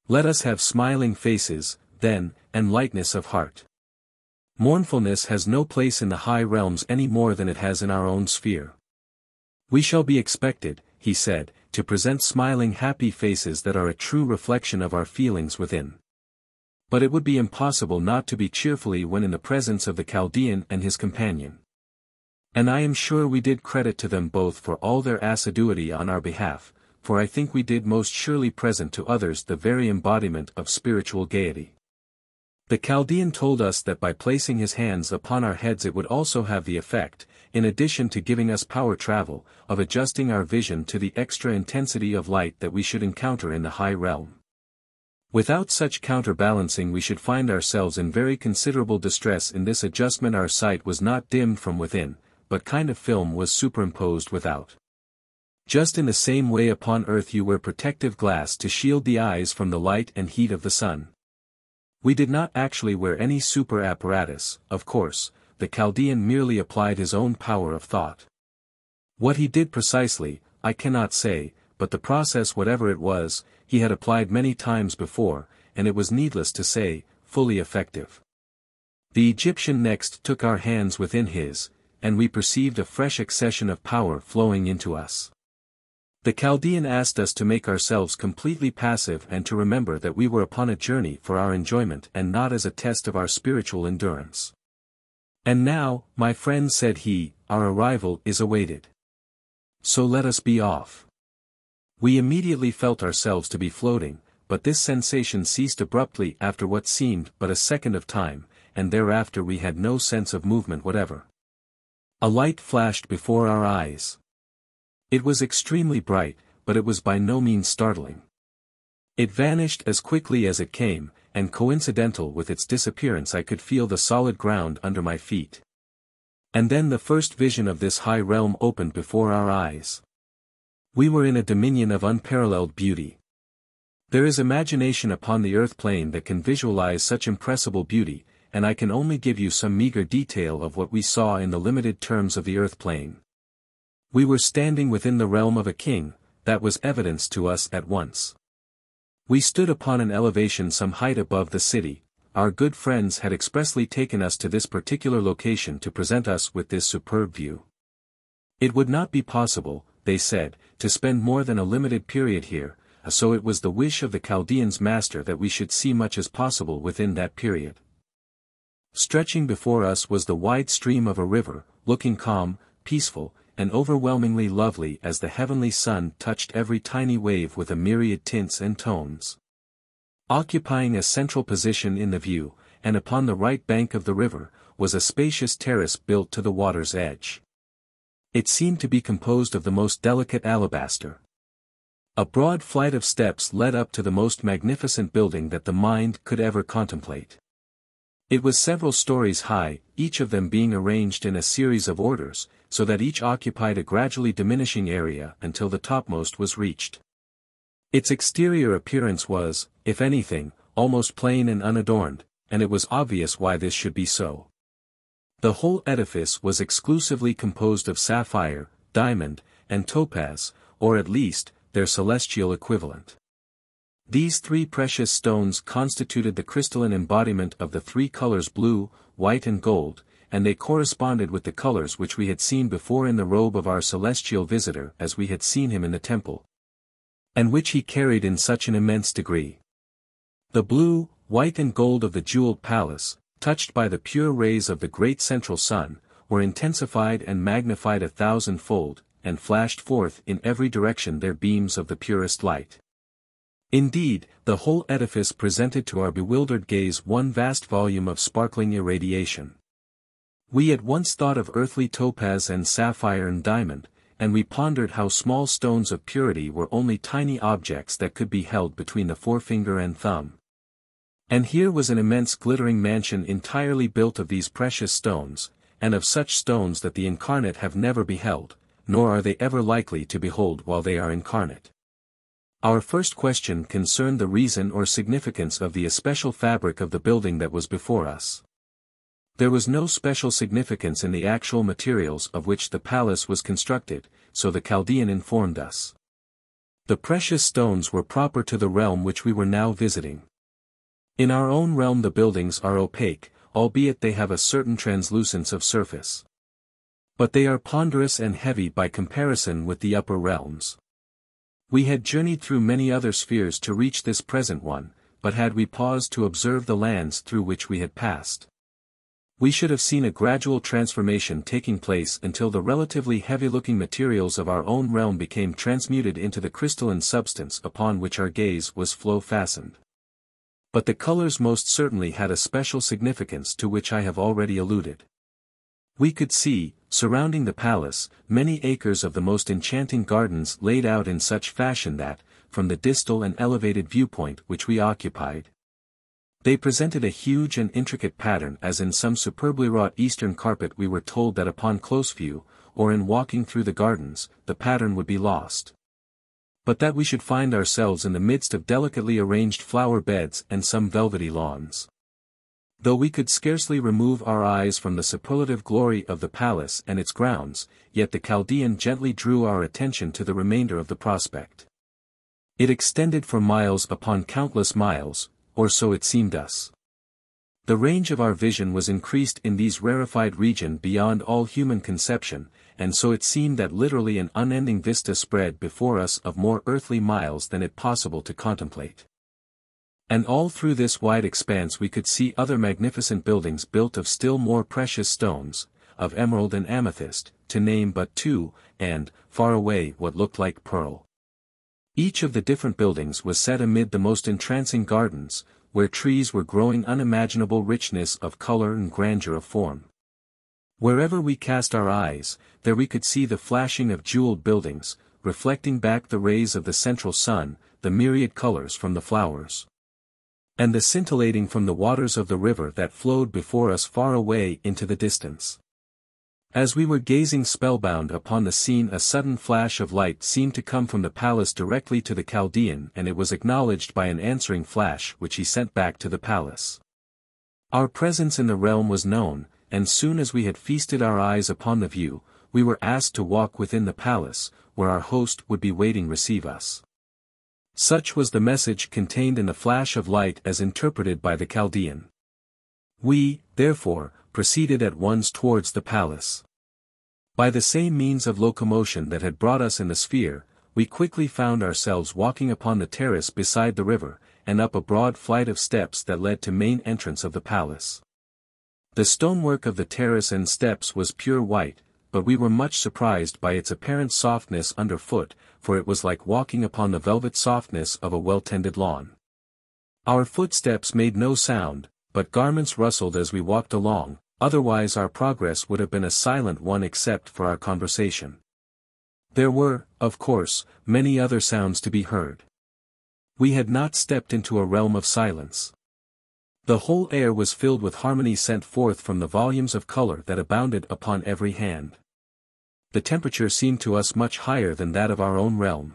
Let us have smiling faces, then, and lightness of heart. Mournfulness has no place in the high realms any more than it has in our own sphere. We shall be expected, he said, to present smiling happy faces that are a true reflection of our feelings within but it would be impossible not to be cheerfully when in the presence of the Chaldean and his companion. And I am sure we did credit to them both for all their assiduity on our behalf, for I think we did most surely present to others the very embodiment of spiritual gaiety. The Chaldean told us that by placing his hands upon our heads it would also have the effect, in addition to giving us power travel, of adjusting our vision to the extra intensity of light that we should encounter in the high realm. Without such counterbalancing we should find ourselves in very considerable distress in this adjustment our sight was not dimmed from within, but kind of film was superimposed without. Just in the same way upon earth you wear protective glass to shield the eyes from the light and heat of the sun. We did not actually wear any super apparatus, of course, the Chaldean merely applied his own power of thought. What he did precisely, I cannot say, but the process whatever it was, he had applied many times before, and it was needless to say, fully effective. The Egyptian next took our hands within his, and we perceived a fresh accession of power flowing into us. The Chaldean asked us to make ourselves completely passive and to remember that we were upon a journey for our enjoyment and not as a test of our spiritual endurance. And now, my friend said he, our arrival is awaited. So let us be off. We immediately felt ourselves to be floating, but this sensation ceased abruptly after what seemed but a second of time, and thereafter we had no sense of movement whatever. A light flashed before our eyes. It was extremely bright, but it was by no means startling. It vanished as quickly as it came, and coincidental with its disappearance I could feel the solid ground under my feet. And then the first vision of this high realm opened before our eyes. We were in a dominion of unparalleled beauty. There is imagination upon the earth plane that can visualize such impressible beauty, and I can only give you some meager detail of what we saw in the limited terms of the earth plane. We were standing within the realm of a king, that was evidence to us at once. We stood upon an elevation some height above the city, our good friends had expressly taken us to this particular location to present us with this superb view. It would not be possible, they said, to spend more than a limited period here, uh, so it was the wish of the Chaldean's master that we should see much as possible within that period. Stretching before us was the wide stream of a river, looking calm, peaceful, and overwhelmingly lovely as the heavenly sun touched every tiny wave with a myriad tints and tones. Occupying a central position in the view, and upon the right bank of the river, was a spacious terrace built to the water's edge. It seemed to be composed of the most delicate alabaster. A broad flight of steps led up to the most magnificent building that the mind could ever contemplate. It was several stories high, each of them being arranged in a series of orders, so that each occupied a gradually diminishing area until the topmost was reached. Its exterior appearance was, if anything, almost plain and unadorned, and it was obvious why this should be so. The whole edifice was exclusively composed of sapphire, diamond, and topaz, or at least, their celestial equivalent. These three precious stones constituted the crystalline embodiment of the three colors blue, white and gold, and they corresponded with the colors which we had seen before in the robe of our celestial visitor as we had seen him in the temple. And which he carried in such an immense degree. The blue, white and gold of the jeweled palace, touched by the pure rays of the great central sun, were intensified and magnified a thousandfold, and flashed forth in every direction their beams of the purest light. Indeed, the whole edifice presented to our bewildered gaze one vast volume of sparkling irradiation. We at once thought of earthly topaz and sapphire and diamond, and we pondered how small stones of purity were only tiny objects that could be held between the forefinger and thumb. And here was an immense glittering mansion entirely built of these precious stones, and of such stones that the incarnate have never beheld, nor are they ever likely to behold while they are incarnate. Our first question concerned the reason or significance of the especial fabric of the building that was before us. There was no special significance in the actual materials of which the palace was constructed, so the Chaldean informed us. The precious stones were proper to the realm which we were now visiting. In our own realm the buildings are opaque, albeit they have a certain translucence of surface. But they are ponderous and heavy by comparison with the upper realms. We had journeyed through many other spheres to reach this present one, but had we paused to observe the lands through which we had passed. We should have seen a gradual transformation taking place until the relatively heavy-looking materials of our own realm became transmuted into the crystalline substance upon which our gaze was flow fastened. But the colors most certainly had a special significance to which I have already alluded. We could see, surrounding the palace, many acres of the most enchanting gardens laid out in such fashion that, from the distal and elevated viewpoint which we occupied, they presented a huge and intricate pattern as in some superbly wrought eastern carpet we were told that upon close view, or in walking through the gardens, the pattern would be lost but that we should find ourselves in the midst of delicately arranged flower beds and some velvety lawns. Though we could scarcely remove our eyes from the superlative glory of the palace and its grounds, yet the Chaldean gently drew our attention to the remainder of the prospect. It extended for miles upon countless miles, or so it seemed us. The range of our vision was increased in these rarefied region beyond all human conception, and so it seemed that literally an unending vista spread before us of more earthly miles than it possible to contemplate. And all through this wide expanse we could see other magnificent buildings built of still more precious stones, of emerald and amethyst, to name but two, and, far away what looked like pearl. Each of the different buildings was set amid the most entrancing gardens, where trees were growing unimaginable richness of color and grandeur of form. Wherever we cast our eyes, there we could see the flashing of jeweled buildings, reflecting back the rays of the central sun, the myriad colors from the flowers. And the scintillating from the waters of the river that flowed before us far away into the distance. As we were gazing spellbound upon the scene a sudden flash of light seemed to come from the palace directly to the Chaldean and it was acknowledged by an answering flash which he sent back to the palace. Our presence in the realm was known, and soon as we had feasted our eyes upon the view, we were asked to walk within the palace, where our host would be waiting to receive us. Such was the message contained in the flash of light as interpreted by the Chaldean. We, therefore, proceeded at once towards the palace. By the same means of locomotion that had brought us in the sphere, we quickly found ourselves walking upon the terrace beside the river, and up a broad flight of steps that led to main entrance of the palace. The stonework of the terrace and steps was pure white, but we were much surprised by its apparent softness underfoot, for it was like walking upon the velvet softness of a well-tended lawn. Our footsteps made no sound, but garments rustled as we walked along, otherwise our progress would have been a silent one except for our conversation. There were, of course, many other sounds to be heard. We had not stepped into a realm of silence. The whole air was filled with harmony sent forth from the volumes of color that abounded upon every hand. The temperature seemed to us much higher than that of our own realm.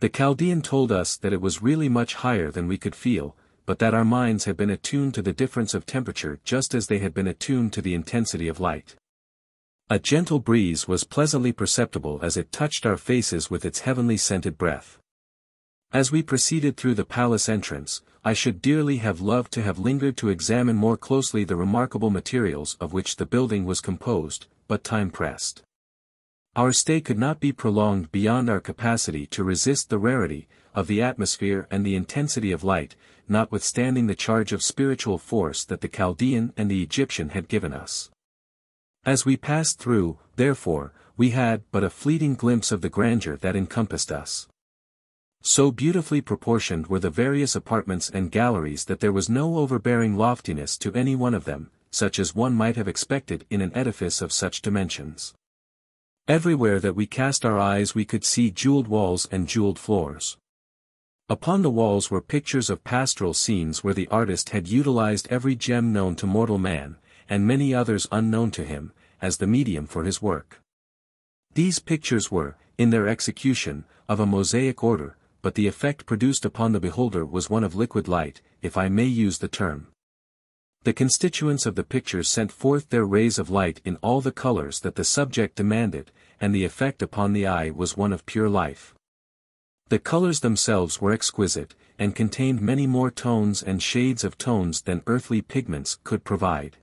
The Chaldean told us that it was really much higher than we could feel, but that our minds had been attuned to the difference of temperature just as they had been attuned to the intensity of light. A gentle breeze was pleasantly perceptible as it touched our faces with its heavenly scented breath. As we proceeded through the palace entrance, I should dearly have loved to have lingered to examine more closely the remarkable materials of which the building was composed, but time pressed. Our stay could not be prolonged beyond our capacity to resist the rarity, of the atmosphere and the intensity of light, notwithstanding the charge of spiritual force that the Chaldean and the Egyptian had given us. As we passed through, therefore, we had but a fleeting glimpse of the grandeur that encompassed us. So beautifully proportioned were the various apartments and galleries that there was no overbearing loftiness to any one of them, such as one might have expected in an edifice of such dimensions. Everywhere that we cast our eyes we could see jeweled walls and jeweled floors. Upon the walls were pictures of pastoral scenes where the artist had utilized every gem known to mortal man, and many others unknown to him, as the medium for his work. These pictures were, in their execution, of a mosaic order, but the effect produced upon the beholder was one of liquid light, if I may use the term. The constituents of the pictures sent forth their rays of light in all the colors that the subject demanded, and the effect upon the eye was one of pure life. The colors themselves were exquisite, and contained many more tones and shades of tones than earthly pigments could provide.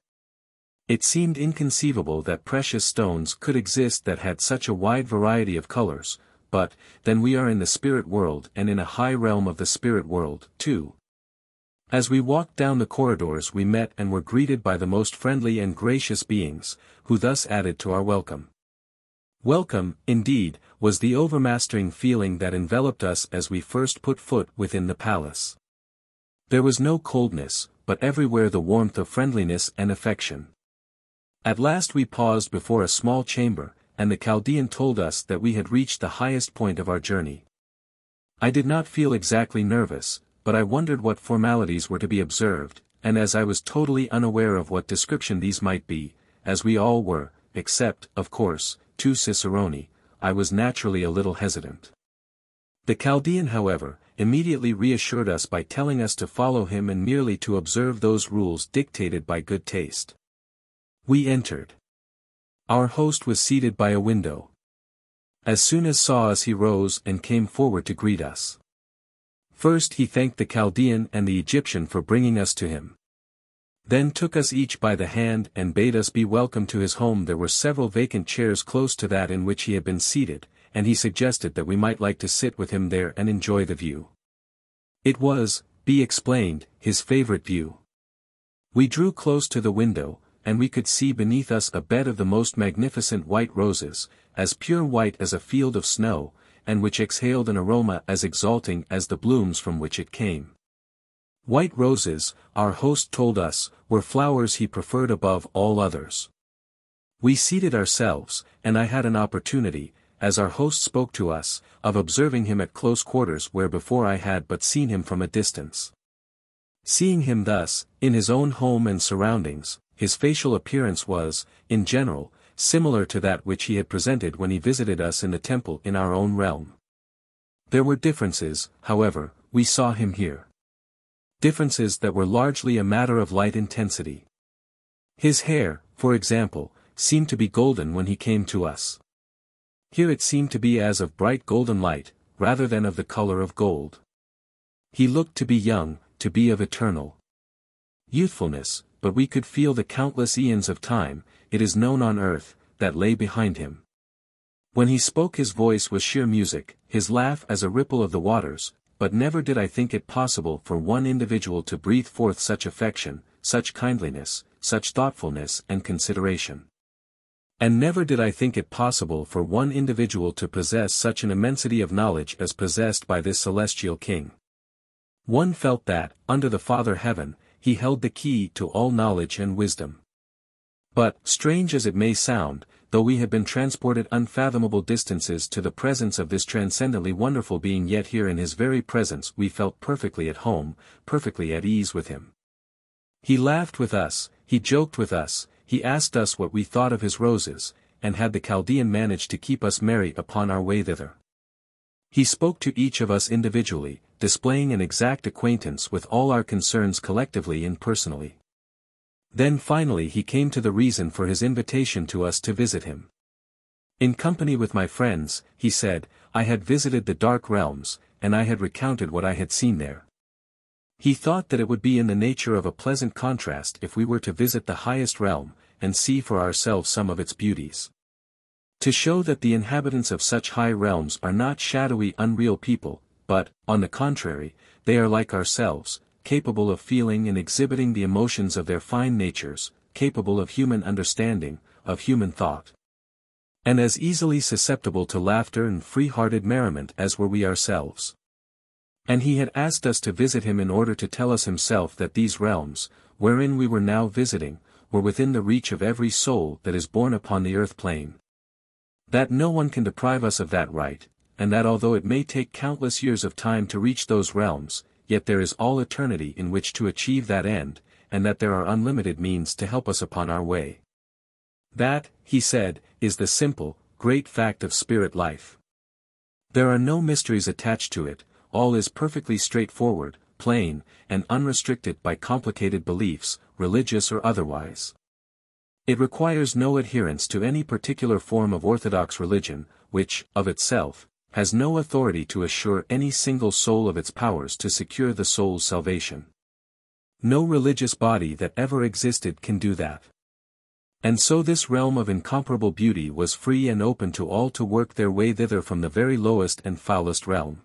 It seemed inconceivable that precious stones could exist that had such a wide variety of colors, but, then we are in the spirit world and in a high realm of the spirit world, too. As we walked down the corridors we met and were greeted by the most friendly and gracious beings, who thus added to our welcome. Welcome, indeed, was the overmastering feeling that enveloped us as we first put foot within the palace. There was no coldness, but everywhere the warmth of friendliness and affection. At last we paused before a small chamber, and the Chaldean told us that we had reached the highest point of our journey. I did not feel exactly nervous, but I wondered what formalities were to be observed, and as I was totally unaware of what description these might be, as we all were, except, of course, two Ciceroni, I was naturally a little hesitant. The Chaldean however, immediately reassured us by telling us to follow him and merely to observe those rules dictated by good taste. We entered. Our host was seated by a window. As soon as saw us he rose and came forward to greet us. First he thanked the Chaldean and the Egyptian for bringing us to him. Then took us each by the hand and bade us be welcome to his home there were several vacant chairs close to that in which he had been seated, and he suggested that we might like to sit with him there and enjoy the view. It was, be explained, his favorite view. We drew close to the window, and we could see beneath us a bed of the most magnificent white roses, as pure white as a field of snow, and which exhaled an aroma as exalting as the blooms from which it came. White roses, our host told us, were flowers he preferred above all others. We seated ourselves, and I had an opportunity, as our host spoke to us, of observing him at close quarters where before I had but seen him from a distance. Seeing him thus, in his own home and surroundings, his facial appearance was, in general, similar to that which he had presented when he visited us in the temple in our own realm. There were differences, however, we saw him here. Differences that were largely a matter of light intensity. His hair, for example, seemed to be golden when he came to us. Here it seemed to be as of bright golden light, rather than of the color of gold. He looked to be young, to be of eternal youthfulness, but we could feel the countless eons of time, it is known on earth, that lay behind him. When he spoke his voice was sheer music, his laugh as a ripple of the waters, but never did I think it possible for one individual to breathe forth such affection, such kindliness, such thoughtfulness and consideration. And never did I think it possible for one individual to possess such an immensity of knowledge as possessed by this celestial king. One felt that, under the Father Heaven, he held the key to all knowledge and wisdom. But, strange as it may sound, though we had been transported unfathomable distances to the presence of this transcendently wonderful being yet here in his very presence we felt perfectly at home, perfectly at ease with him. He laughed with us, he joked with us, he asked us what we thought of his roses, and had the Chaldean managed to keep us merry upon our way thither. He spoke to each of us individually, displaying an exact acquaintance with all our concerns collectively and personally. Then finally he came to the reason for his invitation to us to visit him. In company with my friends, he said, I had visited the dark realms, and I had recounted what I had seen there. He thought that it would be in the nature of a pleasant contrast if we were to visit the highest realm, and see for ourselves some of its beauties. To show that the inhabitants of such high realms are not shadowy unreal people, but, on the contrary, they are like ourselves, capable of feeling and exhibiting the emotions of their fine natures, capable of human understanding, of human thought. And as easily susceptible to laughter and free-hearted merriment as were we ourselves. And he had asked us to visit him in order to tell us himself that these realms, wherein we were now visiting, were within the reach of every soul that is born upon the earth plane. That no one can deprive us of that right, and that although it may take countless years of time to reach those realms, yet there is all eternity in which to achieve that end, and that there are unlimited means to help us upon our way. That, he said, is the simple, great fact of spirit life. There are no mysteries attached to it, all is perfectly straightforward, plain, and unrestricted by complicated beliefs, religious or otherwise. It requires no adherence to any particular form of orthodox religion, which, of itself, has no authority to assure any single soul of its powers to secure the soul's salvation. No religious body that ever existed can do that. And so this realm of incomparable beauty was free and open to all to work their way thither from the very lowest and foulest realm.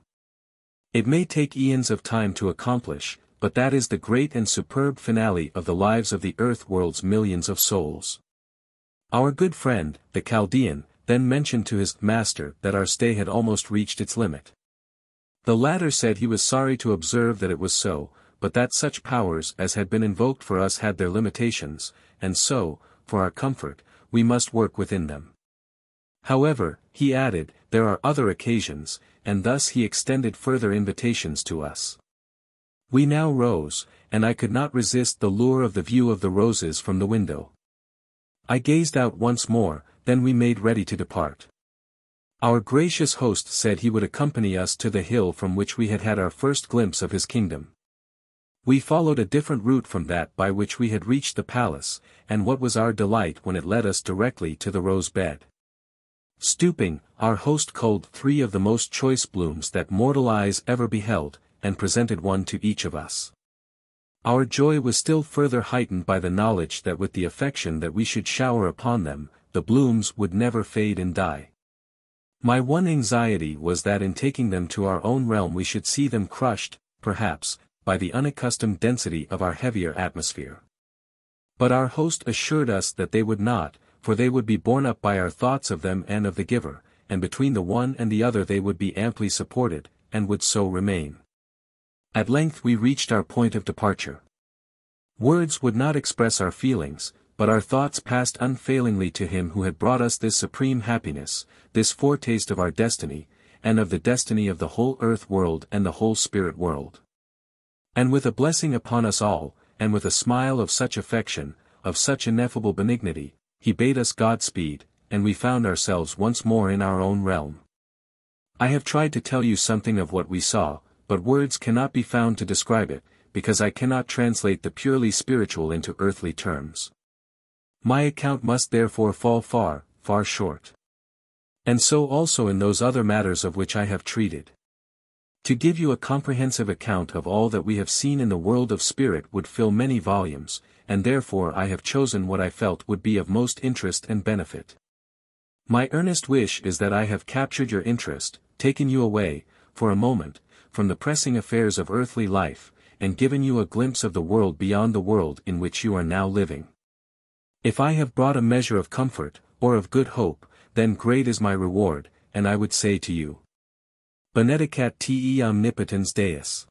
It may take eons of time to accomplish, but that is the great and superb finale of the lives of the earth world's millions of souls. Our good friend, the Chaldean, then mentioned to his master that our stay had almost reached its limit. The latter said he was sorry to observe that it was so, but that such powers as had been invoked for us had their limitations, and so, for our comfort, we must work within them. However, he added, there are other occasions, and thus he extended further invitations to us. We now rose, and I could not resist the lure of the view of the roses from the window. I gazed out once more, then we made ready to depart. Our gracious host said he would accompany us to the hill from which we had had our first glimpse of his kingdom. We followed a different route from that by which we had reached the palace, and what was our delight when it led us directly to the rose bed. Stooping, our host culled three of the most choice blooms that mortal eyes ever beheld, and presented one to each of us. Our joy was still further heightened by the knowledge that with the affection that we should shower upon them, the blooms would never fade and die. My one anxiety was that in taking them to our own realm we should see them crushed, perhaps, by the unaccustomed density of our heavier atmosphere. But our host assured us that they would not, for they would be borne up by our thoughts of them and of the giver, and between the one and the other they would be amply supported, and would so remain. At length we reached our point of departure. Words would not express our feelings, but our thoughts passed unfailingly to him who had brought us this supreme happiness, this foretaste of our destiny, and of the destiny of the whole earth world and the whole spirit world. And with a blessing upon us all, and with a smile of such affection, of such ineffable benignity, he bade us Godspeed, and we found ourselves once more in our own realm. I have tried to tell you something of what we saw, but words cannot be found to describe it, because I cannot translate the purely spiritual into earthly terms. My account must therefore fall far, far short. And so also in those other matters of which I have treated. To give you a comprehensive account of all that we have seen in the world of spirit would fill many volumes, and therefore I have chosen what I felt would be of most interest and benefit. My earnest wish is that I have captured your interest, taken you away, for a moment, from the pressing affairs of earthly life, and given you a glimpse of the world beyond the world in which you are now living. If I have brought a measure of comfort, or of good hope, then great is my reward, and I would say to you. Benedicat te omnipotens Deus.